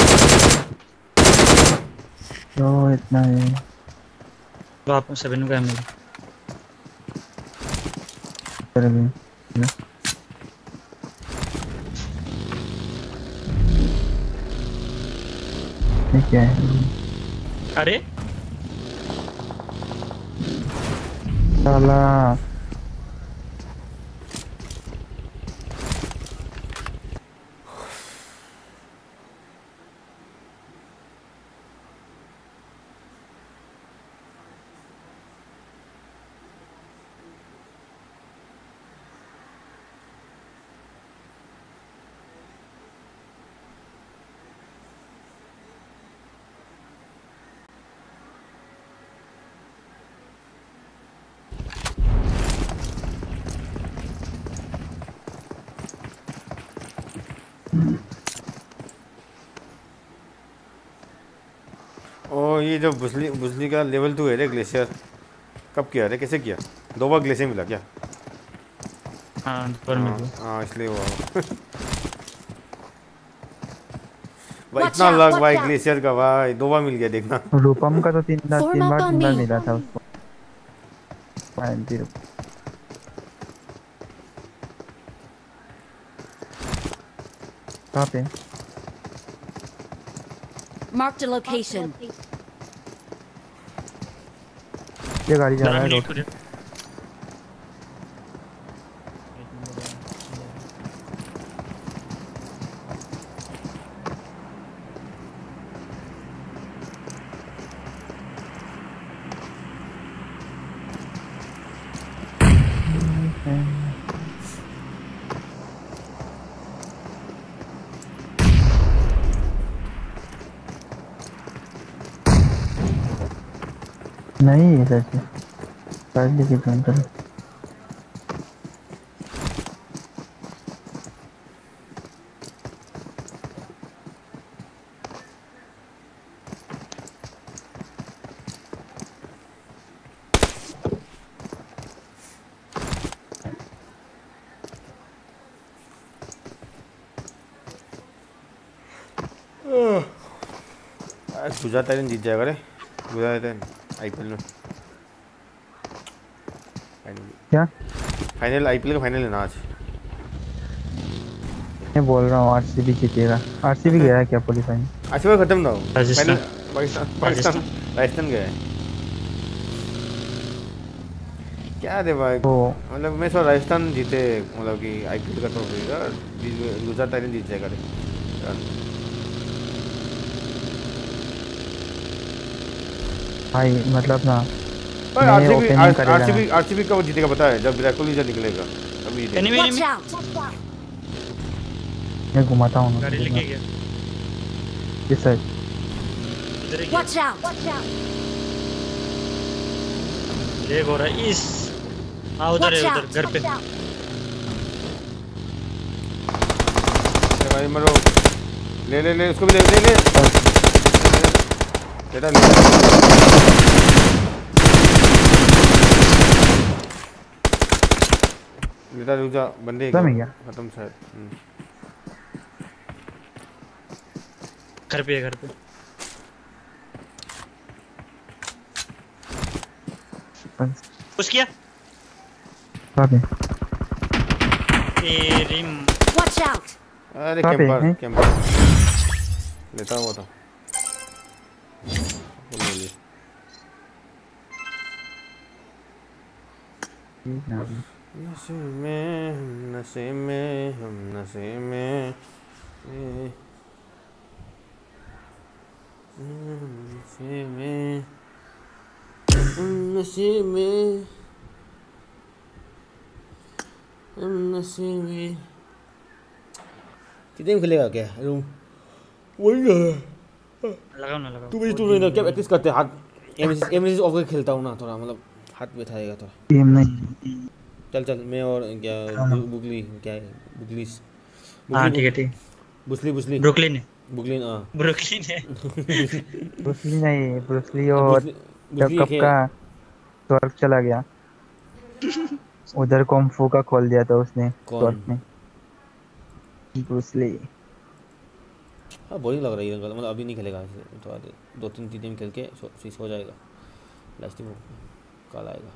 तो इतना है। तो आप सेवन का एमओ कर ठीक है? अरे? साला ओ ये जो बुजली बुजली का लेवल टू है रे ग्लेशियर कब किया रे कैसे किया? दो बार ग्लेशियर मिला क्या? हाँ पर हाँ, मिल। हाँ इसलिए हुआ। भाई इतना लग भाई ग्लेशियर का भाई दो बार मिल गया देखना। रूपम का तो तीन बार तीन बार तीन बार मिला था उसको। कहाँ पे? Marked a location. ये गाड़ी जा रहा है। रोड नहीं है सच कर ली कितना अंतर आज गुजरात जीत जाएगा रे। गुजरात टाइटन आईपीएल में। फाइनल क्या? फाइनल आईपीएल का फाइनल है ना आज। मैं बोल रहा हूँ आरसीबी जीतेगा आरसीबी गया है क्या में आईपीएल खत्म ना हो राजस्थान। पाकिस्तान पाकिस्तान राजस्थान। गया है। क्या रे भाई? मतलब मैं सोच राजस्थान जीते मतलब कि आईपीएल का ट्रॉफी का गुजरात टाइटन जीत जाएगा रे यार। भाई मतलब ना पर आरसीबी कब जीतेगा पता है जब विराट कोहली जब निकलेगा Watch out! मैं घुमाता हूँ गाड़ी लेके गया। ही हो। रहा इस। हाँ उधर है उधर घर पे। भाई मरो। ले ले ले उसको भी ले ले ले। बेटा ले बेटा रुक जा बंदे खत्म है क्या? खत्म शायद। घर पे है घर पे पुश किया कहाँ पे ए रिम Watch अरे कैंपर कैंपर लेता हुआ था नशे में हम नशे में हम नशे में। नशे में हम नशे में। हम नशे में। कितने में खेलेगा क्या रूम वही है। लगाओ ना लगाओ। तू भी तू ना क्या प्रैक्टिस करते हाथ एमएसएस ऑफ़ करके खेलता हूँ ना थोड़ा मतलब हाथ बैठाएगा थोड़ा टीम नहीं। चल चल मैं और क्या बुगली क्या है? बुगलीस हाँ ठीक है ठीक बुसली बुसली। ब्रुकलिन है। बुगलिन हाँ। ब्रुकलिन है। ब्रूसली नहीं ब्रूसली और जब कब का स्वर्ग चला गया। उधर कॉम्फू का खोल दिया था उसने? स्वर्ग में ब्रूसली हाँ बोरिंग लग रही है मतलब अभी नहीं खेलेगा थोड़ा दो तीन तीन गेम खेल के सो हो जाएगा। लास्ट कल आएगा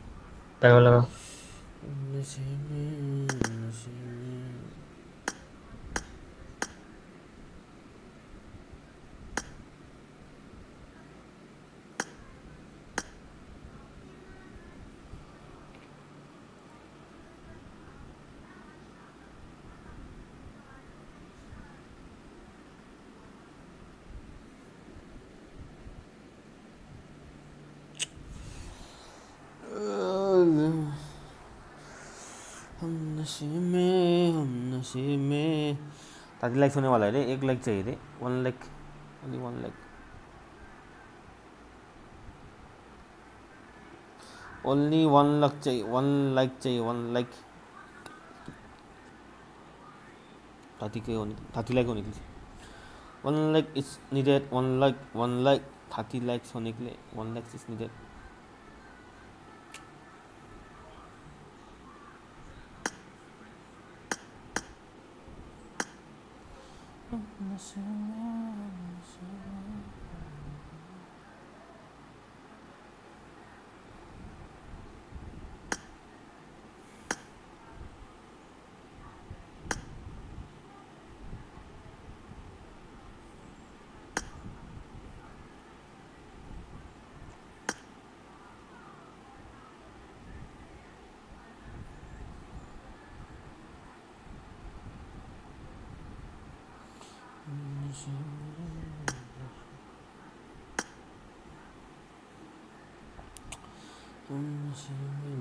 लगाओ लगाओ नशे में, नशे में। हम नशे में हम नशे में थर्टी लाइक्स होने वाला है रे, एक लाइक चाहिए रे one like only one like only one lakh चाहिए वन लाइक चाहिए वन लाइक थर्टी के होने थर्टी लाइक होने के लिए। One like is needed one like one like thirty likes होने के लिए। One like is needed soon.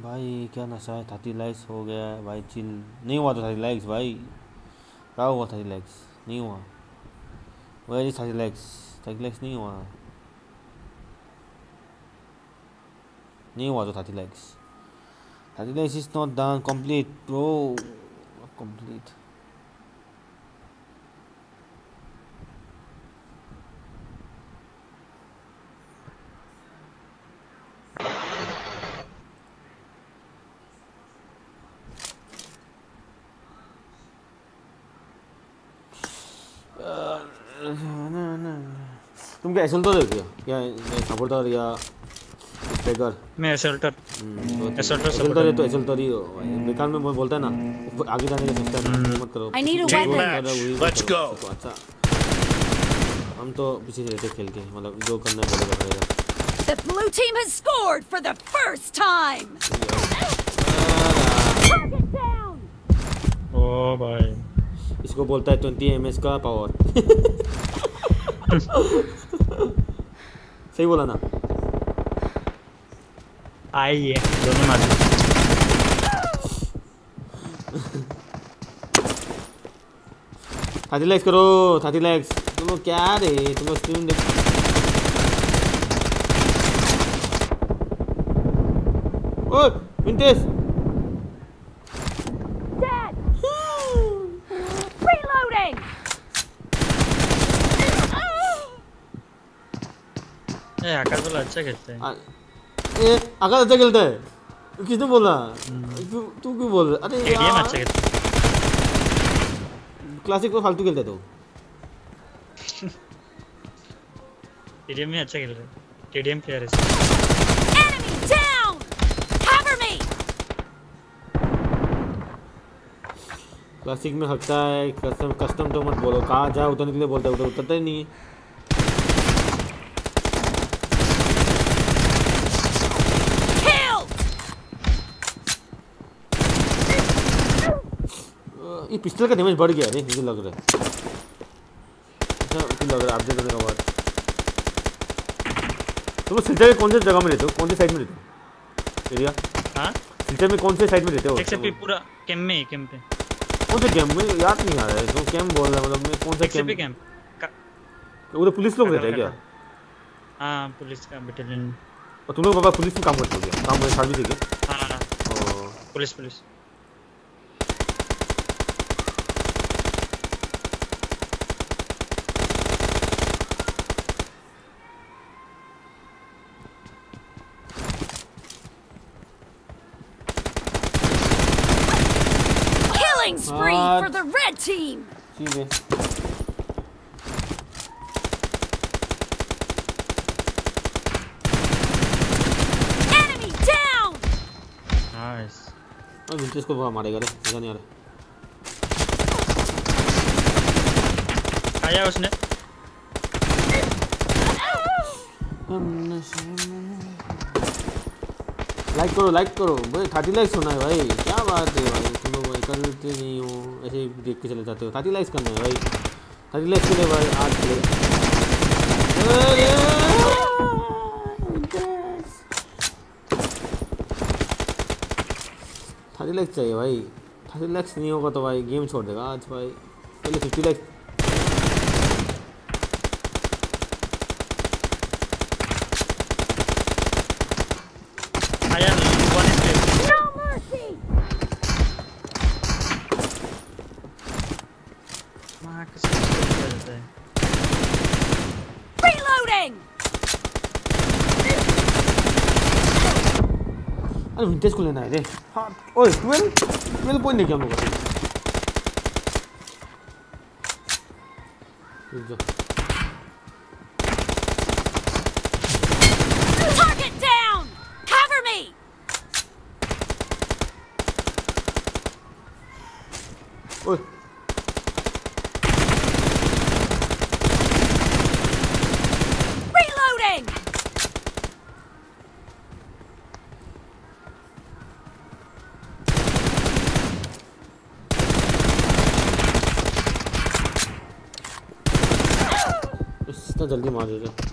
भाई, क्या नशा है थर्टी लाइक्स हो गया है। भाई चिल नहीं हुआ तो थर्टी लाइक्स भाई। क्या हुआ थर्टी लाइक्स नहीं हुआ। Very thirty likes thirty likes नहीं हुआ। नहीं हुआ तो thirty likes thirty likes is not done complete pro complete तुम क्या एसएल तो देखियो या सपोर्टर या स्ट्राइकर मैं एसल्टर एसल्टर एसएल तो तो एसएल तो ही। हो बेकार में बोलता है ना आगे जाने का सोचता है मत करो। वही Let's करो। go. तो अच्छा। हम तो पीछे से रहते खेल के मतलब जो करना है बोलेगा करेगा The blue team has scored for the first time. ओ भाई इसको बोलता है ट्वेंटी एम का पावर सही बोला ना आई है दोनों मार थर्टी लैक्स करो थर्टी लैक्स तुम लोग क्या रे तुम लोग स्क्रीन देख ओ विंटेज आकाश अच्छा खेलता है। ए आकाश अच्छा खेलता है किसने बोला? तू तू क्यों बोल रहा अरे एडीएम अच्छा खेलता है। क्लासिक में फालतू खेलता है तू। एडीएम में अच्छा खेल रहा है। टीडीएम प्लेयर है. क्लासिक में हकता है कस्टम कस्टम तो मत बोलो। कहाँ जा उतरने के लिए बोलता है उधर उतरता ही नहीं है Kill. अ, ये पिस्टल का डैमेज बढ़ गया रे मुझे लग रहा है। अच्छा मुझे लग रहा है अपडेट करने के बाद लोग सिलचर में कौन से जगह में रहते हो? कौन से साइड में रहते हो? एरिया हाँ? सिलचर में कौन से साइड में रहते हो? एक से पूरा कैंप में ही कैंप पे। कौन से कैंप में? याद नहीं आ रहा है तो कैंप बोल रहा है मतलब मैं कौन सा से कैंप कैंप उधर पुलिस लोग रहते हैं क्या? हाँ पुलिस का बटालियन और तुम लोग बाबा पुलिस में काम करते हो क्या? काम में सर्विस है क्या? हाँ। Police police. Team. ठीक Enemy down. नाइस और विंटेज को मारेगा रे मज़ा नहीं आ रहा आया उसने लाइक करो लाइक करो। भाई थर्टी लाइक्स होना है भाई। क्या बात है भाई करते नहीं हो। ऐसे ही देख के चले जाते हो। थर्टी लाइक्स करना भाई। थर्टी लाइक्स के लिए भाई आज के थर्टी लाइक्स चाहिए भाई। थर्टी लाइक्स नहीं होगा तो भाई गेम छोड़ देगा आज भाई। पहले फिफ्टी लाइक्स आया वन इज़ No mercy. माँ किसी को करता है Reloading. विंटेज को लेना है रे हाँ ओए ट्वेल्व ट्वेल्व पॉइंट देखिए हम लोग का? रुक जा। Target down. Cover me. ओए Reloading. इतना जल्दी मार दे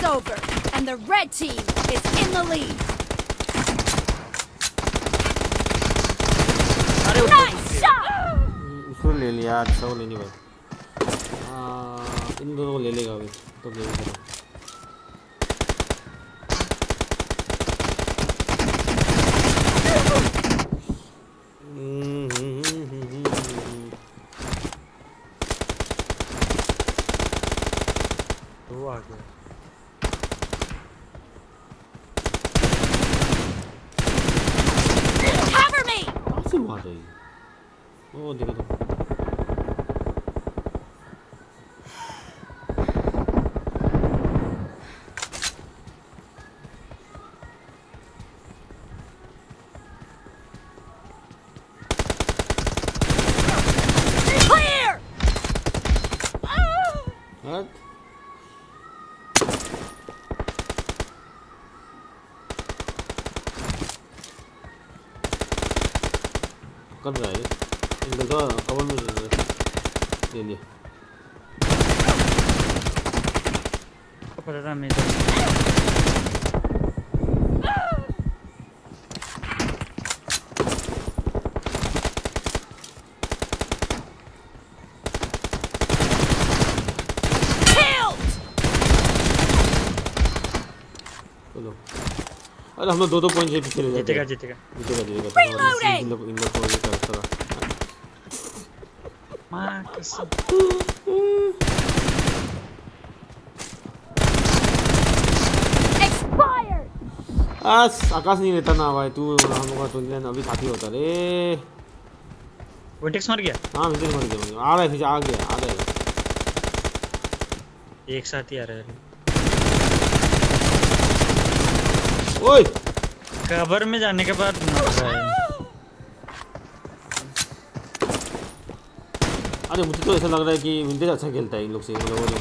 is over, and the red team is in the lead. Nice shot! उसको ले लिया अच्छा वो लेनी भाई आ, इन दोनों को ले लेगा अभी तो गेम करो लोग दो दो पॉइंट से पीछे ले जाते जीतेगा हैं। जीतेगा। जीतेगा जीतेगा। तो इन लोग इन लोग को ये कर रहा माँ कसम! आस आकाश नहीं रहता ना भाई तू हम लोग का नाइन अभी काफ़ी होता रे। वर्टेक्स मर गया? हाँ विजय मर गया आ रहा है फिर आ गया आ गया एक साथ ही आ रहा है। ओए! कवर में जाने के बाद है अरे मुझे तो ऐसा लग रहा है कि विंटेज अच्छा खेलता है इन लोग से इन लोगों ने।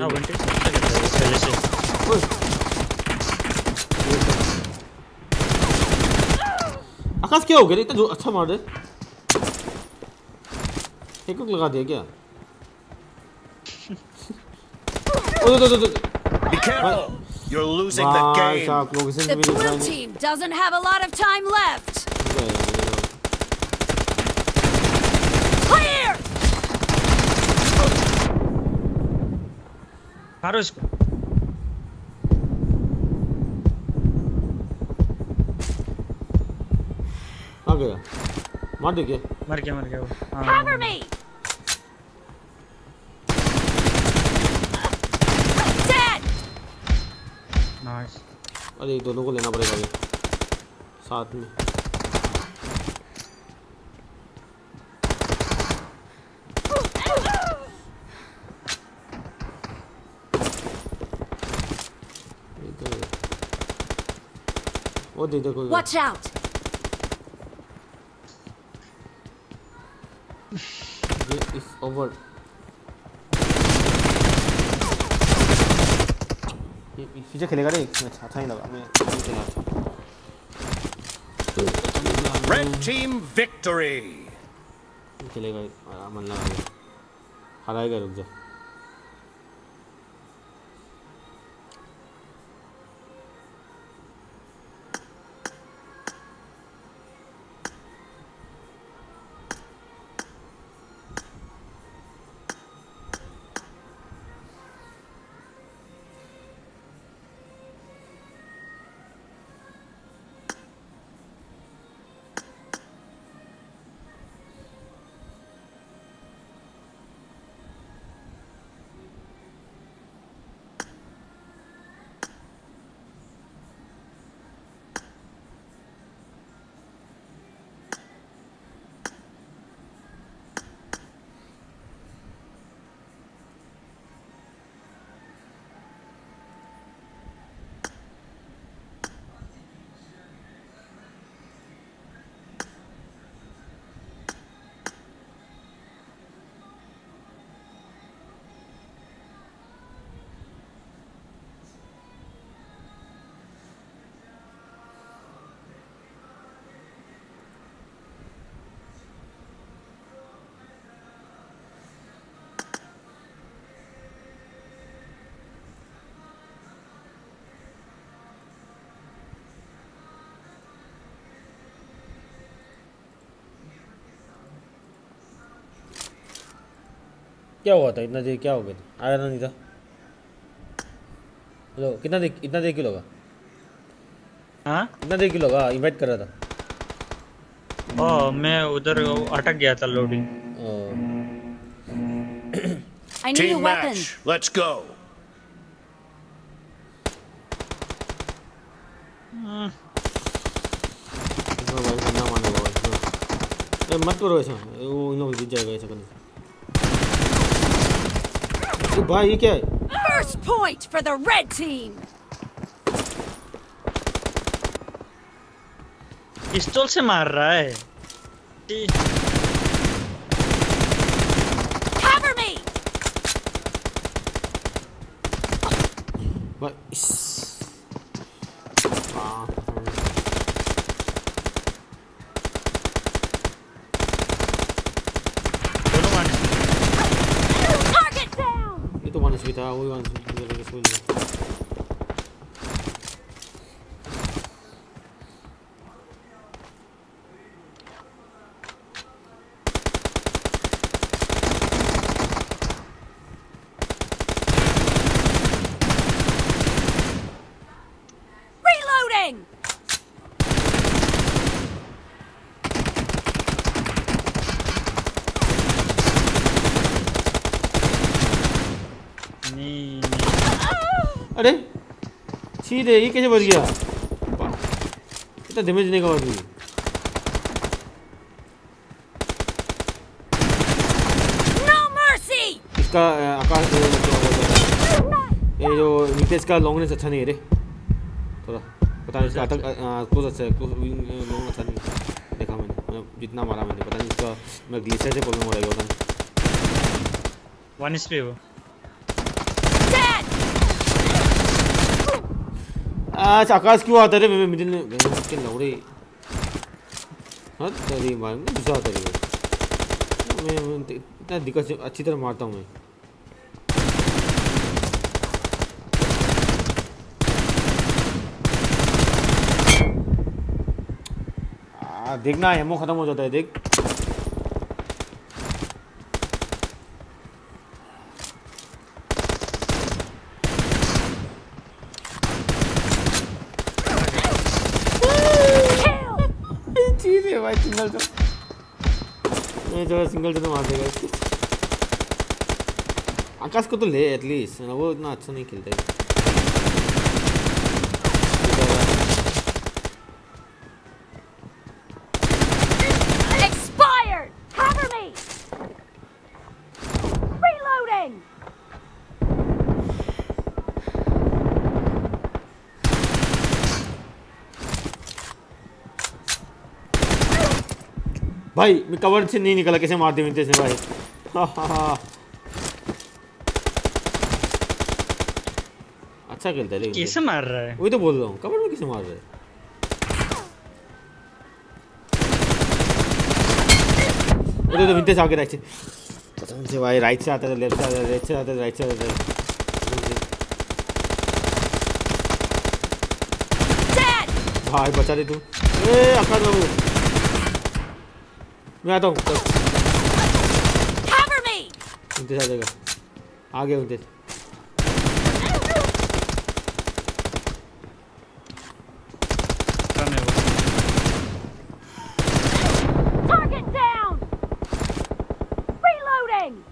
हाँ विंटेज अच्छा खेलता है पहले से। आकाश क्या हो गया? इतना जो अच्छा मार दे एक लगा दिया क्या? ओ दो दो दो Be careful. You're losing the भाई game. साहब लोकेशन The भी नहीं blue पता नहीं team doesn't have a lot of time left. Clear! मारो इसको आ गया मार दे क्या मर गया मर गया वो हाँ Cover me! अरे दोनों को लेना पड़ेगा अभी साथ में। वो दे देखो Watch out! ये इस ओवर पीछे खेलेगा रे मैं अच्छा नहीं लगा मैं नहीं रेड टीम विक्ट्री खेलेगा मन लगा हराएगा रुक जा क्या हुआ था? इतना देर क्या हो गया था? आया ना नहीं था? हेलो कितना देर इतना देर क्यों लगा? हाँ? इतना देर क्यों लगा? इनवाइट कर रहा था। ओ मैं उधर अटक गया था loading I need a weapon. match. Let's go. ए, मत करो ऐसा। वो इन लोग जीत जाएगा ऐसा करने से। भाई ये क्या है First point for the red team. पिस्तौल से मार रहा है Cover me. मानस भी था वही मानस भी था इसको Reloading. नहीं अरे सीधे ये कैसे बच गया? इतना डैमेज देने के बाद भी No इसका आकाश ये जो नितेश का लॉन्ग रेंज अच्छा नहीं है रे। थोड़ा पता नहीं इसका अटक क्लोज अच्छा है क्लोज लॉन्ग अच्छा नहीं है। देखा मैंने मतलब जितना मारा मैंने पता नहीं इसका मैं ग्लिचर से प्रॉब्लम हो रहा है पता नहीं वन इस पे वो आज आकाश क्यों आता रे मैं मिडिल में के लौड़े हाँ तेरी मार में गुस्सा आता मैं मैं इतना दिक्कत से अच्छी तरह मारता हूँ मैं देखना एमओ खत्म हो जाता है देख थोड़ा सिंगल तो मार देगा। आकाश को तो ले एटलीस्ट वो इतना अच्छा नहीं खेलता है Expired. Cover me. Reloading. भाई मैं कवर से नहीं निकला कैसे मार दे मिनते से भाई? हा हा हा। अच्छा खेलता है लेकिन कैसे मार रहा है? वही तो बोल रहा हूँ कवर में कैसे मार रहा है? उधर तो विंटेज आगे राइट से। कसम से भाई राइट से आता था लेफ़्ट से आता था लेफ़्ट से आता था राइट से आता था। भाई बचा दे तू। ए आकाश बाबू मैं आता हूँ Cover me. विंटेज आ जाएगा आ गया Vintage Target down. Reloading.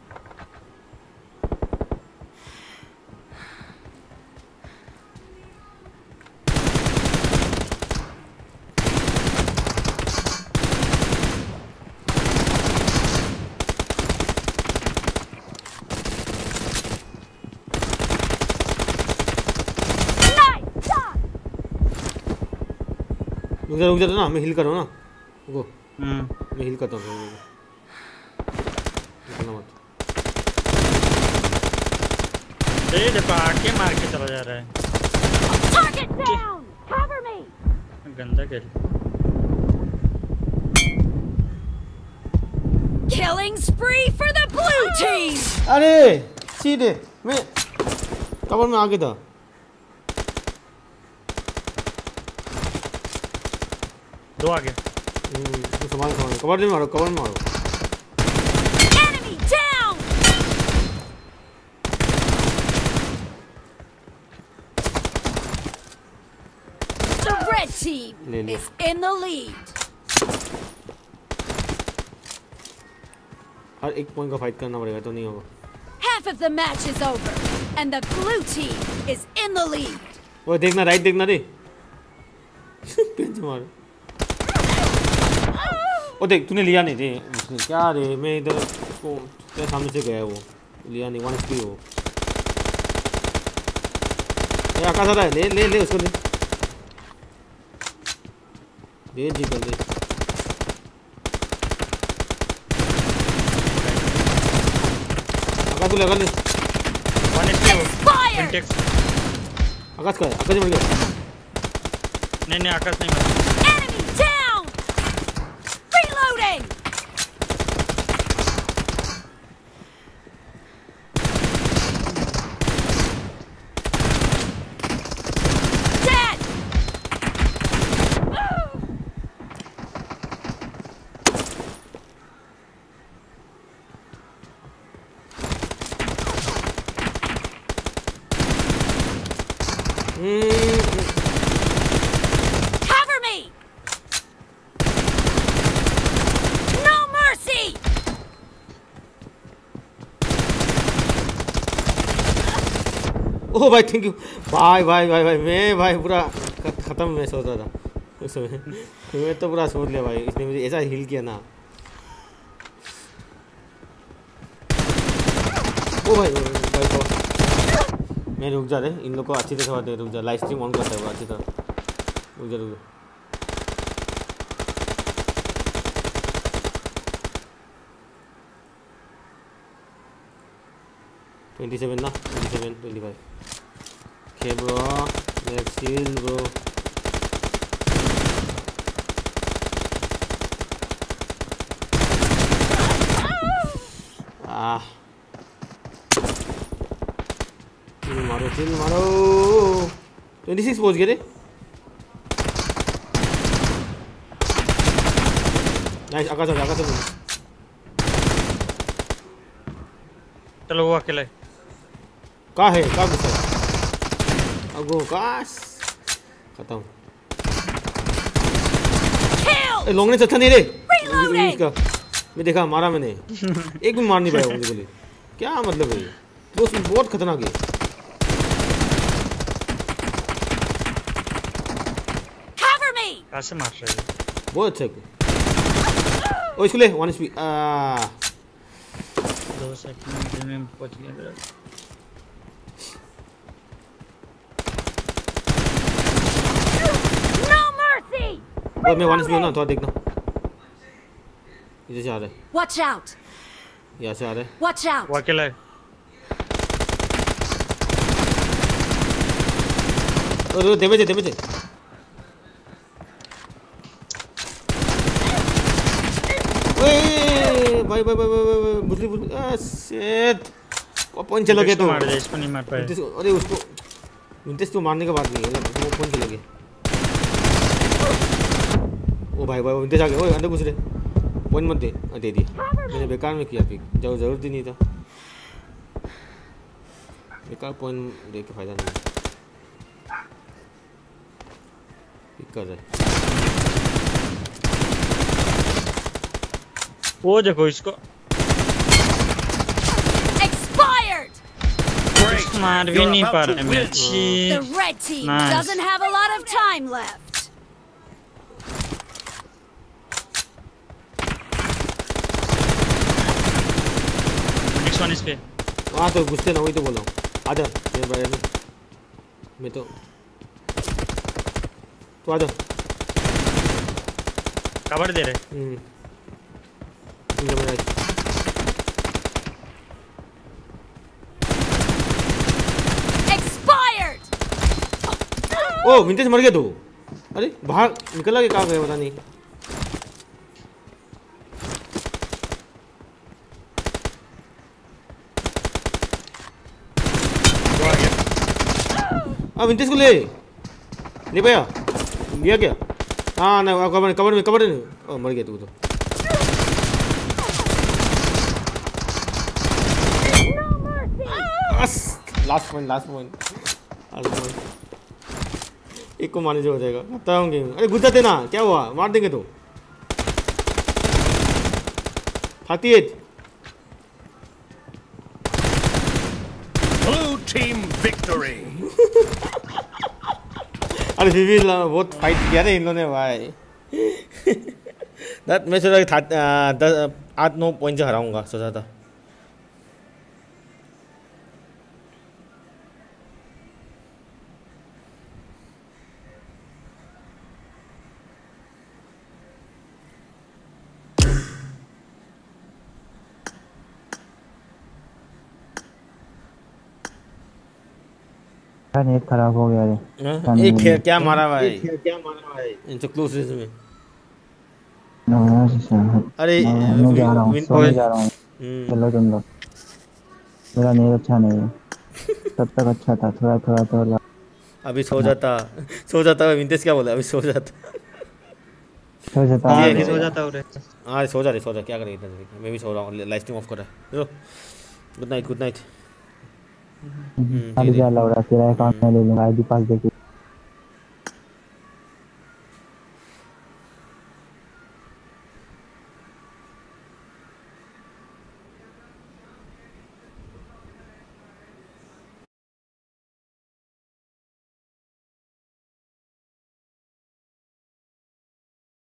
Nice shot. रुक जा रुक जा ना मैं हिल कर रहा हूँ ना। रुको। हम्म। मैं हिल करता हूँ निकलना मत। ये देखो आके मार के चला जा रहा है। Target down. Cover me. गंदा खेल। Killing spree for the blue team. अरे सीधे मैं कवर में आगे था। दो आगे तो सामान सामान कवर नहीं मारो कवर मारो Red team is in the lead. हर एक पॉइंट का फाइट करना पड़ेगा तो नहीं होगा Half of the match is over and the blue team is in the lead. वो देखना राइट देखना रे पेंच मारो ओ देख तूने लिया नहीं रे उसने क्या रे मैं इधर उसको तेरे सामने से गया वो लिया नहीं वन स्पी वो ये आकाश आ रहा है ले ले ले उसको ले ले जी कर ले आकाश को लगा ले वन एचपी हो इंटेक्स आकाश का है आकाश मर गया नहीं नहीं आकाश नहीं मरा Enemy down! Reloading! Dead! Cover me! No mercy! ओह भाई थैंक यू भाई भाई भाई भाई मैं भाई पूरा खत्म मैं सोच था। उस समय। मैं तो पूरा सोच लिया भाई, इसने मुझे ऐसा हिल किया ना। ओ भाई भाई मैं रुक जा रहे इन लोग को अच्छी तरह बात रुक जा। लाइव स्ट्रीम ऑन करता है अच्छी तरह। रुक जा रुक जा। ट्वेंटी सेवन ना twenty seven twenty five Okay, bro. Bro. Ah. मारो चिल मारो 26 पहुँच गए रे आकाश आकाश चलो वो अकेला कहाँ है कहाँ घुसा है अगो काश खत्म ए, लॉन्ग रेंज अच्छा नहीं रे! इसका मैं देखा मारा मैंने एक भी मार नहीं पाया मुझे गोली क्या मतलब है ये? दोस्त बहुत खतरनाक है Cover me! कहाँ मार रहे हो बहुत अच्छा है ओ इसको ले वन एचपी आ दो सेकंड में पहुँच गया मेरा No mercy! और मैं वन एचपी हूँ ना थोड़ा देखना। इधर से आ रहा है। Watch out! यहाँ से आ रहा है। Watch out! वो अकेला है। और डैमेज है डैमेज है। ओए भाई भाई भाई भाई भाई भाई बुसली बुसली आ शिट वो पॉइंट चला गया तो। मार दे इसको नहीं मार पाए। अरे उसको विंटेज को मारने का बात नहीं है वो पॉइंट चला गया। ओ भाई भाई विंटेज आ गया ओए अंदर घुस रहे पॉइंट मत दे हाँ, दे दिया मैंने बेकार में किया पिक जब ज़रूरत ही नहीं था बेकार पॉइंट दे के फ़ायदा नहीं पिक कर रहा है वो देखो इसको Expired! मार भी नहीं पा रहे मैं The red team Nice. doesn't have a lot of time left. Next one इस पे हाँ तो घुसते ना वही तो बोल रहा हूँ। आजा मेरे बारे में मैं तो तो आजा कवर दे रहे। हम्म। ठीक मेरा Expired! ओ विंटेज मर गया तो। अरे बाहर निकला के कहाँ गया पता नहीं। अब विंटेज को ले। ले भैया लिया क्या? हाँ ना कवर कवर में कवर में ओ, मर गया तू तो। लास्ट पॉइंट लास्ट पॉइंट एक को मारने से हो जाएगा। खत्म होंगे अरे घुस जाते ना क्या हुआ? मार देंगे तो। Thirty eight Blue team victory. अरे फिर भी बहुत फाइट किया ना इन लोगों ने भाई। दस मैं सोचा था आठ नौ पॉइंट से हराऊँगा सोचा था। यार नेट खराब हो गया रे। हाँ? एक खेल क्या मारा भाई क्या मारा भाई इनसे क्लोज रेंज में। अरे, मैं जा रहा हूँ विन- सोने जा रहा हूँ। हम्म। चलो तुम लोग। मेरा नेट अच्छा नहीं है। तब तक अच्छा था थोड़ा थोड़ा थोड़ा। अभी सो जाता। सो जाता विंटेज क्या बोला? अभी सो जाता। सो जाता। हाँ, है। सो जाता हूँ हाँ सो जा रे सो जा। क्या करेंगे देर? मैं भी सो रहा हूँ लाइव स्ट्रीम ऑफ़ कर रहा है। गुड नाइट गुड नाइट अभी जा लौड़ा तेरा अकाउंट में ले लूँगा आईडी पास देखी